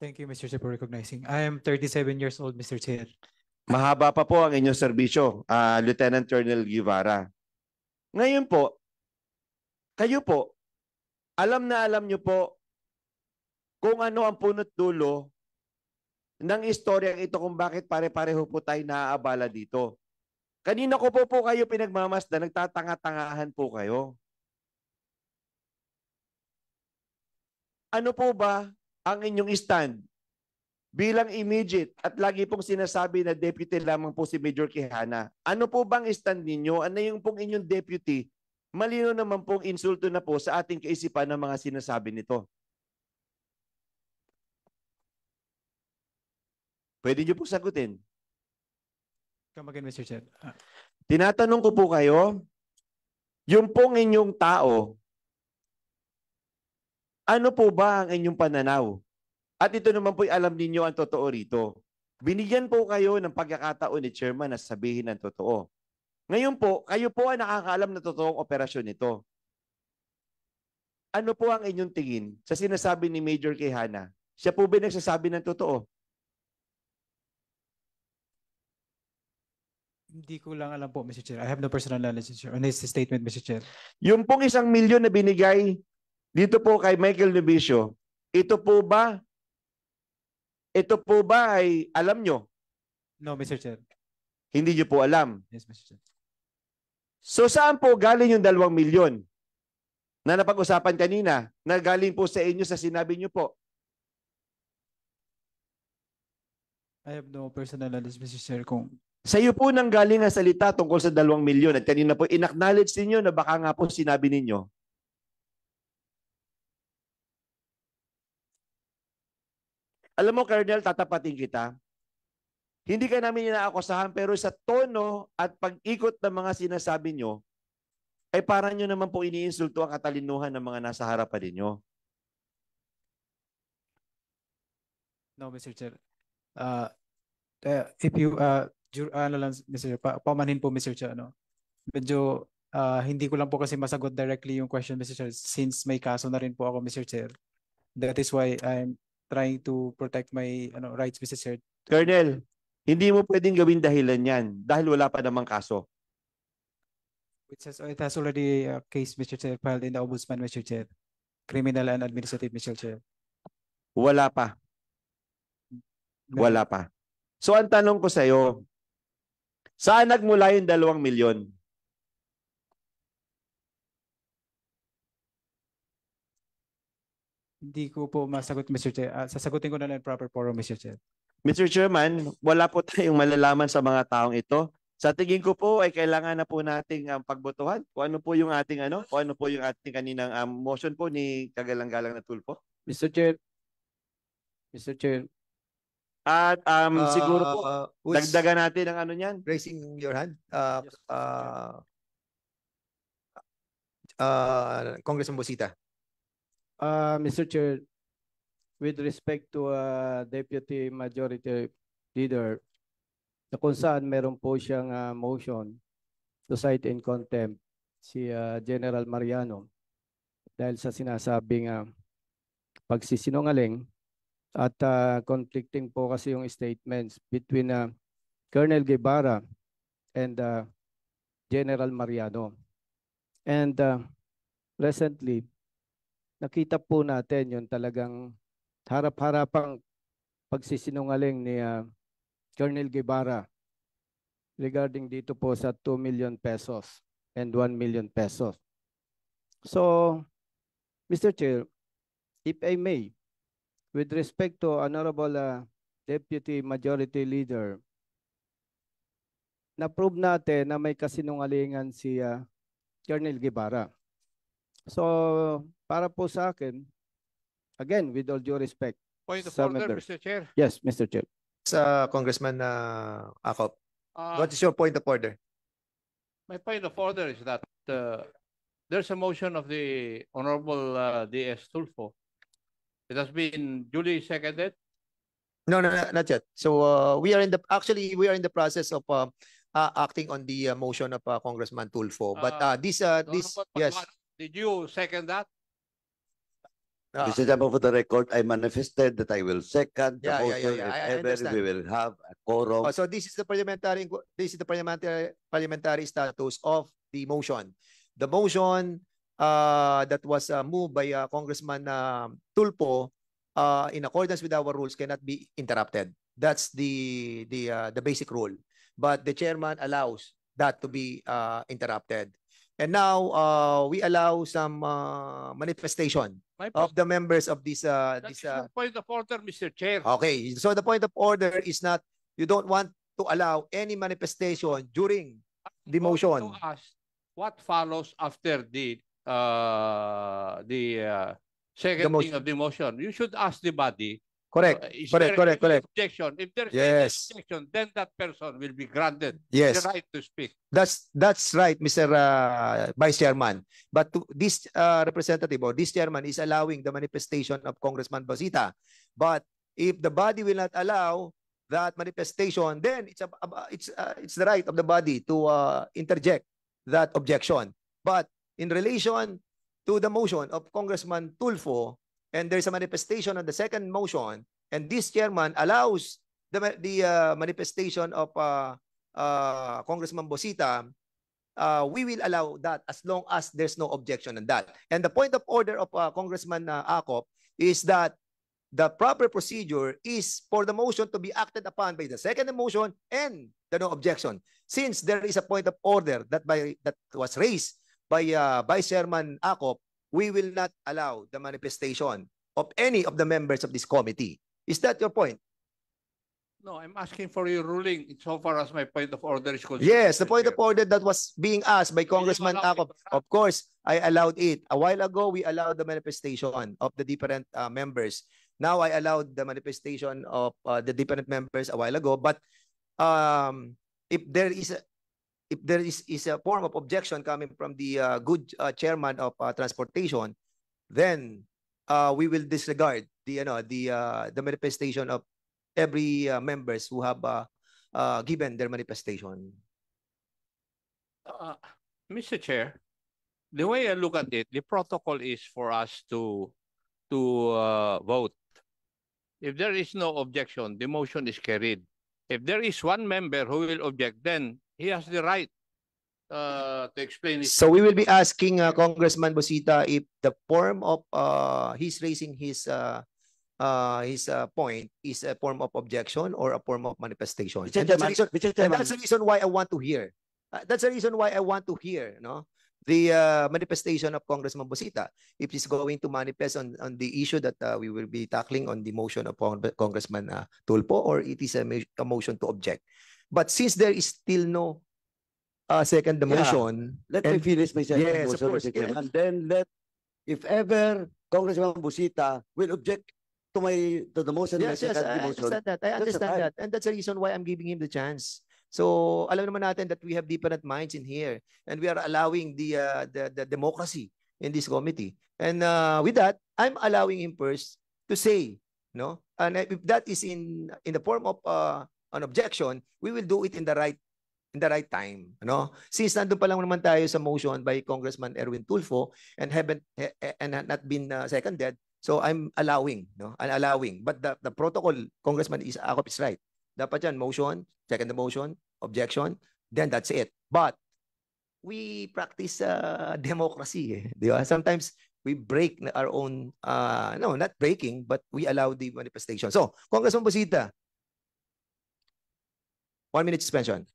Thank you, Mr. Chair, for recognizing. I am 37 years old, Mr. Chair. Mahaba pa po ang inyong serbisyo, ah, Lieutenant Colonel Guevara. Ngayon po, kayo po, alam na alam nyo po kung ano ang punot dulo ng istoryang ito kung bakit pare-pareho po tayo naaabala dito. Kanina ko po po kayo pinagmamasda, nagtatanga-tangahan po kayo. Ano po ba ang inyong stand bilang immediate at lagi pong sinasabi na deputy lamang po si Major Quijana? Ano po bang stand ninyo? Ano yung pong inyong deputy? Malino naman pong insulto na po sa ating kaisipan ng mga sinasabi nito. Pwede niyo po sagutin. Come again, Mr. Chair. Ah, Tinatanong ko po kayo, yung pong inyong tao, ano po ba ang inyong pananaw? At ito naman po alam ninyo ang totoo rito. Binigyan po kayo ng pagkakataon ni Chairman na sabihin ang totoo. Ngayon po, kayo po ang nakakaalam na totoong operasyon nito. Ano po ang inyong tingin sa sinasabi ni Major Quijana? Siya po ba nagsasabi ng totoo? Hindi ko lang alam po, Mr. Chair. I have no personal knowledge, Mr. Chair, on his statement, Mr. Chair. Yung pong isang milyon na binigay dito po kay Michael Novicio, ito po ba ito po ba ay alam nyo? No, Mr. Chair. Hindi nyo po alam. Yes, Mr. Chair. So saan po galing yung dalawang milyon na napag-usapan kanina na galing po sa inyo sa sinabi nyo po? I have no personal knowledge, Mr. Chair, kung Sa iyo po nang galing ang salita tungkol sa dalawang milyon at kanina po inacknowledge ninyo na baka nga po sinabi ninyo. Alam mo, Colonel, tatapatin kita. Hindi ka namin inaakusahan pero sa tono at pag-ikot ng mga sinasabi nyo, ay parang nyo naman po iniinsulto ang katalinuhan ng mga nasa harapan ninyo. No, Mr. Chair. Uh, uh, if you, uh, jur, ano lang, Mr. Pa, paumanhin po, Mr. Chair, ano, medyo uh, hindi ko lang po kasi masagot directly yung question, Mr. Chair, since may kaso na rin po ako, Mr. Chair. That is why I'm trying to protect my ano, rights, Mr. Chair. Colonel, hindi mo pwedeng gawin dahilan yan dahil wala pa namang kaso. It has, it has already a case, Mr. Chair, filed in the Ombudsman, Mr. Chair. Criminal and administrative, Mr. Chair. Wala pa. Wala pa. So ang tanong ko sa iyo, saan nagmula yung dalawang milyon? Hindi ko po masagot, Mr. Chair. Ah, sasagutin ko na lang proper forum, Mr. Chair. Mr. Chairman, wala po *laughs* tayong malalaman sa mga taong ito. Sa tingin ko po ay kailangan na po nating um, pagbotohan kung ano po yung ating ano, kung ano po yung ating kaninang um, motion po ni Kagalang-galang na tulpo. Mr. Chair. Mr. Chair. At um, Uh, siguro po, uh, dagdagan natin ang ano niyan. Raising your hand. Uh, uh, uh, Congressman Bosita. Uh, Mr. Chair, with respect to uh, Deputy Majority Leader, na kung saan meron po siyang uh, motion to cite in contempt si uh, General Mariano dahil sa sinasabing uh, pagsisinungaling at uh, conflicting po kasi yung statements between uh, Colonel Guevara and uh, General Mariano. And uh, recently, nakita po natin yung talagang harap-harapang pagsisinungaling ni uh, Colonel Guevara regarding dito po sa 2 million pesos and 1 million pesos. So, Mr. Chair, if I may, with respect to Honorable uh, Deputy Majority Leader, na-prove natin na may kasinungalingan si uh, Colonel Guevara. So, para po sa akin, again, with all due respect, Point of order, members. Mr. Chair. Yes, Mr. Chair. Sa Congressman uh, Acop. Uh, What is your point of order? My point of order is that uh, there's a motion of the Honorable uh, D.S. Tulfo. It has been duly seconded. No, no, no, not yet. So uh, we are in the actually we are in the process of uh, uh, acting on the uh, motion of uh, Congressman Tulfo. But uh, this uh, this Honorable yes. Paduano, Did you second that? Ah. Mr. Chairman, for the record, I manifested that I will second the Yeah, yeah, yeah, motion yeah. if I- I ever understand. we will have a quorum. Oh, so this is the parliamentary this is the parliamentary parliamentary status of the motion. The motion uh, that was uh, moved by uh, Congressman uh, Tulpo uh, in accordance with our rules cannot be interrupted. That's the the uh, the basic rule. But the chairman allows that to be uh, interrupted. And now uh, we allow some uh, manifestation My of the members of this uh, That this is uh, your point of order, Mr. Chair. Okay, so the point of order is not you don't want to allow any manifestation during the motion. To ask what follows after the uh the uh, second thing motion. of the motion. You should ask the body. Correct, uh, correct, correct, correct. Objection. If there's Yes. objection, then that person will be granted Yes. the right to speak. That's that's right, Mr. Uh, Vice Chairman. But to, this uh, representative or this chairman is allowing the manifestation of Congressman Basita. But if the body will not allow that manifestation, then it's a- it's uh, it's the right of the body to uh, interject that objection. But in relation to the motion of Congressman Tulfo, and there's a manifestation on the second motion, and this chairman allows the the uh, manifestation of uh, uh, Congressman Bosita, uh, we will allow that as long as there's no objection on that. And the point of order of uh, Congressman uh, Acop is that the proper procedure is for the motion to be acted upon by the second motion and the no objection. Since there is a point of order that by that was raised by uh, Vice Chairman Acop, we will not allow the manifestation of any of the members of this committee. Is that your point? No, I'm asking for your ruling insofar as my point of order is concerned. Yes, the point of order that was being asked by Congressman Acop. Of course, I allowed it. A while ago, we allowed the manifestation of the different uh, members. Now I allowed the manifestation of uh, the different members a while ago. But um, if there is a if there is, is a form of objection coming from the uh, good uh, chairman of uh, transportation, then uh, we will disregard the you know the uh, the manifestation of every uh, members who have uh, uh, given their manifestation. Uh, Mr. Chair, the way I look at it, the protocol is for us to to uh, vote. If there is no objection, the motion is carried. If there is one member who will object, then he has the right uh, to explain his. So we will be asking uh, Congressman Bosita if the form of uh, he's raising his uh, uh, his uh, point is a form of objection or a form of manifestation. Mr. And that's, the reason, and that's the reason why I want to hear. Uh, that's the reason why I want to hear, no? The uh, manifestation of Congressman Bosita, if he's going to manifest on, on the issue that uh, we will be tackling on the motion of Congressman uh, Tulpo, or it is a, a motion to object. But since there is still no uh, second motion, Let me and- finish my second Yes, of motion, course. Mr. yes. Chairman. Then let, if ever Congressman Busita will object to my, to the motion, my Yes, yes, I motion. understand that. I that's understand that. And that's the reason why I'm giving him the chance. So, alam naman natin that we have different minds in here and we are allowing the uh, the, the democracy in this committee. And uh, with that, I'm allowing him first to say, no? And if that is in in the form of uh, an objection, we will do it in the right in the right time, no? Since nandun pa lang naman tayo sa motion by Congressman Erwin Tulfo and haven't and had not been uh, seconded, so I'm allowing, no? I'm allowing. But the, the protocol, Congressman is Akop is right. Dapat yan, motion, second the motion, objection, then that's it. But we practice uh, democracy, eh, *laughs* di ba? Sometimes we break our own, uh, no, not breaking, but we allow the manifestation. So, Congressman Busita, one minute suspension.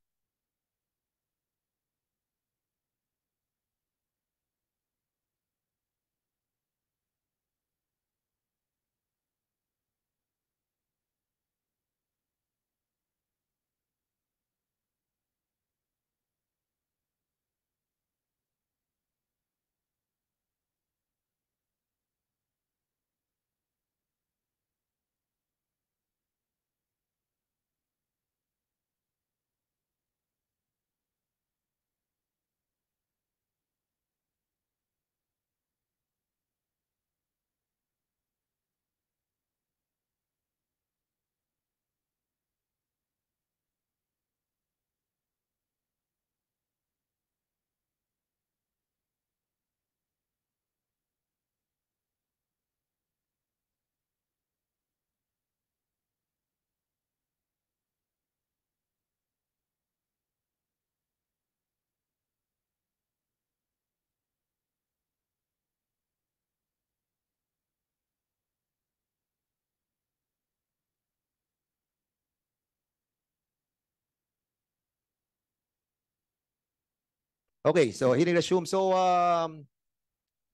Okay, so hearing resumed. So um,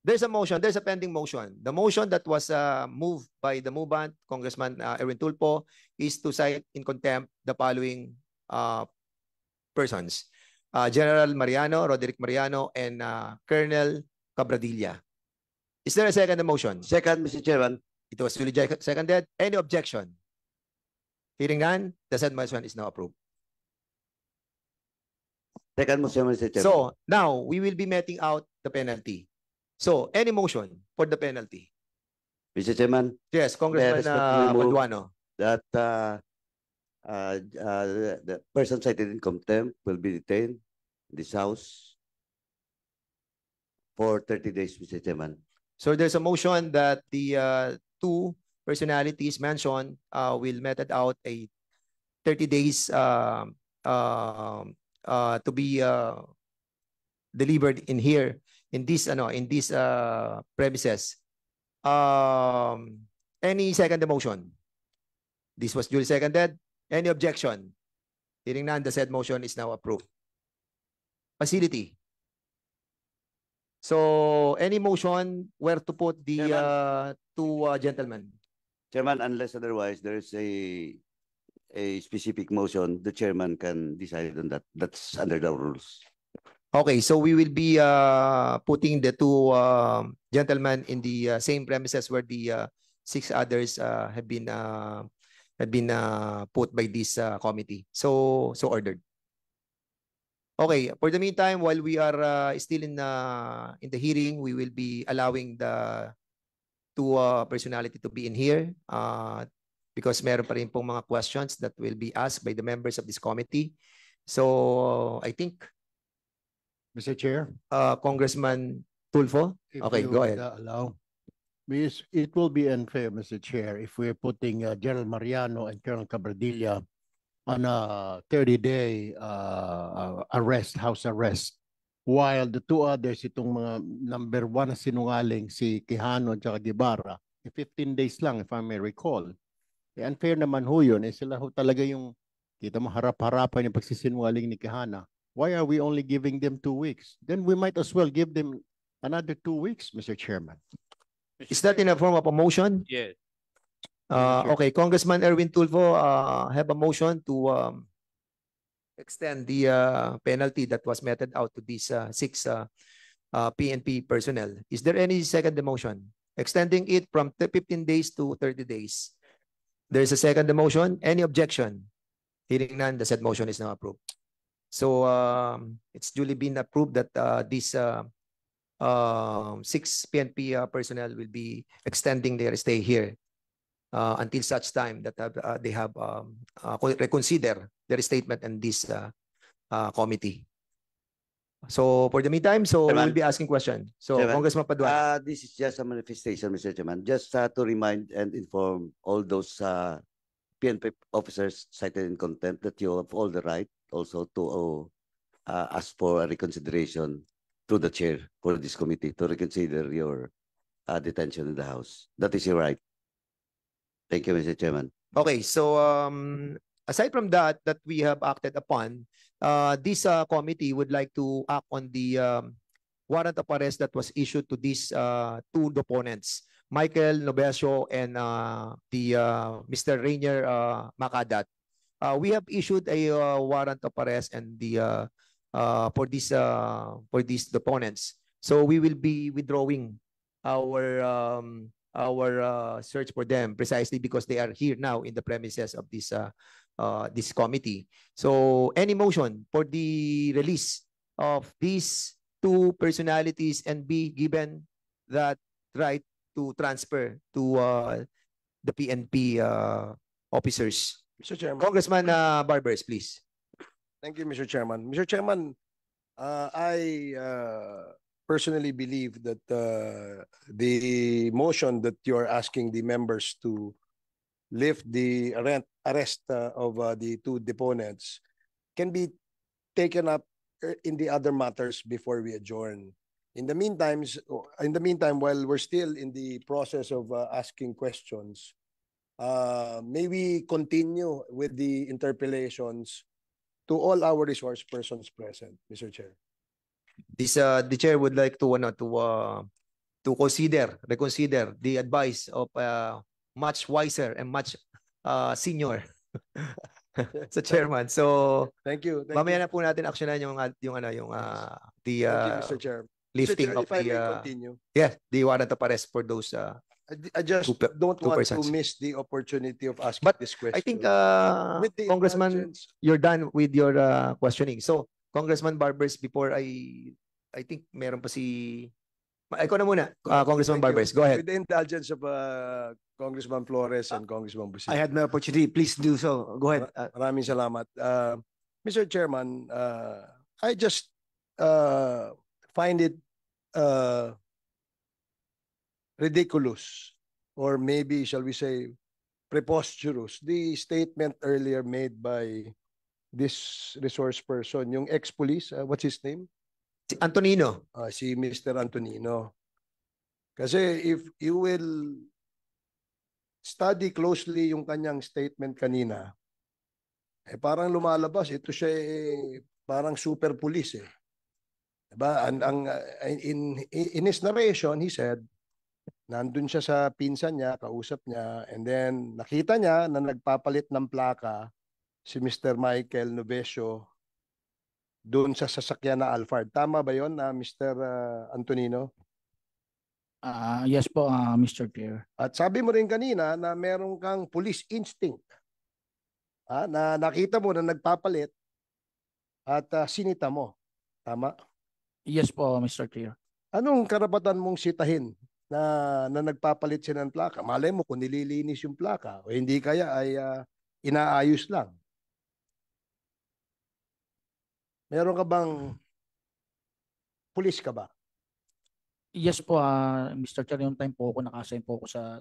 there's a motion, there's a pending motion. The motion that was uh, moved by the movement, Congressman uh, Erwin Tulpo, is to cite in contempt the following uh, persons. Uh, General Mariano, Roderick Mariano, and uh, Colonel Cabradilla. Is there a second motion? Second, Mr. Chairman. It was duly seconded. Any objection? Hearing none, the said motion is now approved. Second motion, Mr. Chairman. So now we will be meting out the penalty. So any motion for the penalty? Mr. Chairman. Yes, Congressman respectfully uh, move. That uh, uh, uh, the the person cited in contempt will be detained in this house for 30 days, Mr. Chairman. So there's a motion that the uh, two personalities mentioned uh, will meted out a 30 days um, um, uh, to be uh, delivered in here in this ano in this uh, premises. Um, any second motion? This was duly seconded. Any objection? Hearing none, the said motion is now approved. Facility. So any motion where to put the Chairman. uh, two uh, gentlemen? Chairman, unless otherwise there is a a specific motion, the chairman can decide on that. That's under the rules. Okay, so we will be uh, putting the two um, gentlemen in the uh, same premises where the uh, six others uh, have been uh, have been uh, put by this uh, committee. So so ordered. Okay, for the meantime, while we are uh, still in uh, in the hearing, we will be allowing the two uh, personality to be in here uh, because meron pa rin pong mga questions that will be asked by the members of this committee. So I think Mr. Chair. uh, Congressman Tulfo. If Okay, you go would, ahead. uh, Allow. Because it will be unfair, Mr. Chair, if we're putting uh, General Mariano and Colonel Cabradilla on a thirty-day uh, arrest, house arrest. While the two others, itong mga number one na sinungaling, si Quijano at Guevara, eh, fifteen days lang, if I may recall. Eh, unfair naman ho yun. Eh, sila ho talaga yung, kita mo, harap-harapan yung pagsisinungaling ni Quijana. Why are we only giving them two weeks? Then we might as well give them another two weeks, Mr. Chairman. Is that in a form of a motion? Yes. Uh, okay, Congressman Erwin Tulfo, uh, have a motion to um, extend the uh, penalty that was meted out to these uh, six uh, uh, PNP personnel. Is there any second the motion? Extending it from th- 15 days to 30 days. There is a second motion. Any objection? Hearing none, the said motion is now approved. So um, it's duly been approved that uh, these uh, um, six PNP uh, personnel will be extending their stay here uh, until such time that uh, uh, they have um, uh, reconsider their statement in this uh, uh, committee. So for the meantime, so we'll Chairman. be asking question. So Chairman, Congressman Paduan. Uh, this is just a manifestation, Mr. Chairman, just uh, to remind and inform all those uh, PNP officers cited in contempt that you have all the right also to uh, ask for a reconsideration to the chair for this committee to reconsider your uh, detention in the House. That is your right. Thank you, Mr. Chairman. Okay, so um, aside from that, that we have acted upon, uh, this uh, committee would like to act on the um, warrant of arrest that was issued to these uh, two opponents, Michael Nobesio and uh, the uh, Mr. Rainier uh, Makadat. Uh, we have issued a uh, warrant of arrest and the uh, uh, for these uh, for these opponents. So we will be withdrawing our um, our uh, search for them precisely because they are here now in the premises of this uh, uh, this committee. So any motion for the release of these two personalities and be given that right to transfer to uh, the PNP uh, officers. Mr. Chairman. Congressman uh, Barbers, please. Thank you, Mr. Chairman. Mr. Chairman, uh, I uh, personally believe that uh, the motion that you are asking the members to lift the arrest, arrest uh, of uh, the two deponents can be taken up uh, in the other matters before we adjourn. In the meantime, in the meantime, while we're still in the process of uh, asking questions, uh, may we continue with the interpellations to all our resource persons present, Mr. Chair. this uh, the chair would like to ano to uh, to consider reconsider the advice of uh, much wiser and much uh, senior *laughs* sa chairman. So Thank you. Thank mamaya you. na po natin actionan yung uh, yung ano yung uh, the Thank you, uh, Mr. Chair. Mr. lifting Chair, of the uh, continue. yeah the warrant of arrest for those uh, I just two pe- don't two want persons. to miss the opportunity of asking But this question. I think uh, Congressman you're done with your uh, questioning. So Congressman Barbers before I I think meron pa si Ikaw na muna, uh, Congressman Thank you. Barbers. Go ahead. With the indulgence of uh, Congressman Flores and Congressman Busita. I had my opportunity. Please do so. Go ahead. Uh, Maraming salamat. Uh, Mr. Chairman, uh, I just uh, find it uh, ridiculous or maybe shall we say preposterous the statement earlier made by this resource person yung ex-police uh, what's his name Si Antonino. Ah, si Mr. Antonino kasi if you will study closely yung kanyang statement kanina eh parang lumalabas ito siya eh, parang super police eh diba ang, ang in, in in his narration he said nandun siya sa pinsan niya kausap niya and then nakita niya na nagpapalit ng plaka si Mr. Michael Novesio doon sa sasakyan na Alphard tama ba yon na Mr. uh, Antonino Ah, yes po, ah, Mr. Chair. At sabi mo rin kanina na meron kang police instinct. Ah, na nakita mo na nagpapalit at ah, sinita mo. Tama? Yes po, Mr. Chair. Anong karapatan mong sitahin na, na nagpapalit siya ng plaka? Malay mo kung nililinis yung plaka o hindi kaya ay ah, inaayos lang. Meron ka bang pulis ka ba? Yes po, ah, Mr. Chair, yung time po ako nakasign po ako sa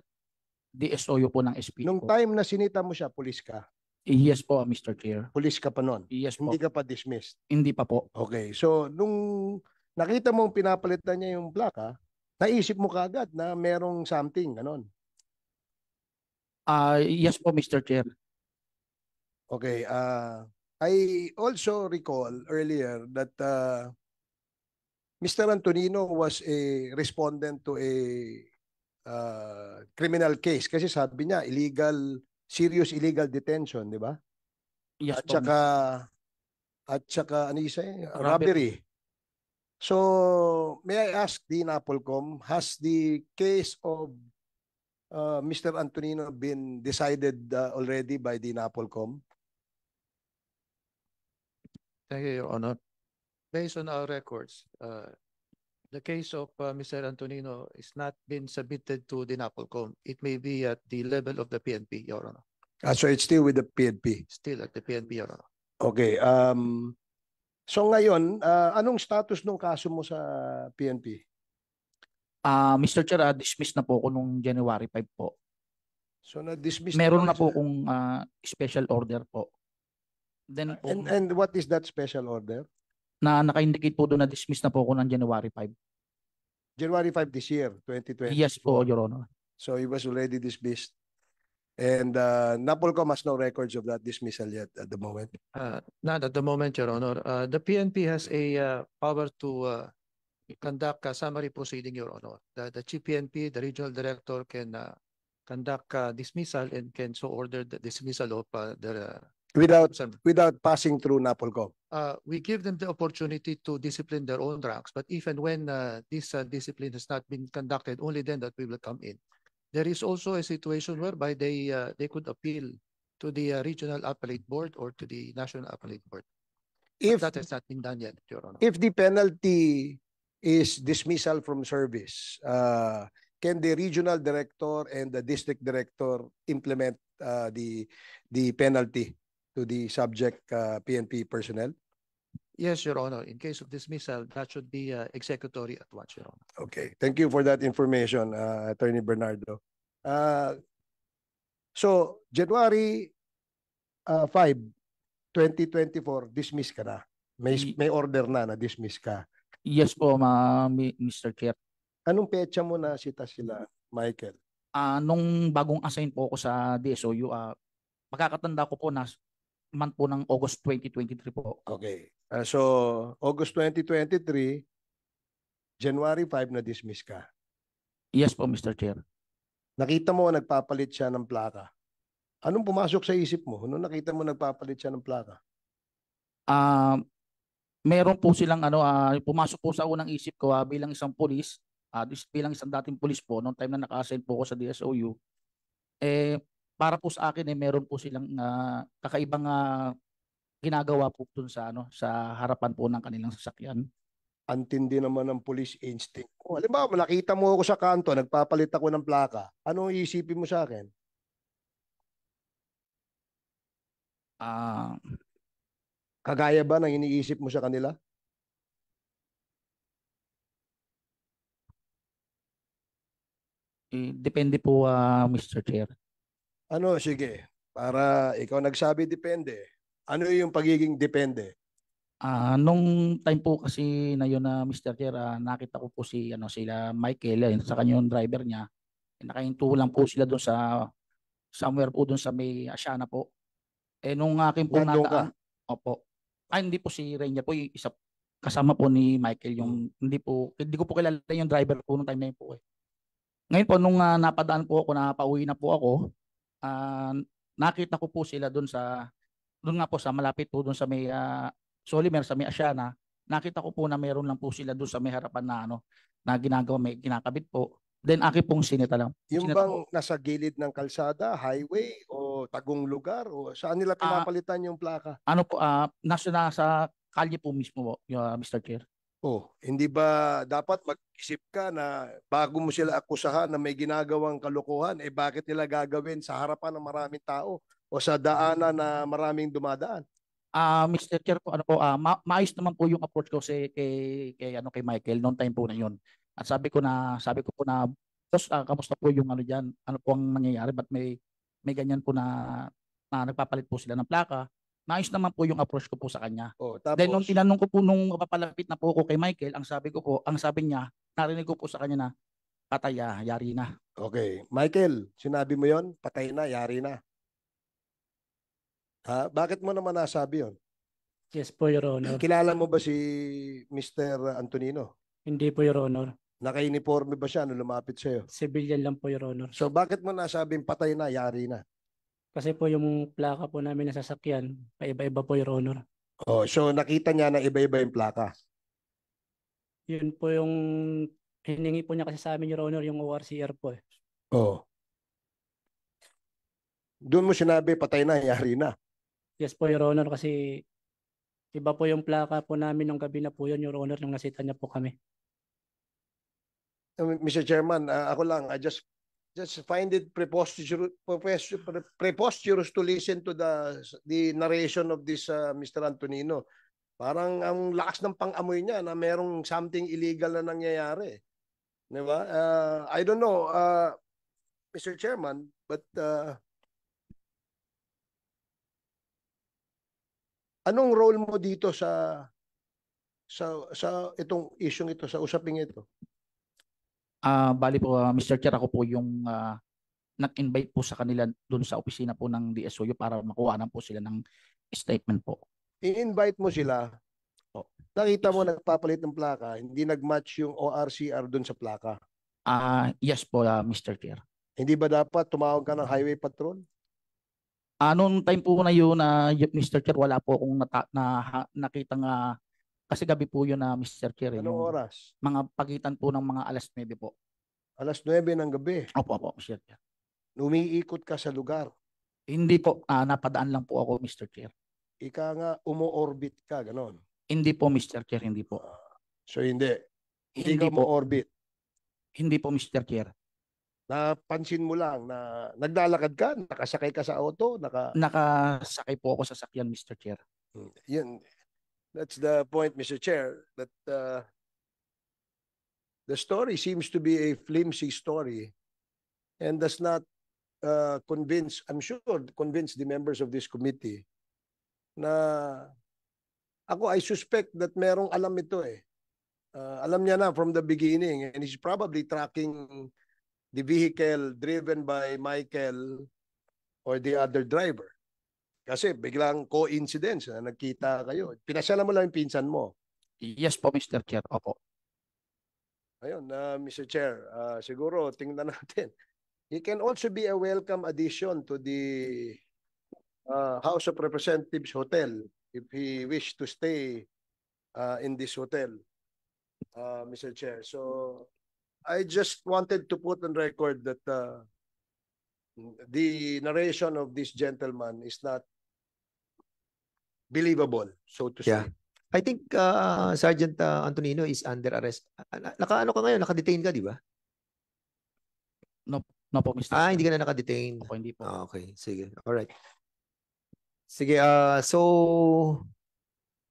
DSOU po ng SP Nung po. time na sinita mo siya, pulis ka? Yes po, Mr. Chair. Pulis ka pa noon? Yes po. Hindi ka pa dismissed? Hindi pa po. Okay. So, nung nakita mong pinapalitan niya yung plaka, naisip mo kaagad na merong something, ganon. Ah, yes po, Mr. Chair. Okay. Uh, I also recall earlier that uh, Mr. Antonino was a respondent to a uh, criminal case kasi sabi niya illegal, serious illegal detention, di ba? Yes at saka, at saka, ano yung isa eh? Robbery. Robbery. So, may I ask the NAPOLCOM, has the case of uh, Mr. Antonino been decided uh, already by the NAPOLCOM? Thank you, Your Honor. Based on our records, uh, the case of uh, Mr. Antonino is not been submitted to the NAPOLCOM. It may be at the level of the PNP, Your Honor. Ah, so it's still with the PNP. Still at the PNP, Your Honor. Okay. Um, so ngayon, uh, anong status ng kaso mo sa PNP? Ah, Mr. Chair, ah, dismiss na po ako nung January 5 po. So na-dismiss Meron na po kung ah, special order po. Then po, And, and what is that special order? na naka-indicate po doon na dismiss na po ako ng January 5. January 5 this year, 2020. Yes po, Your Honor. So he was already dismissed. And uh, NAPOLCOM has no records of that dismissal yet at the moment. Uh, Not at the moment, Your Honor. Uh, The PNP has a uh, power to uh, conduct a summary proceeding, Your Honor. The the Chief PNP, the Regional Director can uh, conduct uh, dismissal and can so order the dismissal of uh, the Without without passing through NAPOLCOM. uh, we give them the opportunity to discipline their own ranks, but even when uh, this uh, discipline has not been conducted, only then that we will come in. There is also a situation whereby they uh, they could appeal to the uh, regional appellate board or to the national appellate board. But If that has not been done yet, Your Honor. if the penalty is dismissal from service, uh, can the regional director and the district director implement uh, the the penalty to the subject uh, PNP personnel? Yes, Your Honor. In case of dismissal, that should be uh, executory at once, Your Honor. Okay, thank you for that information, uh, Attorney Bernardo. Uh, so, January uh, 5, 2024, dismiss ka na. May, may order na na dismiss ka. Yes po, ma, Mr. Chair. Anong petsa mo na sita sila, Michael? Ah, nung bagong assign po ako sa DSOU, ah, makakatanda ko po na month po ng August 2023 po. Okay. Uh, so, August 2023, January 5 na dismiss ka. Yes po, Mr. Chair. Nakita mo nagpapalit siya ng plaka. Anong pumasok sa isip mo? Nung nakita mo nagpapalit siya ng plaka? Ah, meron po silang ano, ah, pumasok po sa unang isip ko ah, bilang isang pulis, ah, dis- bilang isang dating pulis po, noong time na naka-assign po ako sa DSOU, eh, para po sa akin eh, meron po silang ah, kakaibang ah, ginagawa po dun sa ano sa harapan po ng kanilang sasakyan. Antindi naman ng police instinct. Kung halimbawa, nakita mo ako sa kanto, nagpapalit ako ng plaka. Anong iisipin mo sa akin? Ah, Kagaya ba ng iniisip mo sa kanila? eh, depende po ah, Mr. Chair. Ano, sige. Para ikaw nagsabi depende. Ano yung pagiging depende? Ah, nung time po kasi na yun na Mr. Chair, ah, nakita ko po si ano sila Michael, eh, sa kanya yung driver niya. Nakahinto lang po sila doon sa somewhere po doon sa may Asiana po. Eh nung akin po Nandun ka? nataan, opo. Ay hindi po si Rainier po, yung isa kasama po ni Michael yung hindi po hindi ko po kilala yung driver po nung time na yun po eh. Ngayon po nung ah, napadaan po ako, napauwi na po ako, ah, nakita ko po sila doon sa doon nga po sa malapit po doon sa may ah, Solimer sa may Asiana, nakita ko po na meron lang po sila doon sa may harapan na ano na ginagawa may kinakabit po. Then akin pong sinita lang. Yung Sinita bang nasa gilid ng kalsada, highway, o tagong lugar, o saan nila pinapalitan yung plaka? ano po ah nasa nasa kalye po mismo po, ah, Mr. Chair. Oh, hindi ba dapat mag-isip ka na bago mo sila akusahan na may ginagawang kalokohan, eh bakit nila gagawin sa harapan ng maraming tao o sa daanan na maraming dumadaan? Ah, Mr. Chair po, ano po, ah ma- maayos naman po yung approach ko sa kay kay ano kay Michael noong time po na yun. At sabi ko na sabi ko po na boss, ah, kamusta po yung ano diyan? Ano po ang nangyayari? Ba't may may ganyan po na, na nagpapalit po sila ng plaka? Maayos naman po yung approach ko po sa kanya. Oh, Then nung tapos, tinanong ko po nung papalapit na po ako kay Michael, ang sabi ko po, ang sabi niya, narinig ko po sa kanya na patay, ah, yari na. okay. Michael, sinabi mo yon patay na, yari na. Ha? Bakit mo naman nasabi yon? Yes po, Your Honor. Kilala mo ba si Mr. Antonino? Hindi po, Your Honor. Naka-uniforme ba siya nung lumapit sa'yo? Civilian lang po, Your Honor. So bakit mo nasabing patay na, yari na? Kasi po yung plaka po namin na sasakyan, paiba-iba po, Your Honor. Oh, so nakita niya na iba-iba yung plaka. Yun po yung hiningi po niya kasi sa amin, Your Honor, yung ORCR po eh. Oh. Doon mo sinabi patay na, yari na. Yes po, Your Honor, kasi iba po yung plaka po namin nung gabi na po yun, Your Honor, nung nasita niya po kami. Uh, Mr. Chairman, uh, ako lang, I just just find it preposterous, preposterous, to listen to the the narration of this uh, Mr. Antonino. Parang ang lakas ng pang-amoy niya na merong something illegal na nangyayari. Di ba? Uh, I don't know, uh, Mr. Chairman, but uh, anong role mo dito sa sa sa itong isyung ito, sa usaping ito? Ah, bali po ah, Mr. Chair ako po yung ah, nag-invite po sa kanila doon sa opisina po ng DSOU para makuha po sila ng statement po. i-invite mo sila, nakita mo nagpapalit ng plaka, hindi nag-match yung ORCR doon sa plaka. Ah, yes po ah, Mr. Chair. Hindi ba dapat tumawag ka ng highway patrol? Ah, noong time po na yun na Mr. Chair wala po akong nata- na, ha- nakita nga kasi gabi po yun na Mr. Chair. eh, Anong yung oras? Mga pagitan po ng mga alas 9 po. Alas 9 ng gabi. Opo, opo, Mr. Chair. Umiikot ka sa lugar. Hindi po, ah, napadaan lang po ako, Mr. Chair. Ika nga, umo-orbit ka, ganon. Hindi po, Mr. Chair, hindi po. So hindi. Hindi, Hindi ka po. mo-orbit. Hindi po, Mr. Chair. Napansin mo lang na naglalakad ka, nakasakay ka sa auto, naka... Nakasakay po ako sa sakyan, Mr. Chair. Hmm, Yun. That's the point, Mr. Chair, that uh, the story seems to be a flimsy story and does not uh, convince, I'm sure, convince the members of this committee na ako, I suspect that merong alam ito eh. Uh, alam niya na from the beginning and he's probably tracking the vehicle driven by Michael or the other driver. Kasi biglang coincidence na nagkita kayo. Pinasyalan mo lang yung pinsan mo. Yes po, Mr. Chair. Opo. Ayun, uh, Mr. Chair, uh, siguro tingnan *laughs* natin. He can also be a welcome addition to the uh, House of Representatives Hotel if he wish to stay uh, in this hotel, uh, Mr. Chair. So I just wanted to put on record that uh, the narration of this gentleman is not believable, so to Yeah. say. I think uh, Sergeant uh, Antonino is under arrest. Ah, na- Naka ano ka ngayon? Naka-detain ka, di ba? No, no po, Mr. Ah, hindi ka na naka-detain. Opo, hindi po. Ah, okay. Sige. All right. Sige, ah so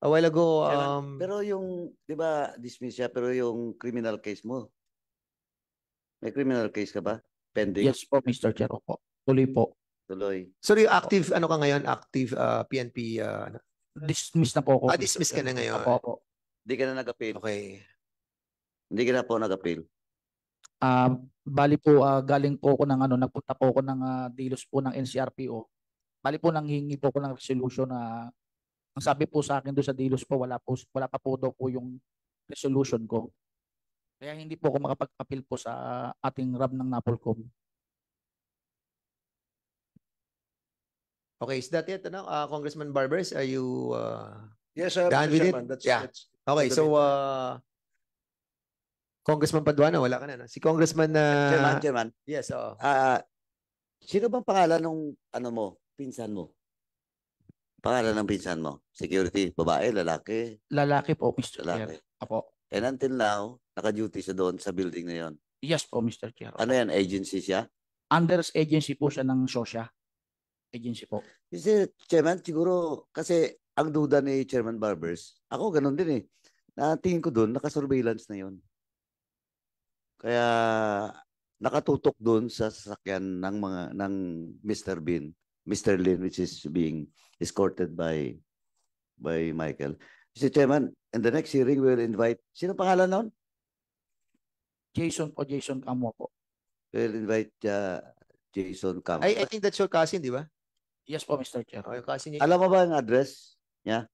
a while ago um pero yung, di ba, dismiss siya, pero yung criminal case mo, may criminal case ka ba? Pending? Yes po, Mr. Chair. Opo. Tuloy po. Tuloy. sorry, active ano ka ngayon? Active ah, PNP ah, ano? Dismiss na po ako. Ah, Mr. dismiss ka Chair. na ngayon. Opo, opo. Hindi ka na nag-appeal. Okay. Hindi ka na po nag-appeal. Ah, bali po ah, galing po ako ng ano, nagpunta po ako ng ah, dilos po ng NCRPO. Bali po nanghingi po ako ng resolution na ang sabi po sa akin doon sa dilos po wala po wala pa po daw po yung resolution ko. Kaya hindi po ako makapag-appeal po sa ating RAB ng Napolcom. Okay, is that it? Ano? Ah, Congressman Barbers, are you uh, Yes, uh, done Mr. with Chairman, it? that's- yeah. that's- okay, that's so uh, Congressman Paduano, wala ka na. no? Si Congressman na Chairman, Chairman. Yes, oo. Ah, sino bang pangalan ng ano mo, pinsan mo? Pangalan ng pinsan mo? Security, babae, lalaki, Lalaki po, Mr. Chair. lalaki. Apo. And until now, naka-duty siya doon sa building na yon. Yes po, Mr. Chair. Ano yan, agency siya? Under agency po siya ng SOSYA. Agency po. Kasi, Chairman, siguro, kasi ang duda ni Chairman Barbers, ako ganun din eh. Na tingin ko doon, naka-surveillance na yon. Kaya, nakatutok doon sa sasakyan ng mga, ng Mr. Bean, Mr. Lin, which is being escorted by, by Michael. Mr. Chairman, in the next hearing, we'll invite, sino pangalan noon? Jason po, Jason Camo po. We'll invite uh, Jason Cam. I, I think that's your cousin, di ba? Yes po, Mr. Chair. Oh, yung cousin niya. Alam mo ba ang address niya?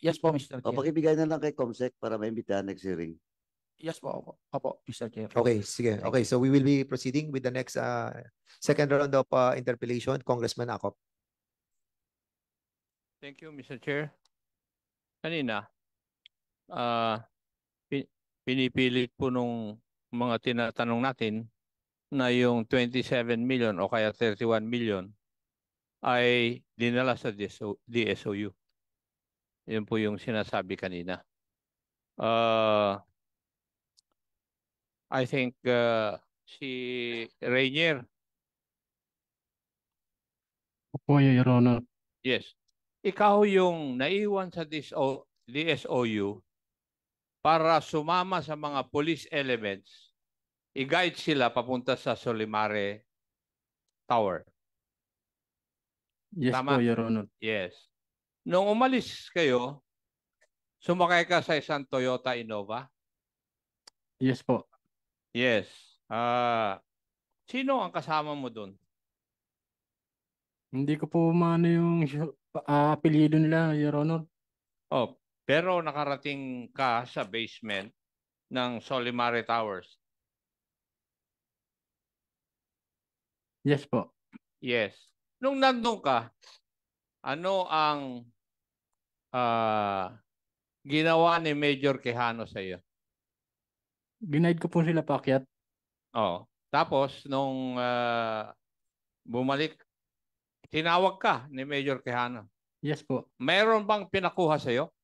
Yes po, Mr. O Chair. pakibigay na lang kay Comsec para maimbitahan next hearing. Yes po, opo. Opo, Mr. Chair. Okay, sige. Okay, so we will be proceeding with the next uh, second round of uh, interpellation. Congressman Akop. Thank you, Mr. Chair. Kanina, ah pi- pinipilit po nung mga tinatanong natin na yung 27 million o kaya 31 million ay dinala sa DSO, DSOU. Yun po yung sinasabi kanina. Uh, I think uh, si Rainier, Opo, Your Honor. Yes. Ikaw yung naiwan sa DSO, DSOU para sumama sa mga police elements, i-guide sila papunta sa Solimare Tower. Yes Tama? po, Your Honor. Yes. Nung umalis kayo, sumakay ka sa isang Toyota Innova? Yes po. Yes. Ah, sino ang kasama mo doon? Hindi ko po maano yung uh, apelyido nila, Your Honor. Oh, pero nakarating ka sa basement ng Solimare Towers. Yes po. Yes. Nung nandun ka, ano ang ah, ginawa ni Major Quijano sa iyo? Ginaid ko po sila paakyat. Oh. Tapos nung ah, bumalik, tinawag ka ni Major Quijano. Yes po. Mayroon bang pinakuha sa iyo?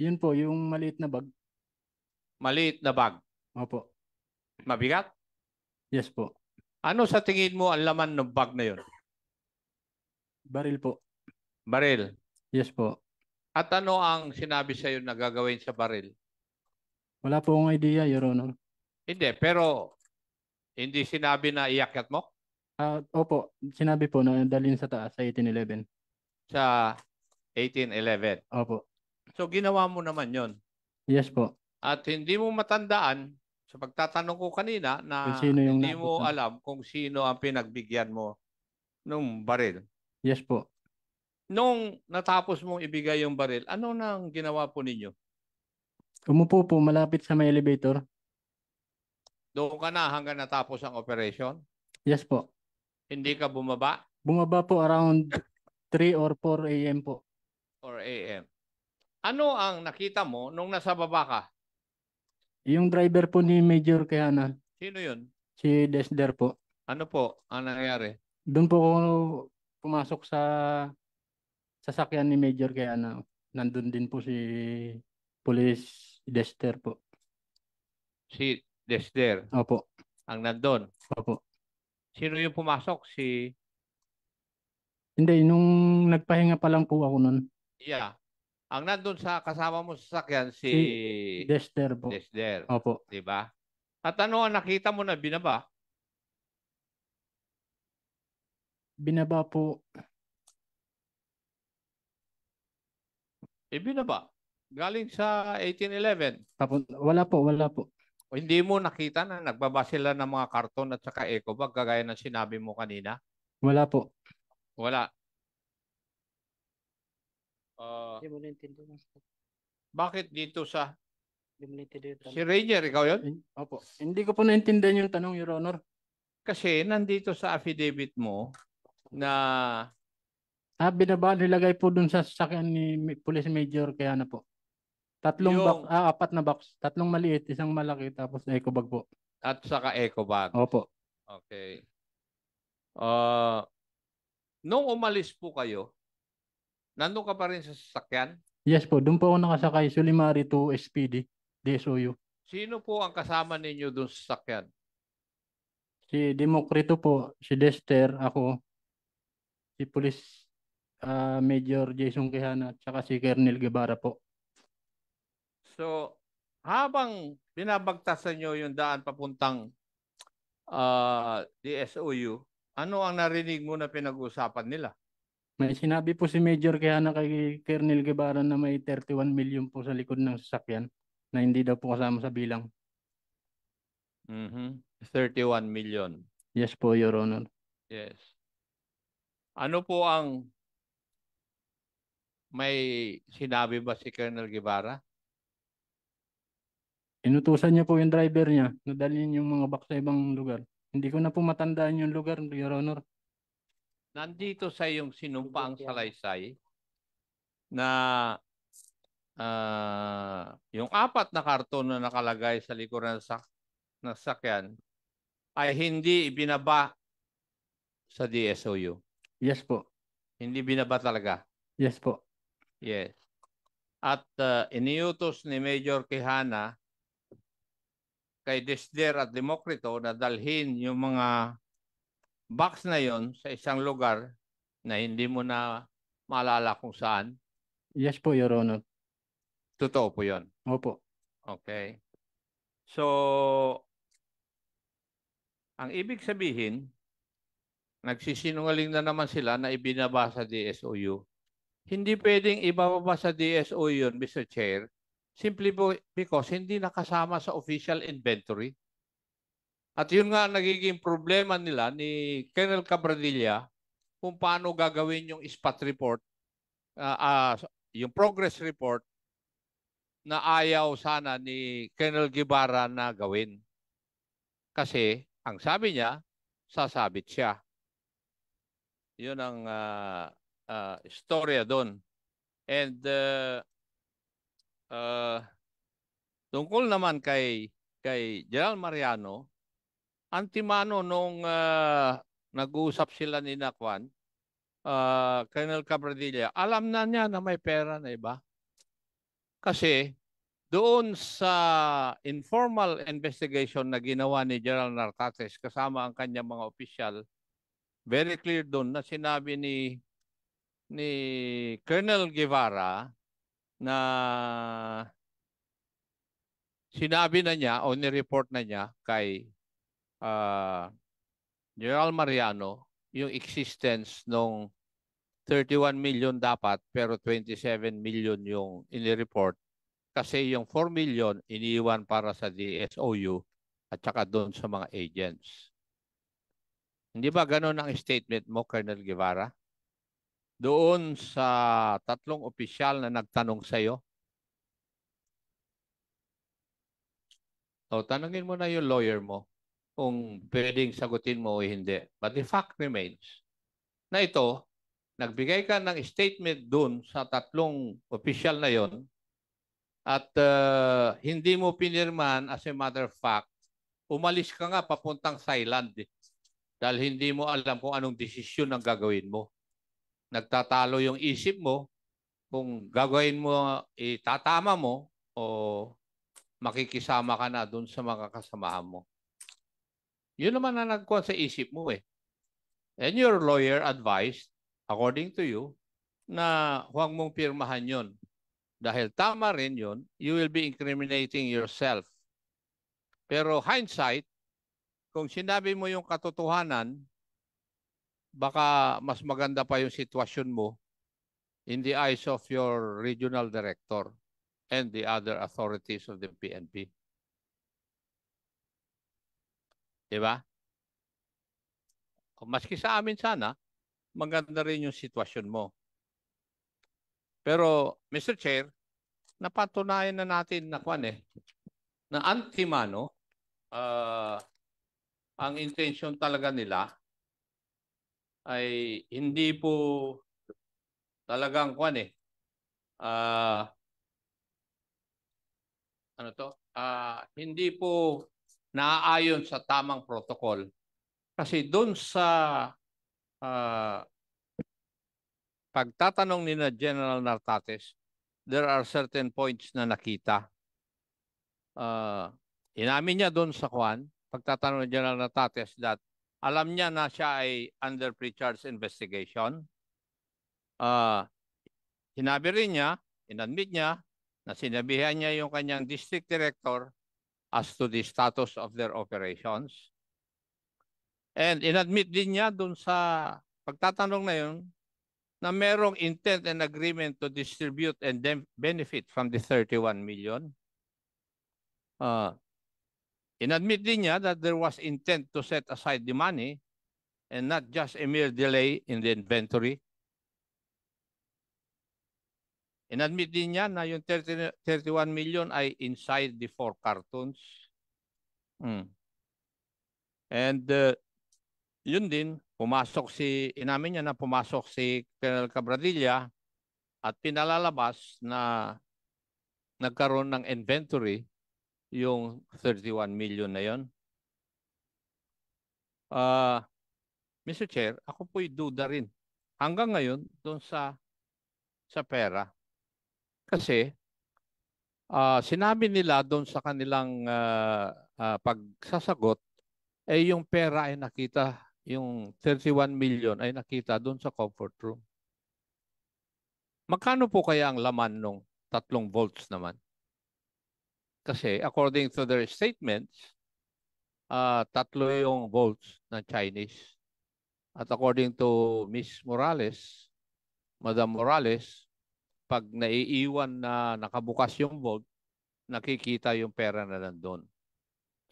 Yun po, yung maliit na bag. Maliit na bag. Opo. Mabigat? Yes po. Ano sa tingin mo ang laman ng bag na yon? Baril po. Baril. Yes po. At ano ang sinabi sa iyo na gagawin sa baril? Wala po akong idea, Your Honor. Hindi, pero hindi sinabi na iakyat mo Ah, opo, sinabi po na dalhin sa taas sa 1811. sa 1811. Opo. So ginawa mo naman yon. Yes po. At hindi mo matandaan sa pagtatanong ko kanina na Kung sino yung hindi mo alam kung sino ang pinagbigyan mo nung baril. Yes po. Nung natapos mong ibigay yung baril, ano nang ginawa po ninyo? Umupo po malapit sa may elevator. Doon ka na hanggang natapos ang operation? Yes po. Hindi ka bumaba Bumaba po around 3 or 4 a.m. po. or AM? Ano ang nakita mo nung nasa baba ka? Yung driver po ni Major Kehana, Sino yun? si Desder po. Ano po ang nangyari? Doon po ako pumasok sa sasakyan ni Major Kehana. Nandun din po si Police Dester po. Si Desder Opo. ang nandun. Opo. Sino yung pumasok? Si Hindi, nung nagpahinga pa lang po ako nun. Yeah. Ang nandun sa kasama mo sa sakyan si, Si Dester po. Desder. Opo. Di ba? At ano ang nakita mo na binaba? Binaba po. Eh, binaba. Galing sa 1811. Tapos, wala po, wala po. O hindi mo nakita na nagbaba sila ng mga karton at saka eco bag kagaya ng sinabi mo kanina? Wala po. Wala. Ah, Hindi mo naintindihan. bakit dito sa Hindi mo naintindihan. si Rainier, ikaw yun? Opo. Hindi ko po naintindihan yung tanong, Your Honor. Kasi nandito sa affidavit mo na Ah, binaba, nilagay po dun sa sasakyan ni Police Major kaya na po. Tatlong Yung- box, ah, apat na box. Tatlong maliit, isang malaki, tapos eco bag po. at saka eco bag. Opo. Okay. Ah, nung umalis po kayo, nandun ka pa rin sa sasakyan? Yes po, doon po ako nakasakay, Sulimari to SPD, DSOU. Sino po ang kasama ninyo dun sa sasakyan? Si Demokrito po, si Dester, ako, si Police ah, Major Jason Quijana, tsaka si Colonel Guevara po. So, habang binabagtasan nyo yung daan papuntang ah, DSOU, ano ang narinig mo na pinag-uusapan nila? May sinabi po si Major Quijana kay Colonel Guevara na may 31 million po sa likod ng sasakyan na hindi daw po kasama sa bilang. Mhm. 31 million. Yes po, Your Honor. Yes. Ano po ang may sinabi ba si Colonel Guevara? Inutusan niya po yung driver niya na dalhin yung mga box sa ibang lugar. Hindi ko na po matandaan yung lugar, Your Honor. Nandito sa iyong sinumpaang salaysay na ah, yung apat na karton na nakalagay sa likuran sa ng sakyan ay hindi ibinaba sa DSOU. Yes po. Hindi binaba talaga. Yes po. Yes. At uh, iniutos ni Major Quijana kay Desder at Demokrito na dalhin yung mga box na yon sa isang lugar na hindi mo na maalala kung saan. Yes po, Your Honor. Totoo po yon. Opo. Okay. So, ang ibig sabihin, nagsisinungaling na naman sila na ibinaba sa DSOU. Hindi pwedeng ibababa sa DSOU yun, Mr. Chair, simply po because hindi nakasama sa official inventory. At yun nga nagiging problema nila ni Colonel Cabradilla kung paano gagawin yung spot report, ah, ah, yung progress report na ayaw sana ni Colonel Guevara na gawin. Kasi ang sabi niya, sasabit siya. Yun ang ah, ah, istorya doon. And uh, uh, tungkol naman kay kay General Mariano, antimano nung ah, nag-uusap sila ni Nakwan, uh, Colonel Cabradilla, alam na niya na may pera na iba. Kasi doon sa informal investigation na ginawa ni General Nartates kasama ang kanyang mga opisyal, very clear doon na sinabi ni ni Colonel Guevara na sinabi na niya o ni-report na niya kay ah, General Mariano yung existence nung 31 million dapat pero 27 million yung inireport kasi yung 4 million iniwan para sa DSOU at saka doon sa mga agents. Hindi ba ganun ang statement mo, Colonel Guevara? Doon sa tatlong opisyal na nagtanong sa iyo? O, tanungin mo na yung lawyer mo. Kung pwedeng sagutin mo o hindi. But the fact remains na ito, nagbigay ka ng statement dun sa tatlong official na yon at uh, hindi mo pinirman as a matter of fact, umalis ka nga papuntang Thailand eh, dahil hindi mo alam kung anong desisyon ang gagawin mo. Nagtatalo yung isip mo kung gagawin mo, itatama mo o makikisama ka na dun sa mga kasamahan mo. Yun naman na nagkuha sa isip mo eh. And your lawyer advised, according to you, na huwag mong pirmahan yon. Dahil tama rin yun, you will be incriminating yourself. Pero hindsight, kung sinabi mo yung katotohanan, baka mas maganda pa yung sitwasyon mo in the eyes of your regional director and the other authorities of the PNP. Di ba? Maski sa amin sana, maganda rin yung sitwasyon mo. Pero, Mr. Chair, napatunayan na natin na kwan eh, na antimano, uh, ang intention talaga nila ay hindi po talagang kwan eh, uh, ano to, uh, hindi po naaayon sa tamang protocol. Kasi doon sa uh, pagtatanong ni na General Nartates, there are certain points na nakita. Uh, inamin niya doon sa kwan, pagtatanong ni General Nartates that alam niya na siya ay under pre-charge investigation. Uh, sinabi rin niya, inadmit niya, na sinabihan niya yung kanyang district director as to the status of their operations. And inadmit din niya dun sa pagtatanong na yun na merong intent and agreement to distribute and benefit from the 31 million. Uh, inadmit din niya that there was intent to set aside the money and not just a mere delay in the inventory. Inadmit din niya na yung 30, 31 million ay inside the four cartons. Hmm. And uh, yun din, pumasok si, inamin niya na pumasok si Colonel Cabradilla at pinalalabas na nagkaroon ng inventory yung 31 million na yon. Uh, Mr. Chair, ako po'y duda rin. Hanggang ngayon, doon sa sa pera. Kasi uh, sinabi nila doon sa kanilang uh, uh, pagsasagot eh, yung pera ay nakita, yung 31 million ay nakita doon sa comfort room. Magkano po kaya ang laman ng tatlong volts naman? Kasi according to their statements, uh, tatlo yung volts ng Chinese. At according to Miss Morales, Madam Morales, pag naiiwan na nakabukas yung vault, nakikita yung pera na nandun.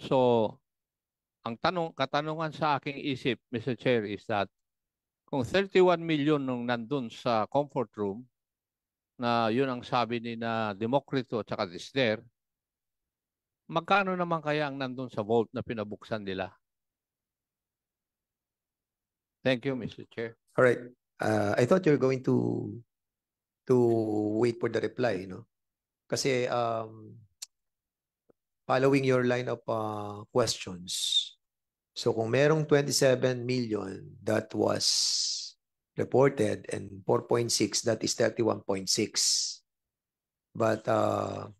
So, ang tanong, katanungan sa aking isip, Mr. Chair, is that kung 31 million nung nandun sa comfort room, na yun ang sabi ni na Demokrito at saka Disler, magkano naman kaya ang nandun sa vault na pinabuksan nila? Thank you, Mr. Chair. All right. Uh, I thought you were going to to wait for the reply, no? Kasi um, following your line of uh, questions, so kung merong 27 million that was reported and 4.6, that is 31.6. But uh,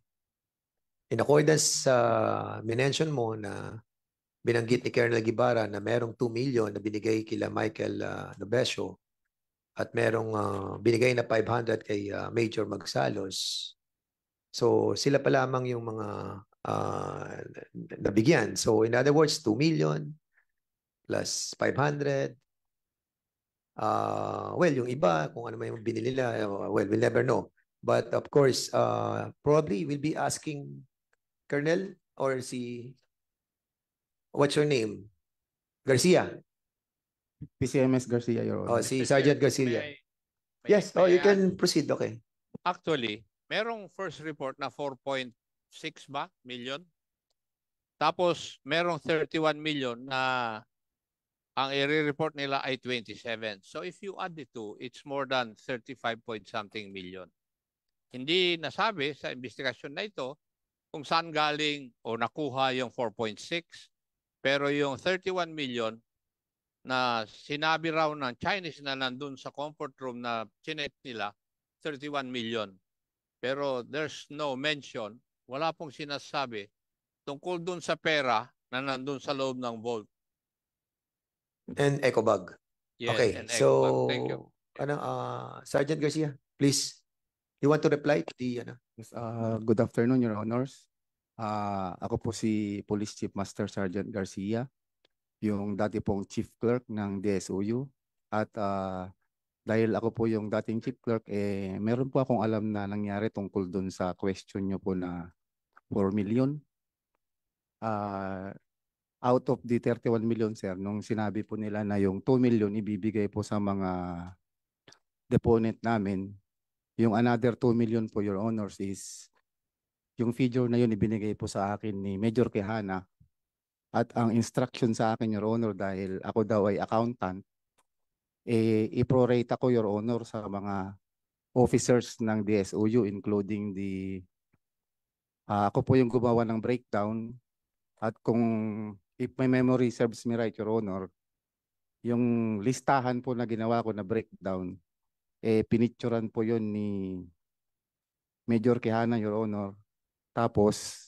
in accordance sa uh, minention mo na binanggit ni Colonel Gibara na merong 2 million na binigay kila Michael uh, Nobesio, at merong uh, binigay na 500 kay uh, Major Magsalos. So sila pa lamang yung mga uh, nabigyan. So in other words, 2 million plus 500. Uh, well, yung iba, kung ano may binili nila, well, we'll never know. But of course, uh, probably we'll be asking Colonel or si, what's your name? Garcia. PCMS Garcia, Your Honor. Oh, si Sergeant Garcia. May, may, yes, oh, you can proceed, okay. Actually, merong first report na 4.6 ba million? Tapos merong 31 million na ang i-report nila ay 27. So if you add the two, it's more than 35 point something million. Hindi nasabi sa investigasyon na ito kung saan galing o nakuha yung 4.6 pero yung 31 million na sinabi raw ng Chinese na nandun sa comfort room na chinet nila 31 million. Pero there's no mention, wala pong sinasabi tungkol dun sa pera na nandun sa loob ng vault. And EcoBag. Yes, okay, and so EcoBag. Thank you. ano, uh, Sergeant Garcia, please. You want to reply to the ano? Yes, uh, good afternoon, Your Honors. Uh, ako po si Police Chief Master Sergeant Garcia, yung dati pong Chief Clerk ng DSOU. At uh, dahil ako po yung dating Chief Clerk, eh, meron po akong alam na nangyari tungkol dun sa question nyo po na 4 million. Uh, out of the 31 million, sir, nung sinabi po nila na yung 2 million ibibigay po sa mga deponent namin, yung another 2 million po, Your Honors, is yung figure na yun ibinigay po sa akin ni Major Quijana. At ang instruction sa akin, Your Honor, dahil ako daw ay accountant, eh, i-prorate ako, Your Honor, sa mga officers ng DSOU, including the, ah, ako po yung gumawa ng breakdown. At kung, if my memory serves me right, Your Honor, yung listahan po na ginawa ko na breakdown, eh, pinicturan po yun ni Major Quijana, Your Honor. Tapos,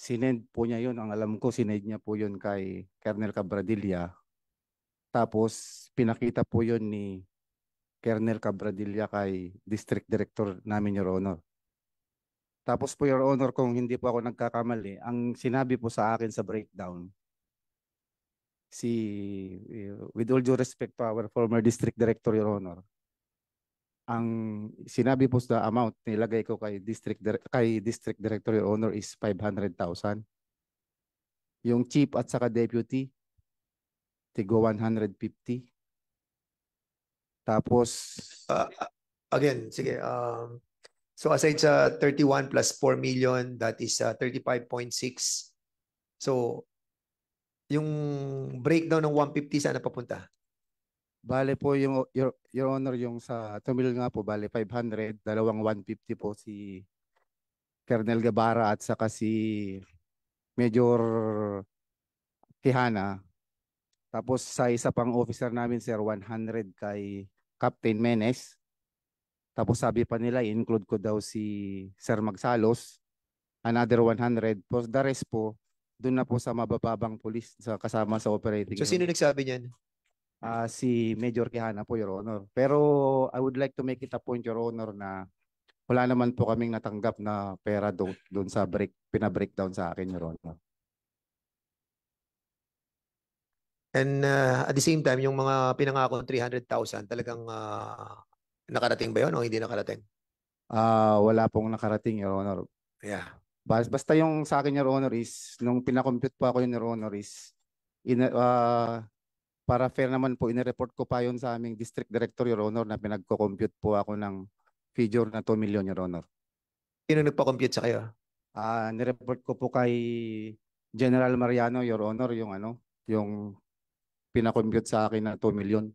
sinend po niya yun. Ang alam ko, sinend niya po yun kay Colonel Cabradilla. Tapos, pinakita po yun ni Colonel Cabradilla kay District Director namin, Your Honor. Tapos po, Your Honor, kung hindi po ako nagkakamali, ang sinabi po sa akin sa breakdown, si, with all due respect to our former District Director, Your Honor, ang sinabi po sa amount nilagay ko kay district kay district director your honor is 500,000. Yung chief at saka deputy tigo 150. Tapos Uh, again, sige. Um, so aside sa 31 plus 4 million, that is uh, 35.6. So, yung breakdown ng 150 saan na papunta? Bale po yung your, your honor yung sa 2 million nga po bale 500, dalawang 150 po si Colonel Gabara at saka si Major Quijana. Tapos sa isa pang officer namin sir 100 kay Captain Menes. Tapos sabi pa nila i-include ko daw si Sir Magsalos another 100. Po the rest po doon na po sa mabababang pulis sa kasama sa operating. So sino nagsabi niyan? Ah, si Major Quijana po, Your Honor. Pero I would like to make it a point, Your Honor, na wala naman po kaming natanggap na pera doon doon sa break, pina-breakdown sa akin, Your Honor. And uh, at the same time, yung mga pinangako 300,000, talagang uh, nakarating ba yun o hindi nakarating? Ah, wala pong nakarating, Your Honor. Yeah. Bas- Basta yung sa akin, Your Honor, is nung pinakompute po ako Your Honor, is in, ah, para fair naman po, inireport ko pa yun sa aming District Director, Your Honor, na pinagko-compute po ako ng figure na 2 million, Your Honor. Sino nagpa-compute sa kayo? Ah, nireport ko po kay General Mariano, Your Honor, yung ano, yung pinakompute sa akin na 2 million.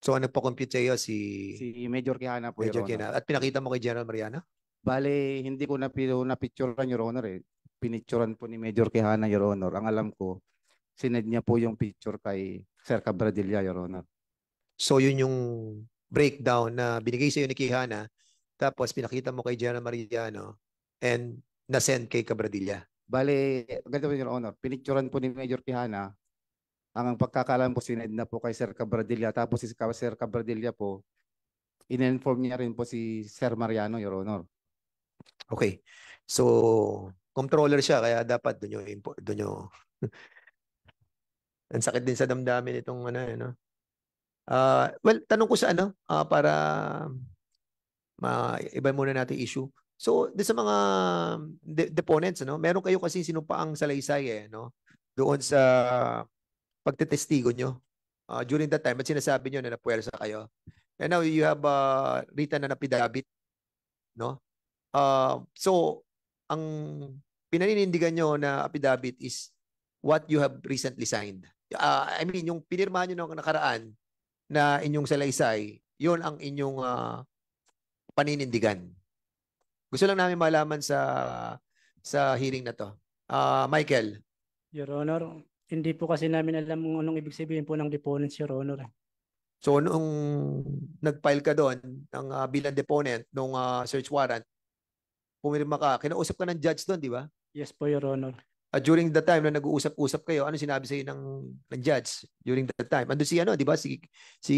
So ano nagpa-compute sa iyo si Si Major Quijana po, Major Your Honor. Quina? At pinakita mo kay General Mariano? Bale, hindi ko na na-picturean, Your Honor, eh. Pinicturean po ni Major Quijana, Your Honor. Ang alam ko, sined niya po yung picture kay Sir Cabradilla, Your Honor. So yun yung breakdown na binigay sa iyo ni Quijana, tapos pinakita mo kay General Mariano and na-send kay Cabradilla. Bale, ganito po, Your Honor, pinicturean po ni Major Quijana, ang pagkakalam po sined na po kay Sir Cabradilla, tapos si Sir Cabradilla po, in-inform niya rin po si Sir Mariano, Your Honor. Okay. So, controller siya kaya dapat doon yung doon yung Ang sakit din sa damdamin itong ano eh, no. Ah, well, tanong ko sa ano ah, para ma iba muna natin issue. So, doon sa mga de- deponents, no, meron kayo kasi sinumpaang salaysay eh, no, doon sa pagtetestigo nyo. Ah, during that time, at sinasabi nyo na napuwersa kayo. And now you have uh, written an affidavit, no? Uh, so, ang pinaninindigan nyo na affidavit is what you have recently signed. Ah, I mean, yung pinirmahan nyo nung nakaraan na inyong salaysay, yun ang inyong ah, paninindigan. Gusto lang namin malaman sa sa hearing na to. Ah, Michael, Your Honor, hindi po kasi namin alam kung anong ibig sabihin po ng deponents, Your Honor. so nung nag-file ka doon ng ah, bilang deponent nung ah, search warrant, pumirma ka, kinausap ka ng judge doon, di ba? Yes po, Your Honor. Ah, during the time na nag-uusap-usap kayo, ano sinabi sa ng ng judge during that time? Ando si ano, 'di ba? Si si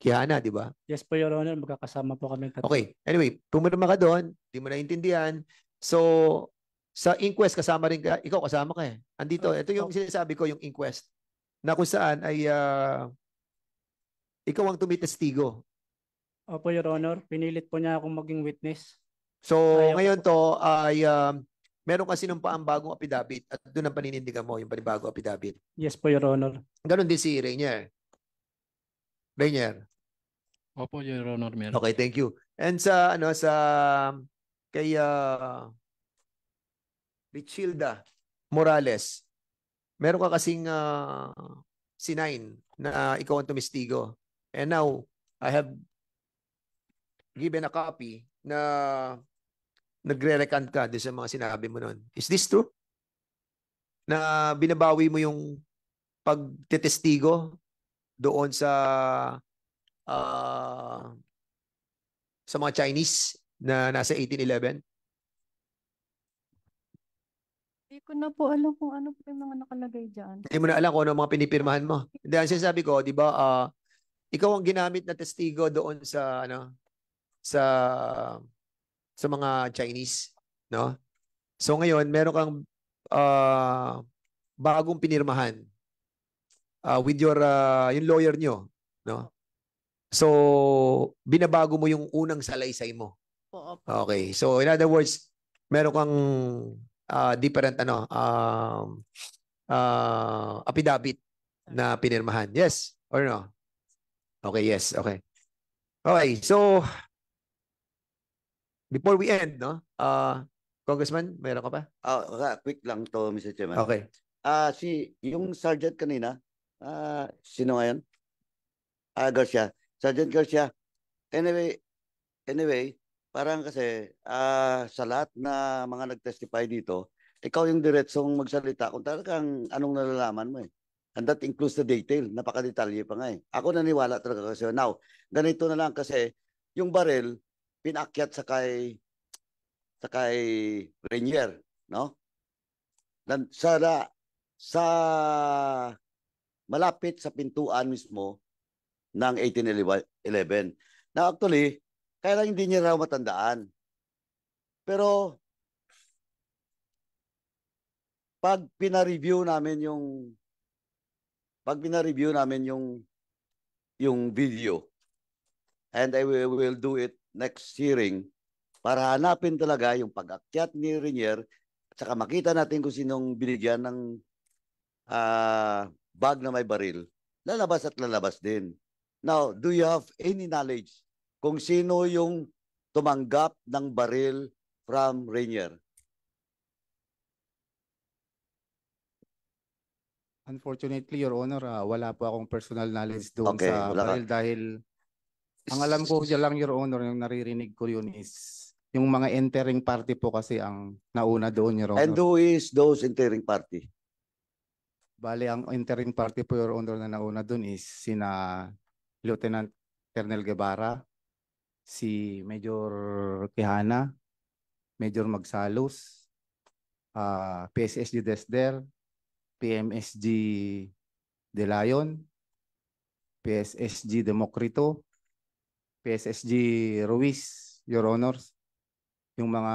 Kihana, 'di ba? Yes po, Your Honor. Magkakasama po kami. Okay. Anyway, pumirma ka doon, di mo naintindihan. So sa inquest kasama rin ka, ikaw kasama ka eh. Andito, ito yung sinasabi ko, yung inquest na kung saan ay ah, ikaw ang tumitestigo. Opo, Your Honor. Pinilit po niya akong maging witness. So Ayaw ngayon to ay um, meron kasi nung paang bagong affidavit at doon ang paninindigan mo yung panibagong affidavit. Yes po, Your Honor. Ganon din si Rainier. Rainier. Opo, Your Honor, meron. Okay, thank you. And sa ano sa kay uh, Richilda Morales, meron ka kasing uh, sinine na ikaw ang tumistigo. And now, I have given a copy na nagre-recant ka doon sa mga sinabi mo noon. Is this true? Na binabawi mo yung pagtetestigo doon sa ah, sa mga Chinese na nasa 1811? Hindi ko na po alam kung ano po yung mga nakalagay dyan. Hindi mo na alam kung ano mga pinipirmahan mo. Hindi, ang sinasabi ko, di ba, ah, ikaw ang ginamit na testigo doon sa, ano, sa, sa mga Chinese, no? So ngayon, meron kang ah, bagong pinirmahan ah, with your, ah, yung lawyer nyo, no? So, binabago mo yung unang salaysay mo. Okay. So, in other words, meron kang ah, different ano, um, ah, affidavit na pinirmahan. Yes or no? Okay, yes. Okay. Okay, so before we end, no? Uh, Congressman, meron ka pa? Ah, wala, quick lang to, Mr. Chairman. Okay. Ah, si yung sergeant kanina, ah, sino nga yun? Ah, Garcia. Sergeant Garcia. Anyway, anyway, parang kasi ah sa lahat na mga nag-testify dito, ikaw yung diretsong magsalita kung talagang anong nalalaman mo eh. And that includes the detail. Napakadetalye pa nga eh. Ako naniwala talaga kasi. Now, ganito na lang kasi yung baril, pinakyat sa kay sa kay Rainier, no? Dan, sa sa malapit sa pintuan mismo ng 1811. Na actually, kaya lang hindi niya raw matandaan. Pero pag pina-review namin yung pag pina-review namin yung yung video and I will, will do it next hearing para hanapin talaga yung pag-akyat ni Renier at saka makita natin kung sinong binigyan ng ah, bag na may baril. Lalabas at lalabas din. Now, do you have any knowledge kung sino yung tumanggap ng baril from Rainier? Unfortunately, Your Honor, ah, wala po akong personal knowledge doon Okay, sa ka. baril dahil ang alam ko dyan lang, Your Honor, yung naririnig ko yun is yung mga entering party po kasi ang nauna doon, Your Honor. And who is those entering party? Bale, ang entering party po, Your Honor, na nauna doon is sina Lieutenant Colonel Guevara, si Major Quijana, Major Magsalos, ah, PSSG Desder, PMSG De Leon, PSSG Democrito, PSSG Ruiz, Your Honors. Yung mga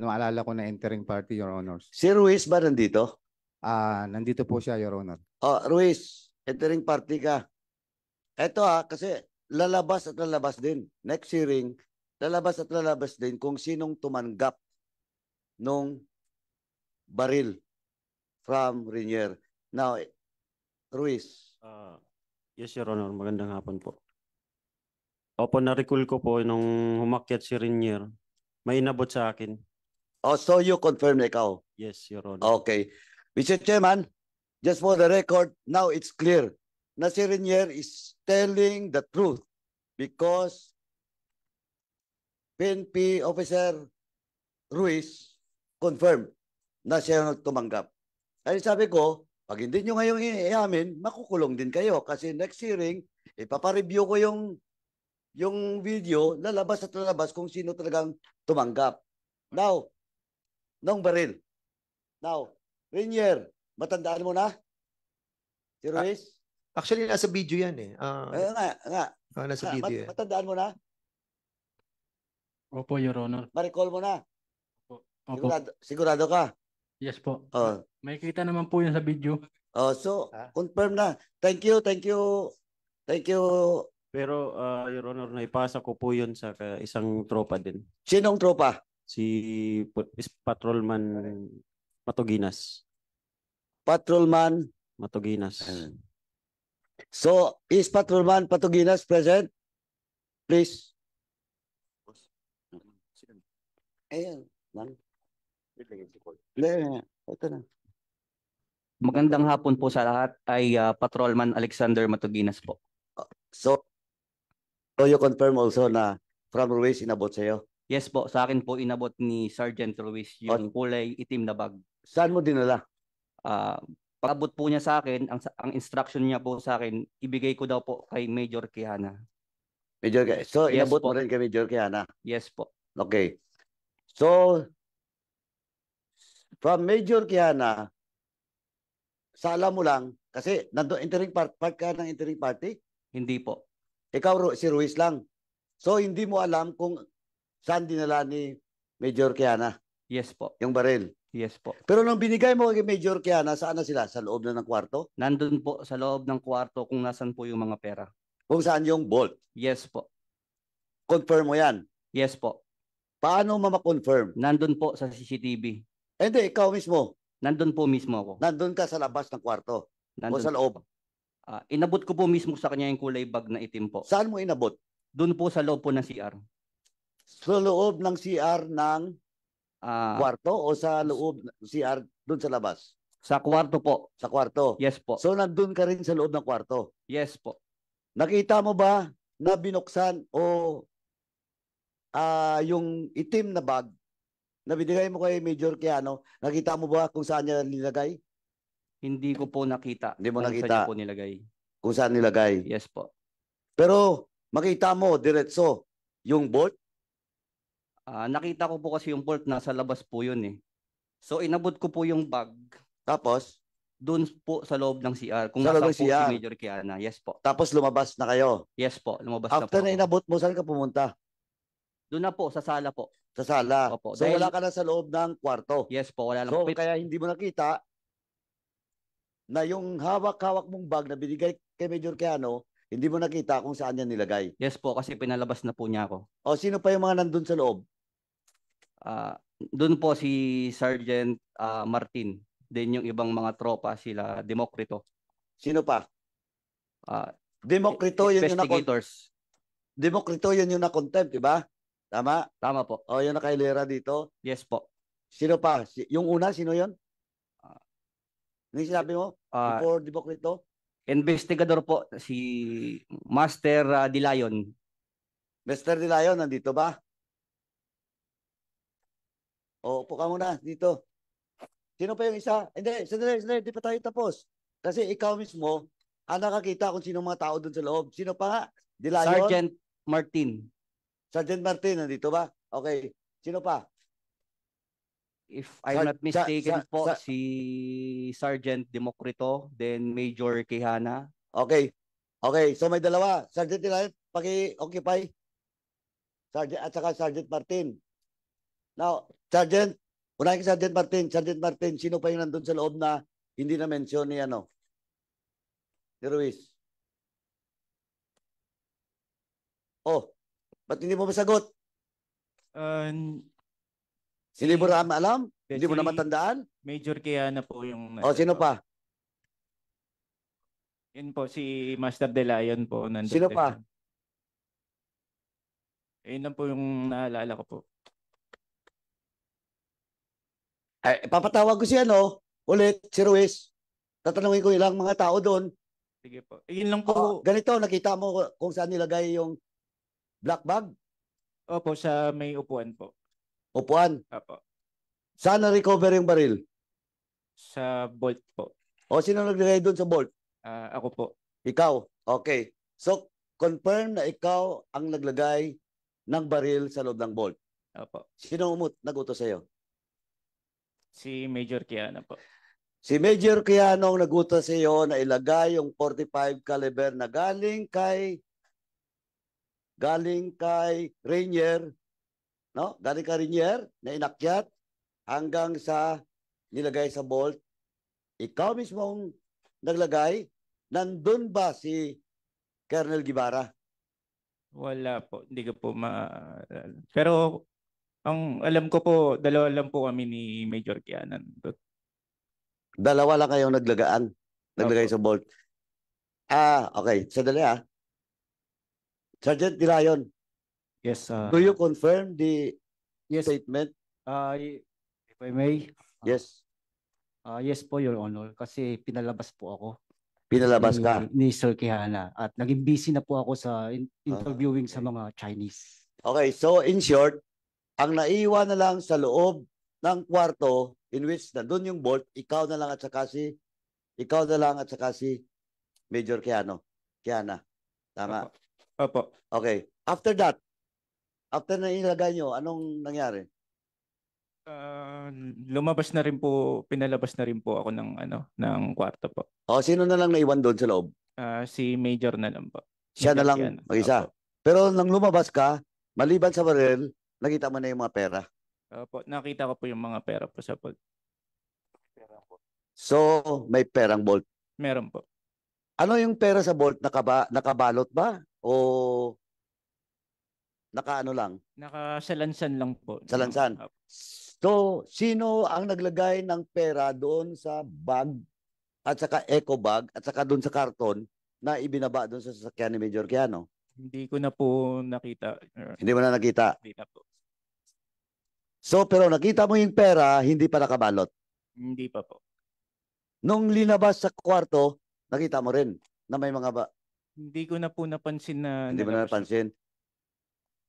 naalala ko na entering party, Your Honors. Si Ruiz ba nandito? Ah, nandito po siya, Your Honor. Oh, Ruiz, entering party ka. Eto ha, kasi lalabas at lalabas din. Next hearing, lalabas at lalabas din kung sinong tumanggap nung baril from Renier. Now, Ruiz. Ah, yes, Your Honor. Magandang hapon po. Opo, na-recall ko po nung humakyat si Renier, may inabot sa akin Oh, so you confirm na ikaw? Yes, Your Honor. Okay. Mr. Chairman, just for the record, now it's clear na si Renier is telling the truth because PNP officer Ruiz confirmed na siya yung tumanggap. Ay sabi ko, pag hindi nyo ngayong iamin, makukulong din kayo kasi next hearing, ipapareview ko yung yung video, lalabas at lalabas kung sino talagang tumanggap. Now, nung baril. Now, Renier, matandaan mo na? Si Ruiz? Actually, nasa video yan eh. Ah, Eh, nga, nga. ah, nasa Nga, video mat- matandaan mo na? Opo, Your Honor. Ma-recall mo na? Opo. Sigurado, sigurado ka? Yes po. Oh. May kita naman po yun sa video. Oh, so, confirm na. Thank you, thank you. Thank you. Pero, uh, Your Honor, naipasa ko po yun sa ka- isang tropa din. Sinong tropa? Si is Patrolman Matuginas. Patrolman. Matuginas. So, is Patrolman Patuginas present? Please. Ayan. Lang. Hindi, ito na. Magandang hapon po sa lahat ay ah, Patrolman Alexander Matuginas po. So, so you confirm also na from Ruiz inabot sa'yo? Yes po, sa akin po inabot ni Sergeant Ruiz yung kulay itim na bag. Saan mo dinala? Ah, pagabot po niya sa akin, ang, ang instruction niya po sa akin, ibigay ko daw po kay Major Quijana. Major, Ke- so Yes inabot po. mo rin kay Major Quijana? Yes po. Okay. So, from Major Quijana, sa alam mo lang, kasi nando entering part, part ka ng entering party? Hindi po. Ikaw, si Ruiz lang. So, hindi mo alam kung saan dinala ni Major Quijana? Yes po. Yung baril? Yes po. Pero nung binigay mo kay Major Quijana, saan na sila? Sa loob na ng kwarto? Nandun po sa loob ng kwarto kung nasan po yung mga pera. Kung saan yung bolt? Yes po. Confirm mo yan? Yes po. Paano mo ma-confirm? Nandun po sa CCTV. Hindi, ikaw mismo. Nandun po mismo ako. Nandun ka sa labas ng kwarto? Nandun o sa loob? Ah, inabot ko po mismo sa kanya yung kulay bag na itim po. Saan mo inabot? Doon po sa loob po ng CR. Sa loob ng CR ng Ah, kwarto o sa loob ng CR doon sa labas? Sa kwarto po. Sa kwarto? Yes po. So nandun ka rin sa loob ng kwarto? Yes po. Nakita mo ba na binuksan o ah yung itim na bag na binigay mo kay Major Keano, nakita mo ba kung saan niya nilagay? Hindi ko po nakita. Hindi mo kung saan nakita? niya po nilagay. Kung saan nilagay? Yes po. Pero makita mo diretso yung bolt? Ah, nakita ko po kasi yung bolt nasa labas po yun eh. So inabot ko po yung bag. Tapos? Doon po sa loob ng CR. Kung Sa nasa loob po ng CR? si Major Kiana. Yes po. Tapos lumabas na kayo? Yes po. Lumabas na po. After na inabot mo, saan ka pumunta? Doon na po sa sala po. Sa sala? Opo. So Dahil- wala ka na sa loob ng kwarto? Yes po. Wala lang So po. kaya hindi mo nakita na yung hawak-hawak mong bag na binigay kay Major Keano, hindi mo nakita kung saan niya nilagay. Yes po kasi pinalabas na po niya ako. O sino pa yung mga nandun sa loob? Ah, doon po si Sergeant ah, Martin. Then yung ibang mga tropa sila Demokrito. Sino pa? Ah, Demokrito yun yung na investigators. Demokrito yun yung na-contempt, di ba? Tama? Tama po. O yung nakailera dito? Yes po. Sino pa? Si- Yung una, sino yun? Ano yung sinabi mo? Ah, Before Demokrito? Investigador po si Master ah, Dilayon. Mr. De Leon, nandito ba? O, upo ka muna dito. Sino pa yung isa? Hindi, sandali, sandali, di pa tayo tapos. Kasi ikaw mismo, ang nakakita kung sino mga tao doon sa loob. Sino pa nga? De Leon? Sergeant Martin. Sergeant Martin, nandito ba? Okay. Sino pa? If I'm not sa- mistaken sa- po, sa- si Sergeant Demokrito, then Major Quijana. Okay. Okay, so may dalawa. Sergeant Leon, paki-occupy. Sergeant, at saka Sergeant Martin. Now, Sergeant, unahin kay Sergeant Martin. Sergeant Martin, sino pa yung nandun sa loob na hindi na mention ni ano? Ni Ruiz. Oh, ba't hindi mo masagot? Uh, Hindi mo ram alam? si- Hindi mo na matandaan? Major Kiana po yung... O, sino pa? Yun po, si Master De Leon po. Nandun Sino pa? Yun lang po yung naalala ko po. Ay, papatawag ko si ano, ulit, si Ruiz. Tatanungin ko ilang mga tao doon. Sige po. Yun lang Oh, po. ganito, nakita mo kung saan nilagay yung black bag, Opo, sa may upuan po. Upuan. Opo. Saan na-recover yung baril? Sa bolt po. O sino naglagay doon sa bolt? Ah, ako po. Ikaw. Okay. So, confirm na ikaw ang naglagay ng baril sa loob ng bolt. Opo. Sino umut nagutos sa'yo? Si Major Kiana po. Si Major Kiano ang nagutos sa iyo na ilagay yung 45 caliber na galing kay galing kay Rainier, no? Galing kay Rainier na inakyat hanggang sa nilagay sa bolt. Ikaw mismong naglagay, nandun ba si Colonel Gibara? Wala po. Hindi ko po ma... Pero ang alam ko po, dalawa lang po kami ni Major Kiana. nandun. Dalawa lang kayong naglagaan, naglagay sa bolt. Ah, okay. Sandali ah. Sergeant Dilayon, Yes, uh, do you confirm the statement? uh, if I may. uh, Yes. Uh, yes po, Your Honor, kasi pinalabas po ako. Pinalabas ni, ka? Ni Sir Kihana. At naging busy na po ako sa in- interviewing sa mga Chinese. Okay, so in short, ang naiwan na lang sa loob ng kwarto in which nandun yung bolt, ikaw na lang at saka si ikaw na lang at saka si Major Kiano. Kiana. Tama? Opo. Okay. After that, after na ilagay nyo, anong nangyari? Ah, lumabas na rin po, pinalabas na rin po ako ng ano, ng kwarto po. O, sino na lang naiwan doon sa loob? Ah, si Major na lang po. Siya na Major lang Kiana. mag-isa. Pero nang lumabas ka, maliban sa baril, nakita mo na yung mga pera. Opo, nakita ko po yung mga pera po sa bolt. So, may perang bolt. Meron po. Ano yung pera sa bolt? Nakaba, nakabalot ba? O nakaano lang? Nakasalansan lang po. Salansan. So, sino ang naglagay ng pera doon sa bag at saka eco bag at saka doon sa karton na ibinaba doon sa sasakyan ni Major Kiano? Hindi ko na po nakita. Hindi mo na nakita. Hindi na po. So, pero nakita mo yung pera, hindi pa nakabalot. Hindi pa po. Nung linabas sa kwarto, nakita mo rin na may mga ba, Hindi ko na po napansin na hindi mo na napansin.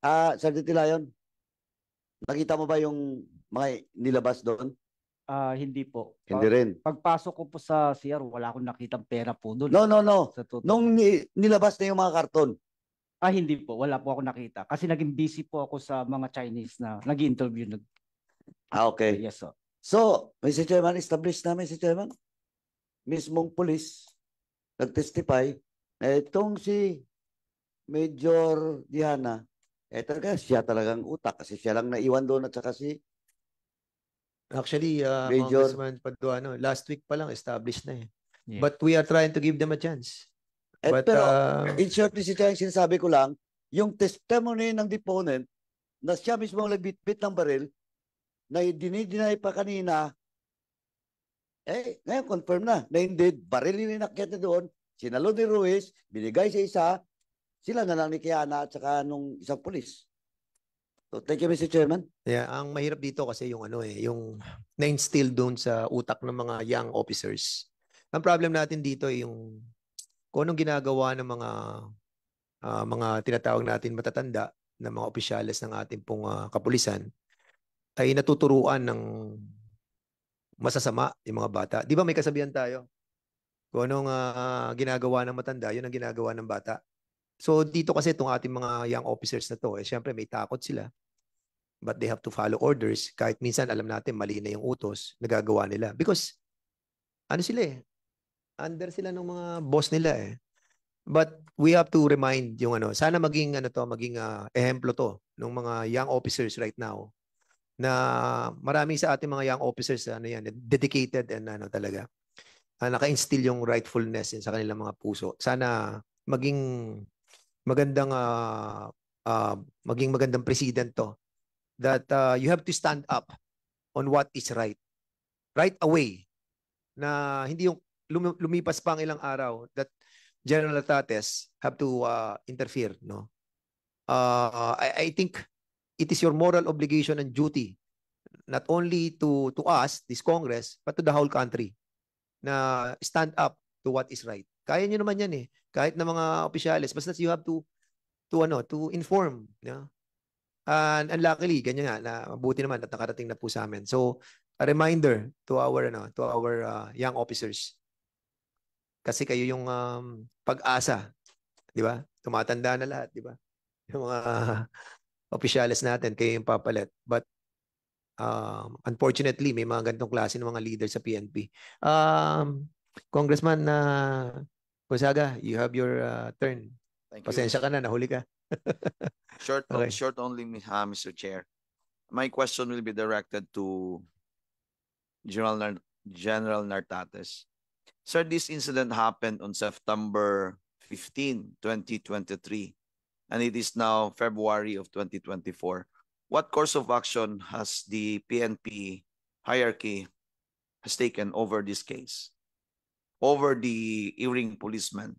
Ah, Sergeant Tilayon, nakita mo ba yung mga nilabas doon? Ah, hindi po. Hindi rin. Pagpasok ko po sa CR, wala akong nakitang pera po doon. No, no, no. Sa totoo. Nung ni- nilabas na yung mga karton, Ah, hindi po. Wala po ako nakita. Kasi naging busy po ako sa mga Chinese na nag-interview. Nag Ah, okay. Yes, sir. So, Mr. Chairman, established na, Mr. Chairman, mismong pulis nag-testify na itong si Major Diana, eh talaga siya talagang utak kasi siya lang naiwan doon at saka si Actually, uh, Major. Congressman Paduano, last week pa lang established na eh. Yeah. But we are trying to give them a chance. Eh, But, pero uh, in short, Mr. Chairman, sinasabi ko lang, yung testimony ng deponent na siya mismo ang nagbitbit ng baril na dinideny pa kanina, eh, ngayon confirm na, na hindi, baril yung inakyat na doon, sinalo ni Ruiz, binigay sa isa, sila na lang ni Kiana at saka nung isang pulis. So, thank you, Mr. Chairman. Yeah, ang mahirap dito kasi yung ano eh, yung na-instill doon sa utak ng mga young officers. Ang problem natin dito ay yung kung anong ginagawa ng mga ah, mga tinatawag natin matatanda na mga opisyales ng ating pong ah, kapulisan ay natuturuan ng masasama yung mga bata. Di ba may kasabihan tayo? Kung anong ah, ginagawa ng matanda, yun ang ginagawa ng bata. So dito kasi itong ating mga young officers na to, eh syempre may takot sila. But they have to follow orders. Kahit minsan alam natin mali na yung utos nagagawa nila. Because ano sila eh under sila ng mga boss nila eh. But we have to remind yung ano sana maging ano to maging ah, ehemplo to ng mga young officers right now na marami sa ating mga young officers ano yan dedicated and ano talaga ah, naka-instill yung rightfulness sa kanilang mga puso. Sana maging magandang ah, ah, maging magandang president to that uh, you have to stand up on what is right. Right away. Na hindi yung lumi- lumipas pa ang ilang araw that General Tates have to uh, interfere. No? Uh, I, I think it is your moral obligation and duty not only to to us, this Congress, but to the whole country na stand up to what is right. Kaya nyo naman yan eh. Kahit na mga opisyalis, basta you have to to ano, to inform, no? And unluckily, ganyan nga na mabuti naman at nakarating na po sa amin. So, a reminder to our ano, to our uh, young officers. Kasi kayo yung um, pag-asa, 'di ba? Tumatanda na lahat, 'di ba? *laughs* Yung mga opisyalis natin, kayo yung papalit. But um, unfortunately, may mga ganitong klase ng mga leaders sa PNP. Um, Congressman na uh, Gonzaga, you have your uh, turn. Thank you. Pasensya ka na, nahuli ka. *laughs* Short, Okay. short only, uh, Mr. Chair. My question will be directed to General Nar- General Nartates. Sir, this incident happened on September 15, 2023, and it is now February of 2024. What course of action has the PNP hierarchy has taken over this case? Over the earring policeman?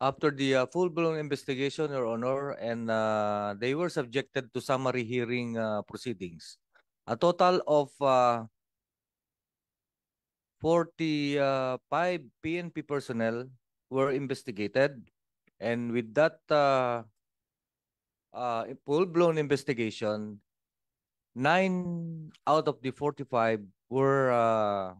After the uh, full-blown investigation, Your Honor, and uh, they were subjected to summary hearing uh, proceedings. A total of uh, 45 PNP personnel were investigated. And with that uh, uh, full-blown investigation, nine out of the 45 were uh,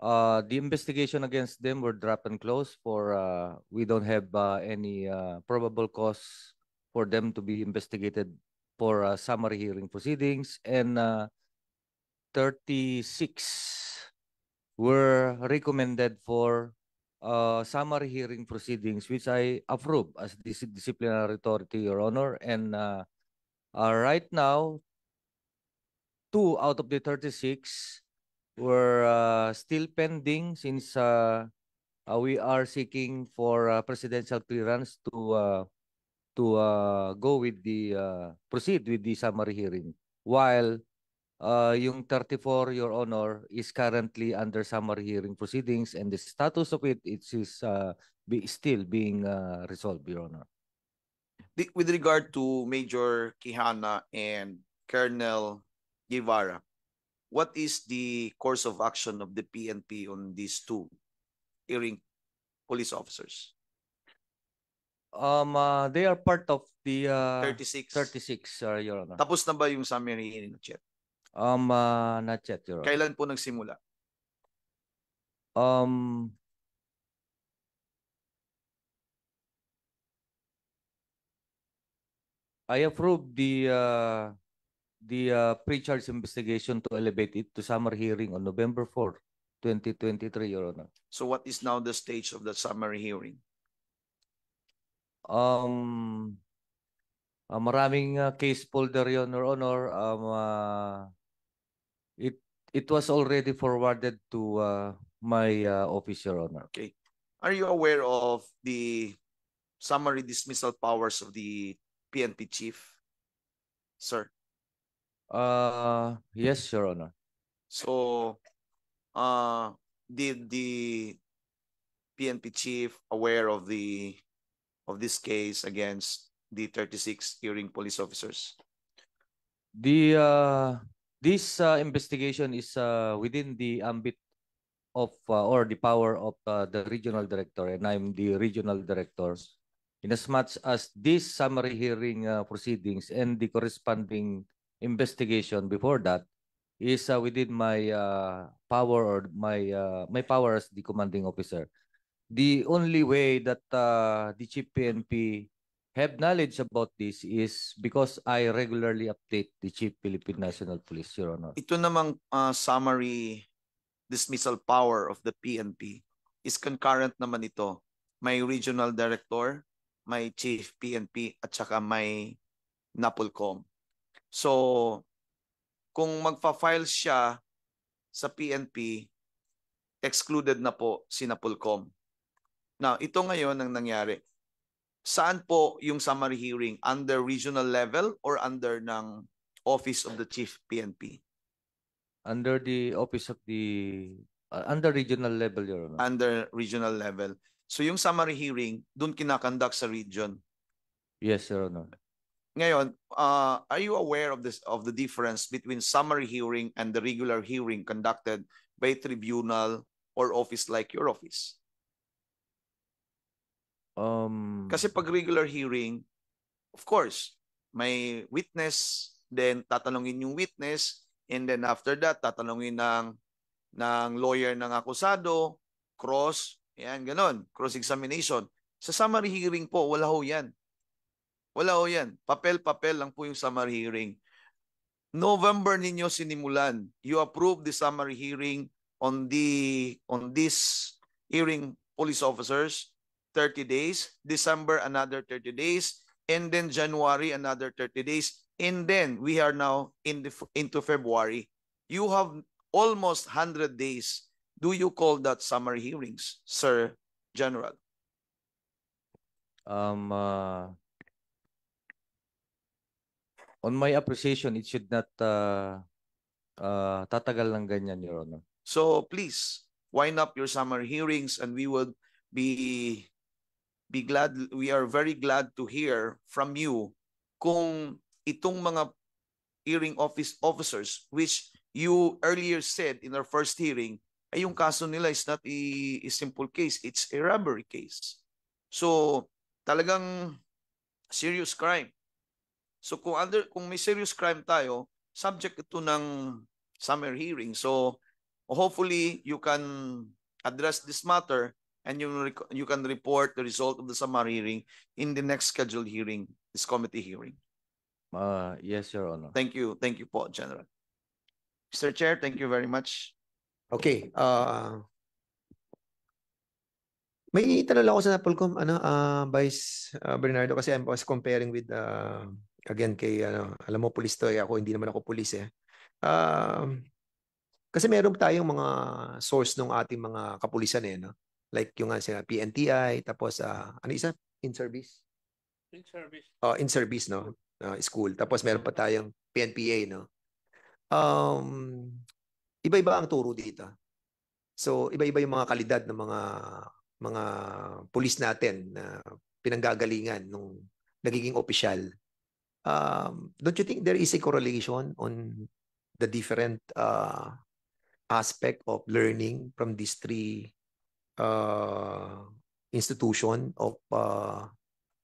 uh, the investigation against them were dropped and closed for uh, we don't have uh, any uh, probable cause for them to be investigated for uh, summary hearing proceedings. And uh, 36 were recommended for uh, summary hearing proceedings which I approve as dis- disciplinary authority your honor. And uh, uh, right now two out of the 36 were uh, still pending since uh, uh, we are seeking for uh, presidential clearance to uh, to uh, go with the uh, proceed with the summary hearing. While uh, yung 34 your honor is currently under summary hearing proceedings and the status of it it is uh, be, still being uh, resolved your honor. The- with regard to Major Kihana and Colonel Guevara, what is the course of action of the PNP on these two hearing police officers? um uh, they are part of the uh, 36. 36 uh, your honor Tapos na ba yung summary hearing, Chair? um uh, not yet your honor Kailan po nagsimula? Um, I approve the uh, the uh, pre-charge investigation to elevate it to summer hearing on November 4, 2023, Your Honor. So what is now the stage of the summary hearing? Um, ah, maraming uh, case folder, Your Honor. Um, uh, it it was already forwarded to uh, my uh, office, Your Honor. Okay. Are you aware of the summary dismissal powers of the PNP chief? Sir? Uh, yes, Your Honor. So, uh, did the PNP chief aware of the of this case against the 36 hearing police officers? The uh, this uh, investigation is uh, within the ambit of uh, or the power of uh, the regional director, and I'm the regional director. In as much as this summary hearing uh, proceedings and the corresponding investigation before that is uh, within my uh, power or my uh, my power as the commanding officer. The only way that uh, the chief PNP have knowledge about this is because I regularly update the Chief Philippine National Police, Your Honor. Ito namang uh, summary dismissal power of the PNP is concurrent naman ito. May regional director, may chief PNP at saka may NAPOLCOM. So, kung magfa-file siya sa PNP, excluded na po si NAPOLCOM. Now, ito ngayon ang nangyari. Saan po yung summary hearing? Under regional level or under ng Office of the Chief PNP? Under the office of the uh, under regional level, Your Honor. Under regional level. So yung summary hearing, doon kinakandak sa region. Yes, Your Honor. Ngayon, uh, are you aware of this of the difference between summary hearing and the regular hearing conducted by tribunal or office like your office? Um, Kasi pag regular hearing, of course, may witness, then tatanungin yung witness, and then after that, tatanungin ng, ng lawyer ng akusado, cross, yan, ganon, cross-examination. Sa summary hearing po, wala ho yan. Wala ho yan. Papel-papel lang po yung summary hearing. November ninyo sinimulan. You approve the summary hearing on the on this hearing police officers 30 days, December another 30 days, and then January another 30 days, and then we are now in the into February. You have almost 100 days. Do you call that summary hearings, Sir General? um, uh, on my appreciation, it should not uh, uh, tatagal ng ganyan, Your Honor. So please wind up your summer hearings and we would be be glad we are very glad to hear from you kung itong mga hearing office officers which you earlier said in our first hearing ay yung kaso nila is not a, a simple case it's a robbery case so talagang serious crime so kung under kung may serious crime tayo subject ito ng summer hearing so hopefully you can address this matter and you you can report the result of the summary hearing in the next scheduled hearing, this committee hearing. Uh, yes, Your Honor. Thank you. Thank you po, General. Mr. Chair, thank you very much. Okay. Uh, may lang ako sa Napolcom, ano, uh, Vice uh, Bernardo, kasi I was comparing with, uh, again, kay, ano, alam mo, pulis to, eh, ako, hindi naman ako pulis, eh. Uh, kasi meron tayong mga source ng ating mga kapulisan, eh, no? Like yung nga sila, PNTI, tapos, uh, ano isa? In-service? In service. uh, in service no uh, school tapos meron pa tayong PNPA no um iba-iba ang turo dito so iba-iba yung mga kalidad ng mga mga pulis natin na pinanggagalingan nung nagiging opisyal um don't you think there is a correlation on the different uh, aspect of learning from these three uh, institution of uh,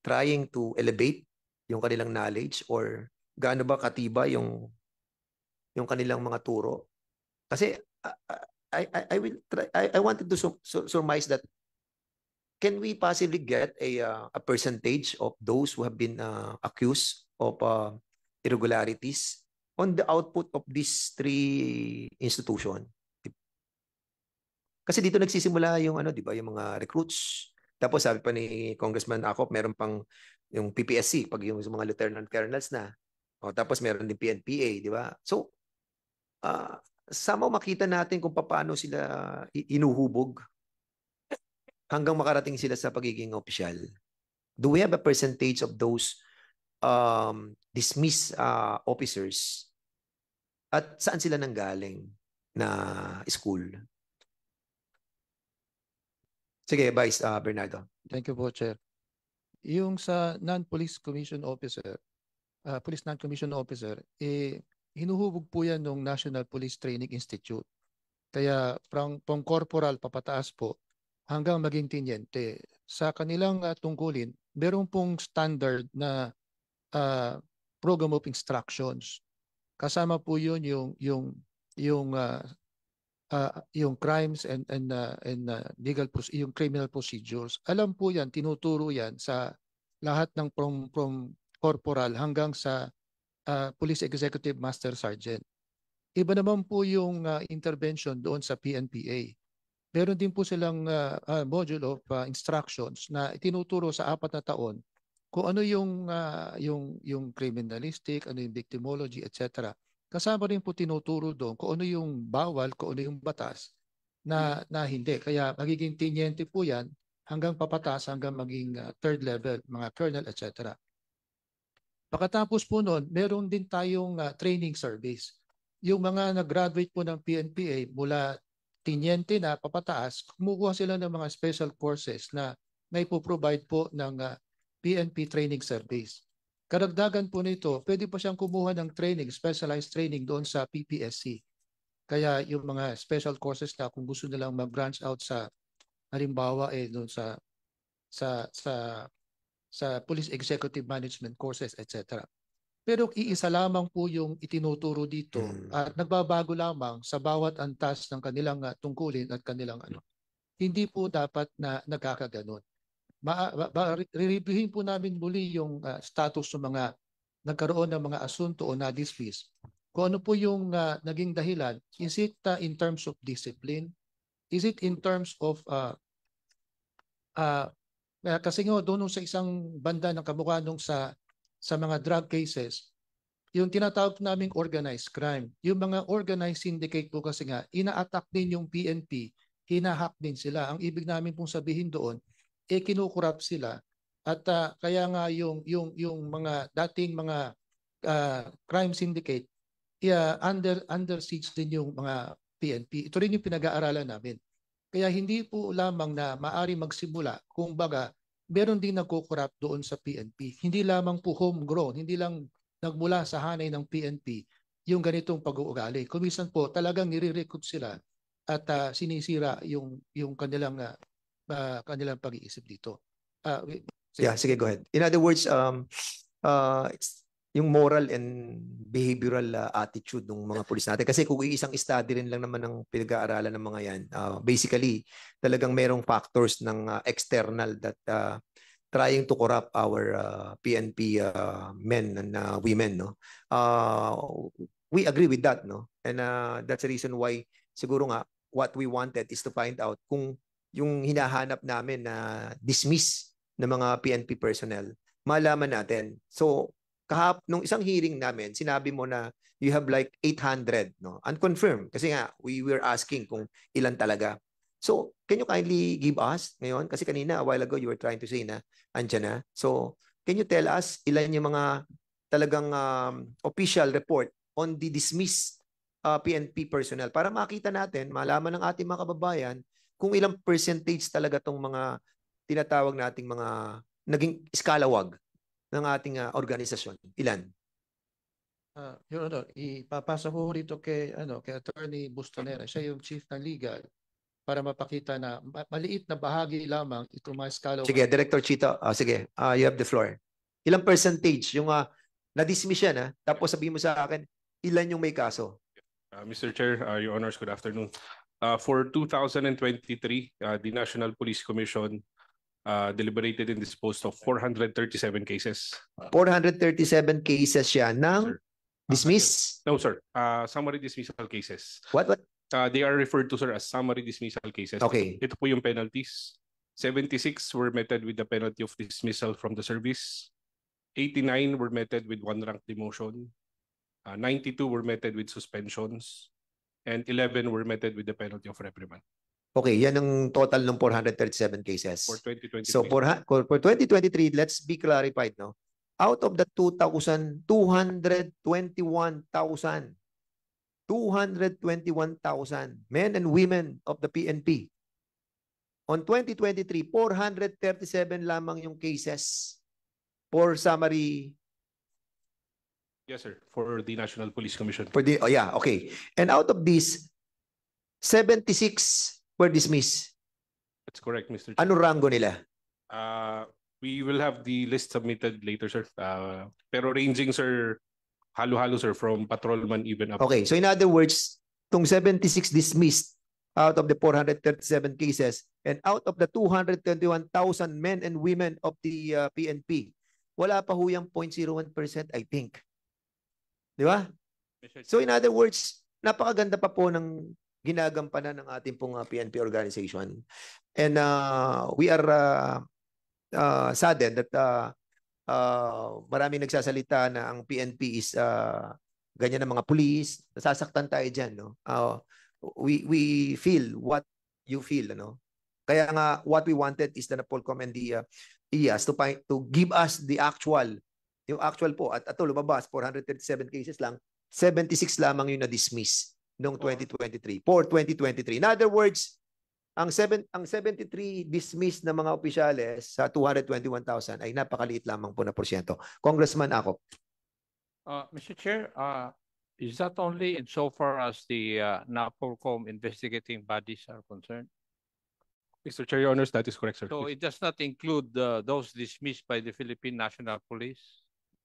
trying to elevate yung kanilang knowledge or gaano ba katiba yung yung kanilang mga turo? Kasi uh, I I I will try I, I wanted to sur- sur- surmise that can we possibly get a uh, a percentage of those who have been uh, accused of uh, irregularities on the output of these three institution kasi dito nagsisimula yung ano 'di ba yung mga recruits tapos sabi pa ni Congressman Acop, meron pang yung PPSC pag yung mga lieutenant colonels na. O, tapos meron din PNPA, di ba? So, uh, sama makita natin kung paano sila inuhubog hanggang makarating sila sa pagiging opisyal. Do we have a percentage of those um, dismissed uh, officers? At saan sila nanggaling na school? Sige, Vice uh, Bernardo. Thank you po, Chair. Yung sa non-police commission officer, uh, police non-commission officer, eh, hinuhubog po yan ng National Police Training Institute. Kaya from, from corporal papataas po hanggang maging tinyente. Sa kanilang uh, tungkulin, meron pong standard na uh, program of instructions. Kasama po yun yung, yung, yung uh, uh, yung crimes and and uh, and uh, legal yung criminal procedures. Alam po 'yan, tinuturo 'yan sa lahat ng from from corporal hanggang sa uh, police executive master sergeant. Iba naman po yung uh, intervention doon sa PNPA. Meron din po silang uh, uh, module of uh, instructions na tinuturo sa apat na taon kung ano yung uh, yung yung criminalistic, ano yung victimology, etc. Kasama rin po tinuturo doon kung ano yung bawal, kung ano yung batas na, na hindi. Kaya magiging tinyente po yan hanggang papatas, hanggang maging uh, third level, mga colonel, etc. Pagkatapos po noon, meron din tayong uh, training service. Yung mga nag-graduate po ng PNPA mula tinyente na papataas, kumukuha sila ng mga special courses na may po-provide po ng uh, PNP training service. Karagdagan po nito, pwede pa siyang kumuha ng training, specialized training doon sa PPSC. Kaya yung mga special courses na kung gusto nilang mag-branch out sa halimbawa eh doon sa sa sa sa Police Executive Management courses, etc. Pero iisa lamang po yung itinuturo dito at nagbabago lamang sa bawat antas ng kanilang ah, tungkulin at kanilang ano. Hindi po dapat na nagkakaganon. Ma, ma, ma- re-reviewin po namin muli yung ah, status ng mga nagkaroon ng mga asunto o na-dismiss. Kung ano po yung ah, naging dahilan, is it ah, in terms of discipline? Is it in terms of uh, uh, kasi nga doon sa isang banda ng kamukha nung sa sa mga drug cases, yung tinatawag naming organized crime. Yung mga organized syndicate po kasi nga, ina-attack din yung PNP, hinahack din sila. Ang ibig namin pong sabihin doon, eh kinukurap sila. At ah, kaya nga yung, yung, yung mga dating mga ah, crime syndicate, yeah, under, under siege din yung mga PNP. Ito rin yung pinag-aaralan namin. Kaya hindi po lamang na maari magsimula, kung baga, meron din nagkukurap doon sa PNP. Hindi lamang po homegrown, hindi lang nagmula sa hanay ng PNP yung ganitong pag-uugali. Kumisan po talagang nire-recruit sila at ah, sinisira yung yung kanilang ah, ah, kanilang pag-iisip dito. Ah, wi- Yeah, sige, go ahead. In other words, um, uh, yung moral and behavioral uh, attitude ng mga pulis natin. Kasi kung isang study rin lang naman ng pinag-aaralan ng mga yan, uh, basically, talagang merong factors ng uh, external that uh, trying to corrupt our uh, PNP uh, men and uh, women. No? Uh, we agree with that. no And uh, that's the reason why siguro nga what we wanted is to find out kung yung hinahanap namin na dismiss ng mga PNP personnel, malaman natin. So, kahap nung isang hearing namin, sinabi mo na you have like 800, no? Unconfirmed. Kasi nga, we were asking kung ilan talaga. So, can you kindly give us ngayon? Kasi kanina, a while ago, you were trying to say na andyan na. So, can you tell us ilan yung mga talagang um, official report on the dismissed uh, PNP personnel para makita natin, malaman ng ating mga kababayan kung ilang percentage talaga tong mga tinatawag nating mga naging iskalawag ng ating uh, organisasyon. Ilan? Ah, Your Honor, ipapasa ko rito kay ano kay Attorney Bustonera, siya yung chief ng legal para mapakita na ma- maliit na bahagi lamang ito mga skala. Sige, Director Chito. ah, sige, ah, you have the floor. Ilang percentage yung uh, na-dismiss yan, ha? tapos sabihin mo sa akin, ilan yung may kaso? Uh, Mr. Chair, uh, Your Honors, good afternoon. Uh, for 2023, uh, the National Police Commission uh, deliberated and disposed of 437 cases. 437 cases siya ng dismiss? No, sir. Uh, summary dismissal cases. What? what? Uh, they are referred to, sir, as summary dismissal cases. Okay. Ito po yung penalties. 76 were meted with the penalty of dismissal from the service. 89 were meted with one rank demotion. Uh, 92 were meted with suspensions. And 11 were meted with the penalty of reprimand. Okay, yan ang total ng 437 cases. For 2023. So for, for 2023, let's be clarified, no? Out of the 2,000, 221,000, 221,000 men and women of the PNP. On 2023, 437 lamang yung cases for summary Yes, sir. For the National Police Commission. for the, oh yeah, okay. And out of these, 76 were dismissed. That's correct, Mr. Chair. Ano rango nila? Uh, we will have the list submitted later, sir. Uh, pero ranging, sir, halo-halo, sir, from patrolman even up. Okay, so in other words, tong 76 dismissed out of the 437 cases and out of the 221,000 men and women of the uh, PNP, wala pa ho yung 0.01%, I think. Di ba? So in other words, napakaganda pa po ng ginagampanan ng ating pong uh, PNP organization. And uh, we are uh, uh, saddened that uh, uh, maraming nagsasalita na ang PNP is uh, ganyan ng mga pulis, nasasaktan tayo dyan. No? Uh, we, we feel what you feel. Ano? Kaya nga, what we wanted is the Napolcom and the uh, IAS to, find, to give us the actual, yung actual po, at ito lumabas, 437 cases lang, 76 lamang yung na-dismiss noong 2023, for 2023. In other words, ang seven, ang 73 dismissed na mga opisyales sa 221,000 ay napakaliit lamang po na porsyento. Congressman ako. Uh, Mr. Chair, uh, is that only insofar as the uh, NAPOLCOM investigating bodies are concerned? Mr. Chair, Your Honors, that is correct, sir. So it does not include uh, those dismissed by the Philippine National Police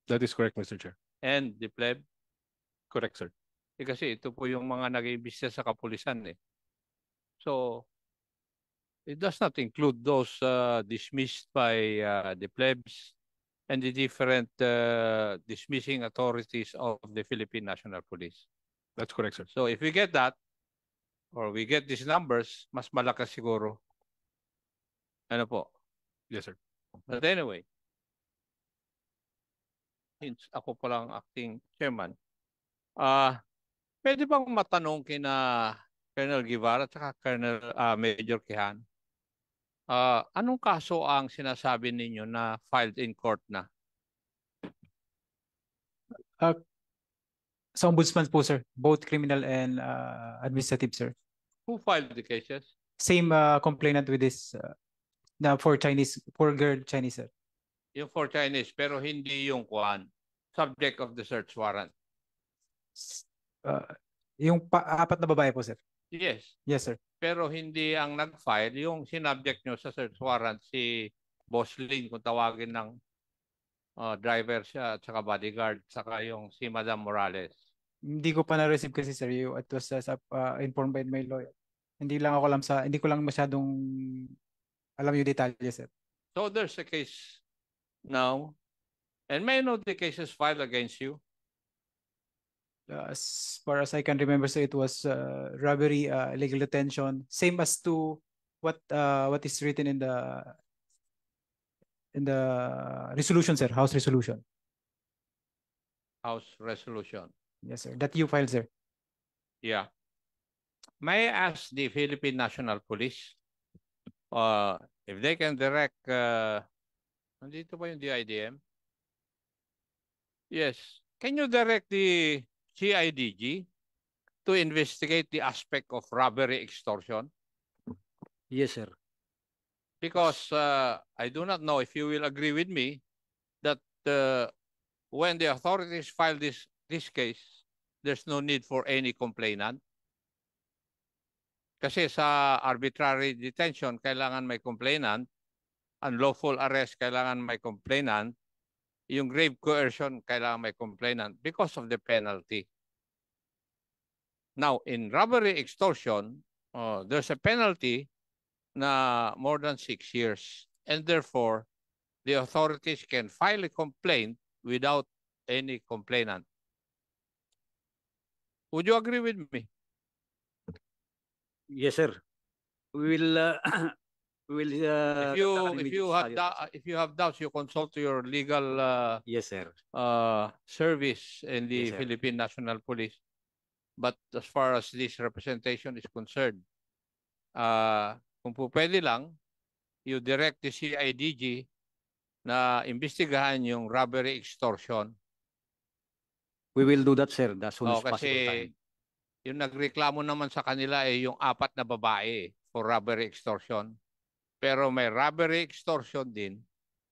That is correct, Mr. Chair. and the pleb? Correct, sir. Eh, kasi ito po yung mga nag-iimbestiga sa kapulisan eh. So, it does not include those uh, dismissed by uh, the plebs and the different uh, dismissing authorities of the Philippine National Police. That's correct, sir. So if we get that, or we get these numbers, mas malakas siguro. Ano po? Yes, sir. But anyway, since ako pa lang acting chairman, ah pwede bang matanong kina Colonel Guevara at saka Colonel ah, Major Kihan? Ah, anong kaso ang sinasabi ninyo na filed in court na? Uh, sa ombudsman po, sir. Both criminal and uh, administrative, sir. Who filed the cases? Same uh, complainant with this uh, na for Chinese, for girl Chinese, sir. Yung for Chinese, pero hindi yung kuan. Subject of the search warrant. Uh, yung pa, apat na babae po, sir. Yes. Yes, sir. Pero hindi ang nag-file, yung sinubject nyo sa search warrant si Boss Lin kung tawagin ng uh, driver siya at saka bodyguard saka yung si Madam Morales. Hindi ko pa na-receive kasi, sir. You, it was uh, uh, informed by my lawyer. Hindi lang ako alam sa, hindi ko lang masyadong alam yung detalye, sir. So there's a case now and may know the cases filed against you? Uh, as far as I can remember, sir, it was uh, robbery, uh, illegal detention, same as to what uh, what is written in the in the resolution, sir, House resolution. House resolution. Yes, sir. That you filed, sir. Yeah. May I ask the Philippine National Police uh, if they can direct, uh, nandito ba yung DIDM? Yes. Can you direct the CIDG to investigate the aspect of robbery extortion? Yes, sir. Because uh, I do not know if you will agree with me that uh, when the authorities file this this case, there's no need for any complainant. Kasi sa arbitrary detention, kailangan may complainant. Unlawful arrest, kailangan may complainant. Yung grave coercion, kailangan may complainant because of the penalty. Now, in robbery extortion, uh, there's a penalty na more than six years. And therefore, the authorities can file a complaint without any complainant. Would you agree with me? Yes, sir. We will, uh, *clears throat* we will, uh, If you if you have if you have doubts, you consult your legal uh, Yes, sir. uh, service in the Yes. Philippine National Police. But as far as this representation is concerned, uh, kung po pwede lang, you direct the CIDG na imbestigahan yung robbery extortion. We will do that, sir, as soon Oh, as possible time. yung nagreklamo naman sa kanila ay yung apat na babae for robbery extortion. Pero may robbery extortion din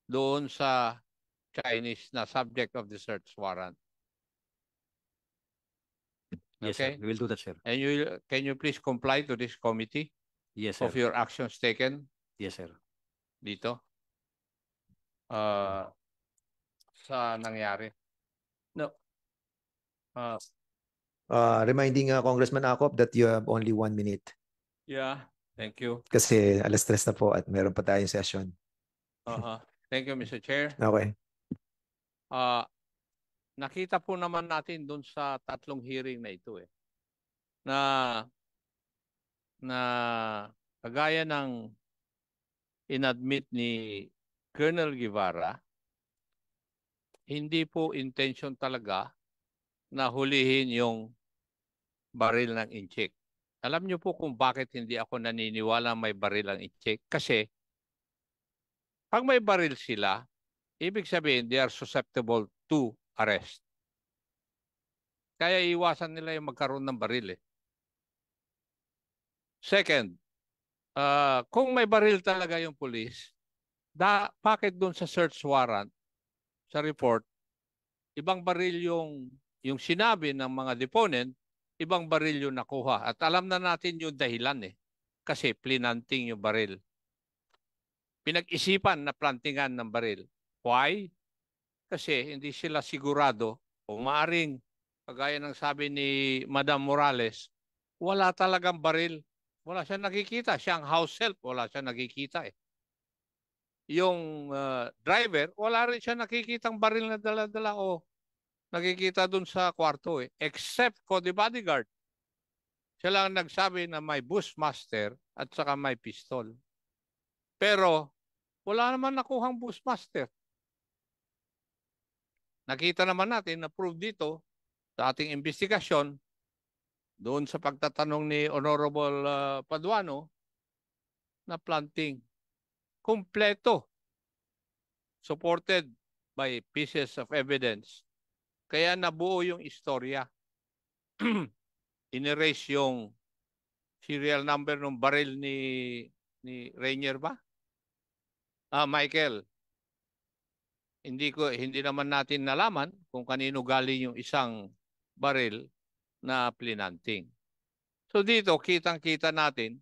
doon sa Chinese na subject of the search warrant. Yes, Okay? sir. We will do that, sir. And you will- can you please comply to this committee Yes, sir. of your actions taken Yes, sir. dito? Uh, sa nangyari. No. Uh, Uh, reminding uh, Congressman Akop that you have only one minute. yeah, thank you. Kasi alas tres na po at meron pa tayong session. Uh-huh. Thank you, Mr. Chair. Okay. Ah, nakita po naman natin doon sa tatlong hearing na ito eh. Na na kagaya ng inadmit ni Colonel Guevara, hindi po intention talaga na hulihin yung baril ng inchik. Alam niyo po kung bakit hindi ako naniniwala may baril ang inchik? Kasi pag may baril sila, ibig sabihin they are susceptible to arrest. Kaya iwasan nila yung magkaroon ng baril eh. Second, ah, kung may baril talaga yung police, da, bakit doon sa search warrant, sa report, ibang baril yung, yung sinabi ng mga deponent, ibang baril yung nakuha. At alam na natin yung dahilan eh. Kasi plinanting yung baril. Pinag-isipan na plantingan ng baril. Why? Kasi hindi sila sigurado o maaring, kagaya ng sabi ni Madam Morales, wala talagang baril. Wala siya nakikita. Siya ang house help. Wala siya nakikita eh. Yung uh, driver, wala rin siya nakikitang baril na dala-dala o nakikita dun sa kwarto eh. Except for the bodyguard. Siya lang nagsabi na may bushmaster at saka may pistol. Pero wala naman nakuhang bushmaster. Nakita naman natin na prove dito sa ating investigasyon doon sa pagtatanong ni Honorable uh, Paduano na planting kompleto supported by pieces of evidence. Kaya nabuo yung istorya. *clears throat* Inerase yung serial number ng baril ni ni Rainier ba? Ah, Michael. Hindi ko hindi naman natin nalaman kung kanino galing yung isang baril na plinanting. So dito kitang-kita natin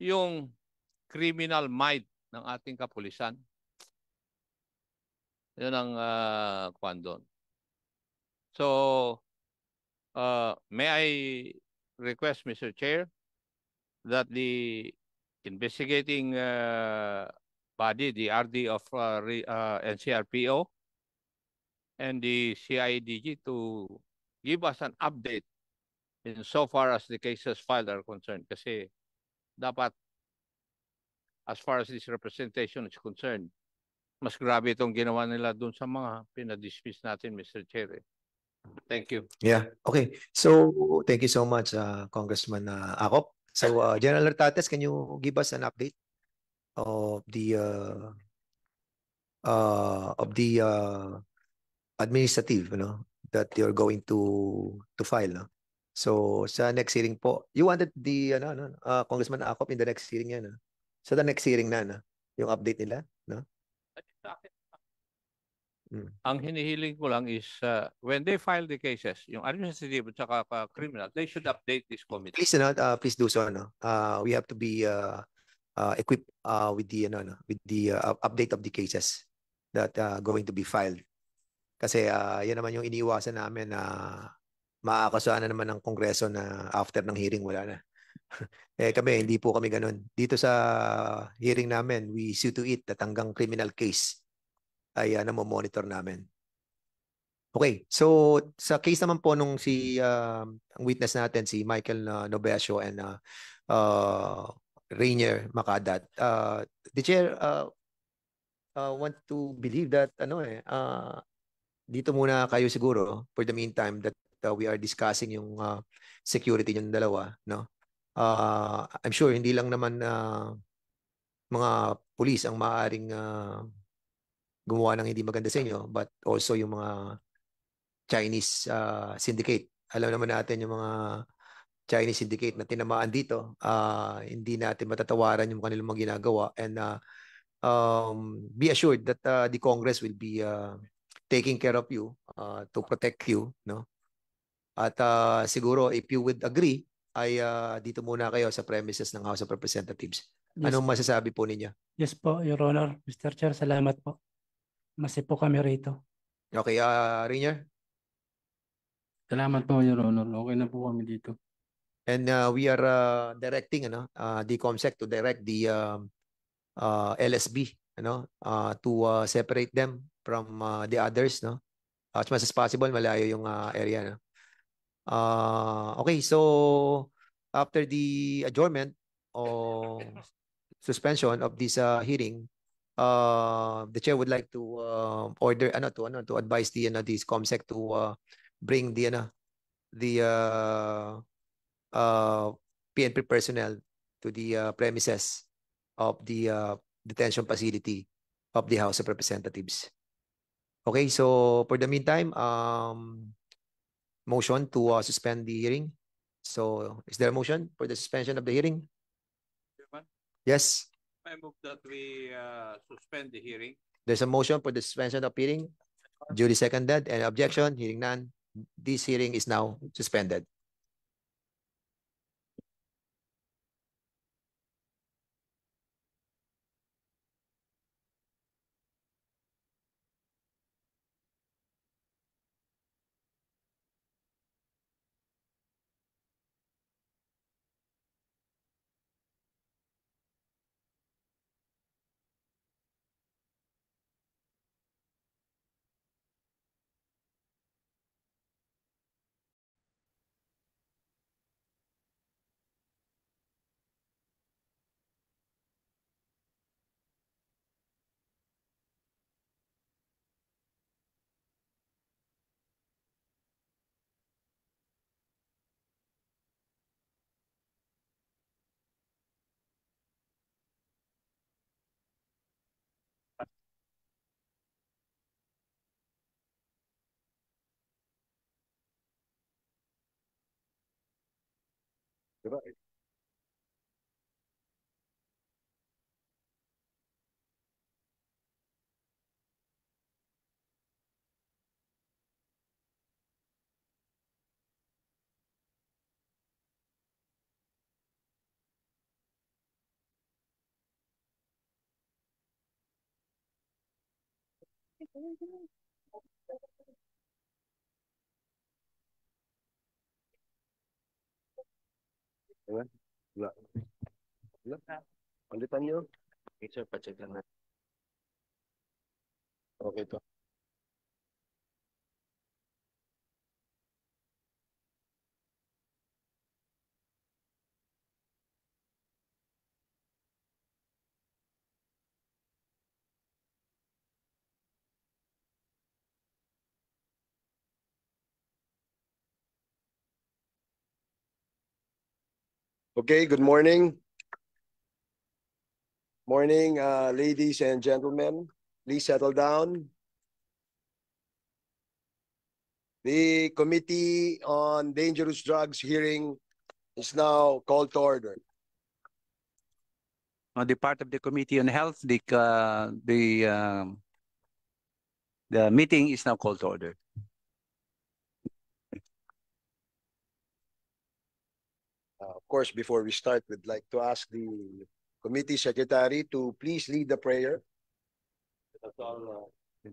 yung criminal mind ng ating kapulisan. Yun ang uh, kwan doon. So, uh, may I request, Mr. Chair, that the investigating uh, body, the RD of uh, uh, NCRPO and the CIDG to give us an update in so far as the cases filed are concerned. Kasi dapat as far as this representation is concerned, mas grabe itong ginawa nila dun sa mga pinadismiss natin, Mr. Chair. eh. Thank you. Yeah. Okay. So thank you so much, uh, Congressman uh, Akop. So uh, General Tates, can you give us an update of the uh, uh, of the uh, administrative, you know, that you're going to to file, no? So sa next hearing po, you wanted the ano, ano uh, Congressman Akop in the next hearing yan, no? Sa the next hearing na, no? Yung update nila, no? Mm. Ang hinihiling ko lang is uh, when they file the cases, yung administrative at saka uh, criminal, they should update this committee. Please, ano, uh, please do so, no? Uh, we have to be uh, uh, equipped uh, with the ano, no, with the uh, update of the cases that uh, going to be filed. Kasi uh, yan naman yung iniiwasan namin na maakasuhan na naman ng Kongreso na after ng hearing wala na. *laughs* eh kami, hindi po kami ganun. Dito sa hearing namin, we see to it that hanggang criminal case ay uh, namomonitor namin. Okay, so sa case naman po nung si uh, ang witness natin si Michael uh, Novesio and uh, uh, Rainier Makadat, uh, the chair uh, uh, want to believe that ano eh uh, dito muna kayo siguro for the meantime that uh, we are discussing yung uh, security ng dalawa, no? Uh, I'm sure hindi lang naman uh, mga pulis ang maaring uh, gumawa ng hindi maganda sa inyo, but also yung mga Chinese uh, syndicate. Alam naman natin yung mga Chinese syndicate na tinamaan dito, uh, hindi natin matatawaran yung kanilang mga ginagawa. And uh, um, be assured that uh, the Congress will be uh, taking care of you uh, to protect you. No? At uh, siguro, if you would agree, ay uh, dito muna kayo sa premises ng House of Representatives. Yes. Anong masasabi po ninyo? Yes po, Your Honor. Mr. Chair, salamat po. Masi po kami rito. Okay, uh, Rainier? Salamat po, Your Honor. Okay na po kami dito. And uh, we are uh, directing ano, uh, the COMSEC to direct the um, uh, LSB ano, uh, to uh, separate them from uh, the others. No? As much as possible, malayo yung uh, area. No? Uh, okay, so after the adjournment or suspension of this uh, hearing, uh, the chair would like to uh, order ano to ano to advise the ano this COMSEC to uh, bring the ano the uh, uh, PNP personnel to the uh, premises of the uh, detention facility of the House of Representatives. Okay, so for the meantime, um, motion to uh, suspend the hearing. So is there a motion for the suspension of the hearing? Chairman? Yes, I move that we uh, suspend the hearing. there's a motion for the suspension of hearing. Duly seconded. Any objection? Hearing none. This hearing is now suspended. Goodbye. Thank you. Wala. Wala. Wala. Palitan niyo. Okay, sir, pacheck lang natin. Okay to. Okay, good morning. Morning, uh, ladies and gentlemen. Please settle down. The Committee on Dangerous Drugs hearing is now called to order. On the part of the Committee on Health, the, uh, the, um, the meeting is now called to order. Course, before we start, we'd like to ask the committee secretary to please lead the prayer. Us all, uh,